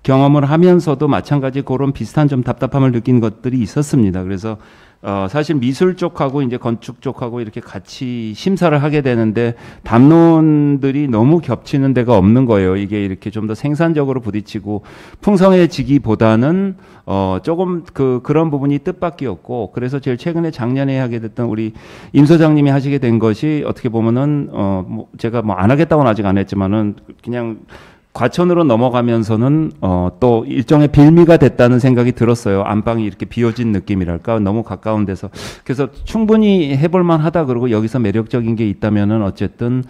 경험을 하면서도 마찬가지 그런 비슷한 좀 답답함을 느낀 것들이 있었습니다. 그래서 어, 사실 미술 쪽하고 이제 건축 쪽하고 이렇게 같이 심사를 하게 되는데 담론들이 너무 겹치는 데가 없는 거예요. 이게 이렇게 좀 더 생산적으로 부딪히고 풍성해지기보다는 어, 조금 그 그런 부분이 뜻밖이었고 그래서 제일 최근에 작년에 하게 됐던 우리 임 소장님이 하시게 된 것이 어떻게 보면은 어, 뭐 제가 뭐 안 하겠다고는 아직 안 했지만은 그냥 과천으로 넘어가면서는 어, 또 일종의 빌미가 됐다는 생각이 들었어요. 안방이 이렇게 비어진 느낌이랄까 너무 가까운 데서 그래서 충분히 해볼만 하다 그러고 여기서 매력적인 게 있다면은 어쨌든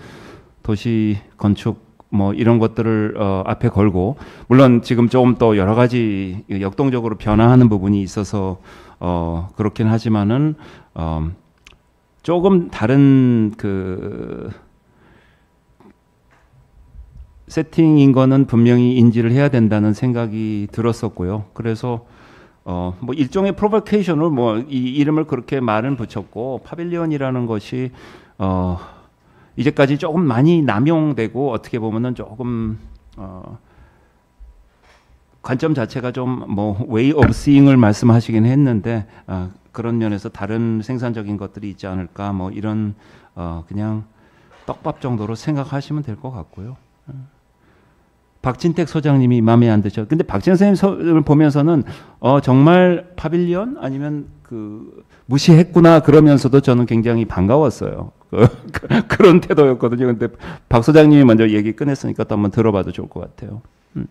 도시 건축 뭐 이런 것들을 어, 앞에 걸고 물론 지금 조금 또 여러 가지 역동적으로 변화하는 부분이 있어서 어, 그렇긴 하지만은 어, 조금 다른 그 세팅인 거는 분명히 인지를 해야 된다는 생각이 들었었고요. 그래서 어 뭐 일종의 provocation을 뭐 이 이름을 그렇게 말은 붙였고 pavilion이라는 것이 어 이제까지 조금 많이 남용되고 어떻게 보면은 조금 어 관점 자체가 좀뭐 way of seeing을 말씀하시긴 했는데 어, 그런 면에서 다른 생산적인 것들이 있지 않을까 뭐 이런 어 그냥 떡밥 정도로 생각하시면 될 것 같고요. 박진택 소장님이 마음에 안 드셔. 근데 박진 선생님 서를 보면서는 어 정말 파빌리언 아니면 그 무시했구나 그러면서도 저는 굉장히 반가웠어요. 그, 그런 태도였거든요. 근데 박 소장님이 먼저 얘기 꺼냈으니까 또 한번 들어봐도 좋을 것 같아요. 음.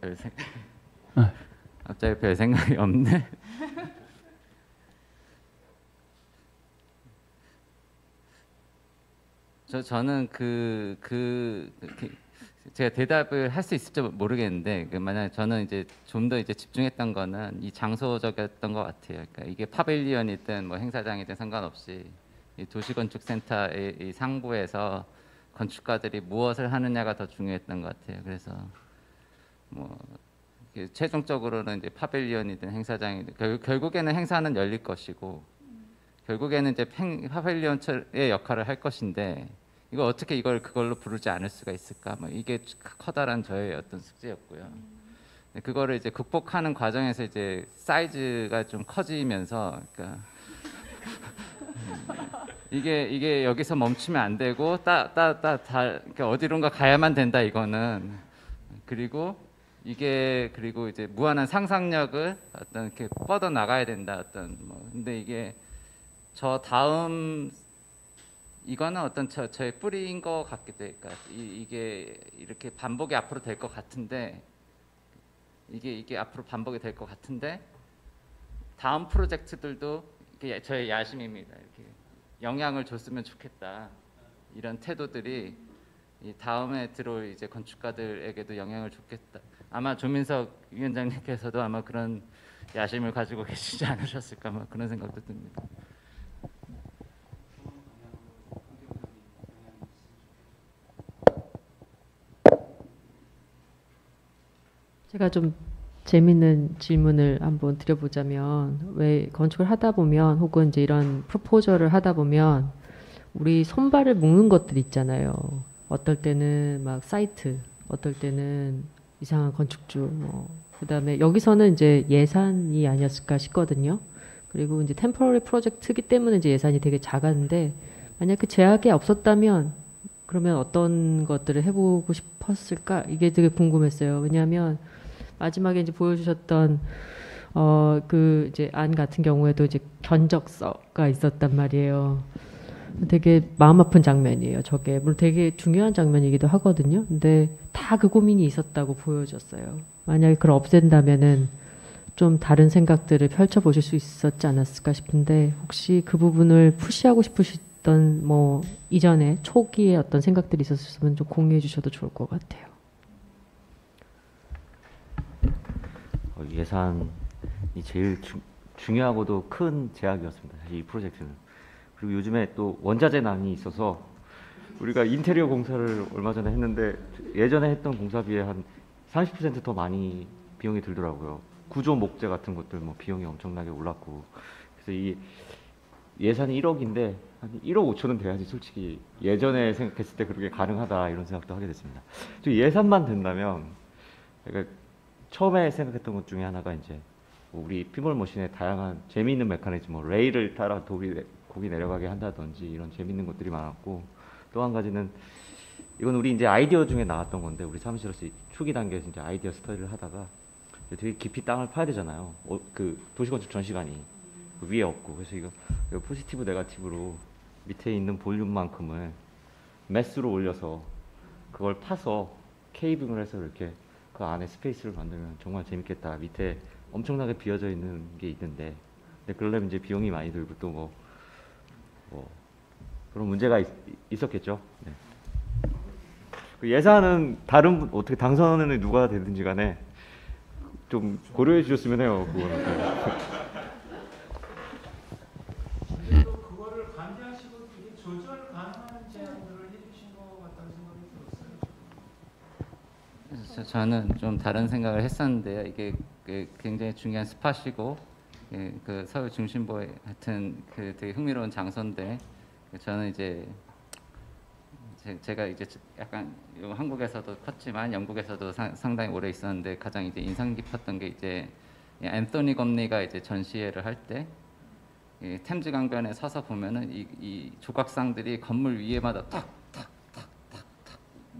별. 갑자기 별 생각이 없네. 저 저는 그그 제가 대답을 할 수 있을지 모르겠는데 그 만약 저는 이제 좀 더 이제 집중했던 거는 이 장소적이었던 것 같아요. 그러니까 이게 파빌리언이든 뭐 행사장이든 상관없이 이 도시건축센터의 이 상부에서 건축가들이 무엇을 하느냐가 더 중요했던 것 같아요. 그래서 뭐 최종적으로는 이제 파빌리언이든 행사장이든 결, 결국에는 행사는 열릴 것이고 결국에는 이제 팽, 파빌리언의 역할을 할 것인데 이거 어떻게 이걸 그걸로 부르지 않을 수가 있을까? 뭐 이게 커다란 저의 어떤 숙제였고요. 네, 그거를 이제 극복하는 과정에서 이제 사이즈가 좀 커지면서 그러니까 이게 이게 여기서 멈추면 안 되고 따 따 따 다 그러니까 어디론가 가야만 된다 이거는 그리고 이게 그리고 이제 무한한 상상력을 어떤 이렇게 뻗어 나가야 된다 어떤 뭐 근데 이게 저 다음 이거는 어떤 저, 저의 뿌리인 것 같기도 해요. 그러니까 이, 이게 이렇게 반복이 앞으로 될 것 같은데 이게 이게 앞으로 반복이 될 것 같은데 다음 프로젝트들도 저의 야심입니다. 이렇게 영향을 줬으면 좋겠다. 이런 태도들이 이 다음에 들어올 이제 건축가들에게도 영향을 줬겠다. 아마 조민석 위원장님께서도 아마 그런 야심을 가지고 계시지 않으셨을까 뭐 그런 생각도 듭니다. 제가 좀 재밌는 질문을 한번 드려보자면 왜 건축을 하다 보면 혹은 이제 이런 프로포저를 하다 보면 우리 손발을 묶는 것들 있잖아요. 어떨 때는 막 사이트, 어떨 때는 이상한 건축주, 뭐 그다음에 여기서는 이제 예산이 아니었을까 싶거든요. 그리고 이제 템포러리 프로젝트이기 때문에 이제 예산이 되게 작았는데 만약 그 제약이 없었다면 그러면 어떤 것들을 해보고 싶었을까 이게 되게 궁금했어요. 왜냐하면 마지막에 이제 보여주셨던 어 그 이제 안 같은 경우에도 이제 견적서가 있었단 말이에요. 되게 마음 아픈 장면이에요. 저게 물론 되게 중요한 장면이기도 하거든요. 근데 다 그 고민이 있었다고 보여졌어요. 만약에 그걸 없앤다면은 좀 다른 생각들을 펼쳐 보실 수 있었지 않았을까 싶은데 혹시 그 부분을 푸시하고 싶으셨던 뭐 이전에 초기에 어떤 생각들이 있었으면 좀 공유해 주셔도 좋을 것 같아요. 어, 예산이 제일 주- 중요하고도 큰 제약이었습니다. 사실 이 프로젝트는. 그리고 요즘에 또 원자재난이 있어서 우리가 인테리어 공사를 얼마 전에 했는데 예전에 했던 공사 비에 한 30%더 많이 비용이 들더라고요. 구조 목재 같은 것들 뭐 비용이 엄청나게 올랐고 그래서 이 예산이 1억인데 한 1억 5천은 돼야지 솔직히 예전에 생각했을 때 그렇게 가능하다 이런 생각도 하게 됐습니다. 저 예산만 된다면 그러니까 처음에 생각했던 것 중에 하나가 이제 뭐 우리 pinball machine의 다양한 재미있는 메커니즘, 뭐 레일을 따라 공이 내- 공이 내려가게 한다든지 이런 재미있는 것들이 많았고 또 한 가지는 이건 우리 이제 아이디어 중에 나왔던 건데 우리 사무실에서 이 초기 단계에서 이제 아이디어 스터디를 하다가 되게 깊이 땅을 파야 되잖아요. 어, 그 도시건축 전시관이 그 위에 없고 그래서 이거, 이거 positive negative로 밑에 있는 볼륨만큼을 mass로 올려서 그걸 파서 carving을 해서 이렇게 그 안에 space를 만들면 정말 재밌겠다. 밑에 엄청나게 비어져 있는 게 있는데 근데 그러려면 이제 비용이 많이 들고 또 뭐 뭐 그런 문제가 있, 었겠죠 네. 그 예산은 다른 분 어떻게 당선은 누가 되든지 간에 좀 고려해 주셨으면 해요. 그거는. 또 그거를 관대하시고 조절 가능한 제안들을 해주신 것 같다는 생각이 들었어요. 저- 저는 좀 다른 생각을 했었는데요. 이게 그 굉장히 중요한 스팟이고 예, 그 서울 중심부에 하여튼 그 되게 흥미로운 장소인데 저는 이제 제, 제가 이제 약간 요 한국에서도 컸지만 영국에서도 상, 상당히 오래 있었는데 가장 이제 인상 깊었던 게 이제 이 앤토니 검니가 이제 전시회를 할때이 템즈 강변에 서서 보면은 이, 이 조각상들이 건물 위에마다 탁탁탁탁탁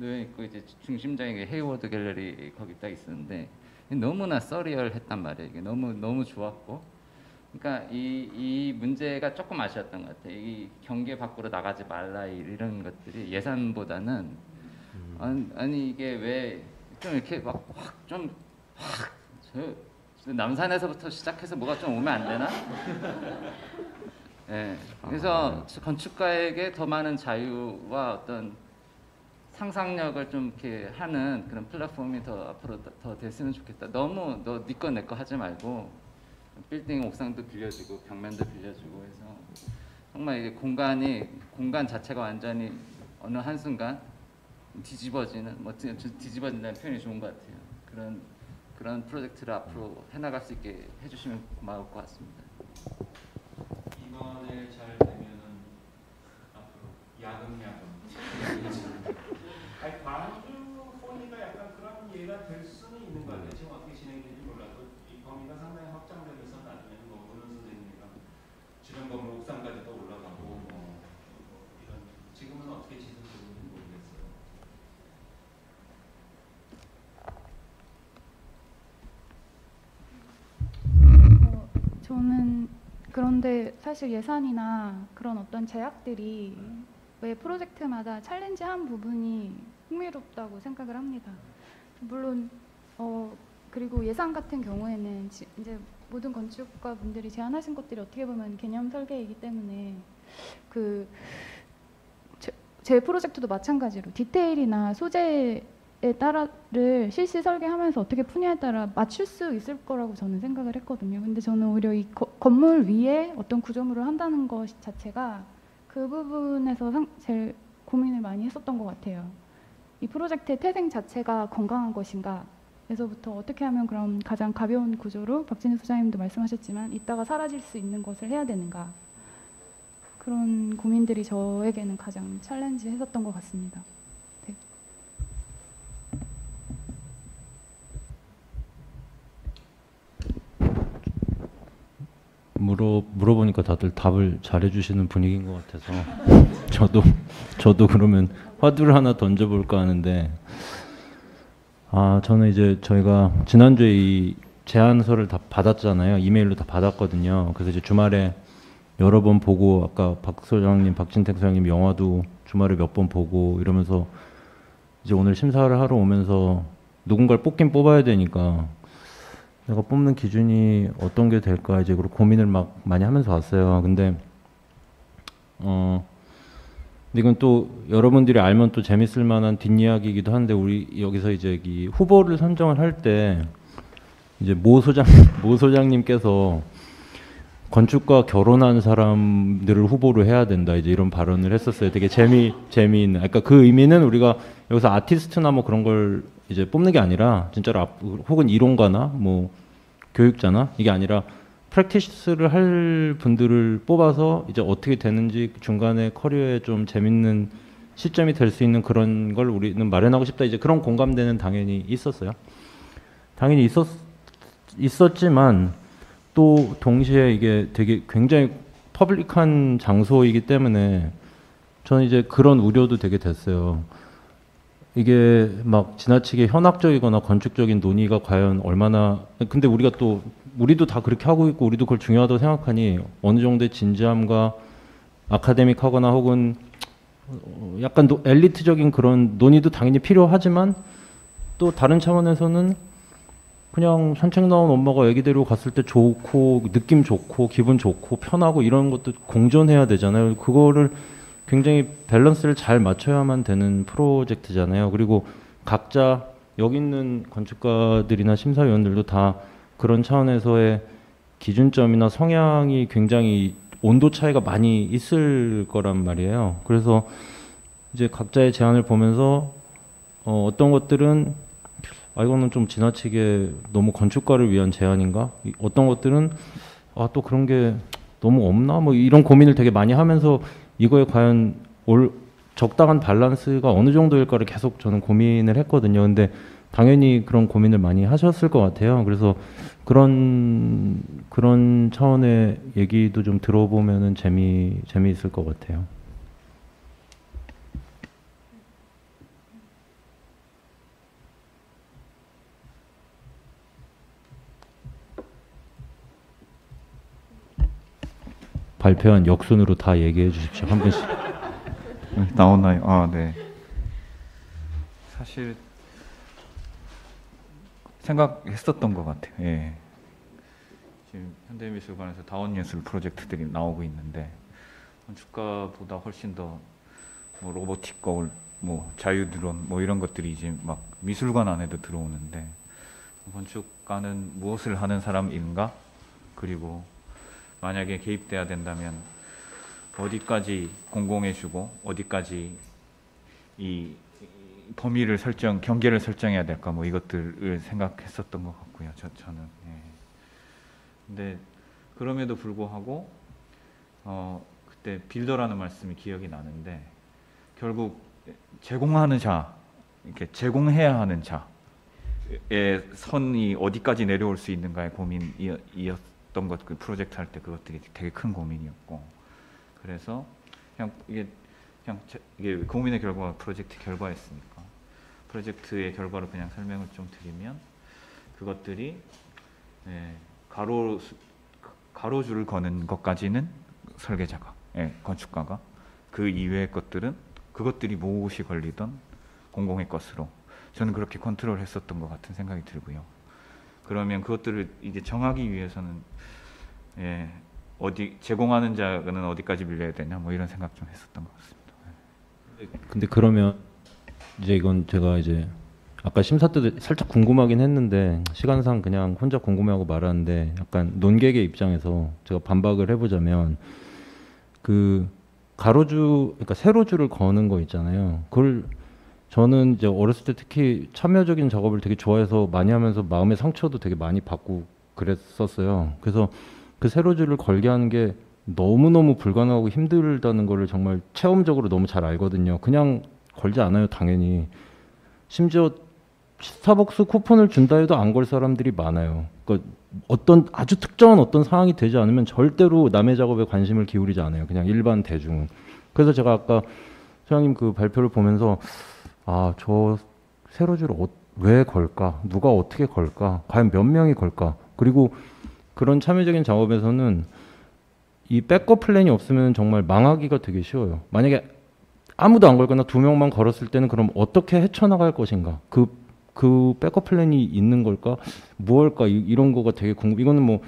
놓여 있고 이제 중심장에 그 헤이워드 갤러리 거기 딱 있었는데 너무나 서리얼했단 말이에요. 이게 너무 너무 좋았고, 그러니까 이, 이 문제가 조금 아쉬웠던 것 같아요. 이 경계 밖으로 나가지 말라 이런 것들이 예산보다는 아니, 아니 이게 왜 좀 이렇게 막 확 좀 확 저 남산에서부터 시작해서 뭐가 좀 오면 안 되나? 예. 그래서 건축가에게 더 많은 자유와 어떤 상상력을 좀 이렇게 하는 그런 플랫폼이 더 앞으로 더, 더 됐으면 좋겠다. 너무 너 네 거 내 거 하지 말고 빌딩 옥상도 빌려주고 벽면도 빌려주고 해서 정말 이게 공간이 공간 자체가 완전히 어느 한 순간 뒤집어지는 뭐 뒤- 뒤집어진다는 표현이 좋은 것 같아요. 그런 그런 프로젝트를 앞으로 해나갈 수 있게 해주시면 고마울 것 같습니다. 이번에 잘 되면은 앞으로 야금야금. 아니 광주 포니가 약간 그런 예가 될 수는 있는 것 같아요. 지금 어떻게 진행될지 몰라도 이 범위가 상당히 확장되면서 나중에는 뭐 문원 선생님이랑 주변 건물 옥상까지도 올라가고 뭐 이런 지금은 어떻게 진행되는지 모르겠어요. 어, 저는 그런데 사실 예산이나 그런 어떤 제약들이 매 프로젝트마다 챌린지한 부분이 흥미롭다고 생각을 합니다. 물론 어 그리고 예산 같은 경우에는 지- 이제 모든 건축가 분들이 제안하신 것들이 어떻게 보면 개념 설계이기 때문에 그제 프로젝트도 마찬가지로 디테일이나 소재에 따라를 실시 설계하면서 어떻게 푸냐에 따라 맞출 수 있을 거라고 저는 생각을 했거든요. 근데 저는 오히려 이 거- 건물 위에 어떤 구조물을 한다는 것 자체가 그 부분에서 상, 제일 고민을 많이 했었던 것 같아요. 이 프로젝트의 태생 자체가 건강한 것인가? 에서부터 어떻게 하면 그럼 가장 가벼운 구조로 박진희 소장님도 말씀하셨지만 이따가 사라질 수 있는 것을 해야 되는가? 그런 고민들이 저에게는 가장 챌린지 했었던 것 같습니다. 네. 물어 물어보니까 다들 답을 잘해주시는 분위기인 것 같아서. 저도 저도 그러면 화두를 하나 던져볼까 하는데. 아 저는 이제 저희가 지난주에 이 제안서를 다 받았잖아요. 이메일로 다 받았거든요. 그래서 이제 주말에 여러 번 보고 아까 박 소장님 박진택 소장님 영화도 주말에 몇 번 보고 이러면서 이제 오늘 심사를 하러 오면서 누군가를 뽑긴 뽑아야 되니까 내가 뽑는 기준이 어떤 게 될까 이제 그리고 고민을 막 많이 하면서 왔어요. 근데 어 이건 또 여러분들이 알면 또 재밌을 만한 뒷이야기이기도 한데 우리 여기서 이제 이 후보를 선정을 할 때 이제 모 소장 모 소장님께서 건축과 결혼한 사람들을 후보로 해야 된다 이제 이런 발언을 했었어요. 되게 재미 재미있는. 그러니까 그 의미는 우리가 여기서 아티스트나 뭐 그런 걸 이제 뽑는 게 아니라 진짜로 앞, 혹은 이론가나 뭐 교육자나 이게 아니라 practice를 할 분들을 뽑아서 이제 어떻게 되는지 중간에 커리어에 좀 재밌는 시점이 될 수 있는 그런 걸 우리는 마련하고 싶다 이제 그런 공감대는 당연히 있었어요. 당연히 있었 있었지만 또 동시에 이게 되게 굉장히 public한 장소이기 때문에 저는 이제 그런 우려도 되게 됐어요. 이게 막 지나치게 현학적이거나 건축적인 논의가 과연 얼마나 근데 우리가 또 우리도 다 그렇게 하고 있고 우리도 그걸 중요하다고 생각하니 어느 정도의 진지함과 아카데믹하거나 혹은 어, 약간 노- 엘리트적인 그런 논의도 당연히 필요하지만 또 다른 차원에서는 그냥 산책 나온 엄마가 애기 데리고 갔을 때 좋고 느낌 좋고 기분 좋고 편하고 이런 것도 공존해야 되잖아요. 그거를 굉장히 밸런스를 잘 맞춰야만 되는 프로젝트잖아요. 그리고 각자 여기 있는 건축가들이나 심사위원들도 다 그런 차원에서의 기준점이나 성향이 굉장히 온도 차이가 많이 있을 거란 말이에요. 그래서 이제 각자의 제안을 보면서 어, 어떤 것들은 아 이거는 좀 지나치게 너무 건축가를 위한 제안인가? 이- 어떤 것들은 아 또 그런 게 너무 없나? 뭐 이런 고민을 되게 많이 하면서 이거에 과연 올 적당한 밸런스가 어느 정도일까를 계속 저는 고민을 했거든요. 근데 당연히 그런 고민을 많이 하셨을 것 같아요. 그래서 그런 그런 차원의 얘기도 좀 들어보면은 재미 재미있을 것 같아요. 발표한 역순으로 다 얘기해 주십시오. 한 분씩. 네, 나오나요? 아, 네. 사실 생각했었던 것 같아요. 예. 지금 현대미술관에서 다원예술 프로젝트들이 나오고 있는데 건축가보다 훨씬 더 뭐 로보틱 거울, 뭐 자유드론, 뭐 이런 것들이 이제 막 미술관 안에도 들어오는데 건축가는 무엇을 하는 사람인가? 그리고 만약에 개입돼야 된다면 어디까지 공공해주고 어디까지 이 범위를 설정 경계를 설정해야 될까 뭐 이것들을 생각했었던 것 같고요. 저 저는. 예. 근데 그럼에도 불구하고 어 그때 빌더라는 말씀이 기억이 나는데 결국 제공하는 자 이렇게 제공해야 하는 자의 선이 어디까지 내려올 수 있는가의 고민이었 던것그 프로젝트 할 때 그것들이 되게 큰 고민이었고 그래서 그냥 이게 그냥 제- 이게 고민의 결과가 프로젝트 결과였으니까 프로젝트의 결과를 그냥 설명을 좀 드리면 그것들이 예, 가로 수- 가로줄을 거는 것까지는 설계자가 예, 건축가가 그 이외의 것들은 그것들이 무엇이 걸리던 공공의 것으로 저는 그렇게 컨트롤 했었던 것 같은 생각이 들고요. 그러면 그것들을 이제 정하기 위해서는 예, 어디 제공하는 자는 어디까지 밀려야 되냐 뭐 이런 생각 좀 했었던 것 같습니다. 근데 그러면 이제 이건 제가 이제 아까 심사 때 살짝 궁금하긴 했는데 시간상 그냥 혼자 궁금해하고 말하는데 약간 논객의 입장에서 제가 반박을 해보자면 그 가로주 그러니까 세로주를 거는 거 있잖아요. 그걸 저는 이제 어렸을 때 특히 참여적인 작업을 되게 좋아해서 많이 하면서 마음의 상처도 되게 많이 받고 그랬었어요. 그래서 그 세로주를 걸게 하는 게 너무너무 불가능하고 힘들다는 거를 정말 체험적으로 너무 잘 알거든요. 그냥 걸지 않아요, 당연히. 심지어 스타벅스 쿠폰을 준다 해도 안 걸 사람들이 많아요. 그러니까 어떤 아주 특정한 어떤 상황이 되지 않으면 절대로 남의 작업에 관심을 기울이지 않아요. 그냥 일반 대중은. 그래서 제가 아까 소장님 그 발표를 보면서 아, 저 세로주를 어, 왜 걸까? 누가 어떻게 걸까? 과연 몇 명이 걸까? 그리고 그런 참여적인 작업에서는 이 백업 플랜이 없으면 정말 망하기가 되게 쉬워요. 만약에 아무도 안 걸거나 두 명만 걸었을 때는 그럼 어떻게 헤쳐나갈 것인가? 그, 그 백업 플랜이 있는 걸까? 무엇일까? 이- 이런 거가 되게 궁금, 이거는 뭐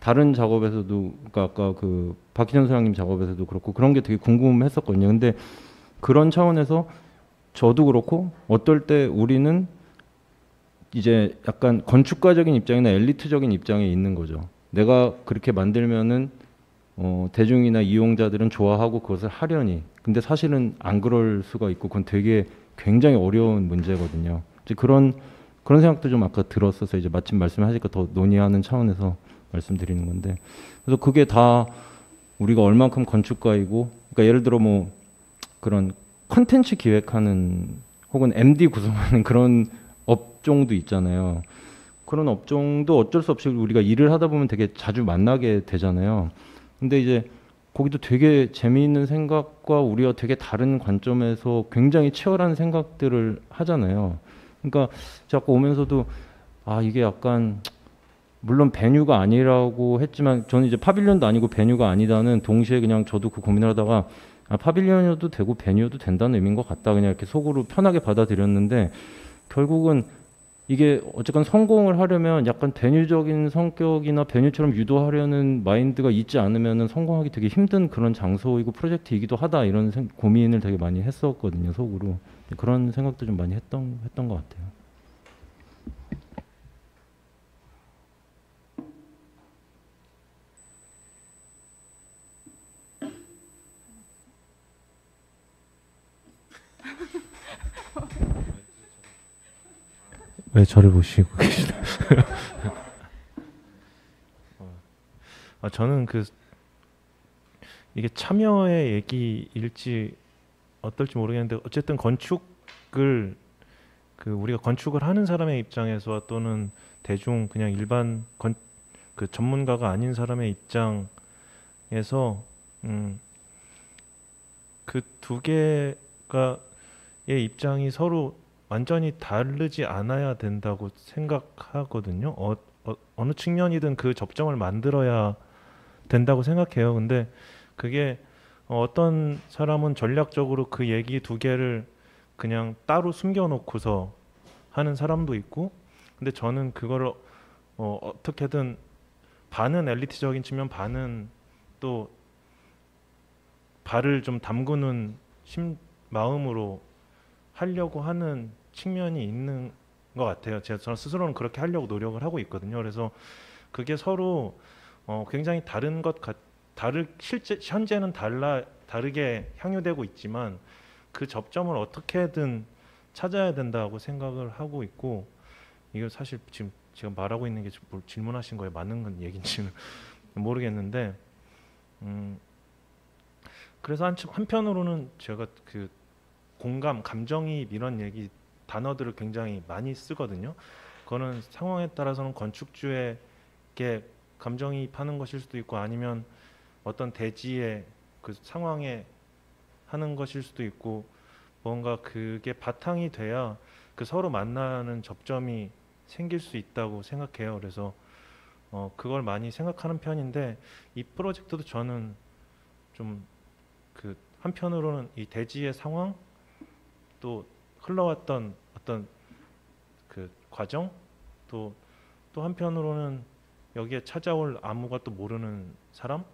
다른 작업에서도, 그러니까 아까 그 박희전 소장님 작업에서도 그렇고 그런 게 되게 궁금했었거든요. 근데 그런 차원에서 저도 그렇고 어떨 때 우리는 이제 약간 건축가적인 입장이나 엘리트적인 입장에 있는 거죠. 내가 그렇게 만들면은 어, 대중이나 이용자들은 좋아하고 그것을 하려니. 근데 사실은 안 그럴 수가 있고 그건 되게 굉장히 어려운 문제거든요. 이제 그런 그런 생각도 좀 아까 들었어서 이제 마침 말씀하시니까 더 논의하는 차원에서 말씀드리는 건데. 그래서 그게 다 우리가 얼만큼 건축가이고, 그러니까 예를 들어 뭐 그런 컨텐츠 기획하는 혹은 MD 구성하는 그런 업종도 있잖아요. 그런 업종도 어쩔 수 없이 우리가 일을 하다 보면 되게 자주 만나게 되잖아요. 근데 이제 거기도 되게 재미있는 생각과 우리가 되게 다른 관점에서 굉장히 치열한 생각들을 하잖아요. 그러니까 자꾸 오면서도 아 이게 약간 물론 베뉴가 아니라고 했지만 저는 이제 파빌리온도 아니고 베뉴가 아니다는 동시에 그냥 저도 그 고민을 하다가 아, 파빌리온이어도 되고 베뉴여도 된다는 의미인 것 같다 그냥 이렇게 속으로 편하게 받아들였는데 결국은 이게 어쨌건 성공을 하려면 약간 베뉴적인 성격이나 베뉴처럼 유도하려는 마인드가 있지 않으면은 성공하기 되게 힘든 그런 장소이고 프로젝트이기도 하다 이런 생- 고민을 되게 많이 했었거든요 속으로 그런 생각도 좀 많이 했던 했던 것 같아요. 왜 저를 보시고 계시나요? 아, 저는 그 이게 참여의 얘기일지 어떨지 모르겠는데 어쨌든 건축을 그 우리가 건축을 하는 사람의 입장에서 또는 대중 그냥 일반 건 그 전문가가 아닌 사람의 입장에서 음, 그 두 개가의 입장이 서로 완전히 다르지 않아야 된다고 생각하거든요. 어, 어, 어 느 측면이든 그 접점을 만들어야 된다고 생각해요. 근데 그게 어, 어떤 사람은 전략적으로 그 얘기 두 개를 그냥 따로 숨겨놓고서 하는 사람도 있고, 근데 저는 그거를 어, 어떻게든 반은 엘리트적인 측면, 반은 또 발을 좀 담그는 심 마음으로 하려고 하는 측면이 있는 것 같아요. 제가 저는 스스로는 그렇게 하려고 노력을 하고 있거든요. 그래서 그게 서로 어, 굉장히 다른 것 같, 다를 실제 현재는 달라 다르게 향유되고 있지만 그 접점을 어떻게든 찾아야 된다고 생각을 하고 있고 이거 사실 지금 제가 말하고 있는 게뭘 질문하신 거에 맞는 건 얘기인지는 모르겠는데 음, 그래서 한, 한편으로는 제가 그 공감, 감정이입 이런 얘기 단어들을 굉장히 많이 쓰거든요. 그거는 상황에 따라서는 건축주에게 감정이입하는 것일 수도 있고 아니면 어떤 대지의 그 상황에 하는 것일 수도 있고 뭔가 그게 바탕이 돼야 그 서로 만나는 접점이 생길 수 있다고 생각해요. 그래서 어 그걸 많이 생각하는 편인데 이 프로젝트도 저는 좀 그 한편으로는 이 대지의 상황 또 흘러왔던 어떤 그 과정? 또 또 한편으로는 여기에 찾아올 아무가 또 모르는 사람?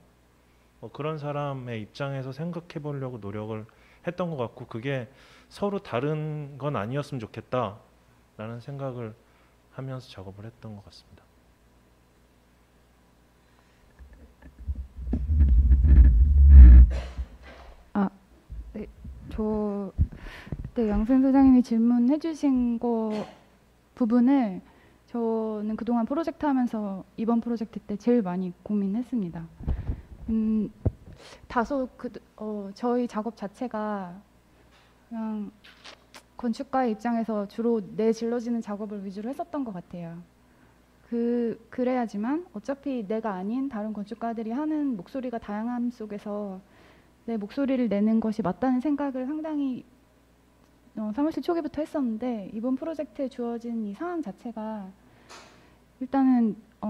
뭐 그런 사람의 입장에서 생각해 보려고 노력을 했던 것 같고 그게 서로 다른 건 아니었으면 좋겠다라는 생각을 하면서 작업을 했던 것 같습니다. 아, 네, 저 네, 양생 소장님이 질문해 주신 거 부분을 저는 그동안 프로젝트 하면서 이번 프로젝트 때 제일 많이 고민했습니다. 음, 다소 그, 어, 저희 작업 자체가 그냥 건축가의 입장에서 주로 내 질러지는 작업을 위주로 했었던 것 같아요. 그 그래야지만 어차피 내가 아닌 다른 건축가들이 하는 목소리가 다양함 속에서 내 목소리를 내는 것이 맞다는 생각을 상당히 어, 사무실 초기부터 했었는데 이번 프로젝트에 주어진 이 상황 자체가 일단은 어,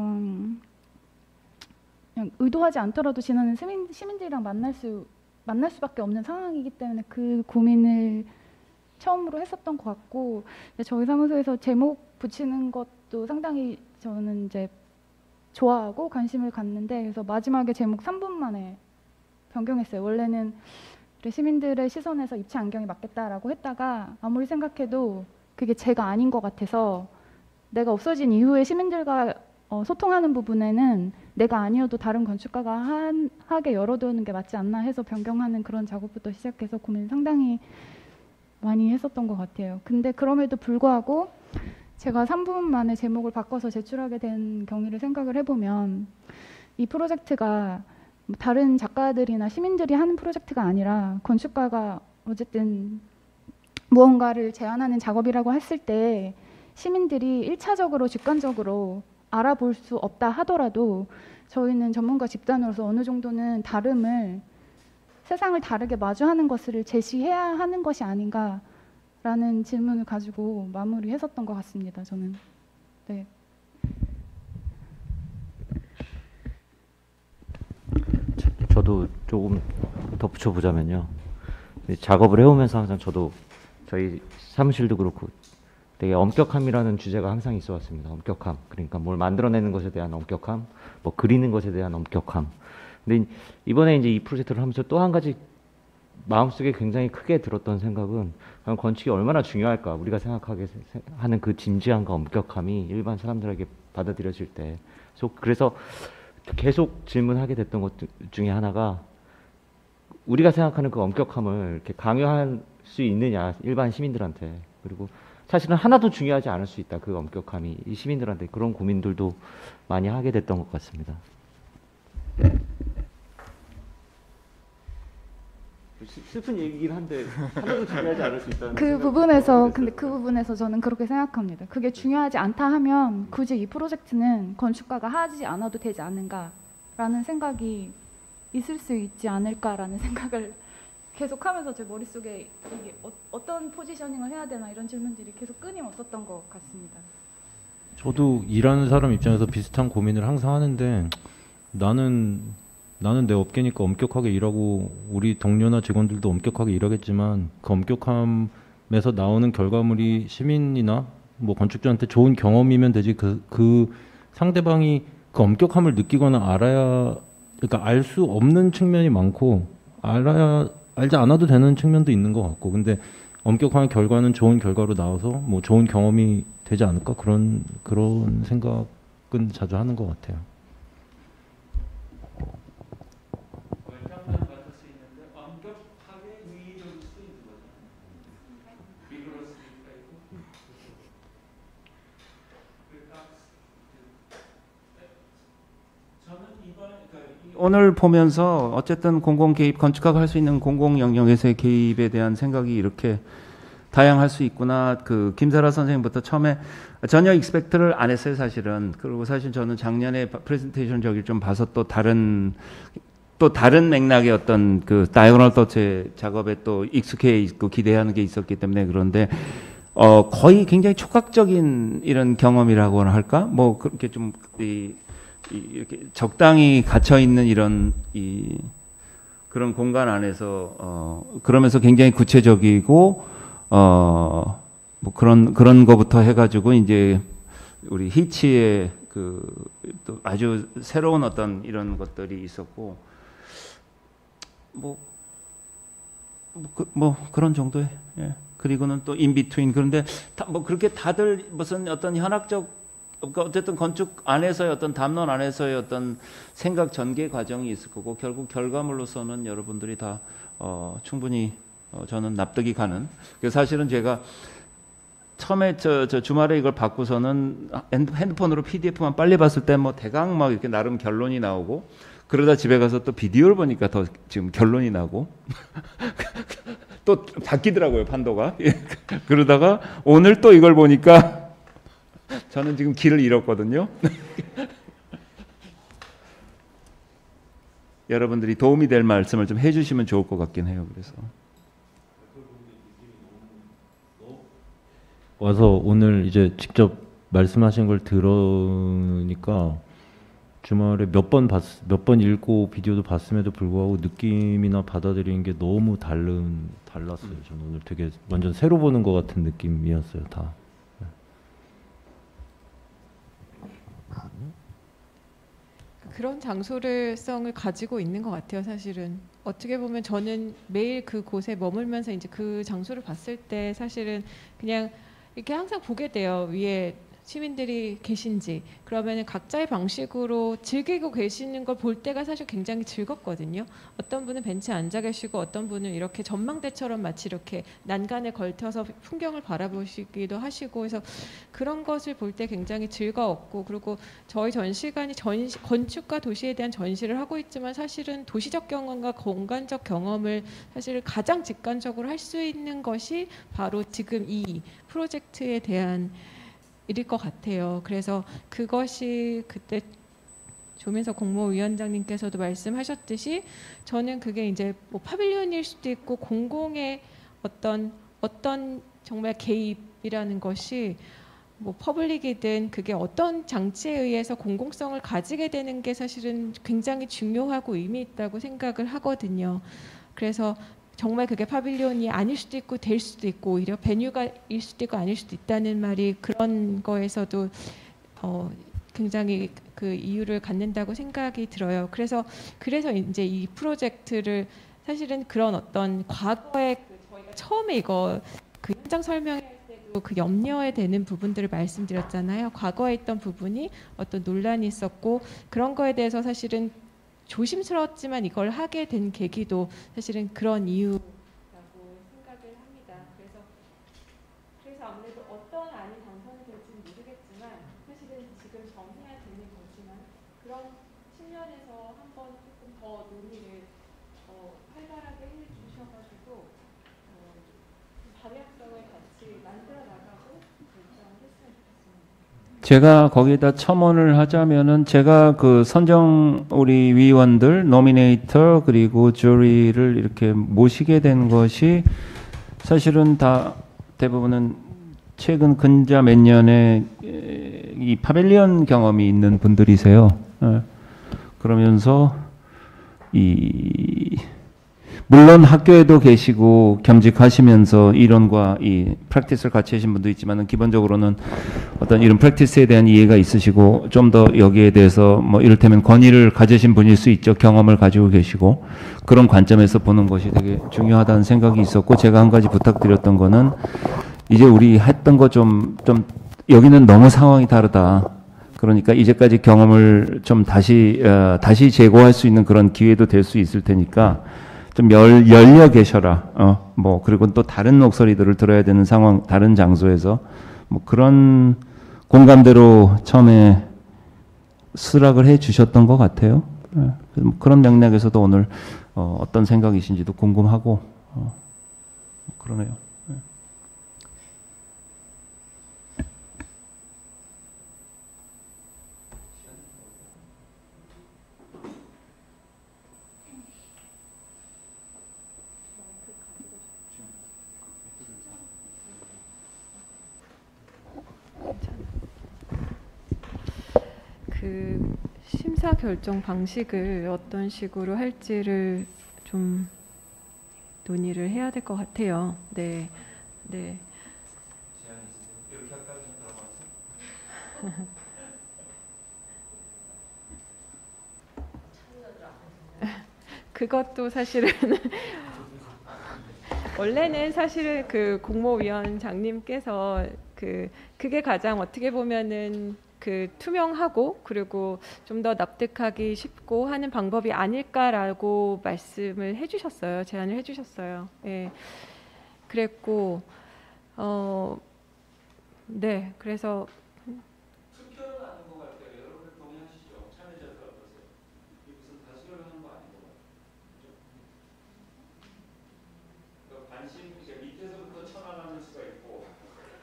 그냥 의도하지 않더라도 지나는 시민, 시민들이랑 만날 수 만날 수밖에 없는 상황이기 때문에 그 고민을 처음으로 했었던 것 같고 저희 사무소에서 제목 붙이는 것도 상당히 저는 이제 좋아하고 관심을 갖는데 그래서 마지막에 제목 3분 만에 변경했어요. 원래는 시민들의 시선에서 입체 안경이 맞겠다라고 했다가 아무리 생각해도 그게 제가 아닌 것 같아서 내가 없어진 이후에 시민들과 어, 소통하는 부분에는 내가 아니어도 다른 건축가가 한, 하게 열어두는 게 맞지 않나 해서 변경하는 그런 작업부터 시작해서 고민 상당히 많이 했었던 것 같아요. 근데 그럼에도 불구하고 제가 3분 만에 제목을 바꿔서 제출하게 된 경위를 생각을 해보면 이 프로젝트가 뭐 다른 작가들이나 시민들이 하는 프로젝트가 아니라 건축가가 어쨌든 무언가를 제안하는 작업이라고 했을 때 시민들이 1차적으로 직관적으로 알아볼 수 없다 하더라도 저희는 전문가 집단으로서 어느 정도는 다름을 세상을 다르게 마주하는 것을 제시해야 하는 것이 아닌가라는 질문을 가지고 마무리했었던 것 같습니다. 저는 네. 저도 조금 덧붙여 보자면요. 작업을 해오면서 항상 저도 저희 사무실도 그렇고 되게 엄격함이라는 주제가 항상 있어 왔습니다. 엄격함. 그러니까 뭘 만들어내는 것에 대한 엄격함, 뭐 그리는 것에 대한 엄격함. 근데 이번에 이제 이 프로젝트를 하면서 또 한 가지 마음속에 굉장히 크게 들었던 생각은 건축이 얼마나 중요할까 우리가 생각하게 하는 그 진지함과 엄격함이 일반 사람들에게 받아들여질 때 그래서 계속 질문하게 됐던 것 중에 하나가 우리가 생각하는 그 엄격함을 이렇게 강요할 수 있느냐 일반 시민들한테 그리고 사실은 하나도 중요하지 않을 수 있다 그 엄격함이 이 시민들한테 그런 고민들도 많이 하게 됐던 것 같습니다. 슬픈 얘기긴 한데 하나도 중요하지 않을 수 있다는 그 부분에서 근데 그 부분에서 저는 그렇게 생각합니다. 그게 중요하지 않다 하면 굳이 이 프로젝트는 건축가가 하지 않아도 되지 않은가라는 생각이 있을 수 있지 않을까라는 생각을 계속하면서 제 머릿속에 이게 어, 떤 포지셔닝을 해야 되나 이런 질문들이 계속 끊임없었던 것 같습니다. 저도 일하는 사람 입장에서 비슷한 고민을 항상 하는데 나는 나는 내 업계니까 엄격하게 일하고 우리 동료나 직원들도 엄격하게 일하겠지만 그 엄격함에서 나오는 결과물이 시민이나 뭐 건축주한테 좋은 경험이면 되지 그, 그 상대방이 그 엄격함을 느끼거나 알아야 그러니까 알 수 없는 측면이 많고 알아야 알지 않아도 되는 측면도 있는 것 같고 근데 엄격한 결과는 좋은 결과로 나와서 뭐 좋은 경험이 되지 않을까 그런 그런 생각은 자주 하는 것 같아요. 오늘 보면서 어쨌든 공공 개입 건축가가 할 수 있는 공공 영역에서의 개입에 대한 생각이 이렇게 다양할 수 있구나. 그 김사라 선생님부터 처음에 전혀 expect를 안 했어요, 사실은. 그리고 사실 저는 작년에 프레젠테이션 저기 좀 봐서 또 다른 또 다른 맥락의 어떤 그 Diagonal Thoughts 작업에 또 익숙해 있고 기대하는 게 있었기 때문에 그런데 어 거의 굉장히 촉각적인 이런 경험이라고나 할까? 뭐 그렇게 좀이 이렇게 적당히 갇혀 있는 이런 이 그런 공간 안에서 어 그러면서 굉장히 구체적이고 어 뭐 그런 그런 거부터 해가지고 이제 우리 히치의 그 또 아주 새로운 어떤 이런 것들이 있었고 뭐, 뭐, 그, 뭐 그런 정도의 예. 그리고는 또 인비트윈 그런데 다, 뭐 그렇게 다들 무슨 어떤 현학적 그러니까 어쨌든 건축 안에서의 어떤 담론 안에서의 어떤 생각 전개 과정이 있을 거고 결국 결과물로서는 여러분들이 다 어, 충분히 어, 저는 납득이 가는. 그 사실은 제가 처음에 저, 저 주말에 이걸 받고서는 핸드- 핸드폰으로 PDF만 빨리 봤을 때 뭐 대강 막 이렇게 나름 결론이 나오고 그러다 집에 가서 또 비디오를 보니까 더 지금 결론이 나고 또 바뀌더라고요 판도가 예. 그러다가 오늘 또 이걸 보니까 저는 지금 길을 잃었거든요. 여러분들이 도움이 될 말씀을 좀 해주시면 좋을 것 같긴 해요. 그래서 와서 오늘 이제 직접 말씀하신 걸 들으니까 주말에 몇 번 봤, 몇 번 읽고 비디오도 봤음에도 불구하고 느낌이나 받아들이는 게 너무 다른 달랐어요. 저는 오늘 되게 완전 새로 보는 것 같은 느낌이었어요. 다. 그런 장소를성을 가지고 있는 것 같아요. 사실은 어떻게 보면 저는 매일 그 곳에 머물면서 이제 그 장소를 봤을 때 사실은 그냥 이렇게 항상 보게 돼요. 위에 시민들이 계신지 그러면 각자의 방식으로 즐기고 계시는 걸 볼 때가 사실 굉장히 즐겁거든요. 어떤 분은 벤치에 앉아 계시고 어떤 분은 이렇게 전망대처럼 마치 이렇게 난간에 걸터서 풍경을 바라보시기도 하시고 그래서 그런 것을 볼 때 굉장히 즐거웠고 그리고 저희 전시관이 전시, 건축과 도시에 대한 전시를 하고 있지만 사실은 도시적 경험과 공간적 경험을 사실 가장 직관적으로 할 수 있는 것이 바로 지금 이 프로젝트에 대한 일일 것 같아요. 그래서 그것이 그때 조민석 공모위원장님께서도 말씀하셨듯이 저는 그게 이제 뭐 파빌리온일 수도 있고 공공의 어떤 어떤 정말 개입이라는 것이 뭐 public이든 그게 어떤 장치에 의해서 공공성을 가지게 되는 게 사실은 굉장히 중요하고 의미 있다고 생각을 하거든요. 그래서 정말 그게 파빌리온이 아닐 수도 있고 될 수도 있고 오히려 venue가 일 수도 있고 아닐 수도 있다는 말이 그런 거에서도 어, 굉장히 그 이유를 갖는다고 생각이 들어요. 그래서 그래서 이제 이 프로젝트를 사실은 그런 어떤 과거에 처음에 이거 그 현장 설명할 때도 그 염려에 되는 부분들을 말씀드렸잖아요. 과거에 있던 부분이 어떤 논란이 있었고 그런 거에 대해서 사실은 조심스러웠지만 이걸 하게 된 계기도 사실은 그런 이유라고 생각을 합니다. 그래서 그래서 아무래도 어떤 안이 당선이 될지는 모르겠지만 사실은 지금 정해야 되는 거지만 그런 측면에서 한번 조금 더 논의를 어, 활발하게 해주셔가지고 어, 방향성을 같이 만들어 나가고 결정했으면 좋겠습니다. 제가 거기다 첨언을 하자면은 제가 그 선정 우리 위원들 노미네이터 그리고 주리를 이렇게 모시게 된 것이 사실은 다 대부분은 최근 근자 몇 년에 에, 이 파벨리언 경험이 있는 분들이세요. 예. 그러면서 이 물론 학교에도 계시고 겸직하시면서 이론과 이 프랙티스를 같이 하신 분도 있지만은 기본적으로는 어떤 이런 프랙티스에 대한 이해가 있으시고 좀 더 여기에 대해서 뭐 이를테면 권위를 가지신 분일 수 있죠. 경험을 가지고 계시고 그런 관점에서 보는 것이 되게 중요하다는 생각이 있었고 제가 한 가지 부탁드렸던 거는 이제 우리 했던 거 좀 좀 여기는 너무 상황이 다르다. 그러니까 이제까지 경험을 좀 다시 어, 다시 재고할 수 있는 그런 기회도 될 수 있을 테니까 좀 열, 열려 계셔라. 어, 뭐 그리고 또 다른 목소리들을 들어야 되는 상황, 다른 장소에서 뭐 그런 공감대로 처음에 수락을 해 주셨던 것 같아요. 예, 뭐 그런 맥락에서도 오늘 어, 어떤 생각이신지도 궁금하고 어, 그러네요. 예. 그 심사 결정 방식을 어떤 식으로 할지를 좀 논의를 해야 될 것 같아요. 네, 네. 그것도 사실은 원래는 사실은 그 공모위원장님께서 그 그게 가장 어떻게 보면은 그 투명하고 그리고 좀 더 납득하기 쉽고 하는 방법이 아닐까라고 말씀을 해주셨어요. 제안을 해주셨어요. 예. 그랬고 어 네, 그래서 투표는 아닌 것 같아요. 여러분 동의하시죠? 참여자들 어떠세요? 이 무슨 다수결 하는 거 아닌 것 같아요. 그죠? 그러니까 관심 이제 밑에서부터 천안하는 수가 있고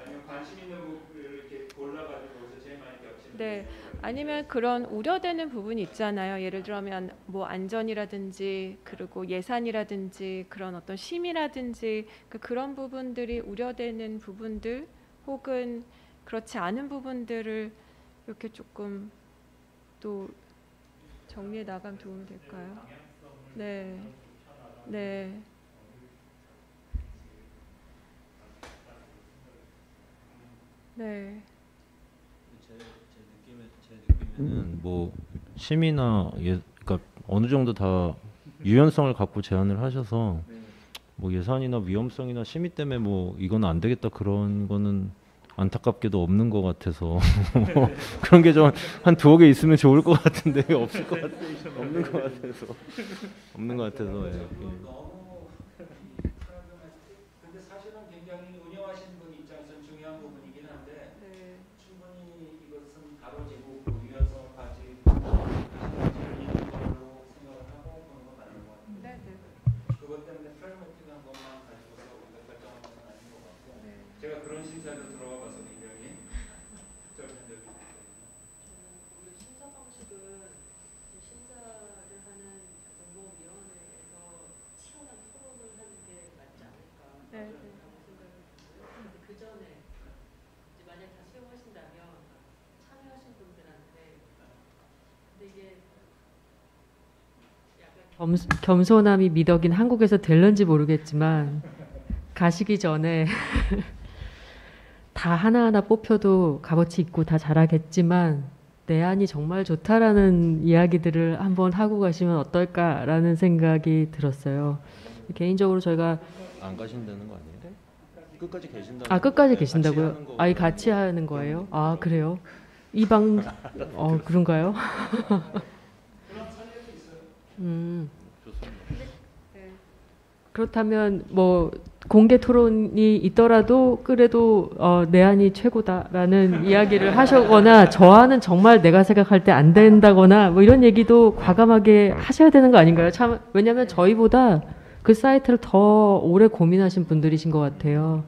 아니면 관심 있는 부분을 이렇게 골라가지고 여기서 제일 많이 겹치는 네. 아니면 그런 우려되는 부분이 있잖아요. 예를 들면 뭐 안전이라든지 그리고 예산이라든지 그런 어떤 심이라든지 그 그런 부분들이 우려되는 부분들 혹은 그렇지 않은 부분들을 이렇게 조금 또 정리해 나가면 도움이 될까요? 네. 네. 네. 음, 뭐 심의나 예, 그러니까 어느 정도 다 유연성을 갖고 제안을 하셔서 뭐 예산이나 위험성이나 심의 때문에 뭐 이건 안 되겠다 그런 거는 안타깝게도 없는 것 같아서 뭐 그런 게 좀 한 두어 개 있으면 좋을 것 같은데 없을 것 같 없는 것 같아서. 없는 것 같아서 예. 예. 너무 근데 사실은 굉장히 운영하시는 분 입장에서는 중요한 부분이긴 한데 충분히 이것은 다뤄지고 그 유연성을 가지고 있는 걸로 생각을 하고 보는 건 맞는 것 같아요. 그것 때문에 프레그매틱한 것만 가지고서 우리가 결정한 것은 아닌 것 같고 제가 그런 심사를 들어가 봐서 굉장히 적은 적이 있기 때문에 우리 심사 방식은 심사를 하는 공모위원회에서 치열한 토론을 하는 게 맞지 않을까 네, 네. 라고 생각을 들고요. 근데 그 전에 이제 만약 다 수용하신다면 참여하신 분들한테 근데 이게 겸, 겸손함이 미덕인 한국에서 될런지 모르겠지만 가시기 전에 다 하나하나 뽑혀도 값어치 있고 다 잘하겠지만 내 안이 정말 좋다라는 이야기들을 한번 하고 가시면 어떨까라는 생각이 들었어요. 개인적으로 저희가 안 가신다는 거 아니에요? 끝까지 계신다. 아 끝까지 계신다고요? 아이 같이 하는 거예요? 아 그래요? 이방 어 그런가요? 음. 그렇다면 뭐 공개 토론이 있더라도 그래도 어, 내안이 최고다라는 이야기를 하시거나 저와는 정말 내가 생각할 때 안 된다거나 뭐 이런 얘기도 과감하게 하셔야 되는 거 아닌가요? 참 왜냐하면 저희보다 그 사이트를 더 오래 고민하신 분들이신 것 같아요.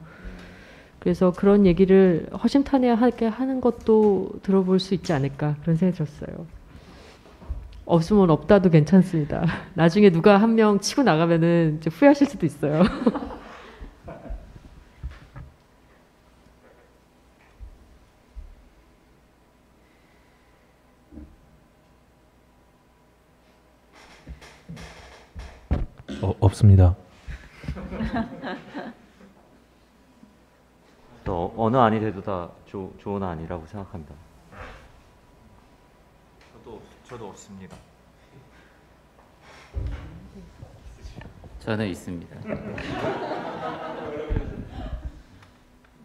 그래서 그런 얘기를 허심탄회하게 하는 것도 들어볼 수 있지 않을까 그런 생각이 들었어요. 없으면 없다도 괜찮습니다. 나중에 누가 한 명 치고 나가면은 이제 후회하실 수도 있어요. 어, 없습니다. 또 어느 안이 돼도 다 조, 좋은 안이라고 생각합니다. 저도 없습니다. 저는 있습니다.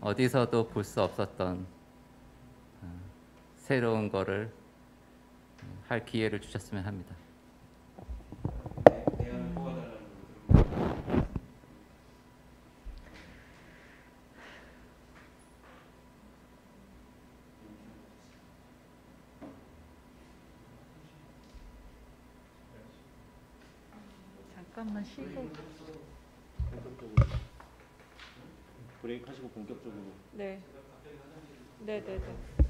어디서도 볼 수 없었던 어, 새로운 거를 어, 할 기회를 주셨으면 합니다. 잠깐만 쉬고 브레이크 하시고 본격적으로 네. 네, 네, 네.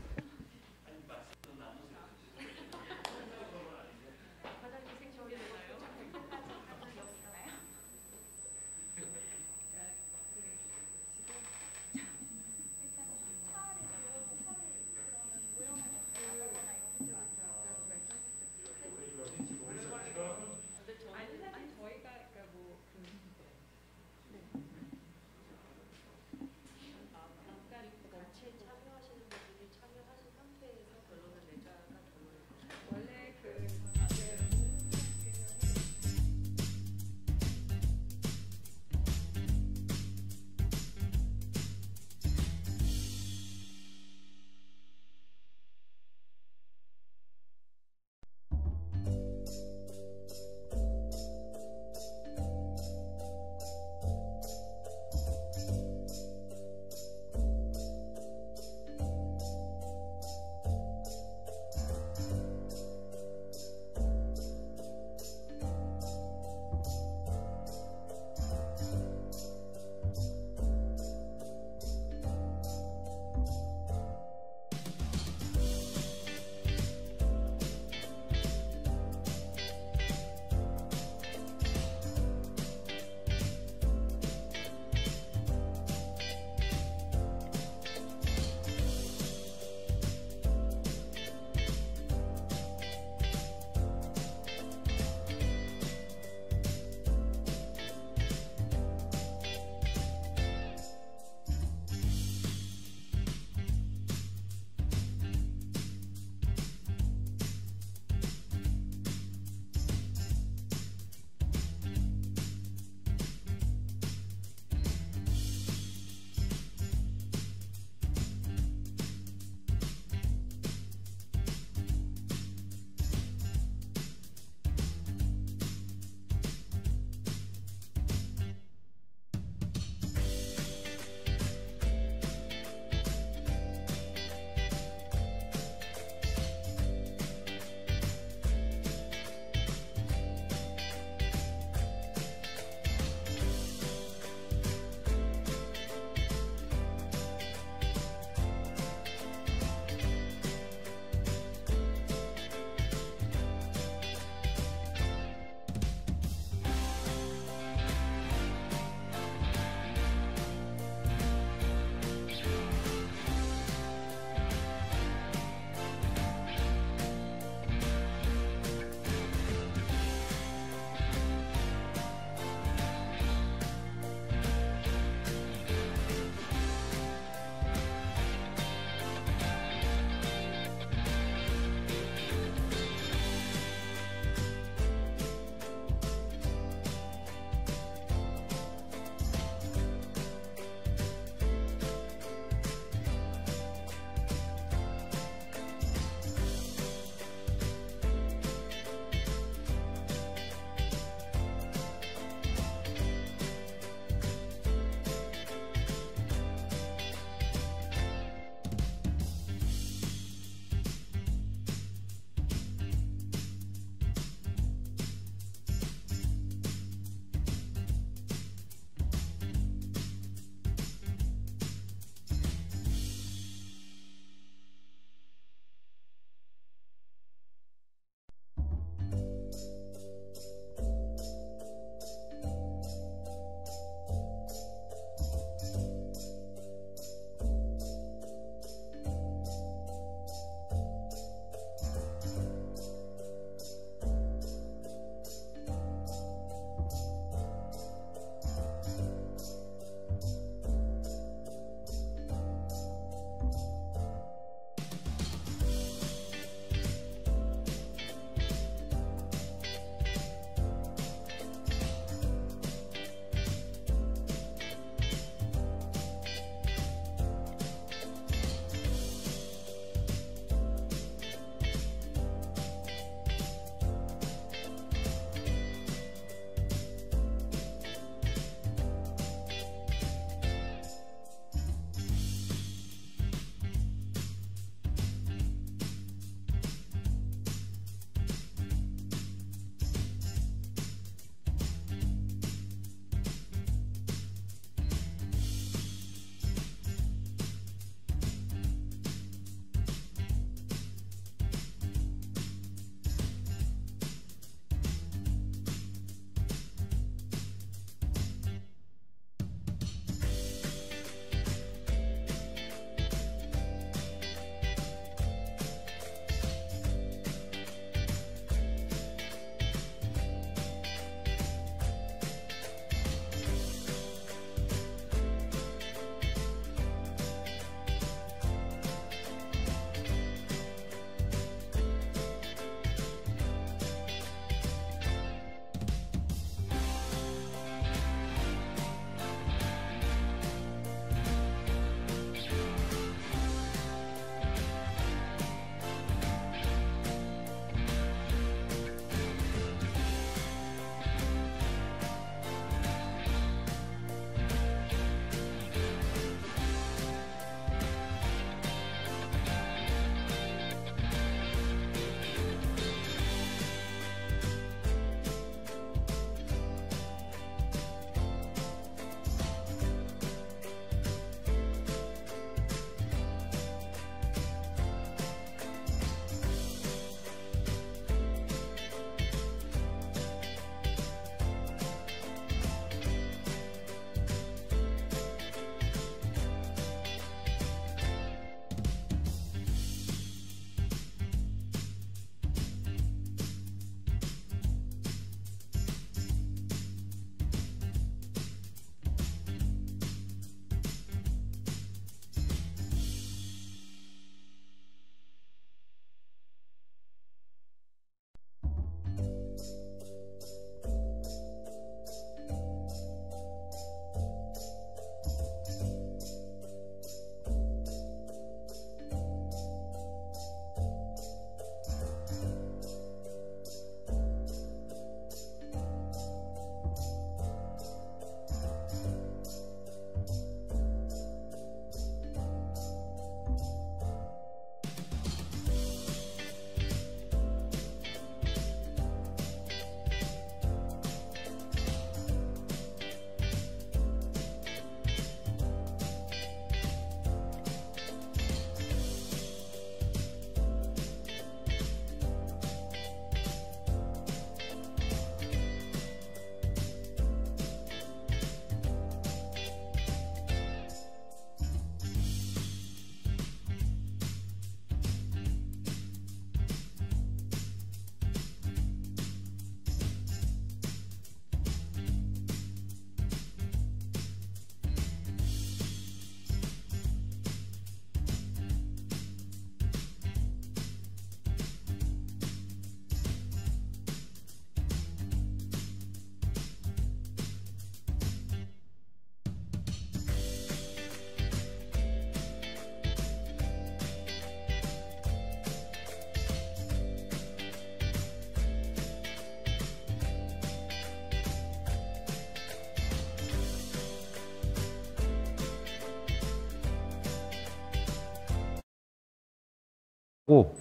고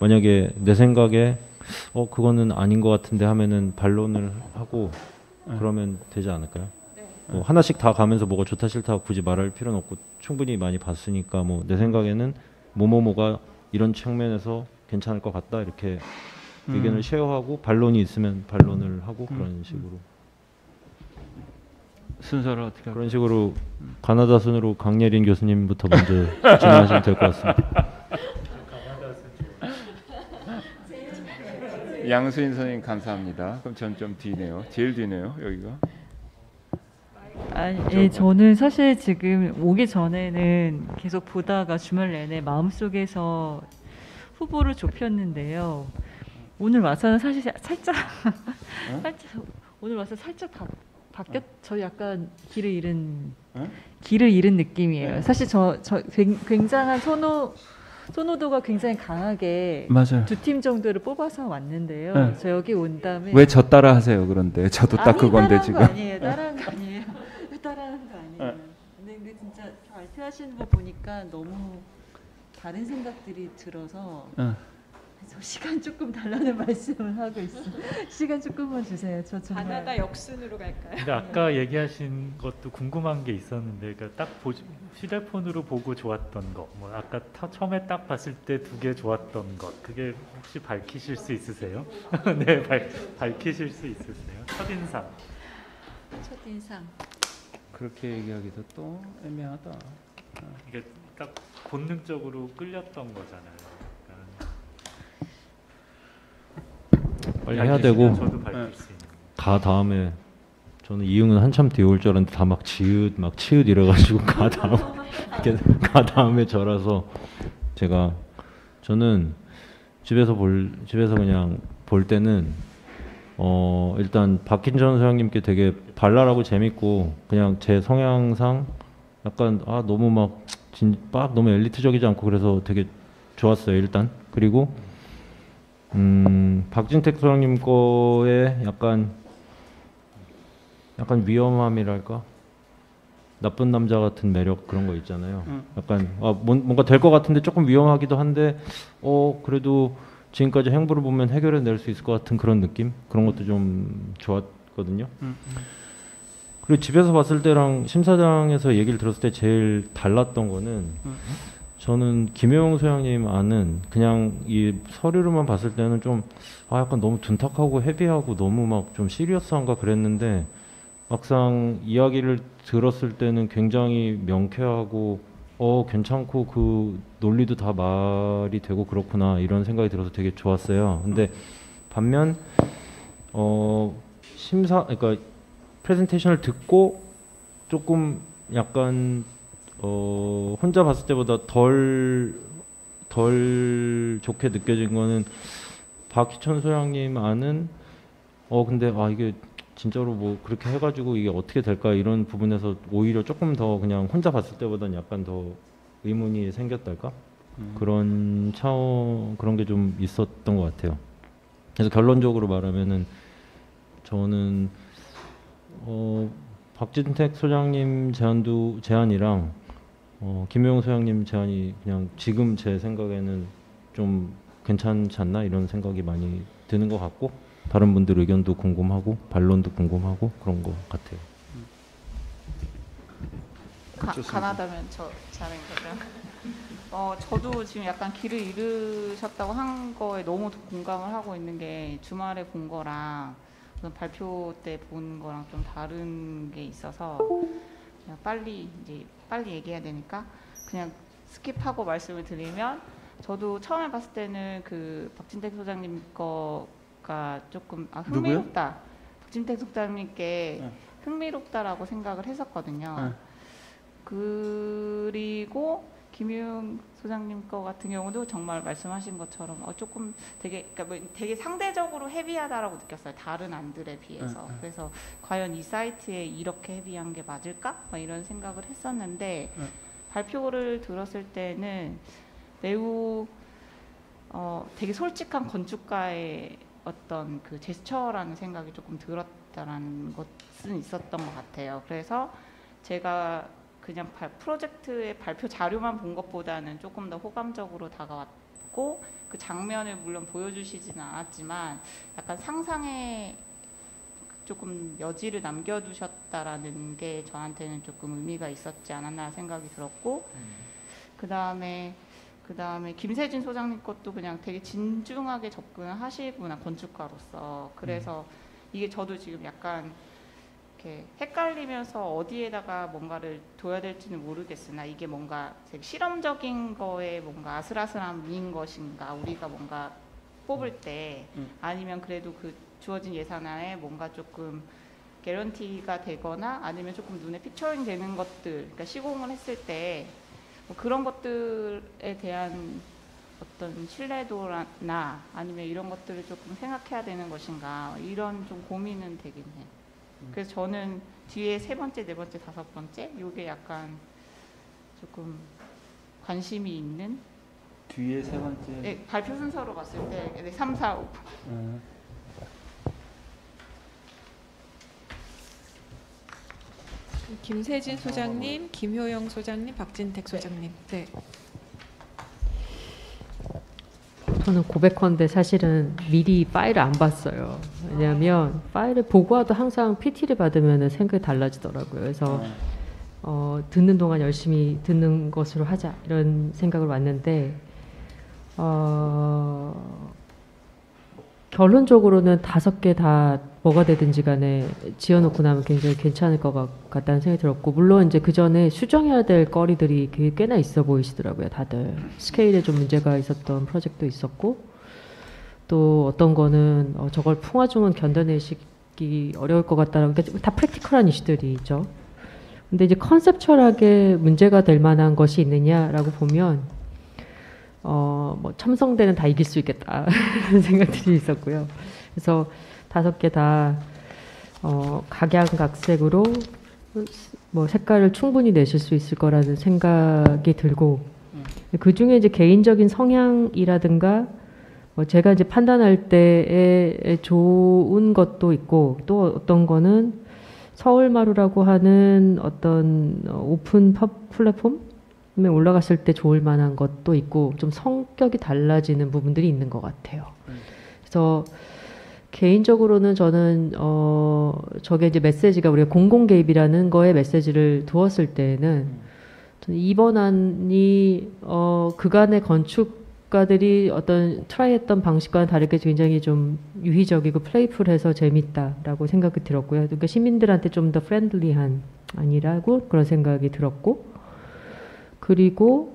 만약에 내 생각에 어 그거는 아닌 것 같은데 하면은 반론을 하고 네. 그러면 되지 않을까요? 네. 뭐 하나씩 다 가면서 뭐가 좋다 싫다 굳이 말할 필요는 없고 충분히 많이 봤으니까 뭐 내 생각에는 뭐뭐뭐가 이런 측면에서 괜찮을 것 같다 이렇게 음. 의견을 쉐어하고 반론이 있으면 반론을 하고 음. 그런 식으로 순서를 어떻게 그런 식으로 가나다 순으로 강예린 교수님부터 먼저 진행하시면 될 것 같습니다. 양수인 선생님 감사합니다. 그럼 전 좀 뒤네요. 제일 뒤네요. 여기가. 아니, 예, 저는 사실 지금 오기 전에는 계속 보다가 주말 내내 마음속에서 후보를 좁혔는데요. 오늘 와서는 사실 살짝 살짝 오늘 와서 살짝 바, 바뀌었 저 약간 길을 잃은 어? 길을 잃은 느낌이에요. 네. 사실 저 저 굉장한 선호 선호도가 굉장히 강하게. 두 팀 정도를 뽑아서 왔는데요. 네. 저 여기 온 다음에 왜 저 따라 하세요? 그런데 저도 딱 아니, 그건데 따라한 지금. 거 아니에요. 따라한 거 아니에요. 따라한 거 아니에요. 네. 근데, 근데 진짜 발표하시는 거 보니까 너무 다른 생각들이 들어서 어. 저 시간 조금 달라는 말씀을 하고 있어요. 시간 조금만 주세요. 저 정말 가나다 역순으로 갈까요? 근데 아까 얘기하신 것도 궁금한 게 있었는데, 그러니까 딱 보지, 휴대폰으로 보고 좋았던 거, 뭐 아까 타, 처음에 딱 봤을 때 두 개 좋았던 것, 그게 혹시 밝히실 수 있으세요? 네, 밝, 밝히실 수 있으세요? 첫인상. 첫인상. 그렇게 얘기하기도 또 애매하다. 이게 딱 본능적으로 끌렸던 거잖아요. 빨리 해야 되고. 있는. 가 다음에 저는 이응은 한참 뒤에 올 줄 알았는데 다 막 지읒 막 치읒 이래가지고 가 다음 가 다음에 저라서 제가 저는 집에서 볼 집에서 그냥 볼 때는 어 일단 박힌전 소장님께 되게 발랄하고 재밌고 그냥 제 성향상 약간 아 너무 막 진 빡 너무 엘리트적이지 않고 그래서 되게 좋았어요 일단. 그리고 음 박진택 소장님 거에 약간 약간 위험함이랄까 나쁜 남자 같은 매력 그런 거 있잖아요. 음. 약간 아, 뭔- 뭔가 될 것 같은데 조금 위험하기도 한데 어 그래도 지금까지 행보를 보면 해결해 낼 수 있을 것 같은 그런 느낌 그런 것도 좀 좋았거든요. 음, 그리고 집에서 봤을 때랑 심사장에서 얘기를 들었을 때 제일 달랐던 거는 음. 저는 김효영 소장님 아는 그냥 이 서류로만 봤을 때는 좀 아 약간 너무 둔탁하고 헤비하고 너무 막 좀 시리어스한가 그랬는데 막상 이야기를 들었을 때는 굉장히 명쾌하고 어 괜찮고 그 논리도 다 말이 되고 그렇구나 이런 생각이 들어서 되게 좋았어요. 근데 반면 어 심사 그러니까 프레젠테이션을 듣고 조금 약간 어 혼자 봤을 때보다 덜 덜 좋게 느껴진 거는 박희천 소장님 아는 어 근데 아 이게 진짜로 뭐 그렇게 해가지고 이게 어떻게 될까 이런 부분에서 오히려 조금 더 그냥 혼자 봤을 때보다는 약간 더 의문이 생겼달까 음. 그런 차원 그런 게 좀 있었던 것 같아요. 그래서 결론적으로 말하면은 저는 어 박진택 소장님 제안도 제안이랑 어 김용 소장님 제안이 그냥 지금 제 생각에는 좀 괜찮지 않나 이런 생각이 많이 드는 것 같고 다른 분들 의견도 궁금하고 반론도 궁금하고 그런 것 같아요. 가. 가나다면 저 잘한 거죠. 어, 저도 지금 약간 길을 잃으셨다고 한 거에 너무 공감을 하고 있는 게 주말에 본 거랑 발표 때 본 거랑 좀 다른 게 있어서 빨리 이제 빨리 얘기해야 되니까 그냥 skip하고 말씀을 드리면 저도 처음에 봤을 때는 그 박진택 소장님 거가 조금 아 누구요? 흥미롭다. 박진택 소장님께 네. 흥미롭다라고 생각을 했었거든요. 네. 그리고 김용 소장님 거 같은 경우도 정말 말씀하신 것처럼 어, 조금 되게 그러니까 뭐 되게 상대적으로 헤비하다라고 느꼈어요. 다른 안들에 비해서. 네, 네. 그래서 과연 이 사이트에 이렇게 헤비한 게 맞을까? 막 이런 생각을 했었는데 네. 발표를 들었을 때는 매우 어, 되게 솔직한 건축가의 어떤 그 제스처라는 생각이 조금 들었다라는 것은 있었던 것 같아요. 그래서 제가 그냥 발- 프로젝트의 발표 자료만 본 것보다는 조금 더 호감적으로 다가왔 있고 그 장면을 물론 보여주시지는 않았지만 약간 상상에 조금 여지를 남겨두셨다라는 게 저한테는 조금 의미가 있었지 않았나 생각이 들었고 그 다음에 그 다음에 김세진 소장님 것도 그냥 되게 진중하게 접근을 하시구나 건축가로서. 그래서 이게 저도 지금 약간 이렇게 헷갈리면서 어디에다가 뭔가를 둬야 될지는 모르겠으나 이게 뭔가 실험적인 거에 뭔가 아슬아슬함인 것인가 우리가 뭔가 뽑을 때 아니면 그래도 그 주어진 예산안에 뭔가 조금 개런티가 되거나 아니면 조금 눈에 피처링 되는 것들 그러니까 시공을 했을 때 뭐 그런 것들에 대한 어떤 신뢰도나 아니면 이런 것들을 조금 생각해야 되는 것인가 이런 좀 고민은 되긴 해요. 그래서 저는 뒤에 세 번째, 네 번째, 다섯 번째 요게 약간 조금 관심이 있는 뒤에 세 번째. 네, 발표 순서로 봤을 때 네, 3, 4, 5. 음. 김세진 소장님, 김효영 소장님, 박진택 소장님. 네. 저는 고백컨대 사실은 미리 파일을 안 봤어요. 왜냐하면 파일을 보고 와도 항상 PT를 받으면 생각이 달라지더라고요. 그래서 어, 듣는 동안 열심히 듣는 것으로 하자 이런 생각을 왔는데 어, 결론적으로는 다섯 개 다 뭐가 되든지 간에 지어놓고 나면 굉장히 괜찮을 것 같- 같다는 생각이 들었고 물론 이제 그 전에 수정해야 될 거리들이 꽤- 꽤나 있어 보이시더라고요 다들. 스케일에 좀 문제가 있었던 프로젝트도 있었고 또 어떤 거는 어, 저걸 풍화중은 견뎌내시기 어려울 것 같다라는 게다 프랙티컬한 이슈들이죠. 근데 이제 컨셉츄얼하게 문제가 될 만한 것이 있느냐라고 보면 어, 뭐 첨성대는 다 이길 수 있겠다. 생각들이 있었고요. 그래서 다섯 개 다 어, 각양각색으로 뭐 색깔을 충분히 내실 수 있을 거라는 생각이 들고 그 중에 이제 개인적인 성향이라든가 뭐 제가 이제 판단할 때에 좋은 것도 있고 또 어떤 거는 서울마루라고 하는 어떤 어, 오픈 팝 플랫폼에 올라갔을 때 좋을 만한 것도 있고 좀 성격이 달라지는 부분들이 있는 것 같아요. 그래서 개인적으로는 저는 어 저게 이제 메시지가 우리가 공공 개입이라는 거에 메시지를 두었을 때에는 저는 이번 안이 어 그간의 건축가들이 어떤 try했던 방식과는 다르게 굉장히 좀 유희적이고 playful해서 재밌다라고 생각이 들었고요. 그러니까 시민들한테 좀 더 friendly한 아니라고 그런 생각이 들었고 그리고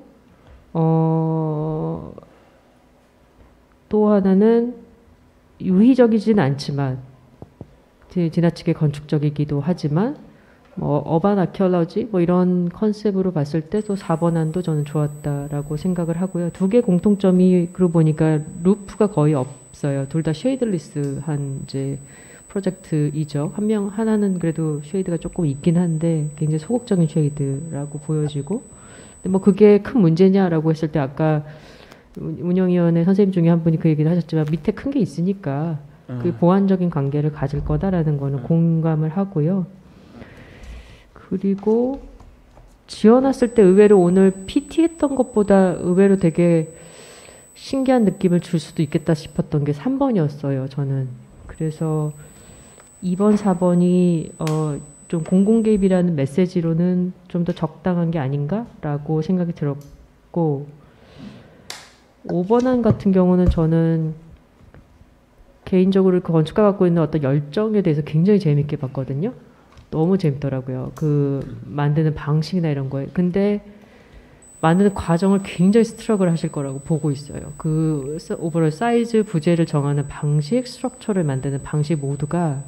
어, 또 하나는 유희적이진 않지만 지- 지나치게 건축적이기도 하지만 뭐 urban archaeology 뭐 이런 컨셉으로 봤을 때 또 4번 안도 저는 좋았다라고 생각을 하고요. 두 개 공통점이 그러고 보니까 roof가 거의 없어요. 둘 다 shadeless한 이제 프로젝트이죠. 한 명 하나는 그래도 shade가 조금 있긴 한데 굉장히 소극적인 shade라고 보여지고 근데 뭐 그게 큰 문제냐라고 했을 때 아까 운- 운영위원회 선생님 중에 한 분이 그 얘기를 하셨지만 밑에 큰 게 있으니까 그 음. 보완적인 관계를 가질 거다라는 거는 공감을 하고요. 그리고 지어놨을 때 의외로 오늘 PT 했던 것보다 의외로 되게 신기한 느낌을 줄 수도 있겠다 싶었던 게 3번이었어요, 저는. 그래서 2번, 4번이 어, 좀 공공개입이라는 메시지로는 좀 더 적당한 게 아닌가라고 생각이 들었고 5번안 같은 경우는 저는 개인적으로 그 건축가 갖고 있는 어떤 열정에 대해서 굉장히 재밌게 봤거든요. 너무 재밌더라고요. 그 만드는 방식이나 이런 거에. 근데 만드는 과정을 굉장히 struggle을 하실 거라고 보고 있어요. 그 사- overall 사이즈, 부재를 정하는 방식, structure를 만드는 방식 모두가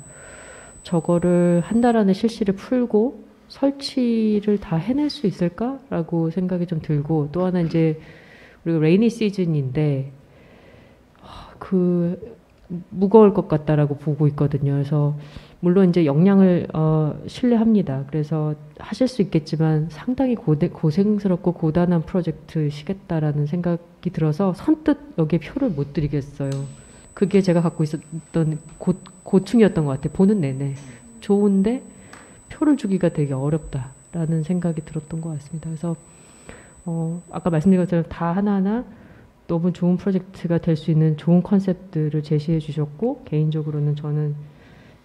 저거를 한 달 안에 실시를 풀고 설치를 다 해낼 수 있을까라고 생각이 좀 들고 또 하나 이제 우리가 레이니 시즌인데 아, 그 무거울 것 같다라고 보고 있거든요. 그래서 물론 이제 역량을 어, 신뢰합니다. 그래서 하실 수 있겠지만 상당히 고대, 고생스럽고 고단한 프로젝트시겠다라는 생각이 들어서 선뜻 여기에 표를 못 드리겠어요. 그게 제가 갖고 있었던 고, 고충이었던 것 같아요. 보는 내내 좋은데 표를 주기가 되게 어렵다라는 생각이 들었던 것 같습니다. 그래서 어, 아까 말씀드린 것처럼 다 하나하나 너무 좋은 프로젝트가 될 수 있는 좋은 컨셉들을 제시해 주셨고 개인적으로는 저는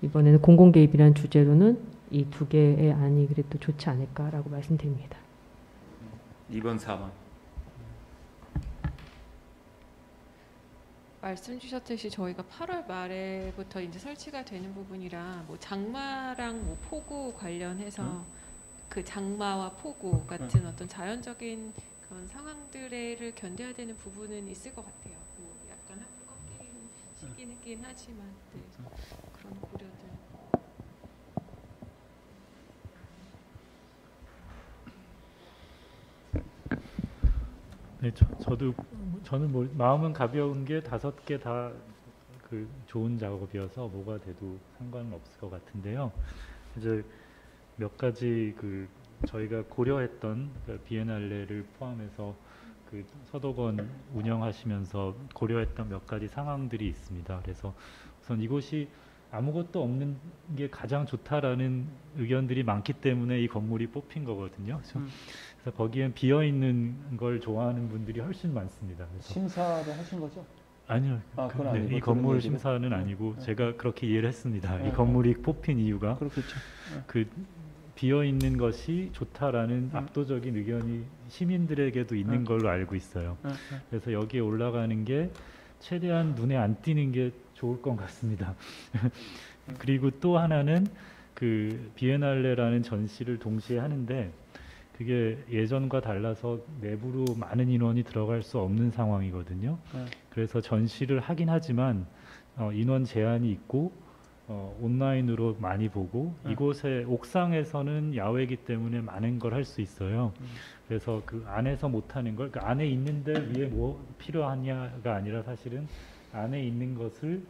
이번에는 공공 개입이라는 주제로는 이 두 개의 안이 그래도 좋지 않을까라고 말씀드립니다. 2번, 4번. 말씀 주셨듯이 저희가 8월 말에부터 이제 설치가 되는 부분이라 뭐 장마랑 뭐 폭우 관련해서 그 장마와 폭우 같은 어떤 자연적인 그런 상황들을 견뎌야 되는 부분은 있을 것 같아요. 뭐 약간 한풀 꺾이는 시기는 하지만 네. 그런 고려들. 네, 저, 저도 저는 뭐 마음은 가벼운 게 다섯 개 다 그 좋은 작업이어서 뭐가 돼도 상관은 없을 것 같은데요. 이제 몇 가지 그 저희가 고려했던 그 비엔날레를 포함해서 그 서도건 운영하시면서 고려했던 몇 가지 상황들이 있습니다. 그래서 우선 이곳이 아무것도 없는 게 가장 좋다라는 의견들이 많기 때문에 이 건물이 뽑힌 거거든요. 그래서, 그래서 거기엔 비어 있는 걸 좋아하는 분들이 훨씬 많습니다. 심사를 하신 거죠? 아니요. 아, 그- 네, 아니고 이 건물? 심사는 아니고 네. 제가 그렇게 이해를 했습니다. 네, 이 건물이 뽑힌 이유가 그렇겠죠. 네. 그 비어 있는 것이 좋다라는 압도적인 의견이 시민들에게도 있는 네. 걸로 알고 있어요. 네, 네. 그래서 여기에 올라가는 게 최대한 눈에 안 띄는 게 좋을 것 같습니다. 그리고 또 하나는 그 비엔날레라는 전시를 동시에 하는데 그게 예전과 달라서 내부로 많은 인원이 들어갈 수 없는 상황이거든요. 네. 그래서 전시를 하긴 하지만 어, 인원 제한이 있고 어, 온라인으로 많이 보고 네. 이곳에 옥상에서는 야외이기 때문에 많은 걸 할 수 있어요. 그래서 그 안에서 못 하는 걸, 그 안에 있는데 위에 뭐 필요하냐가 아니라 사실은 안에 있는 것을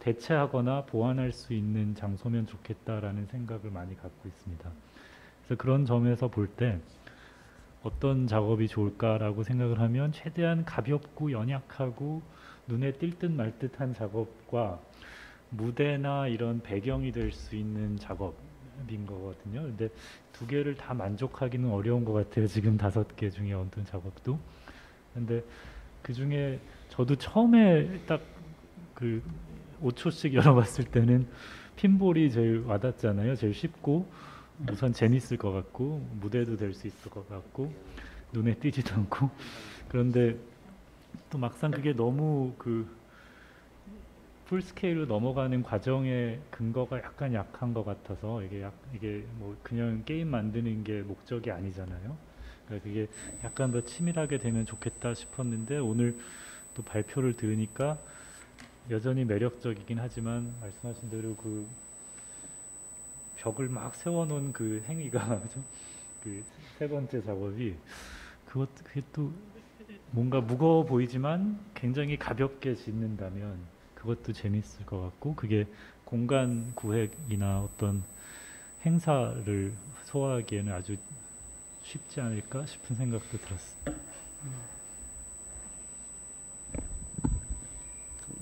대체하거나 보완할 수 있는 장소면 좋겠다라는 생각을 많이 갖고 있습니다. 그래서 그런 점에서 볼 때 어떤 작업이 좋을까라고 생각을 하면 최대한 가볍고 연약하고 눈에 띌 듯 말 듯한 작업과 무대나 이런 배경이 될 수 있는 작업인 거거든요. 근데 두 개를 다 만족하기는 어려운 것 같아요. 지금 다섯 개 중에 어떤 작업도. 근데 그 중에 저도 처음에 딱 그 5초씩 열어봤을 때는 핀볼이 제일 와닿잖아요. 제일 쉽고 우선 재밌을 것 같고 무대도 될 수 있을 것 같고 눈에 띄지도 않고 그런데 또 막상 그게 너무 그 full 스케일로 넘어가는 과정의 근거가 약간 약한 것 같아서 이게 약 이게 뭐 그냥 게임 만드는 게 목적이 아니잖아요. 그러니까 그게 약간 더 치밀하게 되면 좋겠다 싶었는데 오늘 또 발표를 들으니까 여전히 매력적이긴 하지만 말씀하신 대로 그 벽을 막 세워놓은 그 행위가 그 세 번째 작업이 그것 그게 또 뭔가 무거워 보이지만 굉장히 가볍게 짓는다면 그것도 재밌을 것 같고 그게 공간 구획이나 어떤 행사를 소화하기에는 아주 쉽지 않을까 싶은 생각도 들었습니다.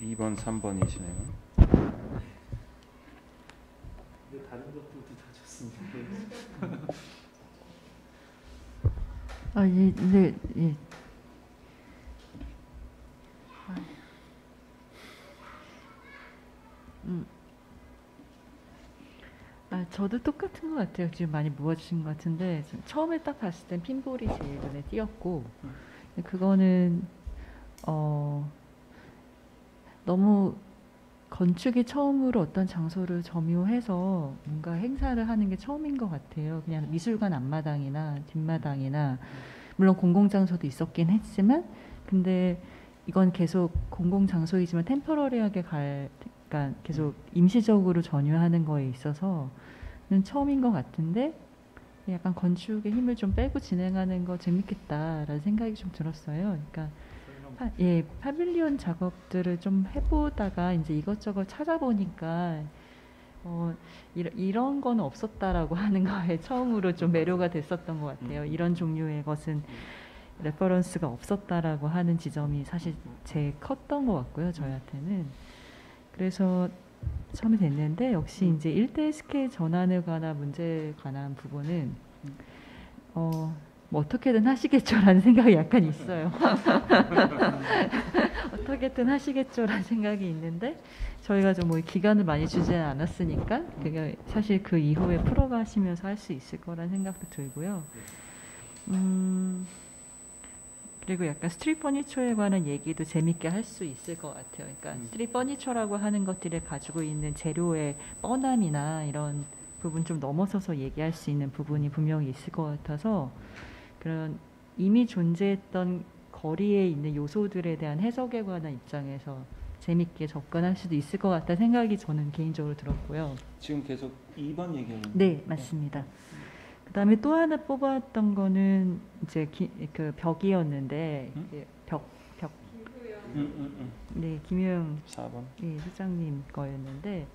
2번, 3번이시네요. 근데 다른 것도 다 좋습니다. 아, 예, 네, 예. 음. 아, 저도 똑같은 것 같아요. 지금 많이 모아주신 것 같은데 처음에 딱 봤을 땐 핀볼이 제일 눈에 띄었고 그거는 어 너무 건축이 처음으로 어떤 장소를 점유해서 뭔가 행사를 하는 게 처음인 것 같아요. 그냥 미술관 앞마당이나 뒷마당이나 물론 공공장소도 있었긴 했지만 근데 이건 계속 공공장소이지만 템퍼러리하게 갈 그러니까 계속 임시적으로 전유하는 거에 있어서는 처음인 것 같은데 약간 건축의 힘을 좀 빼고 진행하는 거 재밌겠다라는 생각이 좀 들었어요. 그러니까 파, 예, 파빌리온 작업들을 좀 해보다가 이제 이것저것 찾아보니까 어, 이런, 건 없었다라고 하는 거에 처음으로 좀 매료가 됐었던 것 같아요. 이런 종류의 것은 reference가 없었다라고 하는 지점이 사실 제일 컸던 것 같고요. 저희한테는. 그래서 처음에 됐는데 역시 이제 1대1 스케일 전환을 관한 문제에 관한 부분은 어, 뭐 어떻게든 하시겠죠라는 생각이 약간 있어요. 어떻게든 하시겠죠라는 생각이 있는데 저희가 좀 뭐 기간을 많이 주지는 않았으니까 그게 사실 그 이후에 풀어가시면서 할 수 있을 거라는 생각도 들고요. 음, 그리고 약간 스트릿 퍼니처에 관한 얘기도 재밌게 할 수 있을 것 같아요. 그러니까 street furniture라고 하는 것들이 가지고 있는 재료의 뻔함이나 이런 부분 좀 넘어서서 얘기할 수 있는 부분이 분명히 있을 것 같아서 그런 이미 존재했던 거리에 있는 요소들에 대한 해석에 관한 입장에서 재밌게 접근할 수도 있을 것 같다 생각이 저는 개인적으로 들었고요. 지금 계속 2번 얘기하는 네, 맞습니다. 그다음에 또 하나 뽑았던 거는 이제 기, 그 벽이었는데 이게 벽 벽. 네, 김효영 4번. 네, 소장님 거였는데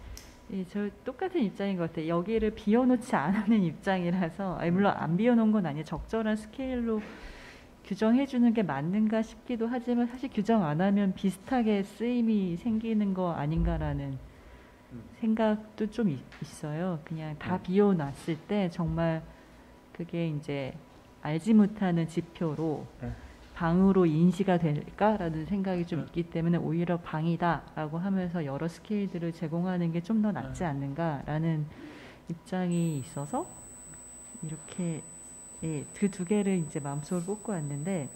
예, 저 똑같은 입장인 것 같아요. 여기를 비워놓지 않는 입장이라서 아니, 물론 안 비워놓은 건 아니에요. 적절한 스케일로 규정해 주는 게 맞는가 싶기도 하지만 사실 규정 안 하면 비슷하게 쓰임이 생기는 거 아닌가라는 생각도 좀 있- 있어요. 그냥 다 비워놨을 때 정말 그게 이제 알지 못하는 지표로 네. 방으로 인지가 될까라는 생각이 좀 있기 때문에 오히려 방이다라고 하면서 여러 스케일들을 제공하는 게 좀 더 낫지 않는가라는 입장이 있어서 이렇게 예, 그 두 개를 이제 마음속으로 꽂고 왔는데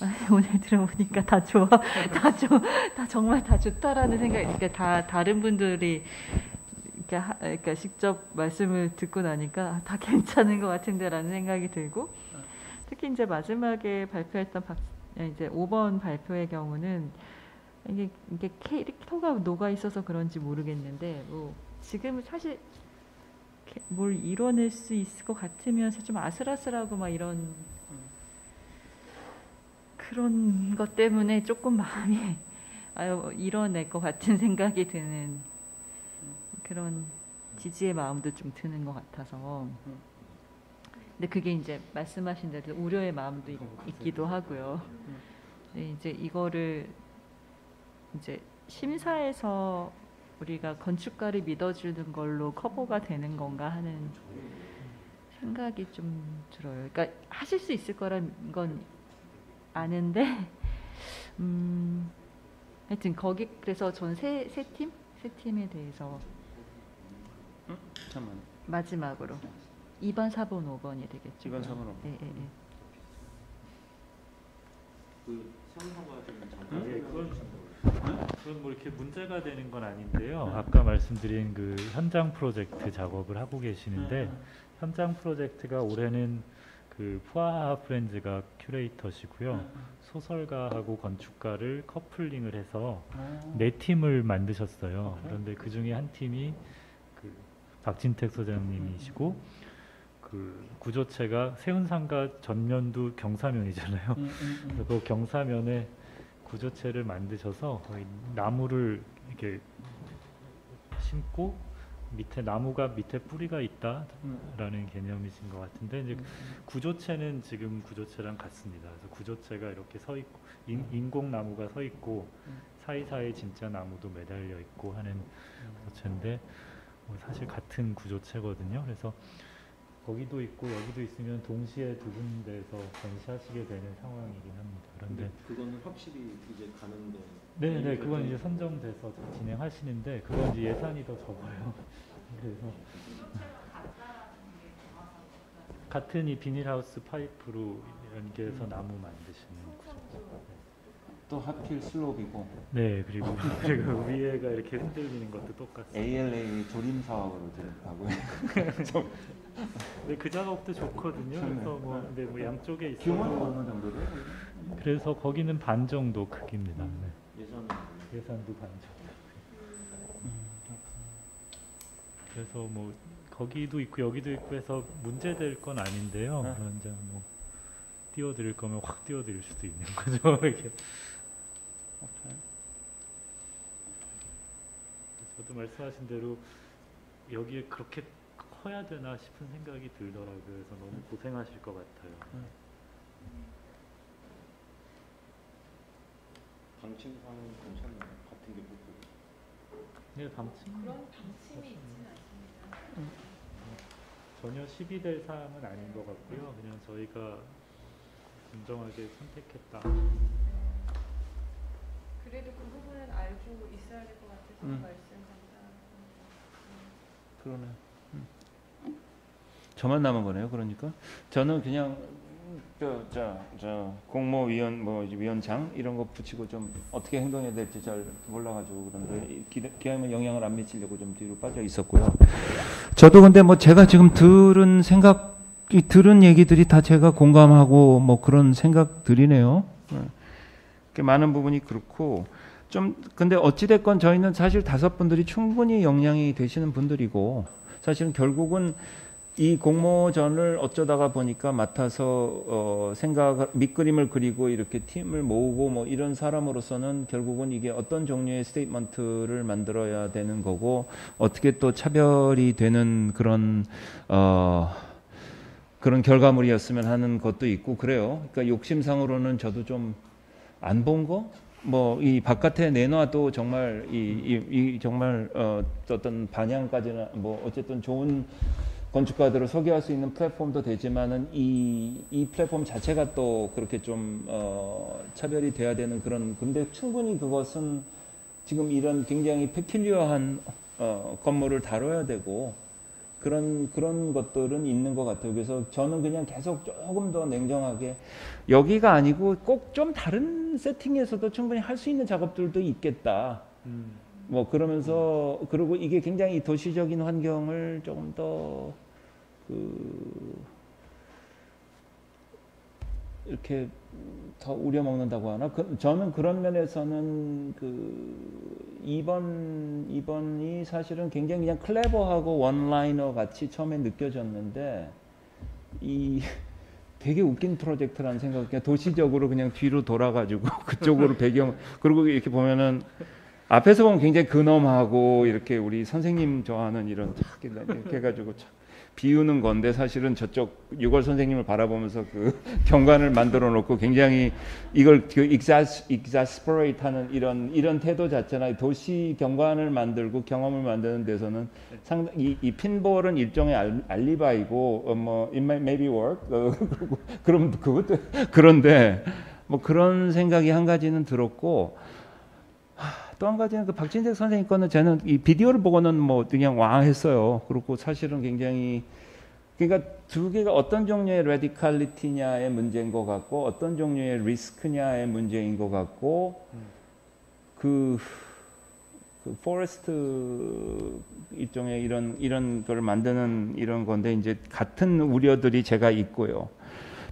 아, 오늘 들어보니까 다 좋아, 다 좋, 다 정말 다 좋다라는 생각이 그러니까 다 다른 분들이 이렇게 하, 그러니까 직접 말씀을 듣고 나니까 아, 다 괜찮은 것 같은데라는 생각이 들고 특히 이제 마지막에 발표했던 박, 이제 5번 발표의 경우는 이게 이게 캐릭터가 녹아 있어서 그런지 모르겠는데 뭐 지금 사실 뭘 이뤄낼 수 있을 것 같으면서 좀 아슬아슬하고 막 이런 그런 것 때문에 조금 마음이 아유 이뤄낼 것 같은 생각이 드는 그런 지지의 마음도 좀 드는 것 같아서 근데 그게 이제 말씀하신 대로 우려의 마음도 있, 있기도 하고요. 네, 이제 이거를 이제 심사에서 우리가 건축가를 믿어주는 걸로 커버가 되는 건가 하는 생각이 좀 들어요. 그러니까 하실 수 있을 거란 건 아는데, 음, 하여튼 거기 그래서 전 세 세 팀, 세 팀에 대해서 잠깐만. 마지막으로 2번, 4번, 5번이 되겠죠. 2번, 4번, 5번. 예, 예, 예. 그좀 네, 잠깐. 그건, 그건 뭐 이렇게 문제가 되는 건 아닌데요. 아까 말씀드린 그 현장 프로젝트 작업을 하고 계시는데 현장 프로젝트가 올해는 그 푸아하 프렌즈가 큐레이터시고요. 소설가하고 건축가를 커플링을 해서 네 팀을 만드셨어요. 그런데 그 중에 한 팀이 그 박진택 소장님이시고 그 구조체가 세운상가 전면도 경사면이잖아요. 음, 음, 음. 그래서 그 경사면에 구조체를 만드셔서 나무를 이렇게 심고 밑에 나무가 밑에 뿌리가 있다라는 개념이신 것 같은데 이제 구조체는 지금 구조체랑 같습니다. 그래서 구조체가 이렇게 서 있고 인, 인공 나무가 서 있고 사이사이 진짜 나무도 매달려 있고 하는 구조체인데 뭐 사실 같은 구조체거든요. 그래서 거기도 있고 여기도 있으면 동시에 두 군데에서 전시하시게 되는 상황이긴 합니다. 그런데 그거는 확실히 이제 가는데. 네, 네, 그건 이제 선정돼서 진행하시는데 그건 이제 예산이 더 적어요. 그래서 같은 이 비닐하우스 파이프로 연계해서 나무 만드시는. 또 하필 슬롭이고. 네, 그리고 그리고 위에가 이렇게 흔들리는 것도 똑같습니다. ALA 조림 사업으로 지금 하고요. 좀 네, 그 작업도 좋거든요. 그래서 뭐, 근데 뭐 양쪽에 있어서 규모는 어느 정도로? 그래서 거기는 반 정도 크기입니다. 네. 예산은 예산도 반 정도. 그래서 뭐 거기도 있고 여기도 있고 해서 문제될 건 아닌데요. 네. 그런 뭐 띄워드릴 거면 확 띄워드릴 수도 있는 거죠. 이렇게. 저도 말씀하신 대로 여기에 그렇게 커야 되나 싶은 생각이 들더라고요. 그래서 너무 고생하실 것 같아요. 방침상 괜찮나요? 같은 게 뽑고. 네, 방침 그런 방침이 있지는 않습니다. 전혀 시비될 사항은 아닌 것 같고요. 그냥 저희가 진정하게 선택했다. 그래도 그 부분은 알고 있어야 될 것 같아서 음. 말씀. 그러네. 음. 저만 남은 거네요. 그러니까 저는 그냥 저 저 저 공모위원 뭐 위원장 이런 거 붙이고 좀 어떻게 행동해야 될지 잘 몰라가지고 그런데 기- 기왕이면 영향을 안 미치려고 좀 뒤로 빠져 있었고요. 저도 근데 뭐 제가 지금 들은 생각이 들은 얘기들이 다 제가 공감하고 뭐 그런 생각들이네요. 네. 꽤 많은 부분이 그렇고 좀 근데 어찌 됐건 저희는 사실 다섯 분들이 충분히 영향이 되시는 분들이고 사실은 결국은 이 공모전을 어쩌다가 보니까 맡아서 어 생각 밑그림을 그리고 이렇게 팀을 모으고 뭐 이런 사람으로서는 결국은 이게 어떤 종류의 statement를 만들어야 되는 거고 어떻게 또 차별이 되는 그런 어 그런 결과물이었으면 하는 것도 있고 그래요. 그러니까 욕심상으로는 저도 좀 안 본 거? 뭐 이 바깥에 내놔도 정말 이, 이, 이 정말 어, 어떤 반향까지는 뭐 어쨌든 좋은 건축가들을 소개할 수 있는 플랫폼도 되지만은 이, 이 플랫폼 자체가 또 그렇게 좀 어, 차별이 돼야 되는 그런 근데 충분히 그것은 지금 이런 굉장히 페킬리어한 어, 건물을 다뤄야 되고 그런 그런 것들은 있는 것 같아요. 그래서 저는 그냥 계속 조금 더 냉정하게 여기가 아니고 꼭 좀 다른 세팅에서도 충분히 할 수 있는 작업들도 있겠다. 음. 뭐 그러면서 그리고 이게 굉장히 도시적인 환경을 조금 더 그 이렇게 더 우려먹는다고 하나? 그, 저는 그런 면에서는 그 2번 2번이 사실은 굉장히 그냥 클레버하고 원라이너 같이 처음에 느껴졌는데 이 되게 웃긴 프로젝트라는 생각 그냥 도시적으로 그냥 뒤로 돌아가지고 그쪽으로 배경 그리고 이렇게 보면은 앞에서 보면 굉장히 근엄하고 이렇게 우리 선생님 좋아하는 이런 탁 이렇게 해가지고 참 비우는 건데 사실은 저쪽 6월 선생님을 바라보면서 그 경관을 만들어 놓고 굉장히 이걸 그 exas, exasperate 하는 이런 이런 태도 자체나 도시 경관을 만들고 경험을 만드는 데서는 상당 이, 이 핀볼은 일종의 알, 알리바이고 어, 뭐 it might maybe work. 어, 그럼 그것도 그런데 뭐 그런 생각이 한 가지는 들었고 또 한 가지는 그 박진택 선생님 거는 저는 이 비디오를 보고는 뭐 그냥 wow했어요. 그렇고 사실은 굉장히 그러니까 두 개가 어떤 종류의 레디칼리티냐의 문제인 것 같고 어떤 종류의 리스크냐의 문제인 것 같고 그, 그 forest 일종의 이런 이런 걸 만드는 이런 건데 이제 같은 우려들이 제가 있고요.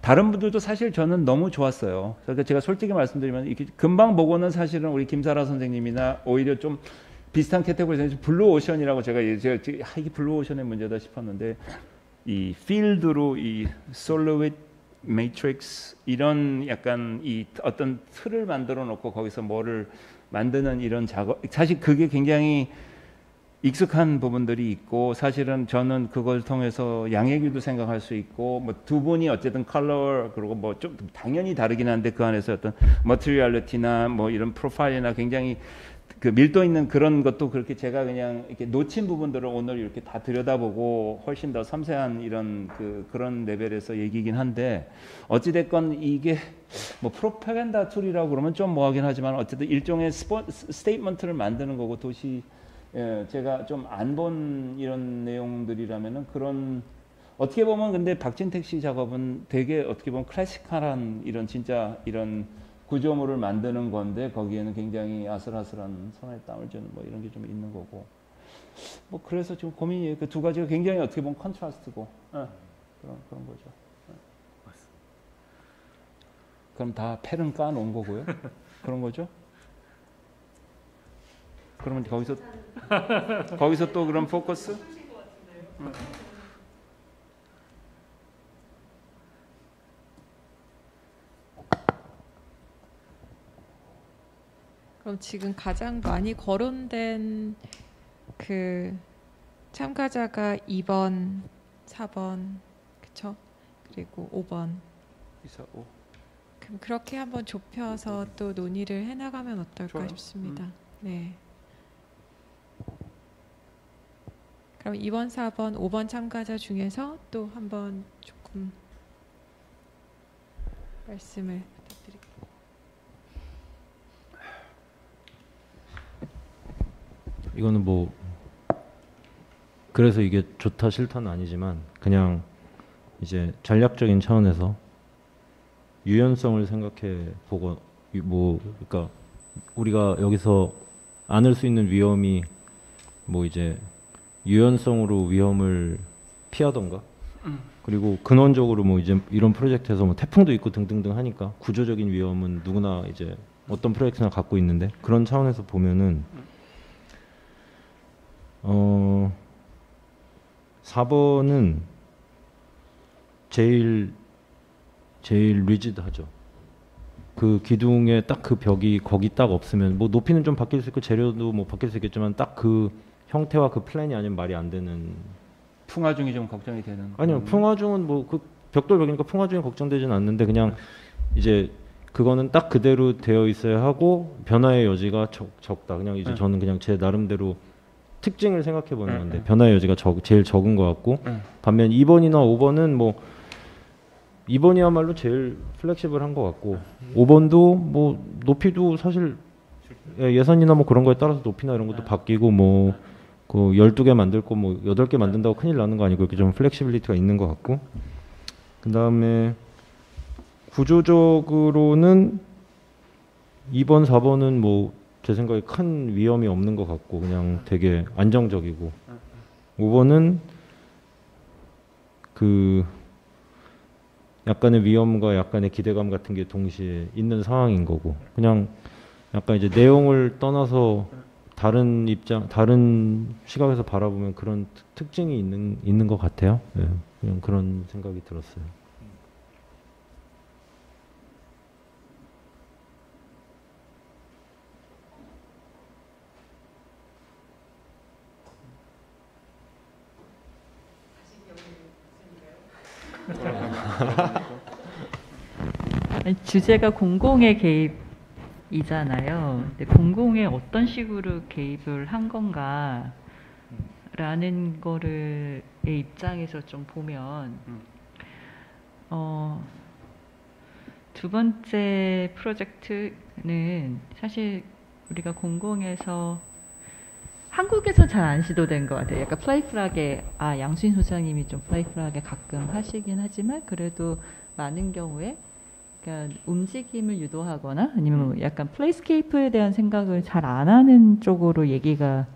다른 분들도 사실 저는 너무 좋았어요. 그러니까 제가 솔직히 말씀드리면 이렇게 금방 보고는 사실은 우리 김사라 선생님이나 오히려 좀 비슷한 캐테고리에서 블루 오션이라고 제가 예- 제가 아, 이게 블루 오션의 문제다 싶었는데 이 필드로 이 Sol LeWitt 매트릭스 이런 약간 이 어떤 틀을 만들어 놓고 거기서 뭐를 만드는 이런 작업 사실 그게 굉장히 익숙한 부분들이 있고 사실은 저는 그걸 통해서 양해기도 생각할 수 있고 뭐 두 분이 어쨌든 컬러 그리고 뭐 좀 당연히 다르긴 한데 그 안에서 어떤 materiality나 뭐 이런 profile이나 굉장히 그 밀도 있는 그런 것도 그렇게 제가 그냥 이렇게 놓친 부분들을 오늘 이렇게 다 들여다보고 훨씬 더 섬세한 이런 그 그런 레벨에서 얘기긴 한데 어찌 됐건 이게 뭐 프로파간다 tool이라고 그러면 좀 뭐하긴 하지만 어쨌든 일종의 스포, statement를 만드는 거고 도시 예, 제가 좀 안 본 이런 내용들이라면은 그런 어떻게 보면 근데 박진택 씨 작업은 되게 어떻게 보면 클래식한 이런 진짜 이런 구조물을 만드는 건데 거기에는 굉장히 아슬아슬한 손에 땀을 주는 뭐 이런 게 좀 있는 거고 뭐 그래서 지금 고민이에요. 그 두 가지가 굉장히 어떻게 보면 컨트라스트고 예, 그런 그런 거죠. 예. 그럼 다 펠은 까놓은 거고요. 그런 거죠. 그러면 거기서 거기서 또 그런 포커스? 음. 그럼 지금 가장 많이 거론된 그 참가자가 2번, 4번, 그쵸? 그리고 5번. 이사 오. 그럼 그렇게 한번 좁혀서 또 논의를 해나가면 어떨까 좋아요. 싶습니다. 네. 그럼 2번, 4번, 5번 참가자 중에서 또 한번 조금 말씀을 부탁드릴게요. 이거는 뭐 그래서 이게 좋다 싫다는 아니지만 그냥 이제 전략적인 차원에서 유연성을 생각해 보고 유- 뭐 그러니까 우리가 여기서 안을 수 있는 위험이 뭐 이제 유연성으로 위험을 피하던가 음. 그리고 근원적으로 뭐 이제 이런 프로젝트에서 뭐 태풍도 있고 등등등 하니까 구조적인 위험은 누구나 이제 어떤 프로젝트나 갖고 있는데 그런 차원에서 보면은 어 4번은 제일 제일 리지드하죠. 그 기둥에 딱 그 벽이 거기 딱 없으면 뭐 높이는 좀 바뀔 수 있고 재료도 뭐 바뀔 수 있겠지만 딱그 형태와 그 플랜이 아니면 말이 안 되는 풍화중이 좀 걱정이 되는. 아니요 풍화중은 뭐 그 벽돌 벽이니까 풍화중이 걱정되지는 않는데 그냥 이제 그거는 딱 그대로 되어 있어야 하고 변화의 여지가 적, 적다 그냥 이제 네. 저는 그냥 제 나름대로 특징을 생각해 보는 네, 건데 네. 변화의 여지가 적, 제일 적은 것 같고 네. 반면 2번이나 5번은 뭐 2번이야말로 제일 플렉시블한 것 같고 5번도 뭐 높이도 사실 예, 예산이나 뭐 그런 거에 따라서 높이나 이런 것도 바뀌고 뭐 그 12개 만들 거 뭐 8개 만든다고 큰일 나는 거 아니고 이렇게 좀 flexibility가 있는 것 같고. 그다음에 구조적으로는 2번, 4번은 뭐 제 생각에 큰 위험이 없는 것 같고 그냥 되게 안정적이고. 5번은 그 약간의 위험과 약간의 기대감 같은 게 동시에 있는 상황인 거고. 그냥 약간 이제 내용을 떠나서 다른 입장, 다른 시각에서 바라보면 그런 특- 특징이 있는 있는 것 같아요. 예, 그냥 그런 생각이 들었어요. 주제가 공공의 개입 이잖아요. 근데 공공에 어떤 식으로 개입을 한 건가 라는 거를 의 입장에서 좀 보면 어, 두 번째 프로젝트는 사실 우리가 공공에서 한국에서 잘 안 시도된 것 같아요. 약간 플레이풀하게 아 양수인 소장님이 좀 플레이풀하게 가끔 하시긴 하지만 그래도 많은 경우에 그러니까 움직임을 유도하거나 아니면 뭐 약간 플레이스케이프에 대한 생각을 잘 안 하는 쪽으로 얘기가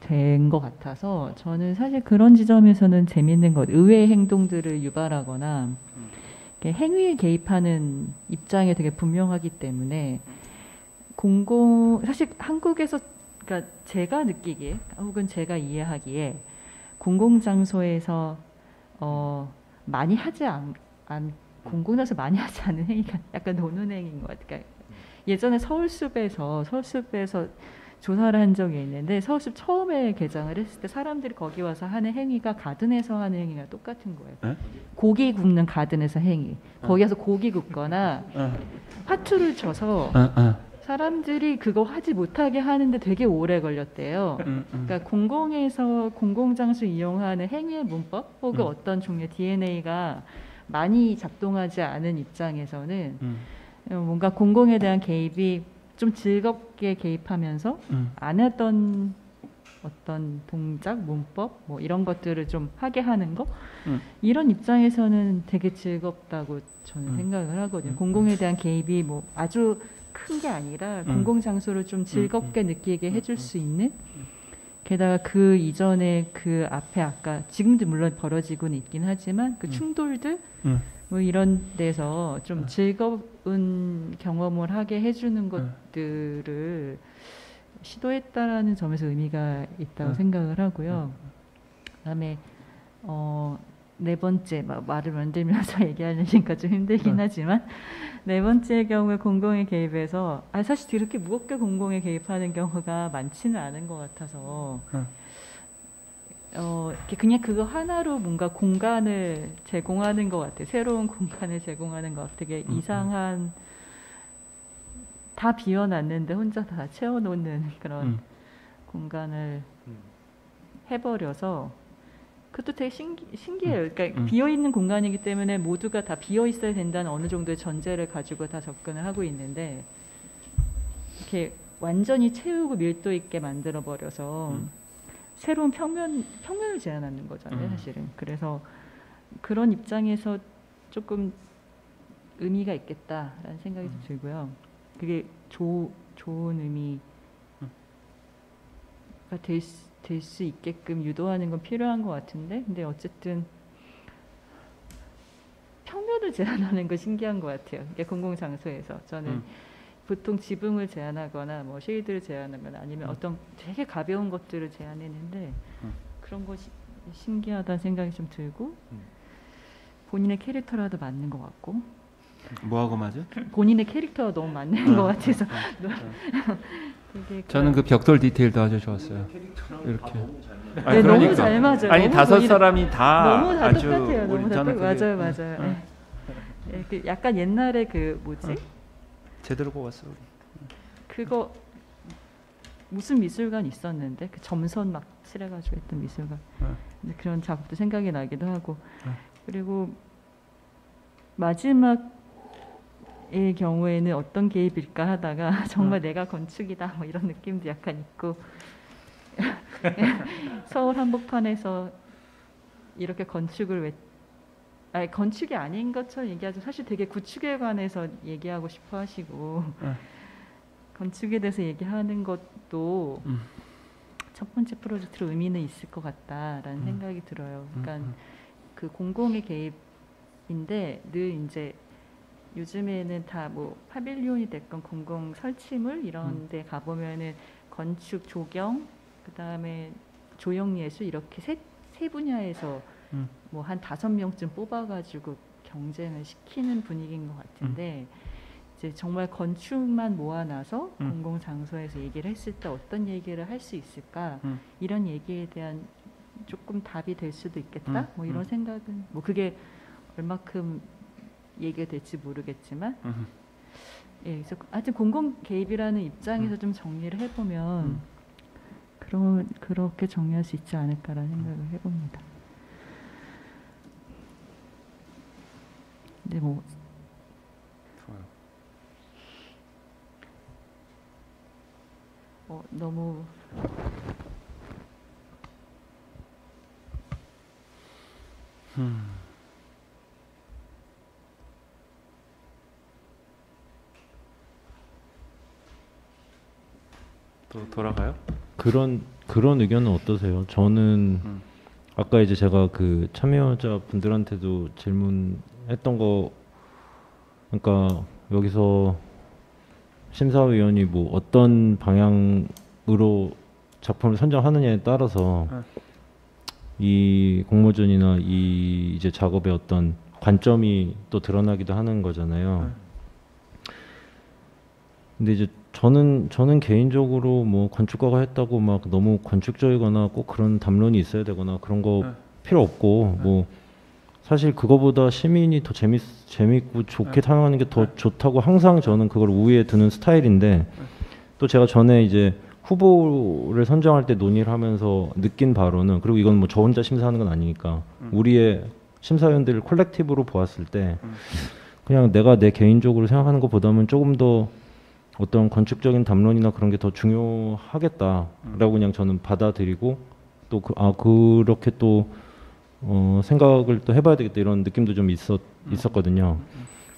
된 것 같아서 저는 사실 그런 지점에서는 재밌는 것 의외의 행동들을 유발하거나 행위에 개입하는 입장이 되게 분명하기 때문에 공공 사실 한국에서 그러니까 제가 느끼기에 혹은 제가 이해하기에 공공 장소에서 어 많이 하지 않, 않 공공장소 많이 하지 않은 행위가 약간 노는 행위인 것 같아요. 그러니까 예전에 서울숲에서 서울숲에서 조사를 한 적이 있는데 서울숲 처음에 개장을 했을 때 사람들이 거기 와서 하는 행위가 가든에서 하는 행위가 똑같은 거예요. 네? 고기 굽는 가든에서 행위. 어. 거기 가서 고기 굽거나 어. 화투를 쳐서 어, 어. 사람들이 그거 하지 못하게 하는데 되게 오래 걸렸대요. 음, 음. 그러니까 공공에서 공공장소 이용하는 행위의 문법 혹은 음. 어떤 종류의 DNA가 많이 작동하지 않은 입장에서는 음. 어, 뭔가 공공에 대한 개입이 좀 즐겁게 개입하면서 음. 안 했던 어떤 동작, 문법 뭐 이런 것들을 좀 하게 하는 거 음. 이런 입장에서는 되게 즐겁다고 저는 음. 생각을 하거든요. 음. 공공에 대한 개입이 뭐 아주 큰 게 아니라 음. 공공 장소를 좀 즐겁게 느끼게 해줄 수 있는 게다가 그 이전에 그 앞에 아까 지금도 물론 벌어지고는 있긴 하지만 그 충돌들 음. 뭐 이런 데서 좀 즐거운 경험을 하게 해주는 것들을 시도했다라는 점에서 의미가 있다고 음. 생각을 하고요. 그다음에 어, 네 번째 막 말을 만들면서 얘기하려니까 좀 힘들긴 음. 하지만 네 번째 경우에 공공의 개입에서 아 사실 이렇게 무겁게 공공에 개입하는 경우가 많지는 않은 것 같아서 음. 어, 그냥 그거 하나로 뭔가 공간을 제공하는 것 같아요. 새로운 공간을 제공하는 것 같아요. 되게 음, 이상한 다 비워놨는데 혼자 다 채워놓는 그런 음. 공간을 해버려서 그것도 되게 신기, 신기해요. 그러니까 음. 비어 있는 공간이기 때문에 모두가 다 비어 있어야 된다는 어느 정도의 전제를 가지고 다 접근을 하고 있는데 이렇게 완전히 채우고 밀도 있게 만들어 버려서 음. 새로운 평면 평면을 제안하는 거잖아요, 음. 사실은. 그래서 그런 입장에서 조금 의미가 있겠다라는 생각이 좀 들고요. 그게 조, 좋은 의미가 될 수, 될 수 있게끔 유도하는 건 필요한 것 같은데, 근데 어쨌든 평면을 제한하는 거 신기한 것 같아요. 이게 공공 장소에서 저는 음. 보통 지붕을 제안하거나 뭐 shade를 제안하거나 아니면 어떤 되게 가벼운 것들을 제안했는데 음. 그런 것이 신기하다는 생각이 좀 들고 음. 본인의 캐릭터랑도 맞는 것 같고 뭐하고 맞아? 본인의 캐릭터가 너무 맞는 어, 것 같아서 어, 되게 저는 그 벽돌 디테일도 아주 좋았어요. 이렇게. 아, 네, 너무 그러니까. 잘 맞아요. 아니 너무 다섯 본인의- 사람이 다 너무 다 아주 똑같아요. 너무 우리 다 저는 똑- 그게- 맞아요, 맞아요. 응, 예. 예, 그 약간 옛날에 그 뭐지? 응. 제대로 뽑았어. 우리. 그거 무슨 미술관 있었는데 그 점선 막 칠해가지고 했던 미술관. 응. 근데 그런 작업도 생각이 나기도 하고 응. 그리고 마지막 의 경우에는 어떤 개입일까 하다가 정말 내가 건축이다 뭐 이런 느낌도 약간 있고 서울 한복판에서 이렇게 건축을 왜 아니 건축이 아닌 것처럼 얘기하죠. 사실 되게 구축에 관해서 얘기하고 싶어 하시고 응. 건축에 대해서 얘기하는 것도 음. 첫 번째 프로젝트로 의미는 있을 것 같다라는 음. 생각이 들어요. 그러니까 음, 음. 그 공공의 개입인데 늘 이제 요즘에는 다 뭐 파빌리온이 됐건 공공 설치물 이런 음. 데 가보면은 건축, 조경, 그다음에 조형 예술 이렇게 세, 세 분야에서 음. 뭐한 다섯 명쯤 뽑아가지고 경쟁을 시키는 분위기인 것 같은데 이제 정말 건축만 모아놔서 음. 공공 장소에서 얘기를 했을 때 어떤 얘기를 할 수 있을까 음. 이런 얘기에 대한 조금 답이 될 수도 있겠다 음, 뭐 이런 음. 생각은 뭐 그게 얼마큼 얘기가 될지 모르겠지만 음. 예 그래서 하여튼 공공 개입이라는 입장에서 좀 정리를 해보면 음. 그러, 그렇게 정리할 수 있지 않을까라는 생각을 해봅니다. 근데 뭐 좋아요. 어, 너무 음. 또 돌아가요? 그런 그런 의견은 어떠세요? 저는 음. 아까 이제 제가 그 참여자 분들한테도 질문했던 거 그러니까 여기서 심사위원이 뭐 어떤 방향으로 작품을 선정하느냐에 따라서 네. 이 공모전이나 이 이제 작업의 어떤 관점이 또 드러나기도 하는 거잖아요. 근데 이제 저는 저는 개인적으로 뭐 건축가가 했다고 막 너무 건축적이거나 꼭 그런 담론이 있어야 되거나 그런 거 네. 필요 없고 뭐 사실 그거보다 시민이 더 재밌 재밌고 좋게 사용하는 게 더 좋다고 항상 저는 그걸 우위에 두는 스타일인데 또 제가 전에 이제 후보를 선정할 때 논의를 하면서 느낀 바로는 그리고 이건 뭐 저 혼자 심사하는 건 아니니까 음. 우리의 심사위원들을 콜렉티브로 보았을 때 음. 그냥 내가 내 개인적으로 생각하는 것보다는 조금 더 어떤 건축적인 담론이나 그런 게 더 중요하겠다라고 그냥 저는 받아들이고 또 그, 아 그렇게 또 어, 생각을 또 해봐야 되겠다 이런 느낌도 좀 있었 있었거든요.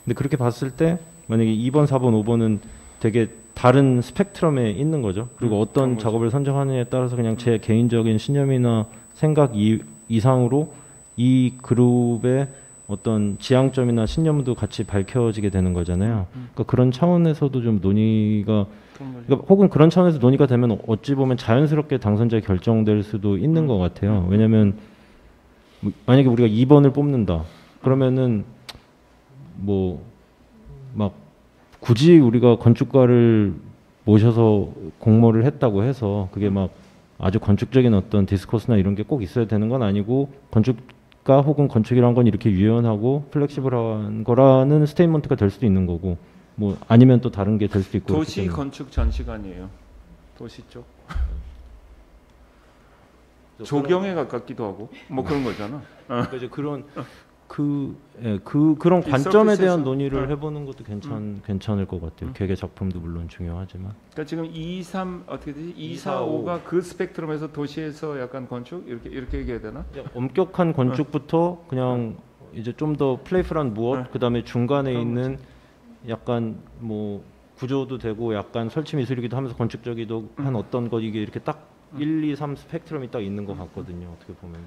근데 그렇게 봤을 때 만약에 2번, 4번, 5번은 되게 다른 스펙트럼에 있는 거죠. 그리고 음, 어떤 거죠. 작업을 선정하느냐에 따라서 그냥 제 개인적인 신념이나 생각 이, 이상으로 이 그룹의 어떤 지향점이나 신념도 같이 밝혀지게 되는 거잖아요. 음. 그러니까 그런 차원에서도 좀 논의가. 그러니까 혹은 그런 차원에서 논의가 되면 어찌 보면 자연스럽게 당선자 결정될 수도 있는 것 같아요. 왜냐하면 뭐 만약에 우리가 2번을 뽑는다 그러면은 뭐 막 굳이 우리가 건축가를 모셔서 공모를 했다고 해서 그게 막 아주 건축적인 어떤 discourse나 이런 게 꼭 있어야 되는 건 아니고 건축가 혹은 건축이란 건 이렇게 유연하고 flexible한 거라는 statement가 될 수도 있는 거고 뭐 아니면 또 다른 게 될 수도 있고 도시. 건축 전시관이에요. 도시 쪽. 조경에 가깝기도 하고 뭐 그런 거잖아. 어. 그러니까 이제 그런 그, 예, 그 그런 이 관점에 대한 논의를 어. 해보는 것도 괜찮 음. 괜찮을 것 같아요. 음. 개개 작품도 물론 중요하지만. 그러니까 지금 2, 3 어떻게 되지? 2, 4, 245. 5가 그 스펙트럼에서 도시에서 약간 건축 이렇게 이렇게 얘기해야 되나? 엄격한 건축부터 그냥 이제 좀 더 플레이풀한 무엇 그다음에 중간에 있는 약간 뭐 구조도 되고 약간 설치 미술이기도 하면서 건축적이도 한 어떤 것 이게 이렇게 딱 1, 2, 3 스펙트럼이 딱 있는 것 같거든요. 어떻게 보면.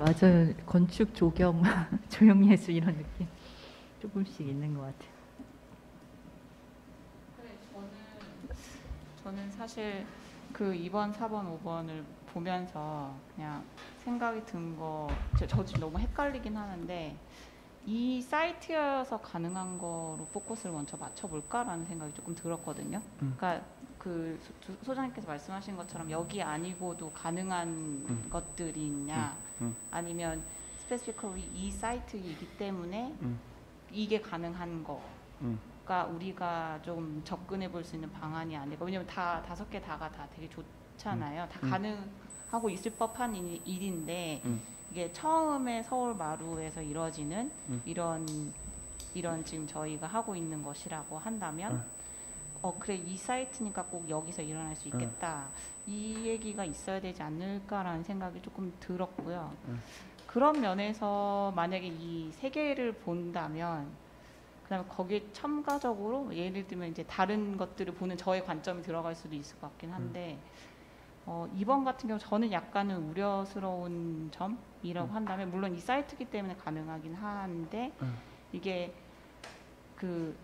맞아요. 건축 조경, 조형 예술 이런 느낌 조금씩 있는 것 같아요. 저는 사실 그 2번, 4번, 5번을 보면서 그냥 생각이 든 거, 저, 저 지금 너무 헷갈리긴 하는데 이 사이트여서 가능한 거로 포커스를 먼저 맞춰볼까라는 생각이 조금 들었거든요. 음. 그러니까 그 소- 소장님께서 말씀하신 것처럼 여기 아니고도 가능한 음. 것들이 있냐, 음, 음. 아니면 스페시피컬리 이 사이트이기 때문에 음. 이게 가능한 거. 음. 가 우리가 좀 접근해 볼 수 있는 방안이 아닐까. 왜냐면 다 다섯 개 다가 다 되게 좋잖아요. 다 음. 가능하고 있을 법한 일- 일인데 음. 이게 처음에 서울 마루에서 이루어지는 음. 이런 이런 지금 저희가 하고 있는 것이라고 한다면 음. 어 그래 이 사이트니까 꼭 여기서 일어날 수 있겠다. 이 얘기가 있어야 되지 않을까라는 생각이 조금 들었고요. 음. 그런 면에서 만약에 이 세 개를 본다면 그다음에 거기에 첨가적으로 예를 들면 이제 다른 것들을 보는 저의 관점이 들어갈 수도 있을 것 같긴 한데 어, 이번 같은 경우 저는 약간은 우려스러운 점이라고 음. 한다면 물론 이 사이트이기 때문에 가능하긴 한데 음. 이게 그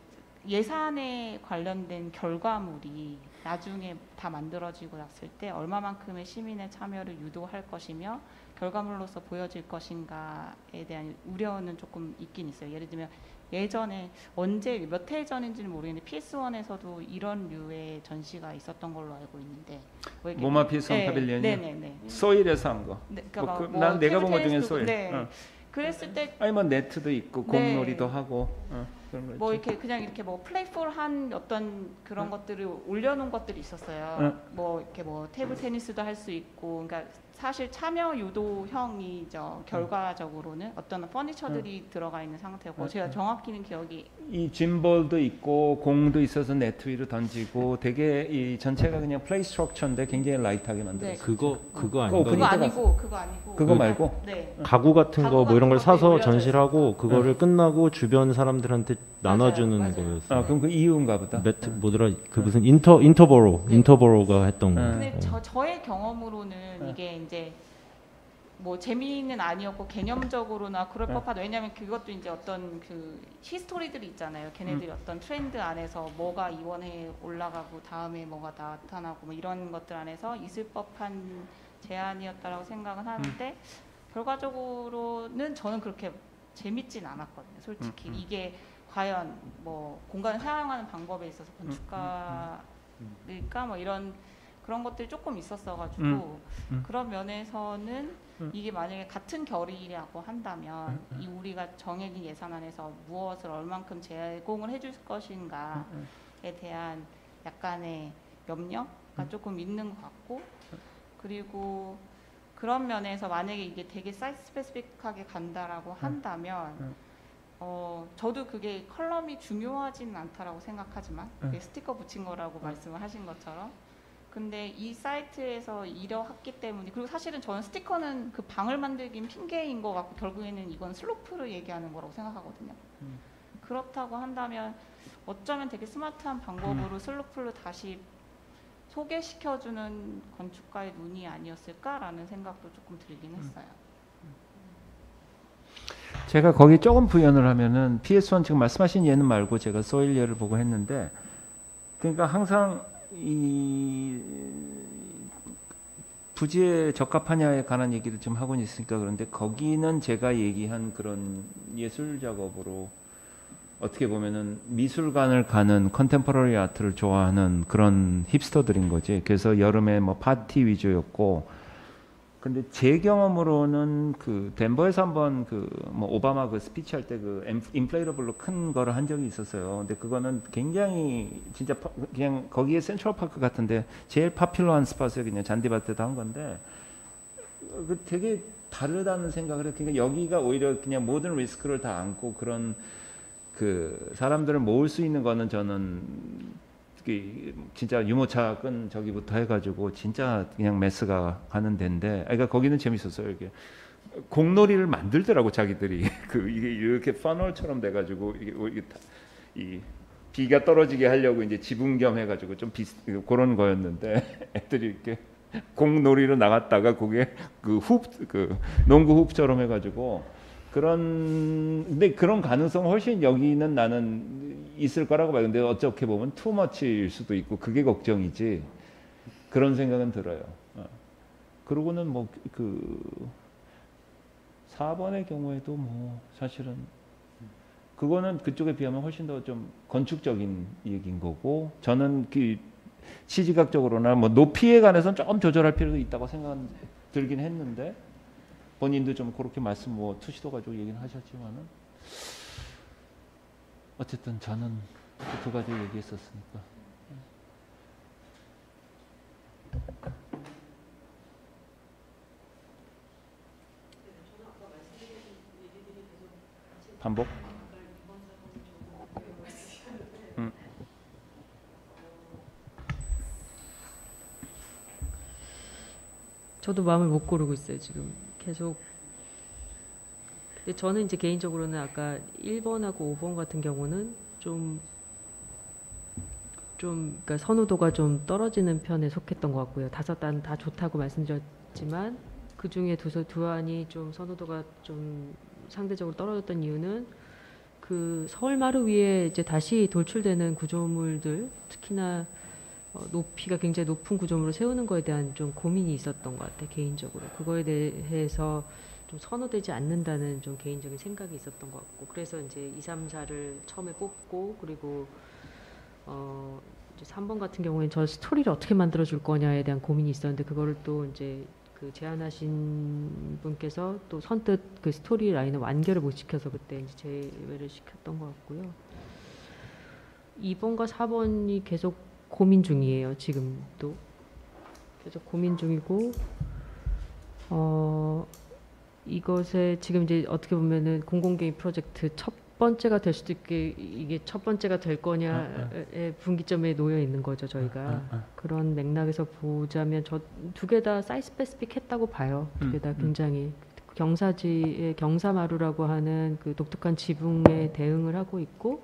예산에 관련된 결과물이 나중에 다 만들어지고 났을 때 얼마만큼의 시민의 참여를 유도할 것이며 결과물로서 보여질 것인가에 대한 우려는 조금 있긴 있어요. 예를 들면 예전에 언제 몇 해 전인지는 모르겠는데 PS1에서도 이런 류의 전시가 있었던 걸로 알고 있는데 뭐 모마 피선 네, 파빌리언이요? 네네네. 소일에서 한 거. 네, 그러니까 뭐막 그- 뭐난 내가 본것 테이블 중에 소일. 네. 어. 그랬을 때 아니 뭐 네트도 있고 네. 공놀이도 하고 어, 거 뭐. 이렇게 그냥 이렇게 뭐 playful한 어떤 그런 응. 것들을 올려놓은 것들이 있었어요. 응. 뭐 이렇게 뭐 table tennis도 할 수 있고, 그러니까 사실 참여 유도형이죠. 결과적으로는 어떤 퍼니처들이 들어가 있는 상태고, 응. 제가 정확히는 기억이 이 짐볼도 있고 공도 있어서 네트 위로 던지고 되게 이 전체가 그냥 play structure인데 굉장히 light하게 만들었어요. 그거 그거 어, 아닌가요? 그거 아니고 그거 아니고 그거 말고 네. 가구 같은 거 뭐 이런 걸 사서 전시를 하고 그거를 응. 끝나고 주변 사람들한테 나눠주는 거였어요. 아 그럼 그 이유인가 보다. 매트 뭐더라 그 무슨 인터 Interboro Interboro가 했던 거. 근데 어. 저, 저의 경험으로는 이게 이제 뭐 재미는 아니었고 개념적으로나 그럴 네. 법하다. 왜냐하면 그것도 이제 어떤 그 history들이 있잖아요. 걔네들이 음. 어떤 트렌드 안에서 뭐가 이번 해에 올라가고 다음에 뭐가 나타나고 뭐 이런 것들 안에서 있을 법한 제안이었다라고 생각은 하는데 음. 결과적으로는 저는 그렇게 재밌진 않았거든요. 솔직히 음, 음. 이게 과연 뭐 공간을 사용하는 방법에 있어서 음, 건축가일까? 뭐 이런 그런 것들이 조금 있었어가지고 음, 음. 그런 면에서는 음. 이게 만약에 같은 결이라고 한다면 이 우리가 정해진 예산 안에서 무엇을 얼만큼 제공을 해줄 것인가에 대한 약간의 염려가 조금 있는 것 같고 그리고 그런 면에서 만약에 이게 되게 site specific하게 간다라고 한다면 음. 어 저도 그게 column이 중요하지는 않다라고 생각하지만 음. 그게 스티커 붙인 거라고 말씀을 하신 것처럼 근데 이 사이트에서 이러했기 때문에 그리고 사실은 저는 스티커는 그 방을 만들긴 핑계인 것 같고 결국에는 이건 슬로프를 얘기하는 거라고 생각하거든요. 음. 그렇다고 한다면 어쩌면 되게 스마트한 방법으로 슬로프를 다시 소개시켜주는 건축가의 눈이 아니었을까라는 생각도 조금 들긴 했어요. 제가 거기 조금 부연을 하면은 PS1 지금 말씀하신 예는 말고 제가 소일 예를 보고 했는데 그러니까 항상 이 부지에 적합하냐에 관한 얘기를 좀 하고 있으니까 그런데 거기는 제가 얘기한 그런 예술 작업으로 어떻게 보면은 미술관을 가는 contemporary art를 좋아하는 그런 힙스터들인 거지. 그래서 여름에 뭐 파티 위주였고 근데 제 경험으로는 그 덴버에서 한번 그 뭐 오바마 그 스피치 할 때 그 inflatable로 큰 거를 한 적이 있었어요. 근데 그거는 굉장히 진짜 파- 그냥 거기에 센트럴 파크 같은데 제일 popular한 spot에 그냥 잔디밭에다 한 건데 그 되게 다르다는 생각을 해요. 그러니까 여기가 오히려 그냥 모든 리스크를 다 안고 그런 그 사람들을 모을 수 있는 거는 저는 그 진짜 유모차 끈 저기부터 해가지고 진짜 그냥 메스가 가는 데인데, 아, 그러니까 거기는 재밌었어요. 이게 공놀이를 만들더라고 자기들이 그 이게 이렇게 퍼널처럼 돼가지고 이게, 이게 다- 이 비가 떨어지게 하려고 이제 지붕 겸 해가지고 좀 비슷 그런 거였는데 애들이 이렇게 공놀이로 나갔다가 그게 그훅그 농구 훅처럼 해가지고 그런 근데 그런 가능성 훨씬 여기는 나는 있을 거라고 봐요. 근데 어떻게 보면 투머치일 수도 있고 그게 걱정이지 그런 생각은 들어요. 어. 그러고는 뭐 그 4번의 경우에도 뭐 사실은 그거는 그쪽에 비하면 훨씬 더 좀 건축적인 얘기인 거고 저는 그 시지각적으로나 뭐 높이에 관해서는 조금 조절할 필요도 있다고 생각 들긴 했는데 본인도 좀 그렇게 말씀 뭐 투시도 가지고 얘기는 하셨지만은 어쨌든 저는 그두 가지 얘기했었으니까. 반복? 음. 저도 마음을 못 고르고 있어요 지금 계속. 근데 저는 이제 개인적으로는 아까 1번하고 5번 같은 경우는 좀 좀 그러니까 선호도가 좀 떨어지는 편에 속했던 것 같고요. 다섯 단 다 좋다고 말씀드렸지만 그 중에 두, 소- 두 안이 좀 선호도가 좀 상대적으로 떨어졌던 이유는 그 서울 마루 위에 이제 다시 돌출되는 구조물들 특히나 어, 높이가 굉장히 높은 구조물을 세우는 거에 대한 좀 고민이 있었던 것 같아요 개인적으로 그거에 대해서 좀 선호되지 않는다는 좀 개인적인 생각이 있었던 것 같고 그래서 이제 2, 3, 4를 처음에 뽑고 그리고 어 이제 3번 같은 경우에는 저 스토리를 어떻게 만들어 줄 거냐에 대한 고민이 있었는데 그거를 또 이제 그 제안하신 분께서 또 선뜻 그 스토리 라인을 완결을 못 시켜서 그때 이제 제외를 시켰던 것 같고요. 2번과 4번이 계속 고민 중이에요. 지금도 계속 고민 중이고 어 이것에 지금 이제 어떻게 보면은 공공개인 프로젝트 첫 번째가 될 수도 있게 이게 첫 번째가 될 거냐의 분기점에 놓여 있는 거죠 저희가 아, 아. 그런 맥락에서 보자면 저 두 개 다 site specific했다고 봐요 두 개다 음, 음. 굉장히 경사지의 경사마루라고 하는 그 독특한 지붕에 대응을 하고 있고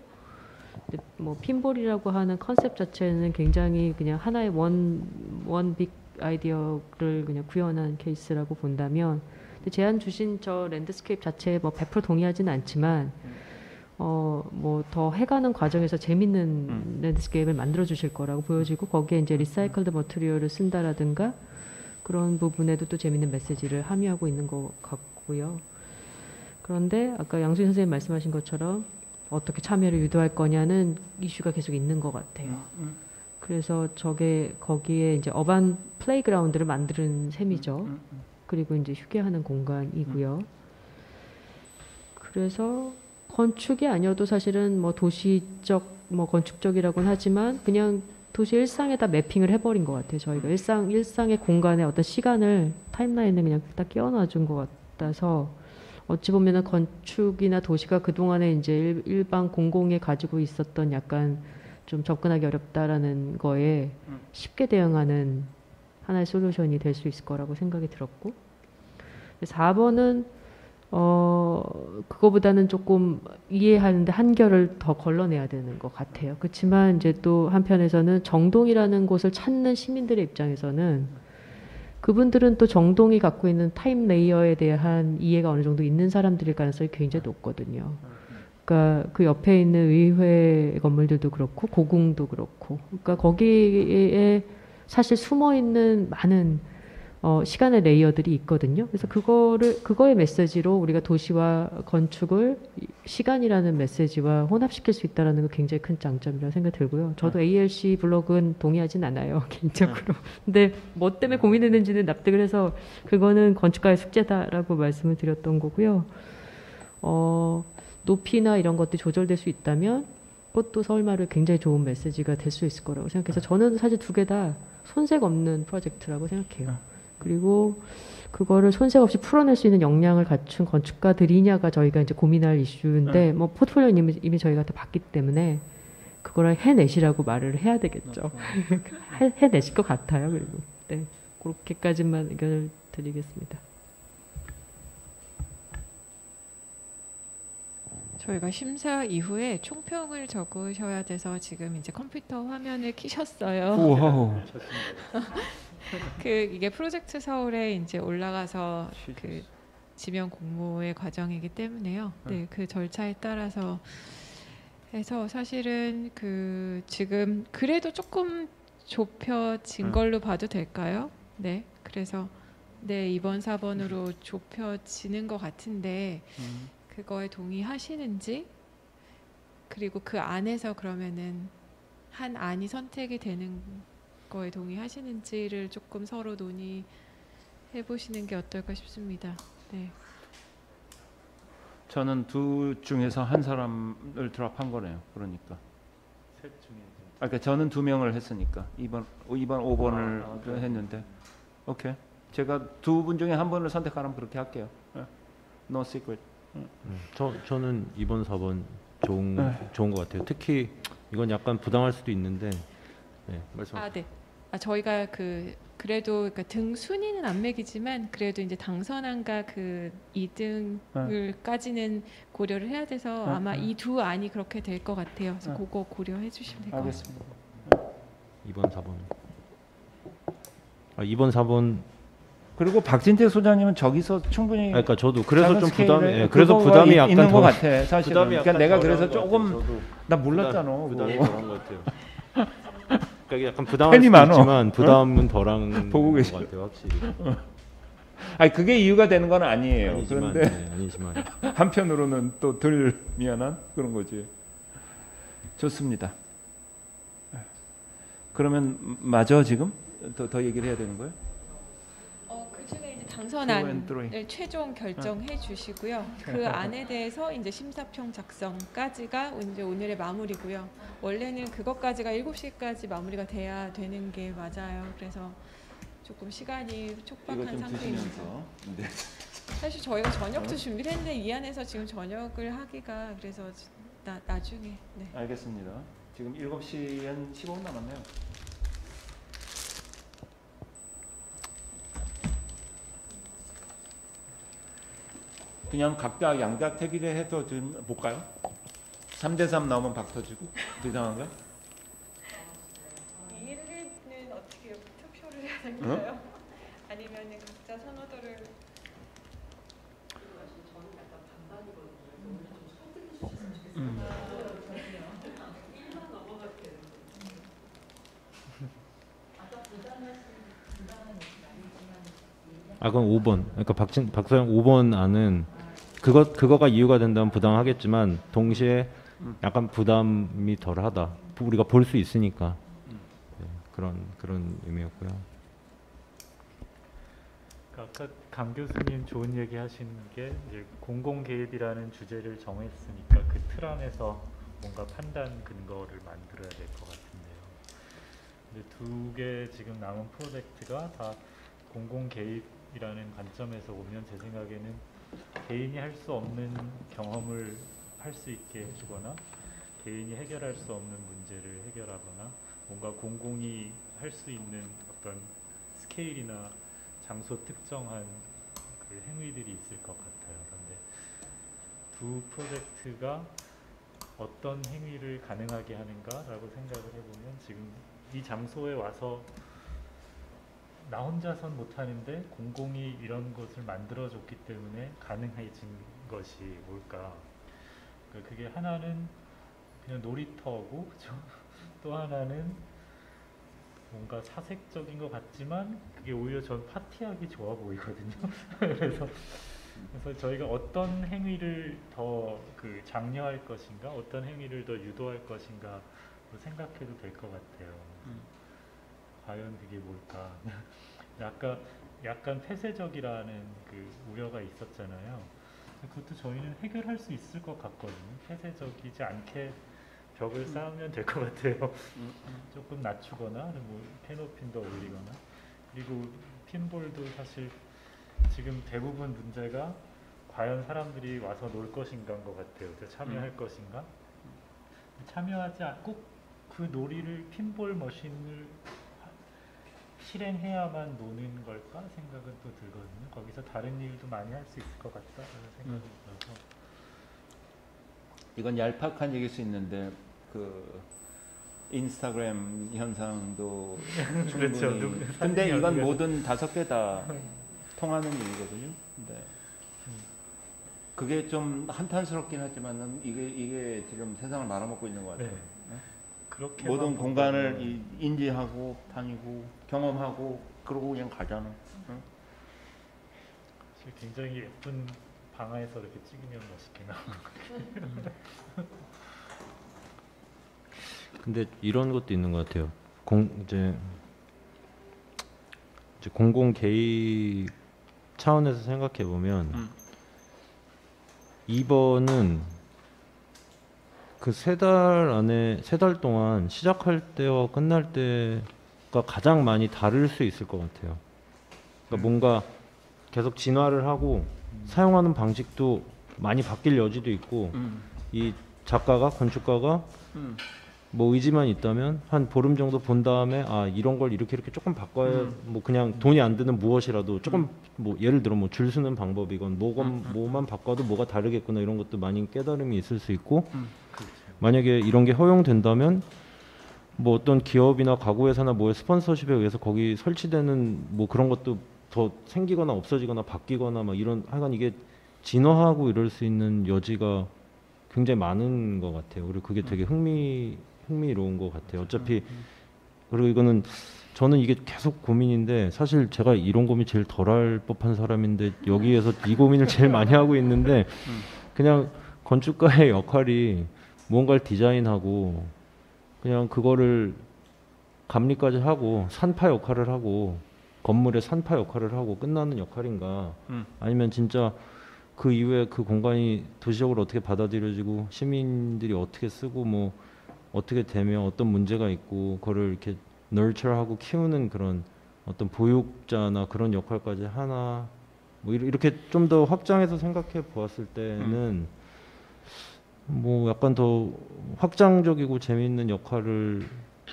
뭐 핀볼이라고 하는 컨셉 자체는 굉장히 그냥 하나의 one one big idea를 그냥 구현한 케이스라고 본다면 제안 주신 저 landscape 자체에 뭐 100% 동의하지는 않지만 어 뭐 더 해가는 과정에서 재밌는 landscape를 만들어 주실 거라고 보여지고 거기에 이제 recycled material을 쓴다라든가 그런 부분에도 또 재밌는 메시지를 함유하고 있는 것 같고요. 그런데 아까 양수희 선생님 말씀하신 것처럼 어떻게 참여를 유도할 거냐는 이슈가 계속 있는 것 같아요. 그래서 저게 거기에 이제 어반 플레이그라운드를 만드는 셈이죠. 그리고 이제 휴게하는 공간이고요. 그래서 건축이 아니어도 사실은 뭐 도시적 뭐 건축적이라고는 하지만 그냥 도시 일상에다 매핑을 해버린 것 같아요. 저희가 일상 일상의 공간에 어떤 시간을 타임라인에 그냥 딱 끼워놔 준 것 같아서 어찌 보면은 건축이나 도시가 그 동안에 이제 일, 일반 공공에 가지고 있었던 약간 좀 접근하기 어렵다라는 거에 쉽게 대응하는 하나의 솔루션이 될 수 있을 거라고 생각이 들었고 4번은 어 그거보다는 조금 이해하는데 한 결을 더 걸러내야 되는 것 같아요. 그렇지만 이제 또 한편에서는 정동이라는 곳을 찾는 시민들의 입장에서는 그분들은 또 정동이 갖고 있는 time layer에 대한 이해가 어느 정도 있는 사람들일 가능성이 굉장히 높거든요. 그러니까 그 옆에 있는 의회 건물들도 그렇고 고궁도 그렇고, 그러니까 거기에 사실 숨어 있는 많은 어, 시간의 layer들이 있거든요. 그래서 그거를 그거의 메시지로 우리가 도시와 건축을 이- 시간이라는 메시지와 혼합시킬 수 있다라는 거 굉장히 큰 장점이라고 생각이 들고요. 저도 ALC 블록은 동의하진 않아요 개인적으로. 근데 뭐 때문에 고민했는지는 납득을 해서 그거는 건축가의 숙제다라고 말씀을 드렸던 거고요. 어, 높이나 이런 것들이 조절될 수 있다면 그것도 서울마을 굉장히 좋은 메시지가 될 수 있을 거라고 생각해서 저는 사실 두 개 다 손색 없는 프로젝트라고 생각해요. 그리고 그거를 손색 없이 풀어낼 수 있는 역량을 갖춘 건축가들이냐가 저희가 이제 고민할 이슈인데 네. 뭐 포트폴리오 이미, 이미 저희가 다 봤기 때문에 그거를 해내시라고 말을 해야 되겠죠. 해, 해내실 것 같아요. 그리고 네 그렇게까지만 의견을 드리겠습니다. 저희가 심사 이후에 총평을 적으셔야 돼서 지금 이제 컴퓨터 화면을 키셨어요. 그 이게 프로젝트 서울에 이제 올라가서 그 지명 공모의 과정이기 때문에요. 네, 그 절차에 따라서 해서 사실은 그 지금 그래도 조금 좁혀진 음. 걸로 봐도 될까요? 네, 그래서 네 2번 4번으로 좁혀지는 것 같은데 음. 그거에 동의하시는지 그리고 그 안에서 그러면은 한 안이 선택이 되는 거에 동의하시는지를 조금 서로 논의해 보시는 게 어떨까 싶습니다. 네. 저는 두 중에서 한 사람을 드랍한 거네요. 그러니까. 셋 중에 아, 그러니까 저는 두 명을 했으니까 2번 2번 5번을 아, 네. 했는데 오케이. 제가 두 분 중에 한 분을 선택하라면 그렇게 할게요. 예. No secret. 음. 음, 저 저는 2번 4번 좋은 네. 좋은 것 같아요. 특히 이건 약간 부당할 수도 있는데 네, 말씀. 아, 네. 아, 저희가 그 그래도 그러니까 등 순위는 안 매기지만 그래도 이제 당선안과 그 2등을까지는 고려를 해야 돼서 네, 아마 네. 이두 안이 그렇게 될 것 같아요. 그래서 네. 그거 고려해 주시면 될 것 같아요. 알겠습니다. 2번 4번. 아 2번 4번. 그리고 박진태 소장님은 저기서 충분히 아, 그러니까 저도 그래서 좀 부담이 예, 그래서 부담이 있- 약간 있는 것 덜- 같아 사실은. 부담이 그러니까 약간 내가 그래서. 조금 나 몰랐잖아. 부담이. 덜한 것 같아요. 그러니까 약간 많어. 있지만 어? 부담은 덜한 보고 것 계셔. 같아요, 확실히. 아니 그게 이유가 되는 건 아니에요. 아니지만, 그런데 네, 아니지만. 한편으로는 또 덜 미안한 그런 거지. 좋습니다. 그러면 맞아 지금 더, 더 얘기를 해야 되는 거예요? 어, 그 중에 이제 Two and 당선안을. 최종 결정해 주시고요. 그 안에 대해서 이제 심사평 작성까지가 이제 오늘의 마무리고요. 원래는 그것까지가 7시까지 마무리가 돼야 되는 게 맞아요. 그래서 조금 시간이 촉박한 좀 상태입니다. 네. 사실 저희가 저녁도 준비를 했는데 이 안에서 지금 저녁을 하기가 그래서 나, 나중에 네. 알겠습니다. 지금 7시 한 15분 남았네요. 그냥 각각 양각 태기를 해서 좀 볼까요? 3대 3 나오면 박 터지고 이상한가? 이 1위는 어떻게 투표를 해야 되나요? 아니면 각자 선호도를 아 그럼 5번. 그러니까 박진 박서영 5번 안은 그것 그거가 이유가 된다면 부당하겠지만 동시에 약간 부담이 덜하다. 우리가 볼 수 있으니까 네, 그런 그런 의미였고요. 그러니까 아까 강 교수님 좋은 얘기 하시는 게 공공 개입이라는 주제를 정했으니까 그 틀 안에서 뭔가 판단 근거를 만들어야 될 것 같은데요. 근데 두 개 지금 남은 프로젝트가 다 공공 개입이라는 관점에서 보면 제 생각에는 개인이 할 수 없는 경험을 할 수 있게 해주거나 개인이 해결할 수 없는 문제를 해결하거나 뭔가 공공이 할 수 있는 어떤 스케일이나 장소 특정한 그 행위들이 있을 것 같아요. 그런데 두 프로젝트가 어떤 행위를 가능하게 하는가라고 생각을 해보면 지금 이 장소에 와서 나 혼자선 못하는데 공공이 이런 것을 만들어줬기 때문에 가능해진 것이 뭘까? 그 그게 하나는 그냥 놀이터고 그죠? 또 하나는 뭔가 사색적인 것 같지만 그게 오히려 전 파티하기 좋아 보이거든요. 그래서 그래서 저희가 어떤 행위를 더 그 장려할 것인가, 어떤 행위를 더 유도할 것인가 생각해도 될 것 같아요. 과연 그게 뭘까? 약간 약간 폐쇄적이라는 그 우려가 있었잖아요. 그것도 저희는 해결할 수 있을 것 같거든요. 폐쇄적이지 않게 벽을 쌓으면 될 것 같아요. 조금 낮추거나 뭐 캐노핀 더 올리거나 그리고 핀볼도 사실 지금 대부분 문제가 과연 사람들이 와서 놀 것인가인 것 같아요. 참여할 음. 것인가? 참여하지 않고 그 놀이를 핀볼 머신을 하- 실행해야만 노는 걸까 생각은 또 들거든요. 거기서 다른 일도 많이 할 수 있을 것 같다는 생각이 음. 들어서 이건 얄팍한 얘기일 수 있는데 그 인스타그램 현상도 충분히 그렇죠. 근데 이건 모든 다섯 개 다 통하는 일이거든요. 근데 그게 좀 한탄스럽긴 하지만은 이게 이게 지금 세상을 말아먹고 있는 것 같아요. 네. 네? 모든 공간을 이- 인지하고 다니고 경험하고 그러고 그냥 가잖아. 응? 사실 굉장히 예쁜 방아에서 이렇게 찍으면 멋있게 나오고 근데 이런 것도 있는 것 같아요. 공 이제 이제 공공 개입 차원에서 생각해 보면 음. 2번은 그 세 달 안에 세 달 동안 시작할 때와 끝날 때 가 가장 많이 다를 수 있을 것 같아요. 그러니까 뭔가 계속 진화를 하고 사용하는 방식도 많이 바뀔 여지도 있고 음. 이 작가가 건축가가 음. 뭐 의지만 있다면 한 보름 정도 본 다음에 아 이런 걸 이렇게 이렇게 조금 바꿔야 음. 뭐 그냥 돈이 안 드는 무엇이라도 조금 뭐 예를 들어 뭐줄 서는 방법이건 뭐건 뭐만 바꿔도 뭐가 다르겠구나 이런 것도 많이 깨달음이 있을 수 있고 음. 만약에 이런 게 허용된다면 뭐 어떤 기업이나 가구 회사나 뭐의 스폰서십에 의해서 거기 설치되는 뭐 그런 것도 더 생기거나 없어지거나 바뀌거나 막 이런 하여간 이게 진화하고 이럴 수 있는 여지가 굉장히 많은 것 같아요. 그리고 그게 되게 흥미 흥미로운 것 같아요. 어차피 그리고 이거는 저는 이게 계속 고민인데 사실 제가 이런 고민 제일 덜 할 법한 사람인데 여기에서 이 고민을 제일 많이 하고 있는데 그냥 건축가의 역할이 무언가를 디자인하고 그냥 그거를 감리까지 하고 산파 역할을 하고 건물의 산파 역할을 하고 끝나는 역할인가? 음. 아니면 진짜 그 이후에 그 공간이 도시적으로 어떻게 받아들여지고 시민들이 어떻게 쓰고 뭐 어떻게 되면 어떤 문제가 있고 그거를 이렇게 널처하고 키우는 그런 어떤 보육자나 그런 역할까지 하나? 뭐 이렇게 좀 더 확장해서 생각해 보았을 때는 뭐 약간 더 확장적이고 재미있는 역할을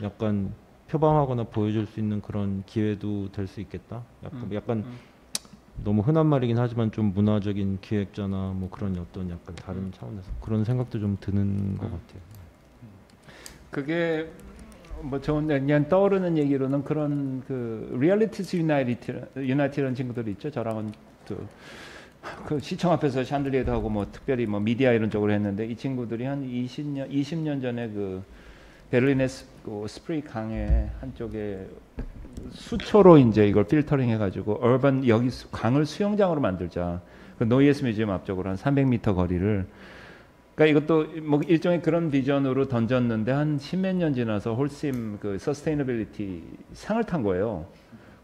약간 표방하거나 보여줄 수 있는 그런 기회도 될 수 있겠다. 약간 음, 약간 음. 너무 흔한 말이긴 하지만 좀 문화적인 기획자나 뭐 그런 어떤 약간 다른 차원에서 그런 생각도 좀 드는 것 같아요. 그게 뭐 좋은 그냥 떠오르는 얘기로는 그런 그 Realities United United라는 친구들이 있죠. 저랑은 또 그 시청 앞에서 샹들리에도 하고 뭐 특별히 뭐 미디어 이런 쪽으로 했는데 이 친구들이 한 20년 20년 전에 그 베를린의 스, 그 스프리 강의 한쪽에 수초로 이제 이걸 필터링 해가지고 urban 여기 수- 강을 수영장으로 만들자. 그 노이에스 뮤지엄 앞쪽으로 한 300m 거리를 그러니까 이것도 뭐 일종의 그런 비전으로 던졌는데 한 십몇 년 지나서 홀심 그 서스테이너빌리티 상을 탄 거예요.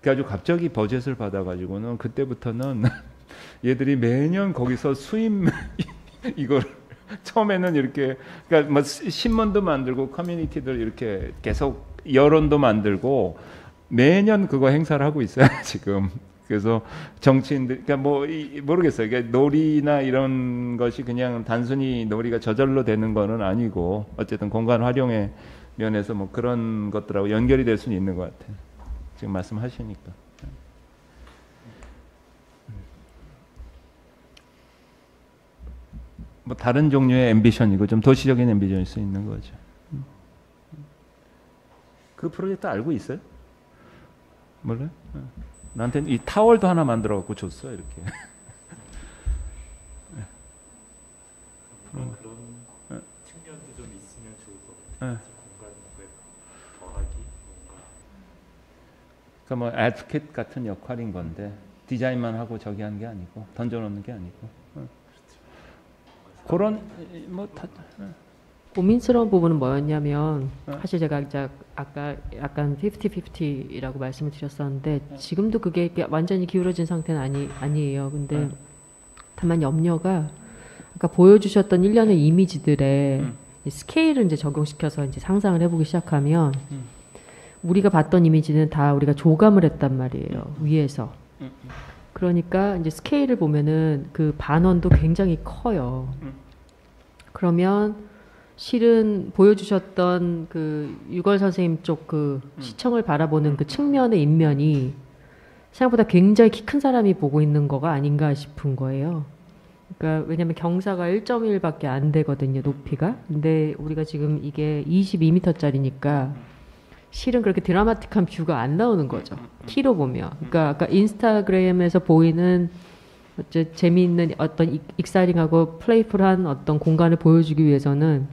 그래가지고 갑자기 버젯을 받아가지고는 그때부터는 얘들이 매년 거기서 수입 이걸 처음에는 이렇게 그러니까 뭐 시- 신문도 만들고 커뮤니티들 이렇게 계속 여론도 만들고 매년 그거 행사를 하고 있어요 지금. 그래서 정치인들 그러니까 뭐 이- 모르겠어요. 그러니까 놀이나 이런 것이 그냥 단순히 놀이가 저절로 되는 거는 아니고 어쨌든 공간 활용의 면에서 뭐 그런 것들하고 연결이 될 수는 있는 것 같아요. 지금 말씀하시니까. 뭐 다른 종류의 앰비션이고 좀 도시적인 앰비션일 수 있는 거죠. 그 프로젝트 알고 있어요? 몰라요? 어. 나한테는 이 타월도 하나 만들어 갖고 줬어 이렇게. 그런 어. 그런 어. 측면도 좀 있으면 좋을 것 어. 같아요. 공간 왜 더하기 뭔가 그러니까 뭐 애드켓 같은 역할인 건데 디자인만 하고 저기 하는 게 아니고 던져놓는 게 아니고 어. 그런 뭐 다, 어. 고민스러운 부분은 뭐였냐면 어. 사실 제가 이제 아까 약간 50-50이라고 말씀을 드렸었는데 지금도 그게 완전히 기울어진 상태는 아니 아니에요. 근데 어. 다만 염려가 아까 보여주셨던 일련의 이미지들의 음. 이 스케일을 이제 적용시켜서 이제 상상을 해보기 시작하면 음. 우리가 봤던 이미지는 다 우리가 조감을 했단 말이에요. 위에서. 음, 그러니까 이제 스케일을 보면은 그 반원도 굉장히 커요. 음. 그러면 실은 보여주셨던 그 유걸 선생님 쪽그 음. 시청을 바라보는 그 측면의 인면이 생각보다 굉장히 키 큰 사람이 보고 있는 거가 아닌가 싶은 거예요. 그러니까 왜냐하면 경사가 1.1밖에 안 되거든요 높이가. 근데 우리가 지금 이게 22m짜리니까 실은 그렇게 드라마틱한 view가 안 나오는 거죠. 키로 보면. 그러니까 아까 인스타그램에서 보이는 어째 재미있는 어떤 익- exciting하고 playful한 어떤 공간을 보여주기 위해서는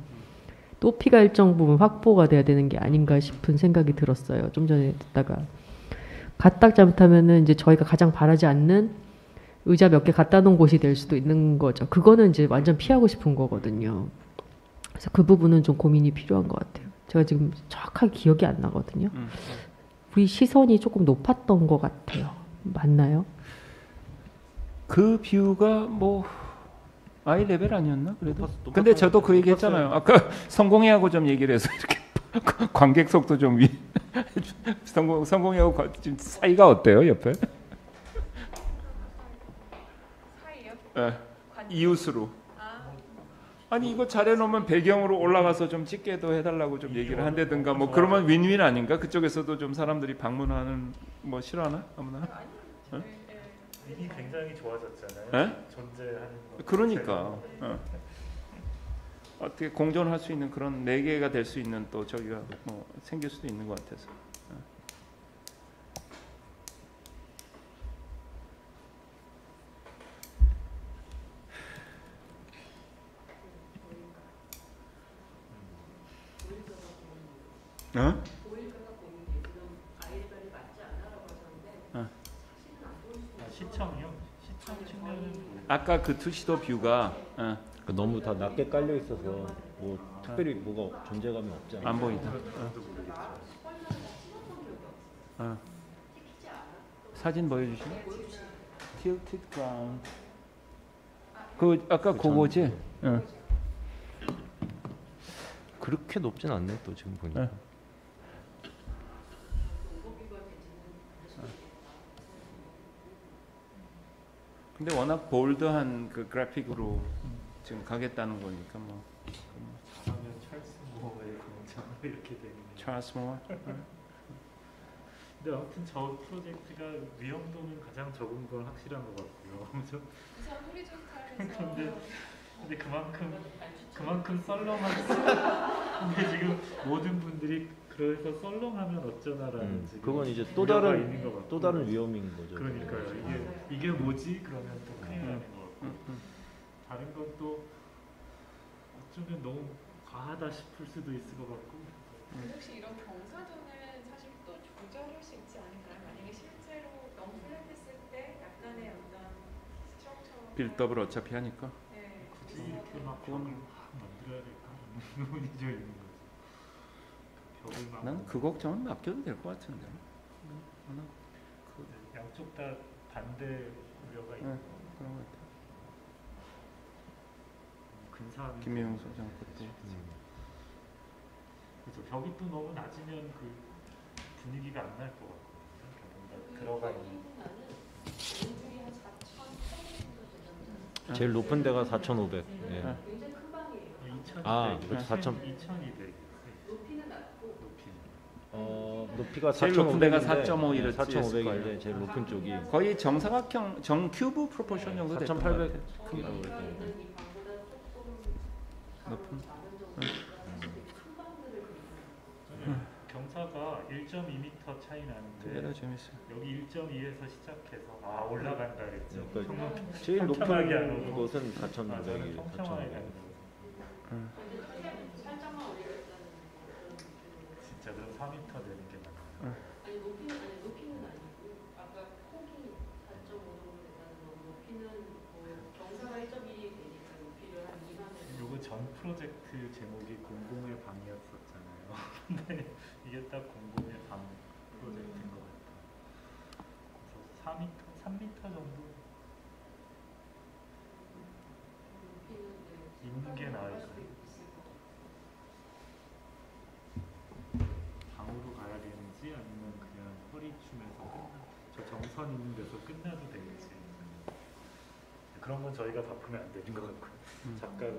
높이가 일정 부분 확보가 돼야 되는 게 아닌가 싶은 생각이 들었어요. 좀 전에 듣다가 까딱 잘못하면은 이제 저희가 가장 바라지 않는 의자 몇 개 갖다 놓은 곳이 될 수도 있는 거죠. 그거는 이제 완전 피하고 싶은 거거든요. 그래서 그 부분은 좀 고민이 필요한 것 같아요. 제가 지금 정확하게 기억이 안 나거든요. 음. 우리 시선이 조금 높았던 것 같아요. 맞나요? 그 view가 뭐 eye level 아니었나? 그래도? 근데 저도 그 얘기 했잖아요. 아까 성공회하고 좀 얘기를 해서 이렇게 관객석도 좀 위 성공 성공회하고 과- 지금 사이가 어때요 옆에? 예, 이웃으로 아니 이거 잘해놓으면 배경으로 올라가서 좀 찍게도 해달라고 좀 얘기를 한다든가 뭐 그러면 윈윈 아닌가 그쪽에서도 좀 사람들이 방문하는 뭐 싫어하나 아무나 어? 이미 굉장히 좋아졌잖아요. 예? 존재하는 거. 그러니까 어. 어떻게 공존할 수 있는 그런 네 개가 될 수 있는 또 저기가 뭐 생길 수도 있는 것 같아서. 어. 어? 어. 아, 시청이요? 시청 측면은 아까 그 투시도 뷰가 어. 그 너무 다 낮게 깔려 있어서 뭐 특별히 뭐가 존재감이 없지 않아요. 안 보인다. 어. 어. 사진 보여주시면 tilted ground. 그 아까 그거지? 응. 그렇게 높진 않네 또 지금 보니까. 네. 근데 워낙 볼드한 그 그래픽으로 지금 가겠다는 거니까 뭐. 그러면 찰스 모어의 공장 이렇게 되는. 찰스 모어. 근데 아무튼 저 프로젝트가 위험도는 가장 적은 건 확실한 것 같고요. 그죠? 근데 근데 그만큼 그만큼 썰렁한 근데 지금 모든 분들이 그래서 썰렁하면 어쩌나라는 음, 그건 이제 또 다른 있는 것 같고. 또 다른 위험인 거죠. 그러니까요. 이게 이게 뭐지? 그러면 또 큰일 나는 것 같고 음, 다른 건 또 어쩌면 너무 과하다 싶을 수도 있을 것 같고 혹시 이런 경사도는 사실 또 조절할 수 있지 않을까요? 만약에 실제로 너무 플랫했을 때 약간의 어떤 스트럭처 빌드업을 어차피 하니까. 네. 굳이 이렇게 막 만들어야 될까? 거죠. 난 그 걱정은 맡겨도 될 것 같은데. 워낙 네, 양쪽 다 반대 우려가 있고 네, 그런 것 같아. 근사함이 김혜영 소장 그때. 그렇죠. 벽이 또 너무 낮으면 그 분위기가 안 날것 뭔가 들어가 있는 제일 높은 데가 4,500. 예. 네. 아, 그렇죠. 4,000. 2,200. 어, 높이가 제일 높은 데가 4,500인데, 4.5 예, 이랬을 4,500인데 제일 높은 쪽이 거의 정사각형 정 큐브 프로포션 정도 될것 4,800 같아. 크기라고 그랬어요. 높은. 경사가 1.2m 차이 나는데 더 재밌어요. 여기 1.2에서 시작해서 아 올라간다 그랬죠. 그러니까 평평- 제일 높은 평평하게 안 오고. 곳은 4,500 아, 저는 이에요. 평평하게 4,500. 안 오고. 진 짜 있는 데서 끝나도 되겠지. 그런 건 저희가 바꾸면 안 되는 것 같고 작가가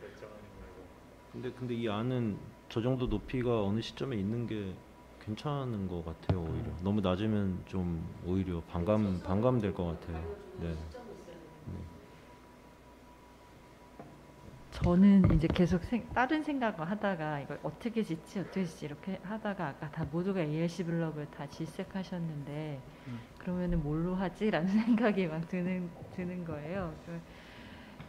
결정하는 거고. 근데 근데 이 안은 저 정도 높이가 어느 시점에 있는 게 괜찮은 것 같아요 오히려 너무 낮으면 좀 오히려 반감 반감될 것 같아요. 네. 저는 이제 계속 생- 다른 생각을 하다가 이걸 어떻게 짓지 어떻게 짓지 이렇게 하다가 아까 다 모두가 ALC 블럭을 다 질색하셨는데 음. 그러면은 뭘로 하지라는 생각이 막 드는 드는 거예요. 그-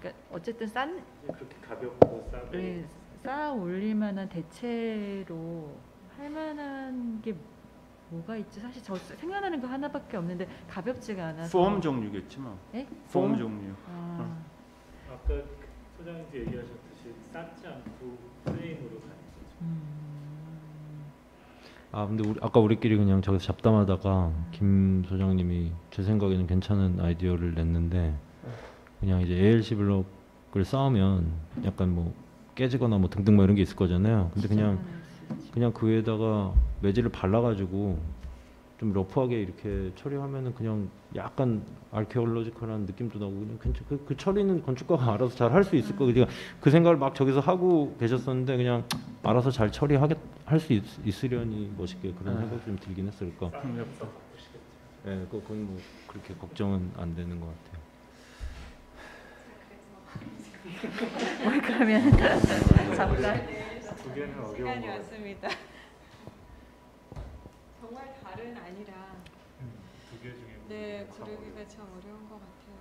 그러니까 어쨌든 싼 그렇게 가볍고 싸고 네, 쌓아 올릴 만한 대체로 할 만한 게 뭐가 있지? 사실 저 생각나는 거 하나밖에 없는데 가볍지가 않아서. 폼 종류겠지 뭐. 네? 폼 종류. 아. 아까 소장님도 얘기하셨듯이 쌓지 않고 프레임으로 가는 거죠. 아 근데 우리 아까 우리끼리 그냥 저기서 잡담하다가 김 소장님이 제 생각에는 괜찮은 아이디어를 냈는데 그냥 이제 ALC 블록을 쌓으면 약간 뭐 깨지거나 뭐 등등 뭐 이런 게 있을 거잖아요. 근데 그냥 그냥 그 위에다가 매질을 발라가지고 좀 러프하게 이렇게 처리하면은 그냥 약간 아르케올로지컬한 느낌도 나고 그냥 괜찮, 그, 그 처리는 건축가가 알아서 잘 할 수 있을 거 그러니까 그 생각을 막 저기서 하고 계셨었는데 그냥 알아서 잘 처리하겠 할수 있으려니 멋있게 그런 네. 생각이 좀 들긴 했어요. 그러니까 예, 그 그건 뭐 그렇게 걱정은 안 되는 것 같아요. 뭘 그러면 잠깐 두 개는 어려운 것. 왔습니다. 다른 아니라 두 개 중에 네참 고르기가 참 어려운 것 같아요.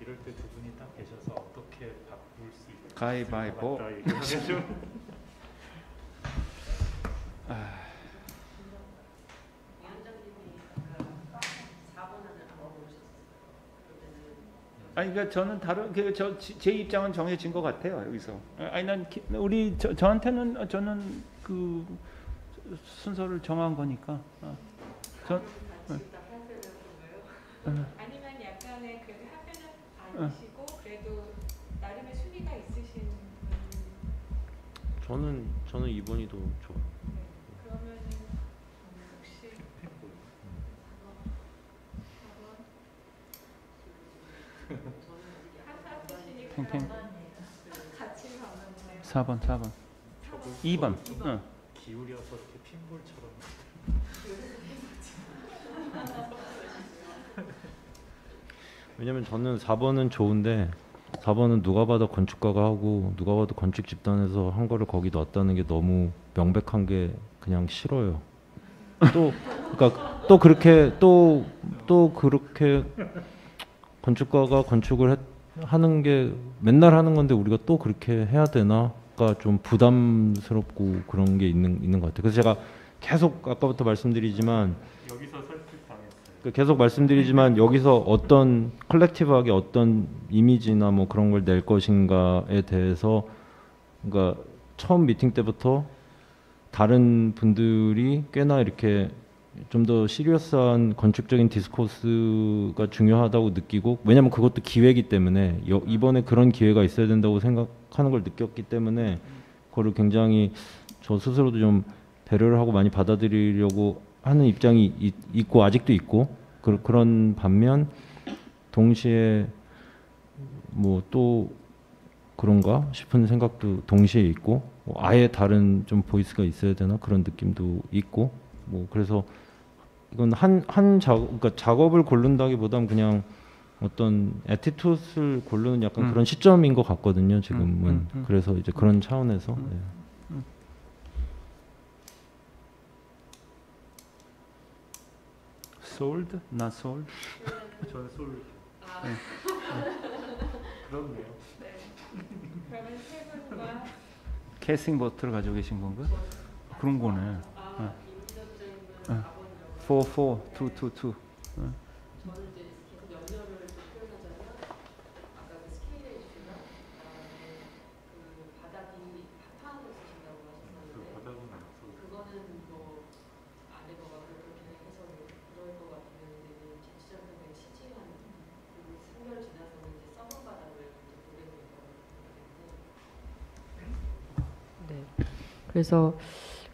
이럴 때 두 분이 딱 계셔서 어떻게 바꿀 수 있을까 가위바위보. 얘기하면 좀 아니 그러니까 저는 다른 그 저 제 입장은 정해진 것 같아요 여기서. 아니 난 기- 우리 저, 저한테는 어, 저는 그 순서를 정한 거니까. 어. 저 어. 어. 아니면 약간의 그래도 어. 아니시고 그래도 나름의 순위가 있으신 분 저는 저는 이번이 더 좋아. 그러면은 혹시 팽팽. 같이 가면 4번 4번. 2번. 응. 기울여서 이렇게 핀볼처럼 왜냐면 저는 4번은 좋은데 4번은 누가 봐도 건축가가 하고 누가 봐도 건축 집단에서 한 거를 거기 놨다는 게 너무 명백한 게 그냥 싫어요. 또 그러니까 또 그렇게 또 또 그렇게 건축가가 건축을 했- 하는 게 맨날 하는 건데 우리가 또 그렇게 해야 되나가 좀 부담스럽고 그런 게 있는 있는 것 같아요. 그래서 제가 계속 아까부터 말씀드리지만 여기서 설득당했어요. 그 계속 말씀드리지만 여기서 어떤 컬렉티브하게 어떤 이미지나 뭐 그런 걸 낼 것인가에 대해서 그러니까 처음 미팅 때부터 다른 분들이 꽤나 이렇게 좀 더 시리어스한 건축적인 디스코스가 중요하다고 느끼고 왜냐면 그것도 기회이기 때문에 여- 이번에 그런 기회가 있어야 된다고 생각하는 걸 느꼈기 때문에 그거를 굉장히 저 스스로도 좀 배려를 하고 많이 받아들이려고 하는 입장이 있, 있고 아직도 있고 그, 그런 반면 동시에 뭐 또 그런가 싶은 생각도 동시에 있고 뭐 아예 다른 좀 voice가 있어야 되나? 그런 느낌도 있고 뭐 그래서 이건 한 한 작업 그러니까 작업을 고른다기보단 그냥 어떤 attitude를 고르는 약간 음. 그런 시점인 것 같거든요 지금은 음, 음. 그래서 이제 그런 차원에서 네. sold? not sold? 저는 솔. 아. 네. 그렇네요. 네. 그러면 세 분과 캐스팅 버튼을 가지고 계신 건가? 그런 거네. 어. 어. 4 4 2 2 2. 어. 저는 이제 계속 염려를 좀 표현하자면 아까 그 스케일의 이슈나 그다음에 그 바닥이 파판으로 쓰신다고 하셨었는데 바닥은 없어. 그거는 뭐 아래거가 그렇게 해서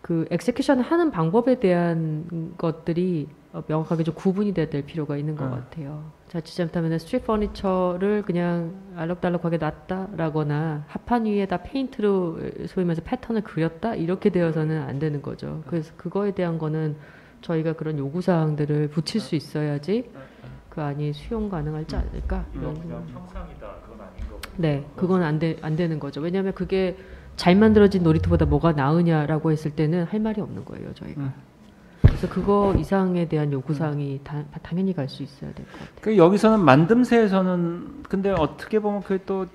그럴 것 같으면 이제 자칫하면 치질한 그리고 3개월 지나서 이제 썩은 바닥을 이제 보게 될 거라고 생각했는데 네. 그래서 그 엑세큐션을 하는 방법에 대한 것들이 어, 명확하게 좀 구분이 돼야 될 필요가 있는 것 음. 같아요. 자칫 잘못하면 street furniture를 그냥 알록달록하게 놨다라거나 합판 위에다 페인트로 소위 말해서 패턴을 그렸다 이렇게 되어서는 안 되는 거죠. 그래서 그거에 대한 거는 저희가 그런 요구 사항들을 붙일 수 있어야지 그 안이 수용 가능하지 않을까 이런 그냥. 평상이다. 그건 아닌 거. 네, 그건 안, 돼, 안 되는 거죠. 왜냐하면 그게 잘 만들어진 놀이터보다 뭐가 나으냐라고 했을 때는 할 말이 없는 거예요, 저희가. 음. 그래서 그거 이상에 대한 요구사항이 다- 당연히 갈 수 있어야 될 것 같아요. 그 여기서는 만듦새에서는 근데 어떻게 보면 그게 또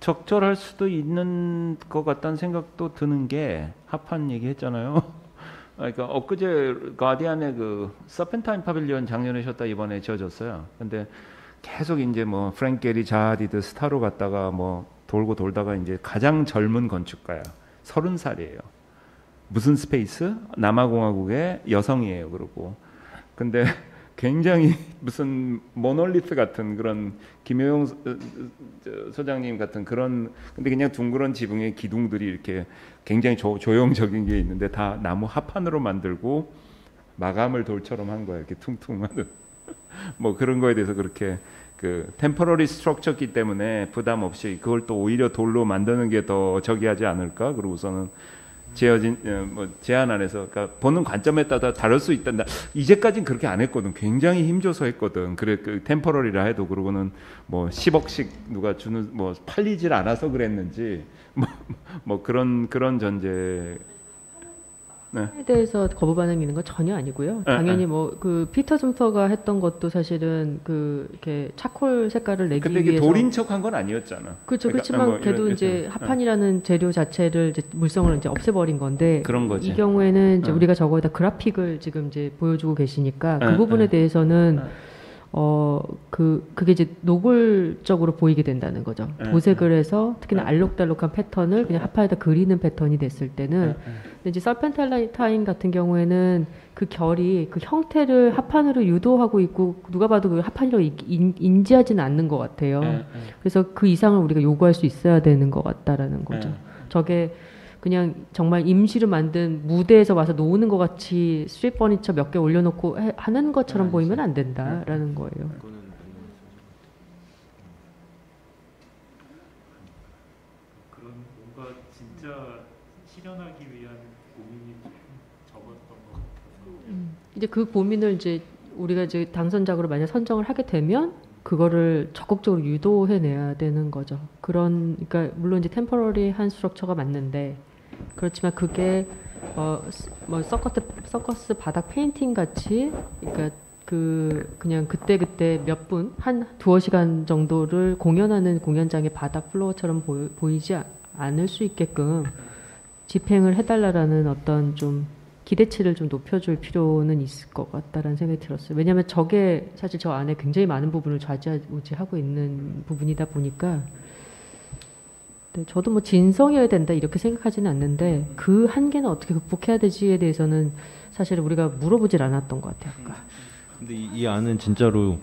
적절할 수도 있는 것 같다는 생각도 드는 게 합판 얘기 했잖아요. 그러니까 엊그제 가디안의 그 서펜타인 파빌리온 작년에 쉬었다 이번에 지어졌어요. 근데 계속 이제 뭐 프랭크 게리 자하 하디드 스타로 갔다가 뭐 돌고 돌다가 이제 가장 젊은 건축가야. 서른 살이에요. 무슨 space? 남아공화국의 여성이에요. 그러고 근데 굉장히 무슨 monolith 같은 그런 저, 소장님 같은 그런 근데 그냥 둥그런 지붕에 기둥들이 이렇게 굉장히 조, 조형적인 게 있는데 다 나무 합판으로 만들고 마감을 돌처럼 한 거예요. 이렇게 퉁퉁하는 뭐 그런 거에 대해서 그렇게 그 템퍼러리 스트럭처기 때문에 부담 없이 그걸 또 오히려 돌로 만드는 게 더 저기하지 않을까? 그러고서는 제어진 어, 뭐 제안 안에서 그러니까 보는 관점에 따라 다를 수 있다. 나 이제까지는 그렇게 안 했거든. 굉장히 힘줘서 했거든. 그래 그 템퍼러리라 해도 그러고는 뭐 10억씩 누가 주는 뭐 팔리질 않아서 그랬는지 뭐, 뭐 그런 그런 전제. 네. 에 대해서 거부 반응이 있는 건 전혀 아니고요. 네, 당연히 네. 뭐그 피터 줌퍼가 했던 것도 사실은 그 이렇게 차콜 색깔을 내기 근데 이게 위해서 돌인 척한 건 아니었잖아. 그렇죠. 그러니까 그렇지만 뭐 이런- 그래도 이제 이런- 합판이라는 재료 자체를 이제 물성을 이제 없애버린 건데 그런 거지. 이 경우에는 이제 어. 우리가 저거에다 그래픽을 지금 이제 보여주고 계시니까 그 어, 부분에 어. 대해서는 어 그 그게 이제 노골적으로 보이게 된다는 거죠. 어, 도색을 해서 특히나 알록달록한 패턴을 그냥 합판에다 그리는 패턴이 됐을 때는 근데 이제 서펜타인 같은 경우에는 그 결이 그 형태를 합판으로 유도하고 있고 누가 봐도 그 인- 인- 인지하지는 않는 것 같아요. 네, 네. 그래서 그 이상을 우리가 요구할 수 있어야 되는 것 같다라는 거죠. 네. 저게 그냥 정말 임시로 만든 무대에서 와서 노는 것 같이 street furniture 몇 개 올려놓고 해- 하는 것처럼 보이면 안 된다라는 거예요. 그런 뭔가 진짜 실현하기 위한 고민이 좀 적었던 것 같아서. 음. 이제 그 고민을 이제 우리가 이제 당선작으로 만약 선정을 하게 되면 그거를 적극적으로 유도해내야 되는 거죠. 그런 그러니까 물론 이제 temporary한 structure가 맞는데 그렇지만 그게 어 뭐 서커스 서커스 바닥 painting 같이 그러니까 그 그냥 그때 그때 몇 분 한 두어 시간 정도를 공연하는 공연장의 바닥 플로어처럼 보이, 아- 않을 수 있게끔 집행을 해달라라는 어떤 좀 기대치를 좀 높여줄 필요는 있을 것 같다라는 생각이 들었어요. 왜냐하면 저게 사실 저 안에 굉장히 많은 부분을 좌지우지하고 있는 부분이다 보니까 네, 저도 뭐 진성이어야 된다 이렇게 생각하지는 않는데 그 한계는 어떻게 극복해야 되지에 대해서는 사실 우리가 물어보질 않았던 것 같아요. 아까. 근데 이, 이 안은 진짜로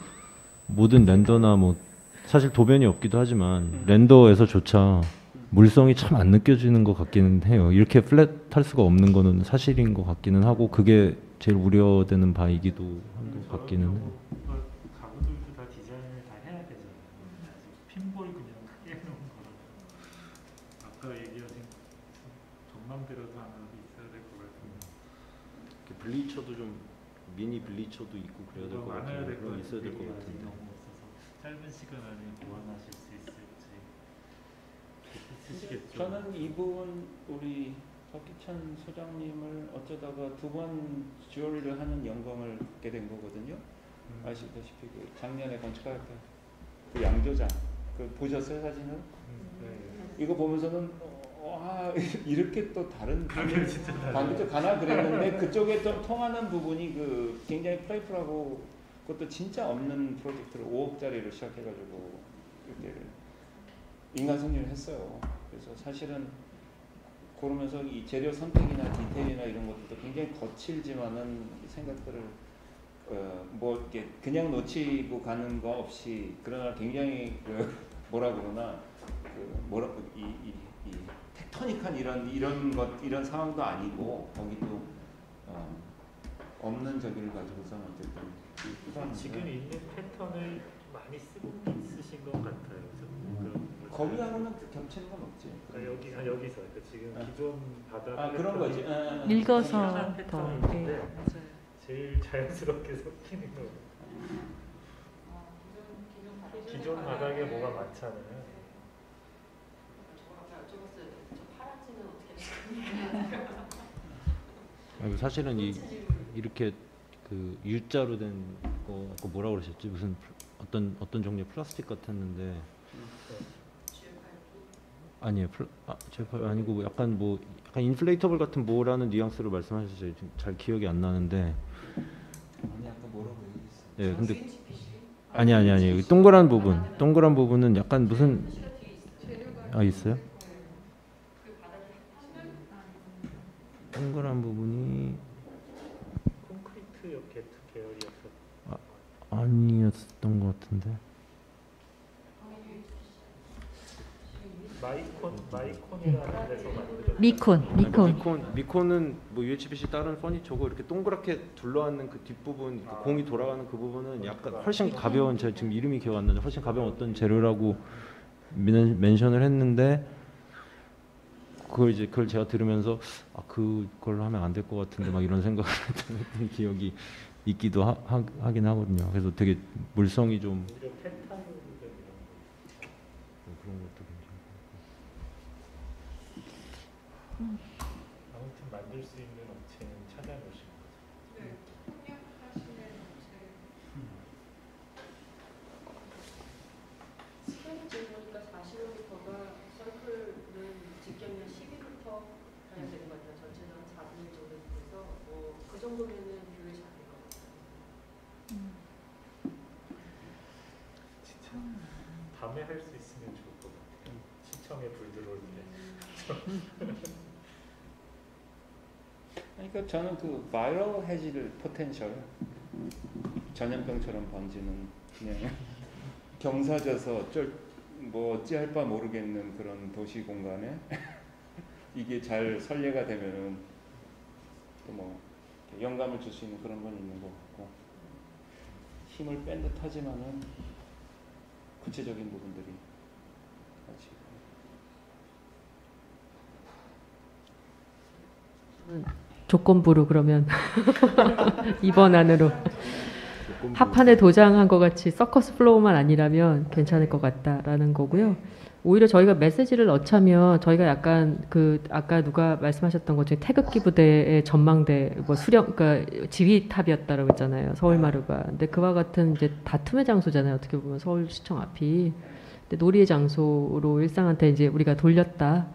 모든 렌더나 뭐 사실 도면이 없기도 하지만 렌더에서조차 물성이 참 안 느껴지는 것 같기는 해요. 이렇게 플랫할 수가 없는 거는 사실인 것 같기는 하고 그게 제일 우려되는 바이기도 한 것 같기는 해요. 뭔가 가구들도 다 디자인을 다 해야 되잖아요. 아직 핀볼 그냥 크게 해놓은 거라. 아까 얘기하신 전망대라도 하나 있어야 될 것 같은데. 블리처도 좀 미니 블리처도 있고 그래야 될 것 같아요. 될것 그런 게 있어야 될 것 같은데 짧은 시간 안에 보완하실 수 있을지. 있으시겠죠. 저는 이 부분 우리 박기찬 소장님을 어쩌다가 두 번 주얼리를 하는 영광을 갖게 된 거거든요. 아시다시피 그 작년에 건축학회 그 양조장 그 보셨어요 사진을? 네. 이거 보면서는 와 이렇게 또 다른 진짜 다르네. 가게 가나 그랬는데 그쪽에 좀 통하는 부분이 그 굉장히 플레이풀하고 그것도 진짜 없는 프로젝트를 5억짜리로 시작해가지고 이렇게 인간 승리를 했어요. 그래서 사실은 그러면서 이 재료 선택이나 디테일이나 이런 것들도 굉장히 거칠지만은 생각들을 어, 뭐 이렇게 그냥 놓치고 가는 거 없이 그러나 굉장히 그 뭐라 그러나 그 뭐라 이, 이, 이 텍토닉한 이런 이런 것 이런 상황도 아니고 거기도 어, 없는 저기를 가지고서는 어쨌든 아, 지금 있는 패턴을 많이 쓰고 있으신 것 같아요. 걸 거기하고는 겹치는 건 없지. 아, 여기 아, 여기서 그러니까 지금 아. 기존 바닥 아, 그런 거지. 아, 아, 아. 읽어서 더, 네. 제일 자연스럽게 섞이는 거. 기존 바닥에 뭐가 많잖아요. 아니, 사실은 이 이렇게 그 U자로 된 거 아까 뭐라 그러셨지? 무슨 플- 어떤 어떤 종류의 플라스틱 같았는데. 아니에요 플 아, 제발 아니고 뭐 약간 뭐 약간 inflatable 같은 뭐라는 뉘앙스로 말씀하셨어요 지금 잘 기억이 안 나는데. 아니 아까 뭐라고 얘기했어? 예 근데 아니 아니 아니 여기 동그란 부분 동그란 부분은 약간 무슨 아 있어요? 동그란 부분이 콘크리트 게트 계열이어서 아니었던 것 같은데. 마이콘 마이콘이라는 데서 만들었 미콘, 미콘. 미콘 미콘은 뭐 UHBC 다른 퍼니처고 이렇게 동그랗게 둘러앉는 그 뒷부분 그 공이 돌아가는 그 부분은 약간 훨씬 가벼운 제가 지금 이름이 기억 안 나는데 훨씬 가벼운 어떤 재료라고 멘- 멘션을 했는데 그걸 이제 그걸 제가 들으면서 아 그걸로 하면 안 될 것 같은데 막 이런 생각을 했던 기억이 있기도 하, 하, 하긴 하거든요. 그래서 되게 물성이 좀 이런 뭐 그런 것도 괜찮고. 아무튼 만들 수 있는 업체는 찾아보시고 시간이 지나니까 40일부터가 서클은 직경년 10일부터 가야 되는 것 같아요. 전체적으로 4분일 정도 돼서 뭐 그 정도면은 비율이 잘될 것 같아요. 진짜 밤에 할 수 있으면 좋을 것 같아요. 시청에 불 들어올 때. 그러니까 저는 그 viral 해질 potential 전염병처럼 번지는 그냥 경사져서 어쩔 뭐 어찌할 바 모르겠는 그런 도시 공간에 이게 잘 설계가 되면은 또 뭐 영감을 줄 수 있는 그런 건 있는 것 같고. 힘을 뺀 듯 하지만은 구체적인 부분들이 같이 조건부로 그러면 이번 안으로 합판에 도장한 것 같이 서커스 플로어만 아니라면 괜찮을 것 같다라는 거고요. 오히려 저희가 메시지를 넣자면 저희가 약간 그 아까 누가 말씀하셨던 것 중에 태극기 부대의 전망대 뭐 수령 그러니까 지휘탑이었다라고 했잖아요. 서울마루가. 근데 그와 같은 이제 다툼의 장소잖아요. 어떻게 보면 서울시청 앞이. 근데 놀이의 장소로 일상한테 이제 우리가 돌렸다.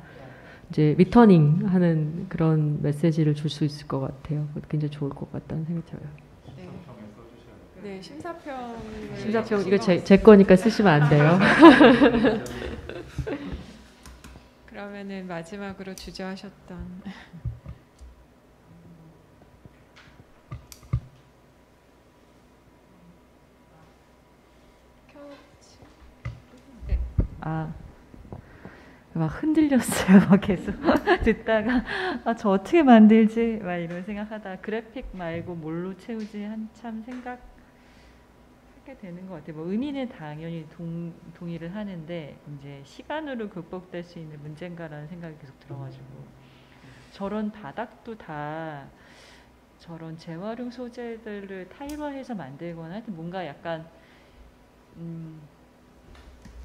이제 returning 하는 그런 메시지를 줄 수 있을 것 같아요. 굉장히 좋을 것 같다는 생각이 들어요. 네, 심사평을 심사평 이거 제, 제 거니까 쓰시면 안 돼요. 그러면은 마지막으로 주저하셨던. 네. 아, 막 흔들렸어요. 막 계속 듣다가 아, 저 어떻게 만들지? 막 이런 생각하다 그래픽 말고 뭘로 채우지 한참 생각하게 되는 것 같아요. 뭐 의미는 당연히 동, 동의를 하는데 이제 시간으로 극복될 수 있는 문제인가라는 생각이 계속 들어가지고 저런 바닥도 다 저런 재활용 소재들을 타일화해서 만들거나 하여튼 뭔가 약간 음,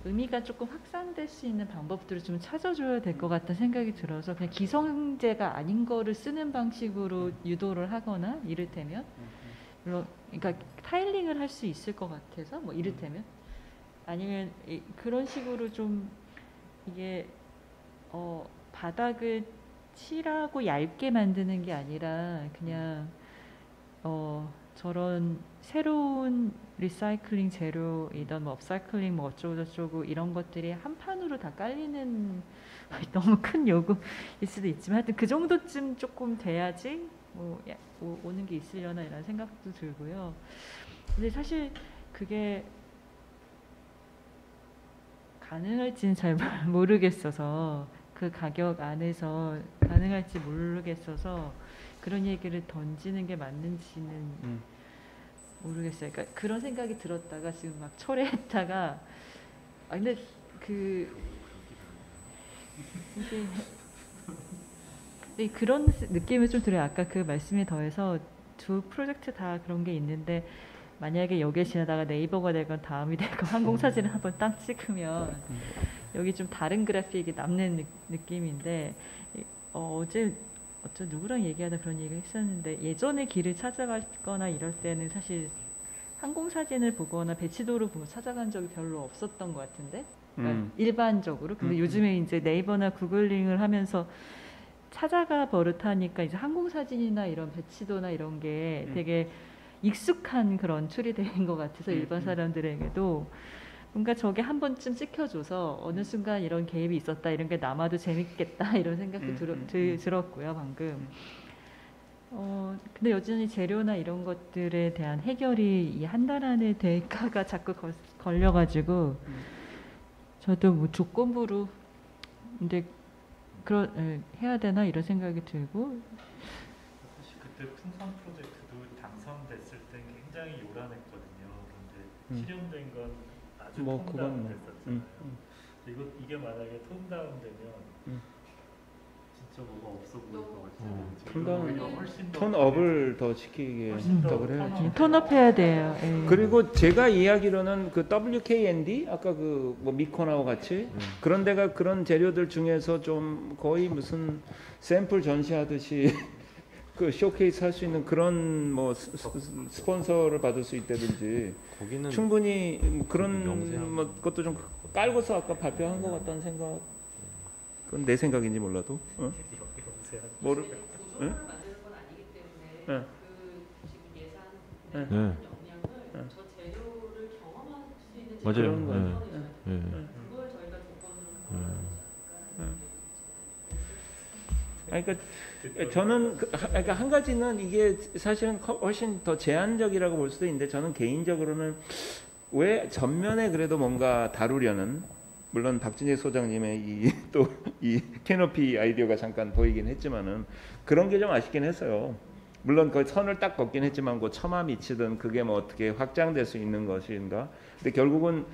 의미가 조금 확산될 수 있는 방법들을 좀 찾아줘야 될 것 같다는 생각이 들어서 그냥 기성제가 아닌 거를 쓰는 방식으로 유도를 하거나 이를테면 물론 그러니까 타일링을 할 수 있을 것 같아서 뭐 이를테면 아니면 이- 그런 식으로 좀 이게 어 바닥을 칠하고 얇게 만드는 게 아니라 그냥 어 저런 새로운 리사이클링 재료이던 뭐 업사이클링 뭐 어쩌고 저쩌고 이런 것들이 한 판으로 다 깔리는 너무 큰 요구일 수도 있지만 하여튼 그 정도쯤 조금 돼야지 뭐 오는 게 있으려나 이런 생각도 들고요. 근데 사실 그게 가능할지는 잘 모르겠어서 그 가격 안에서 가능할지 모르겠어서 그런 얘기를 던지는 게 맞는지는 음. 모르겠어요. 그러니까 그런 생각이 들었다가 지금 막 철회했다가 아 근데 그 이게 네, 그런 느낌이 좀 들어요. 아까 그 말씀에 더해서 두 프로젝트 다 그런 게 있는데 만약에 여기에 지나다가 네이버가 되건 다음이 되건 항공사진을 한번 딱 찍으면 여기 좀 다른 그래픽이 남는 느, 느낌인데 이- 어, 어제 어쩌 누구랑 얘기하다 그런 얘기를 했었는데 예전에 길을 찾아가거나 이럴 때는 사실 항공 사진을 보거나 배치도를 보고 찾아간 적이 별로 없었던 것 같은데 그러니까 음. 일반적으로 근데 음, 요즘에 이제 네이버나 구글링을 하면서 찾아가 버릇하니까 이제 항공 사진이나 이런 배치도나 이런 게 음. 되게 익숙한 그런 된것 같아서 음, 일반 음. 사람들에게도 뭔가 저게 한 번쯤 찍혀줘서 어느 순간 이런 개입이 있었다 이런 게 남아도 재밌겠다 이런 생각도 음, 들, 음, 들, 들었고요 방금. 어 근데 여전히 재료나 이런 것들에 대한 해결이 이 한 달 안에 될까가 자꾸 걸, 걸려가지고 저도 뭐 조건부로 근데 그런 예, 해야 되나 이런 생각이 들고. 사실 그때 풍선 프로젝트도 당선됐을 때 굉장히 요란했거든요. 그런데 음. 실현된 건 뭐, 그건 tone down 뭐. 음, 음. 이거 이게 만약에 tone down 되면 음. 진짜 뭐가 없어 보일 것 같아요. 음. 지금 tone down, 더 tone up을 더 시키게 부탁을 해야지. tone up. Tone up 해야 돼요. 예. 그리고 제가 이야기로는 그 WKND 아까 그 뭐 미코나와 같이 그런 데가 그런 재료들 중에서 좀 거의 무슨 샘플 전시하듯이 그 쇼케이스 할 수 있는 그런 뭐 스- 스- 스폰서를 받을 수 있다든지 거기는 충분히 뭐 그런 뭐 것도 좀 깔고서 아까 발표한 것 같다는 생각 그건 내 생각인지 몰라도 어? 모르 응? 예. 예. 네. 맞아요. 그런 거. 네. 예. 네. 그러니까 저는 그, 하- 그러니까 한 가지는 이게 사실은 커- 훨씬 더 제한적이라고 볼 수도 있는데 저는 개인적으로는 왜 전면에 그래도 뭔가 다루려는 물론 박진재 소장님의 이 또이 캐노피 아이디어가 잠깐 보이긴 했지만은 그런 게 좀 아쉽긴 했어요. 물론 그 선을 딱 걷긴 했지만 그 처마 미치든 그게 뭐 어떻게 확장될 수 있는 것인가. 근데 결국은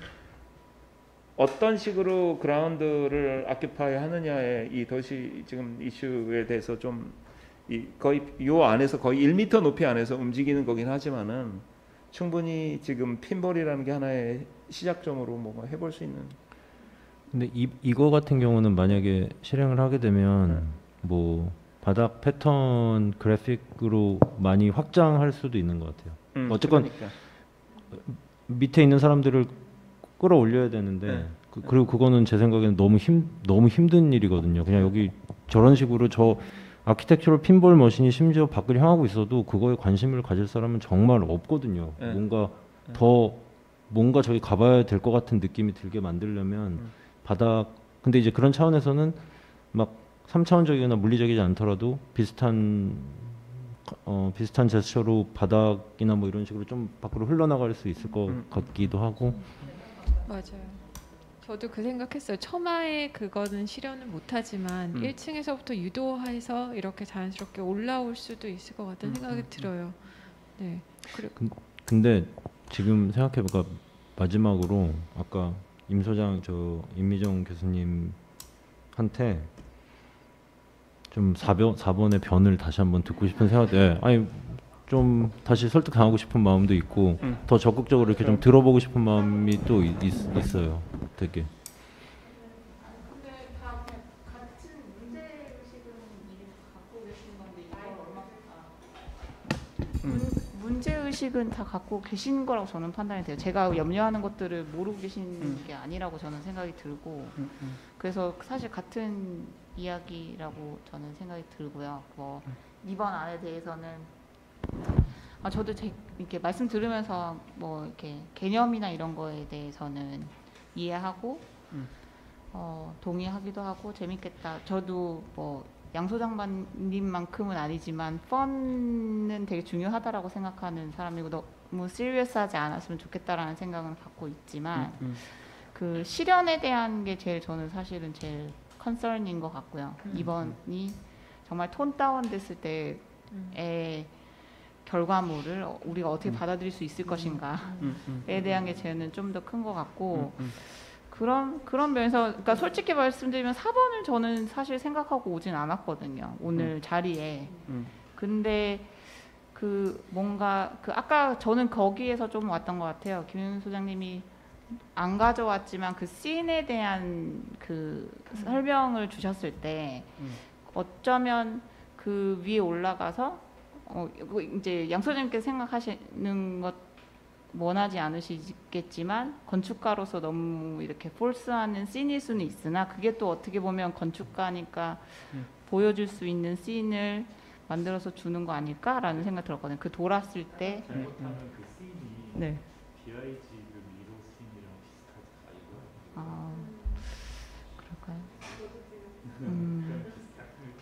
어떤 식으로 그라운드를 아큐파이 하느냐의 이 도시 지금 이슈에 대해서 좀이 거의 요 안에서 거의 1m 높이 안에서 움직이는 거긴 하지만은 충분히 지금 핀볼이라는 게 하나의 시작점으로 뭐 해볼 수 있는 근데 이 이거 같은 경우는 만약에 실행을 하게 되면 네. 뭐 바닥 패턴 그래픽으로 많이 확장할 수도 있는 것 같아요. 음, 어쨌건 그러니까. 밑에 있는 사람들을 끌어올려야 되는데 네. 그, 그리고 그거는 제 생각에는 너무 힘 너무 힘든 일이거든요. 그냥 여기 저런 식으로 저 architectural pinball machine이 심지어 밖을 향하고 있어도 그거에 관심을 가질 사람은 정말 없거든요. 네. 뭔가 네. 더 뭔가 저기 가봐야 될 것 같은 느낌이 들게 만들려면 음. 바닥 근데 이제 그런 차원에서는 막 3차원적이거나 물리적이지 않더라도 비슷한 어, 비슷한 제스처로 바닥이나 뭐 이런 식으로 좀 밖으로 흘러나갈 수 있을 것 음. 같기도 하고 맞아요. 저도 그 생각했어요. 처마에 그거는 실현은 못하지만 음. 1층에서부터 유도해서 이렇게 자연스럽게 올라올 수도 있을 것 같다는 음, 생각이 들어요. 네. 그리고 근- 근데 지금 생각해보니까 마지막으로 아까 임 소장 저 임미정 교수님한테 좀 4번, 4번의 변을 다시 한번 듣고 싶은 생각, 예, 아니 좀 다시 설득당하고 싶은 마음도 있고 음. 더 적극적으로 이렇게 좀 들어보고 싶은 마음이 또 있, 있- 있어요, 되게. 근데 다 그냥 같은 문제 의식은 이미 갖고 계신 건데 이걸 얼마나 문, 문제 의식은 다 갖고 계신 거라고 저는 판단이 돼요. 제가 염려하는 것들을 모르고 계신 음. 게 아니라고 저는 생각이 들고 음, 음. 그래서 사실 같은 이야기라고 저는 생각이 들고요. 뭐 이번 안에 대해서는 아 저도 제, 이렇게 말씀 들으면서 뭐 이렇게 개념이나 이런 거에 대해서는 이해하고 음. 어, 동의하기도 하고 재밌겠다. 저도 뭐 양소장님만큼은 아니지만 펀은 되게 중요하다라고 생각하는 사람이고 너무 시리어스하지 않았으면 좋겠다라는 생각은 갖고 있지만 음, 음. 그 실현에 대한 게 제일 저는 사실은 제일 컨설닝인 것 같고요. 음. 이번이 정말 톤 다운 됐을 음. 때의 결과물을 어- 우리가 어떻게 음. 받아들일 수 있을 것인가에 음, 음. 대한 게 저는 좀 더 큰 것 같고 음, 음. 그런 그런 면에서 그러니까 솔직히 말씀드리면 4번을 저는 사실 생각하고 오진 않았거든요. 오늘 음. 자리에. 음. 근데 그 뭔가 그 아까 저는 거기에서 좀 왔던 것 같아요. 김윤 소장님이 안 가져왔지만 그 씬에 대한 그 설명을 주셨을 때 음. 어쩌면 그 위에 올라가서 어 이거 이제 양 소장님께서 생각하시는 것 원하지 않으시겠지만 건축가로서 너무 이렇게 폴스하는 씬일 수는 있으나 그게 또 어떻게 보면 건축가니까 음. 보여줄 수 있는 씬을 만들어서 주는 거 아닐까라는 생각 들었거든요. 그 돌았을 때 잘못하면 그 씬이 네. BIG 그 미로 씬이랑 비슷하지 아 그럴까요? 음,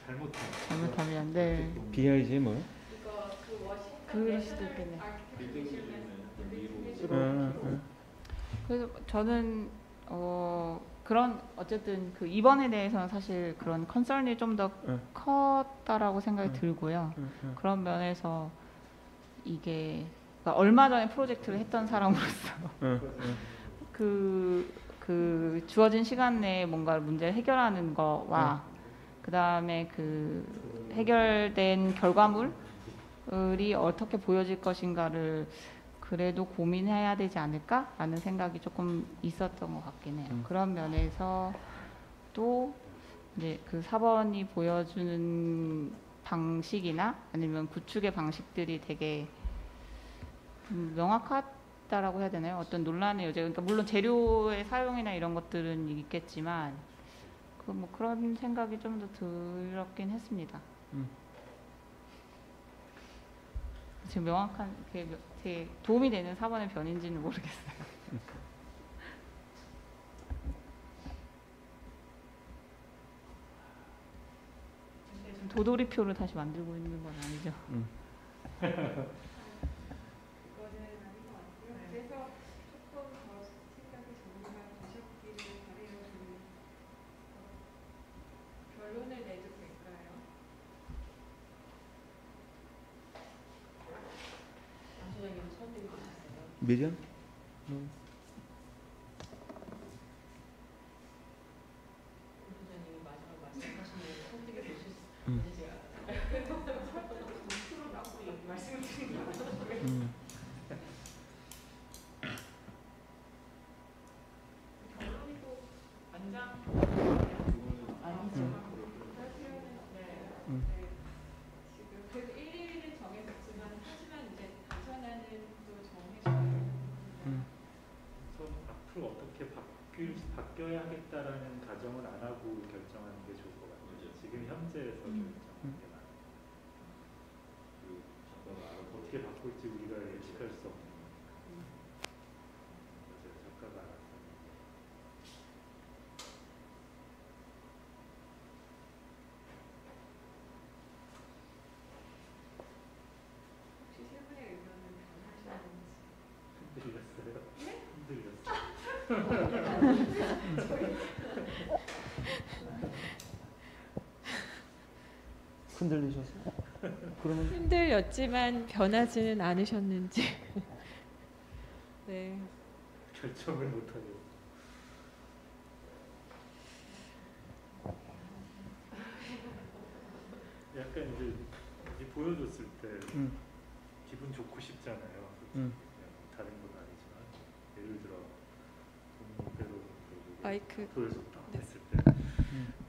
잘못하면 잘못하면 네. BIG 뭐요? 그럴 수도 있겠네. 음, 음. 그래서 저는 어 그런 어쨌든 그 이번에 대해서는 사실 그런 컨설이 좀더 응. 컸다라고 생각이 응. 들고요. 그런 면에서 이게 그러니까 얼마 전에 프로젝트를 했던 사람으로서. 그, 그 주어진 시간 내에 뭔가 문제를 해결하는 거와 그 다음에 그 해결된 결과물 이 어떻게 보여질 것인가를 그래도 고민해야 되지 않을까라는 생각이 조금 있었던 것 같긴 해요. 음. 그런 면에서 또 이제 그 4번이 보여주는 방식이나 아니면 구축의 방식들이 되게 음, 명확하다라고 해야 되나요? 어떤 논란의 여지 그러니까 물론 재료의 사용이나 이런 것들은 있겠지만 그 뭐 그런 생각이 좀 더 들었긴 했습니다. 음. 지금 명확한 게 되게 도움이 되는 4번의 변인지는 모르겠어요. 도돌이표를 다시 만들고 있는 건 아니죠? 음. 그거는 아닌 것 같고요. 그래서 조금 더 생각이 정리가 되셨기를 바래요. 저는 어, 결론을 내도 될까요? 장 소장님 처음 들으 바뀌어야 하겠다라는 가정을 안 하고 결정하는 게 좋을 것 같아요. 지금 현재에서 음. 결정하는 게 나아요. 그 어떻게 바꿀지 우리가 예측할 수 없는 거니까. 맞아요. 작가가 알아서. 혹시 세 분의 의견은 흔들렸어요? 흔들렸어요. 흔들리셨어요? 그러면 흔들렸지만 변하지는 않으셨는지. 네. 결정을 못하고. 약간 이제 이 보여줬을 때 음. 기분 좋고 싶잖아요. 음. 다른 건 아니지만 예를 들어 마이크. 보여줬다 네. 했을 때,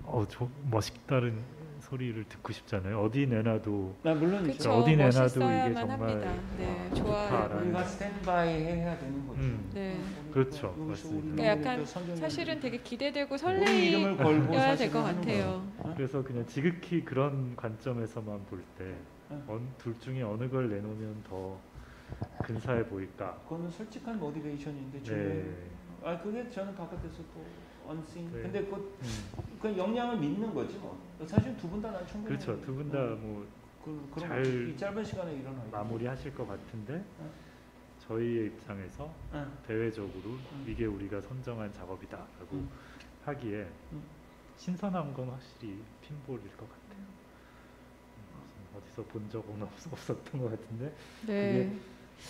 어, 저 멋있다는 소리를 듣고 싶잖아요. 어디 내놔도 아, 물론이죠. 그쵸. 어디 내놔도 이게 정말. 네, 아, 좋아요. 좋다라는 우리가 스탠바이 해야 되는 거죠. 음. 네. 그렇죠. 여기서 맞습니다. 우리 그러니까 약간 사실은 되게 기대되고 걸고 설레야 될 것 같아요. 거예요. 그래서 그냥 지극히 그런 관점에서만 볼때둘 중에 어느 걸 내놓으면 더 근사해 보일까? 그거는 솔직한 모티베이션인데 네. 아 그게 저는 바깥에서 또 언싱. 네. 근데 그, 음. 그 역량을 믿는 거지 뭐. 사실 두 분 다 난 충분히. 그렇죠. 두 분 다뭐 그, 그런 잘 짧은 시간에 일어나. 마무리하실 것 같은데 응. 저희의 입장에서 응. 대외적으로 이게 우리가 선정한 작업이다라고 응. 하기에 응. 신선한 건 확실히 핀볼일 것 같아요. 음, 어디서 본 적은 없, 없었던 것 같은데 네.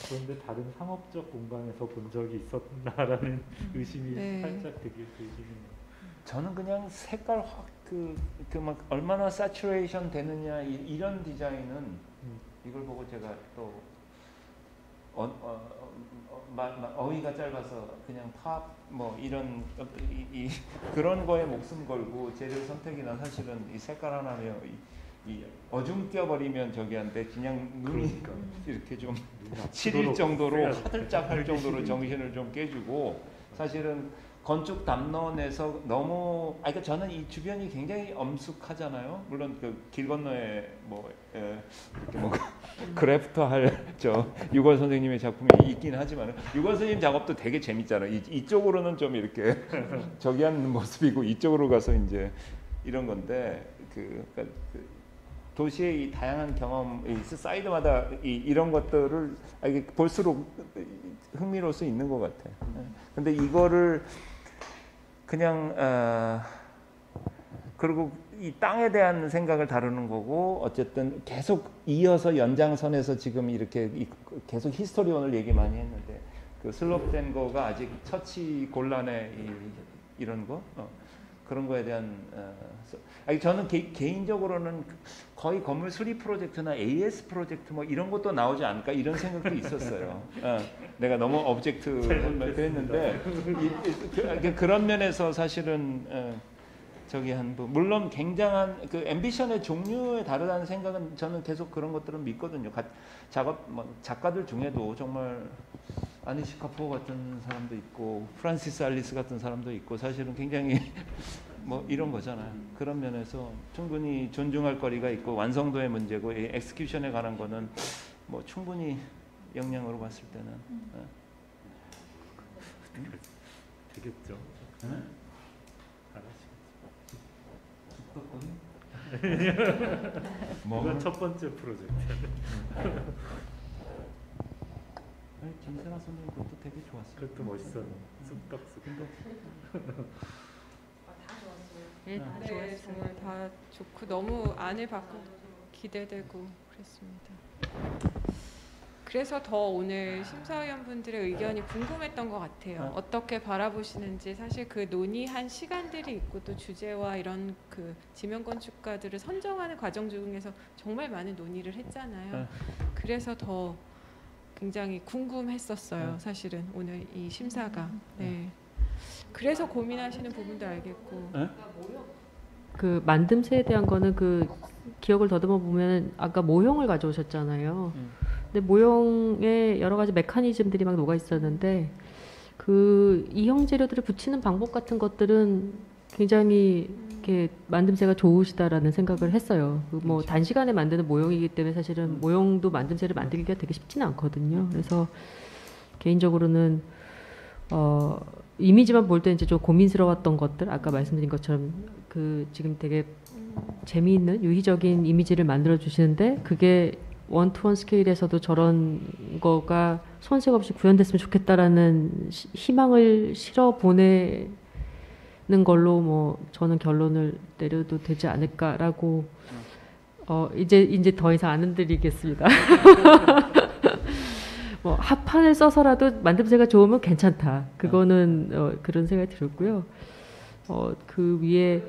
그런데 다른 상업적 공간에서 본 적이 있었나라는 의심이 네. 살짝 되게 들기는 저는 그냥 색깔 확그그 막 얼마나 사츄레이션 되느냐 이, 런 디자인은 음. 이걸 보고 제가 또 어, 어, 어, 마, 마, 어휘가 짧아서 그냥 팝 뭐 이런 어, 이, 이, 그런 거에 목숨 걸고 재료 선택이나 사실은 이 색깔 하나면 이, 이 어중 껴 버리면 저기한테 그냥 눈이 이렇게 좀 시릴 정도로 화들짝 할 정도로 정신을 좀 깨주고 사실은 건축 담론에서 너무 아 그러니까 저는 이 주변이 굉장히 엄숙하잖아요. 물론 그 길 건너에 뭐 에, 이렇게 뭐 그래프트 할저 유걸 선생님의 작품이 있긴 하지만 유걸 선생님 작업도 되게 재밌잖아요. 이, 이쪽으로는 좀 이렇게 저기 하는 모습이고 이쪽으로 가서 이제 이런 건데 그, 그러니까 그 도시의 이 다양한 경험, 이 사이드마다 이, 이런 것들을 아, 볼수록 흥미로울 수 있는 것 같아. 요. 근데 이거를 그냥 어, 그리고 이 땅에 대한 생각을 다루는 거고 어쨌든 계속 이어서 연장선에서 지금 이렇게 이- 계속 히스토리온을 얘기 많이 했는데 그 슬롭된 거가 아직 처치 곤란의 이, 이런 거? 어, 그런 거에 대한 어, 서- 아니 저는 개, 개인적으로는 거의 건물 수리 프로젝트나 AS 프로젝트 뭐 이런 것도 나오지 않을까 이런 생각도 있었어요. 어, 내가 너무 업젝트를 했는데 이- 이- 그, 그- 그런 면에서 사실은 어, 저기 한 부- 물론 굉장한 그 ambition의 종류에 다르다는 생각은 저는 계속 그런 것들은 믿거든요. 가, 작업 뭐 작가들 중에도 정말 아니쉬 카푸어 같은 사람도 있고 프란시스 알리스 같은 사람도 있고 사실은 굉장히 뭐 이런 거잖아요. 그런 면에서 충분히 존중할 거리가 있고 완성도의 문제고 이 execution에 관한 거는 뭐 충분히 역량으로 봤을 때는 어. 되겠죠. 응? 뭐? 이건 첫 번째 프로젝트. 아니, 김세나 선생님 것도 되게 좋았어요. 그것도 멋있어요. 쑥떡 쑥떡. 네, 다 네, 정말 다 좋고 너무 안을 받고 기대되고 그랬습니다. 그래서 더 오늘 심사위원분들의 의견이 궁금했던 것 같아요. 어떻게 바라보시는지 사실 그 논의한 시간들이 있고 또 주제와 이런 그 지명 건축가들을 선정하는 과정 중에서 정말 많은 논의를 했잖아요. 네. 그래서 더 굉장히 궁금했었어요. 네. 사실은 오늘 이 심사가. 네. 그래서 고민하시는 부분도 알겠고. 네? 그 만듦새에 대한 거는 그 기억을 더듬어 보면 아까 모형을 가져오셨잖아요. 근데 모형에 여러 가지 메커니즘들이 막 녹아 있었는데 그 이형 재료들을 붙이는 방법 같은 것들은 굉장히 이렇게 만듦새가 좋으시다라는 생각을 했어요. 그뭐 단시간에 만드는 모형이기 때문에 사실은 모형도 만듦새를 만들기가 되게 쉽지는 않거든요. 그래서 개인적으로는 어 이미지만 볼 때 이제 좀 고민스러웠던 것들 아까 말씀드린 것처럼 그 지금 되게 재미있는 유희적인 이미지를 만들어 주시는데 그게 원투원 스케일에서도 저런 거가 손색 없이 구현됐으면 좋겠다라는 시- 희망을 실어 보내 는 걸로 뭐 저는 결론을 내려도 되지 않을까라고 어 이제 이제 더 이상 안 흔들리겠습니다. 뭐 합판을 써서라도 만듦새가 좋으면 괜찮다. 그거는 어, 그런 생각이 들었고요. 어, 그 위에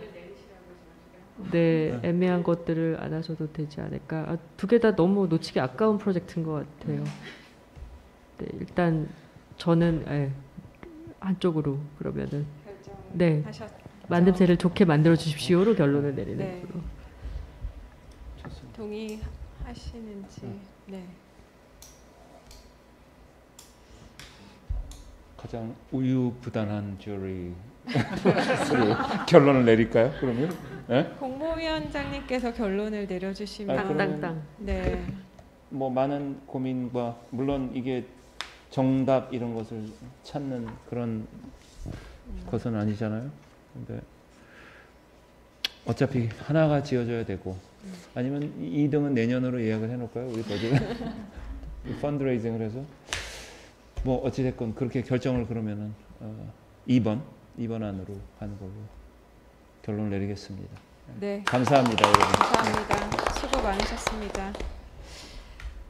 네 애매한 것들을 안 하셔도 되지 않을까. 아, 두개 다 너무 놓치기 아까운 프로젝트인 것 같아요. 네, 일단 저는 예, 한쪽으로 그러면은 네 하셨죠. 만듦새를 좋게 만들어 주십시오로 결론을 내리는 네. 걸로. 동의하시는지. 네. 가장 우유부단한 주리 결론을 내릴까요? 그러면? 예? 공모위원장님께서 결론을 내려주시면 아, 땅땅땅. 네. 뭐 많은 고민과 물론 이게 정답 이런 것을 찾는 그런 것은 아니잖아요. 근데 어차피 하나가 지어져야 되고 아니면 2등은 내년으로 예약을 해놓을까요? 우리 버디 펀드레이징을 해서 뭐 어찌 됐건 그렇게 결정을 그러면은 어, 2번 2번 안으로 가는 걸로 결론 내리겠습니다. 네. 감사합니다, 여러분. 감사합니다. 수고 많으셨습니다.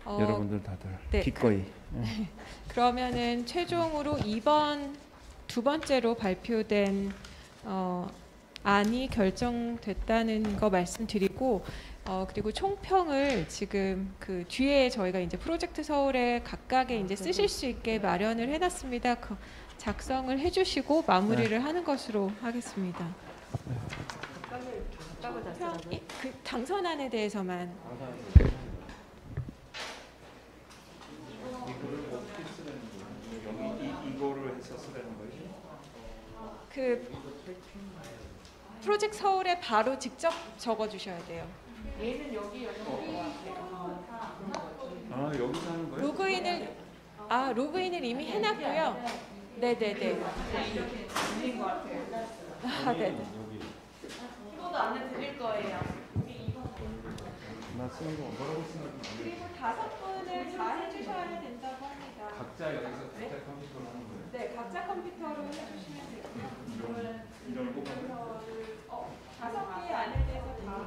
어, 여러분들 다들 네. 기꺼이. 네. 그러면은 최종으로 이번 두 번째로 발표된 어, 안이 결정됐다는 거 말씀드리고 어, 그리고 총평을 지금 그 뒤에 저희가 이제 프로젝트 서울에 각각에 이제 쓰실 수 있게 마련을 해놨습니다. 그 작성을 해주시고 마무리를 하는 것으로 하겠습니다. 총평, 이- 그 당선안에 대해서만 이거를 해서 쓰라는 거지? 그 프로젝트 서울에 바로 직접 적어주셔야 돼요. 얘는 여기 여기 아 여기서 하는 거예요? 로그인을 아 로그인을 이미 해놨고요. 네네네. 아 네네. 키보드 안내 드릴 거예요. 나 쓰는 거 뭐라고 쓰는 거 그리고 다섯 분을 다 해주셔야 된다고 합니다. 각자 여기서 각자 컴퓨터로 하는 거예요? 네, 각자 컴퓨터로 해주시면 이런 이런 뽑아요? 어, 다섯 개 안에 대해서 다.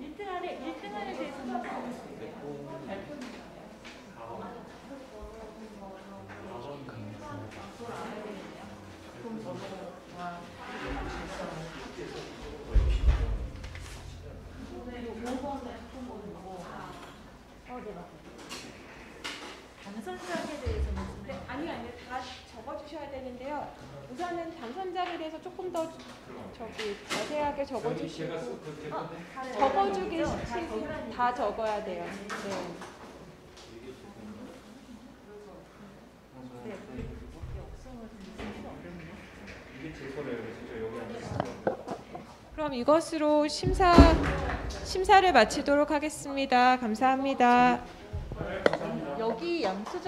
1등 안에 1등 안에 대해서는 어, 네, 맞아요. 당선자에 대해서는 네, 아니 아니 다 적어주셔야 되는데요. 우선은 당선자에 대해서 조금 더 저기 자세하게 적어주시고 어, 적어주기 시고 다 적어야 돼요. 네. 앉아서. 그럼 이것으로 심사 심사를 마치도록 하겠습니다. 감사합니다. 여기 혹시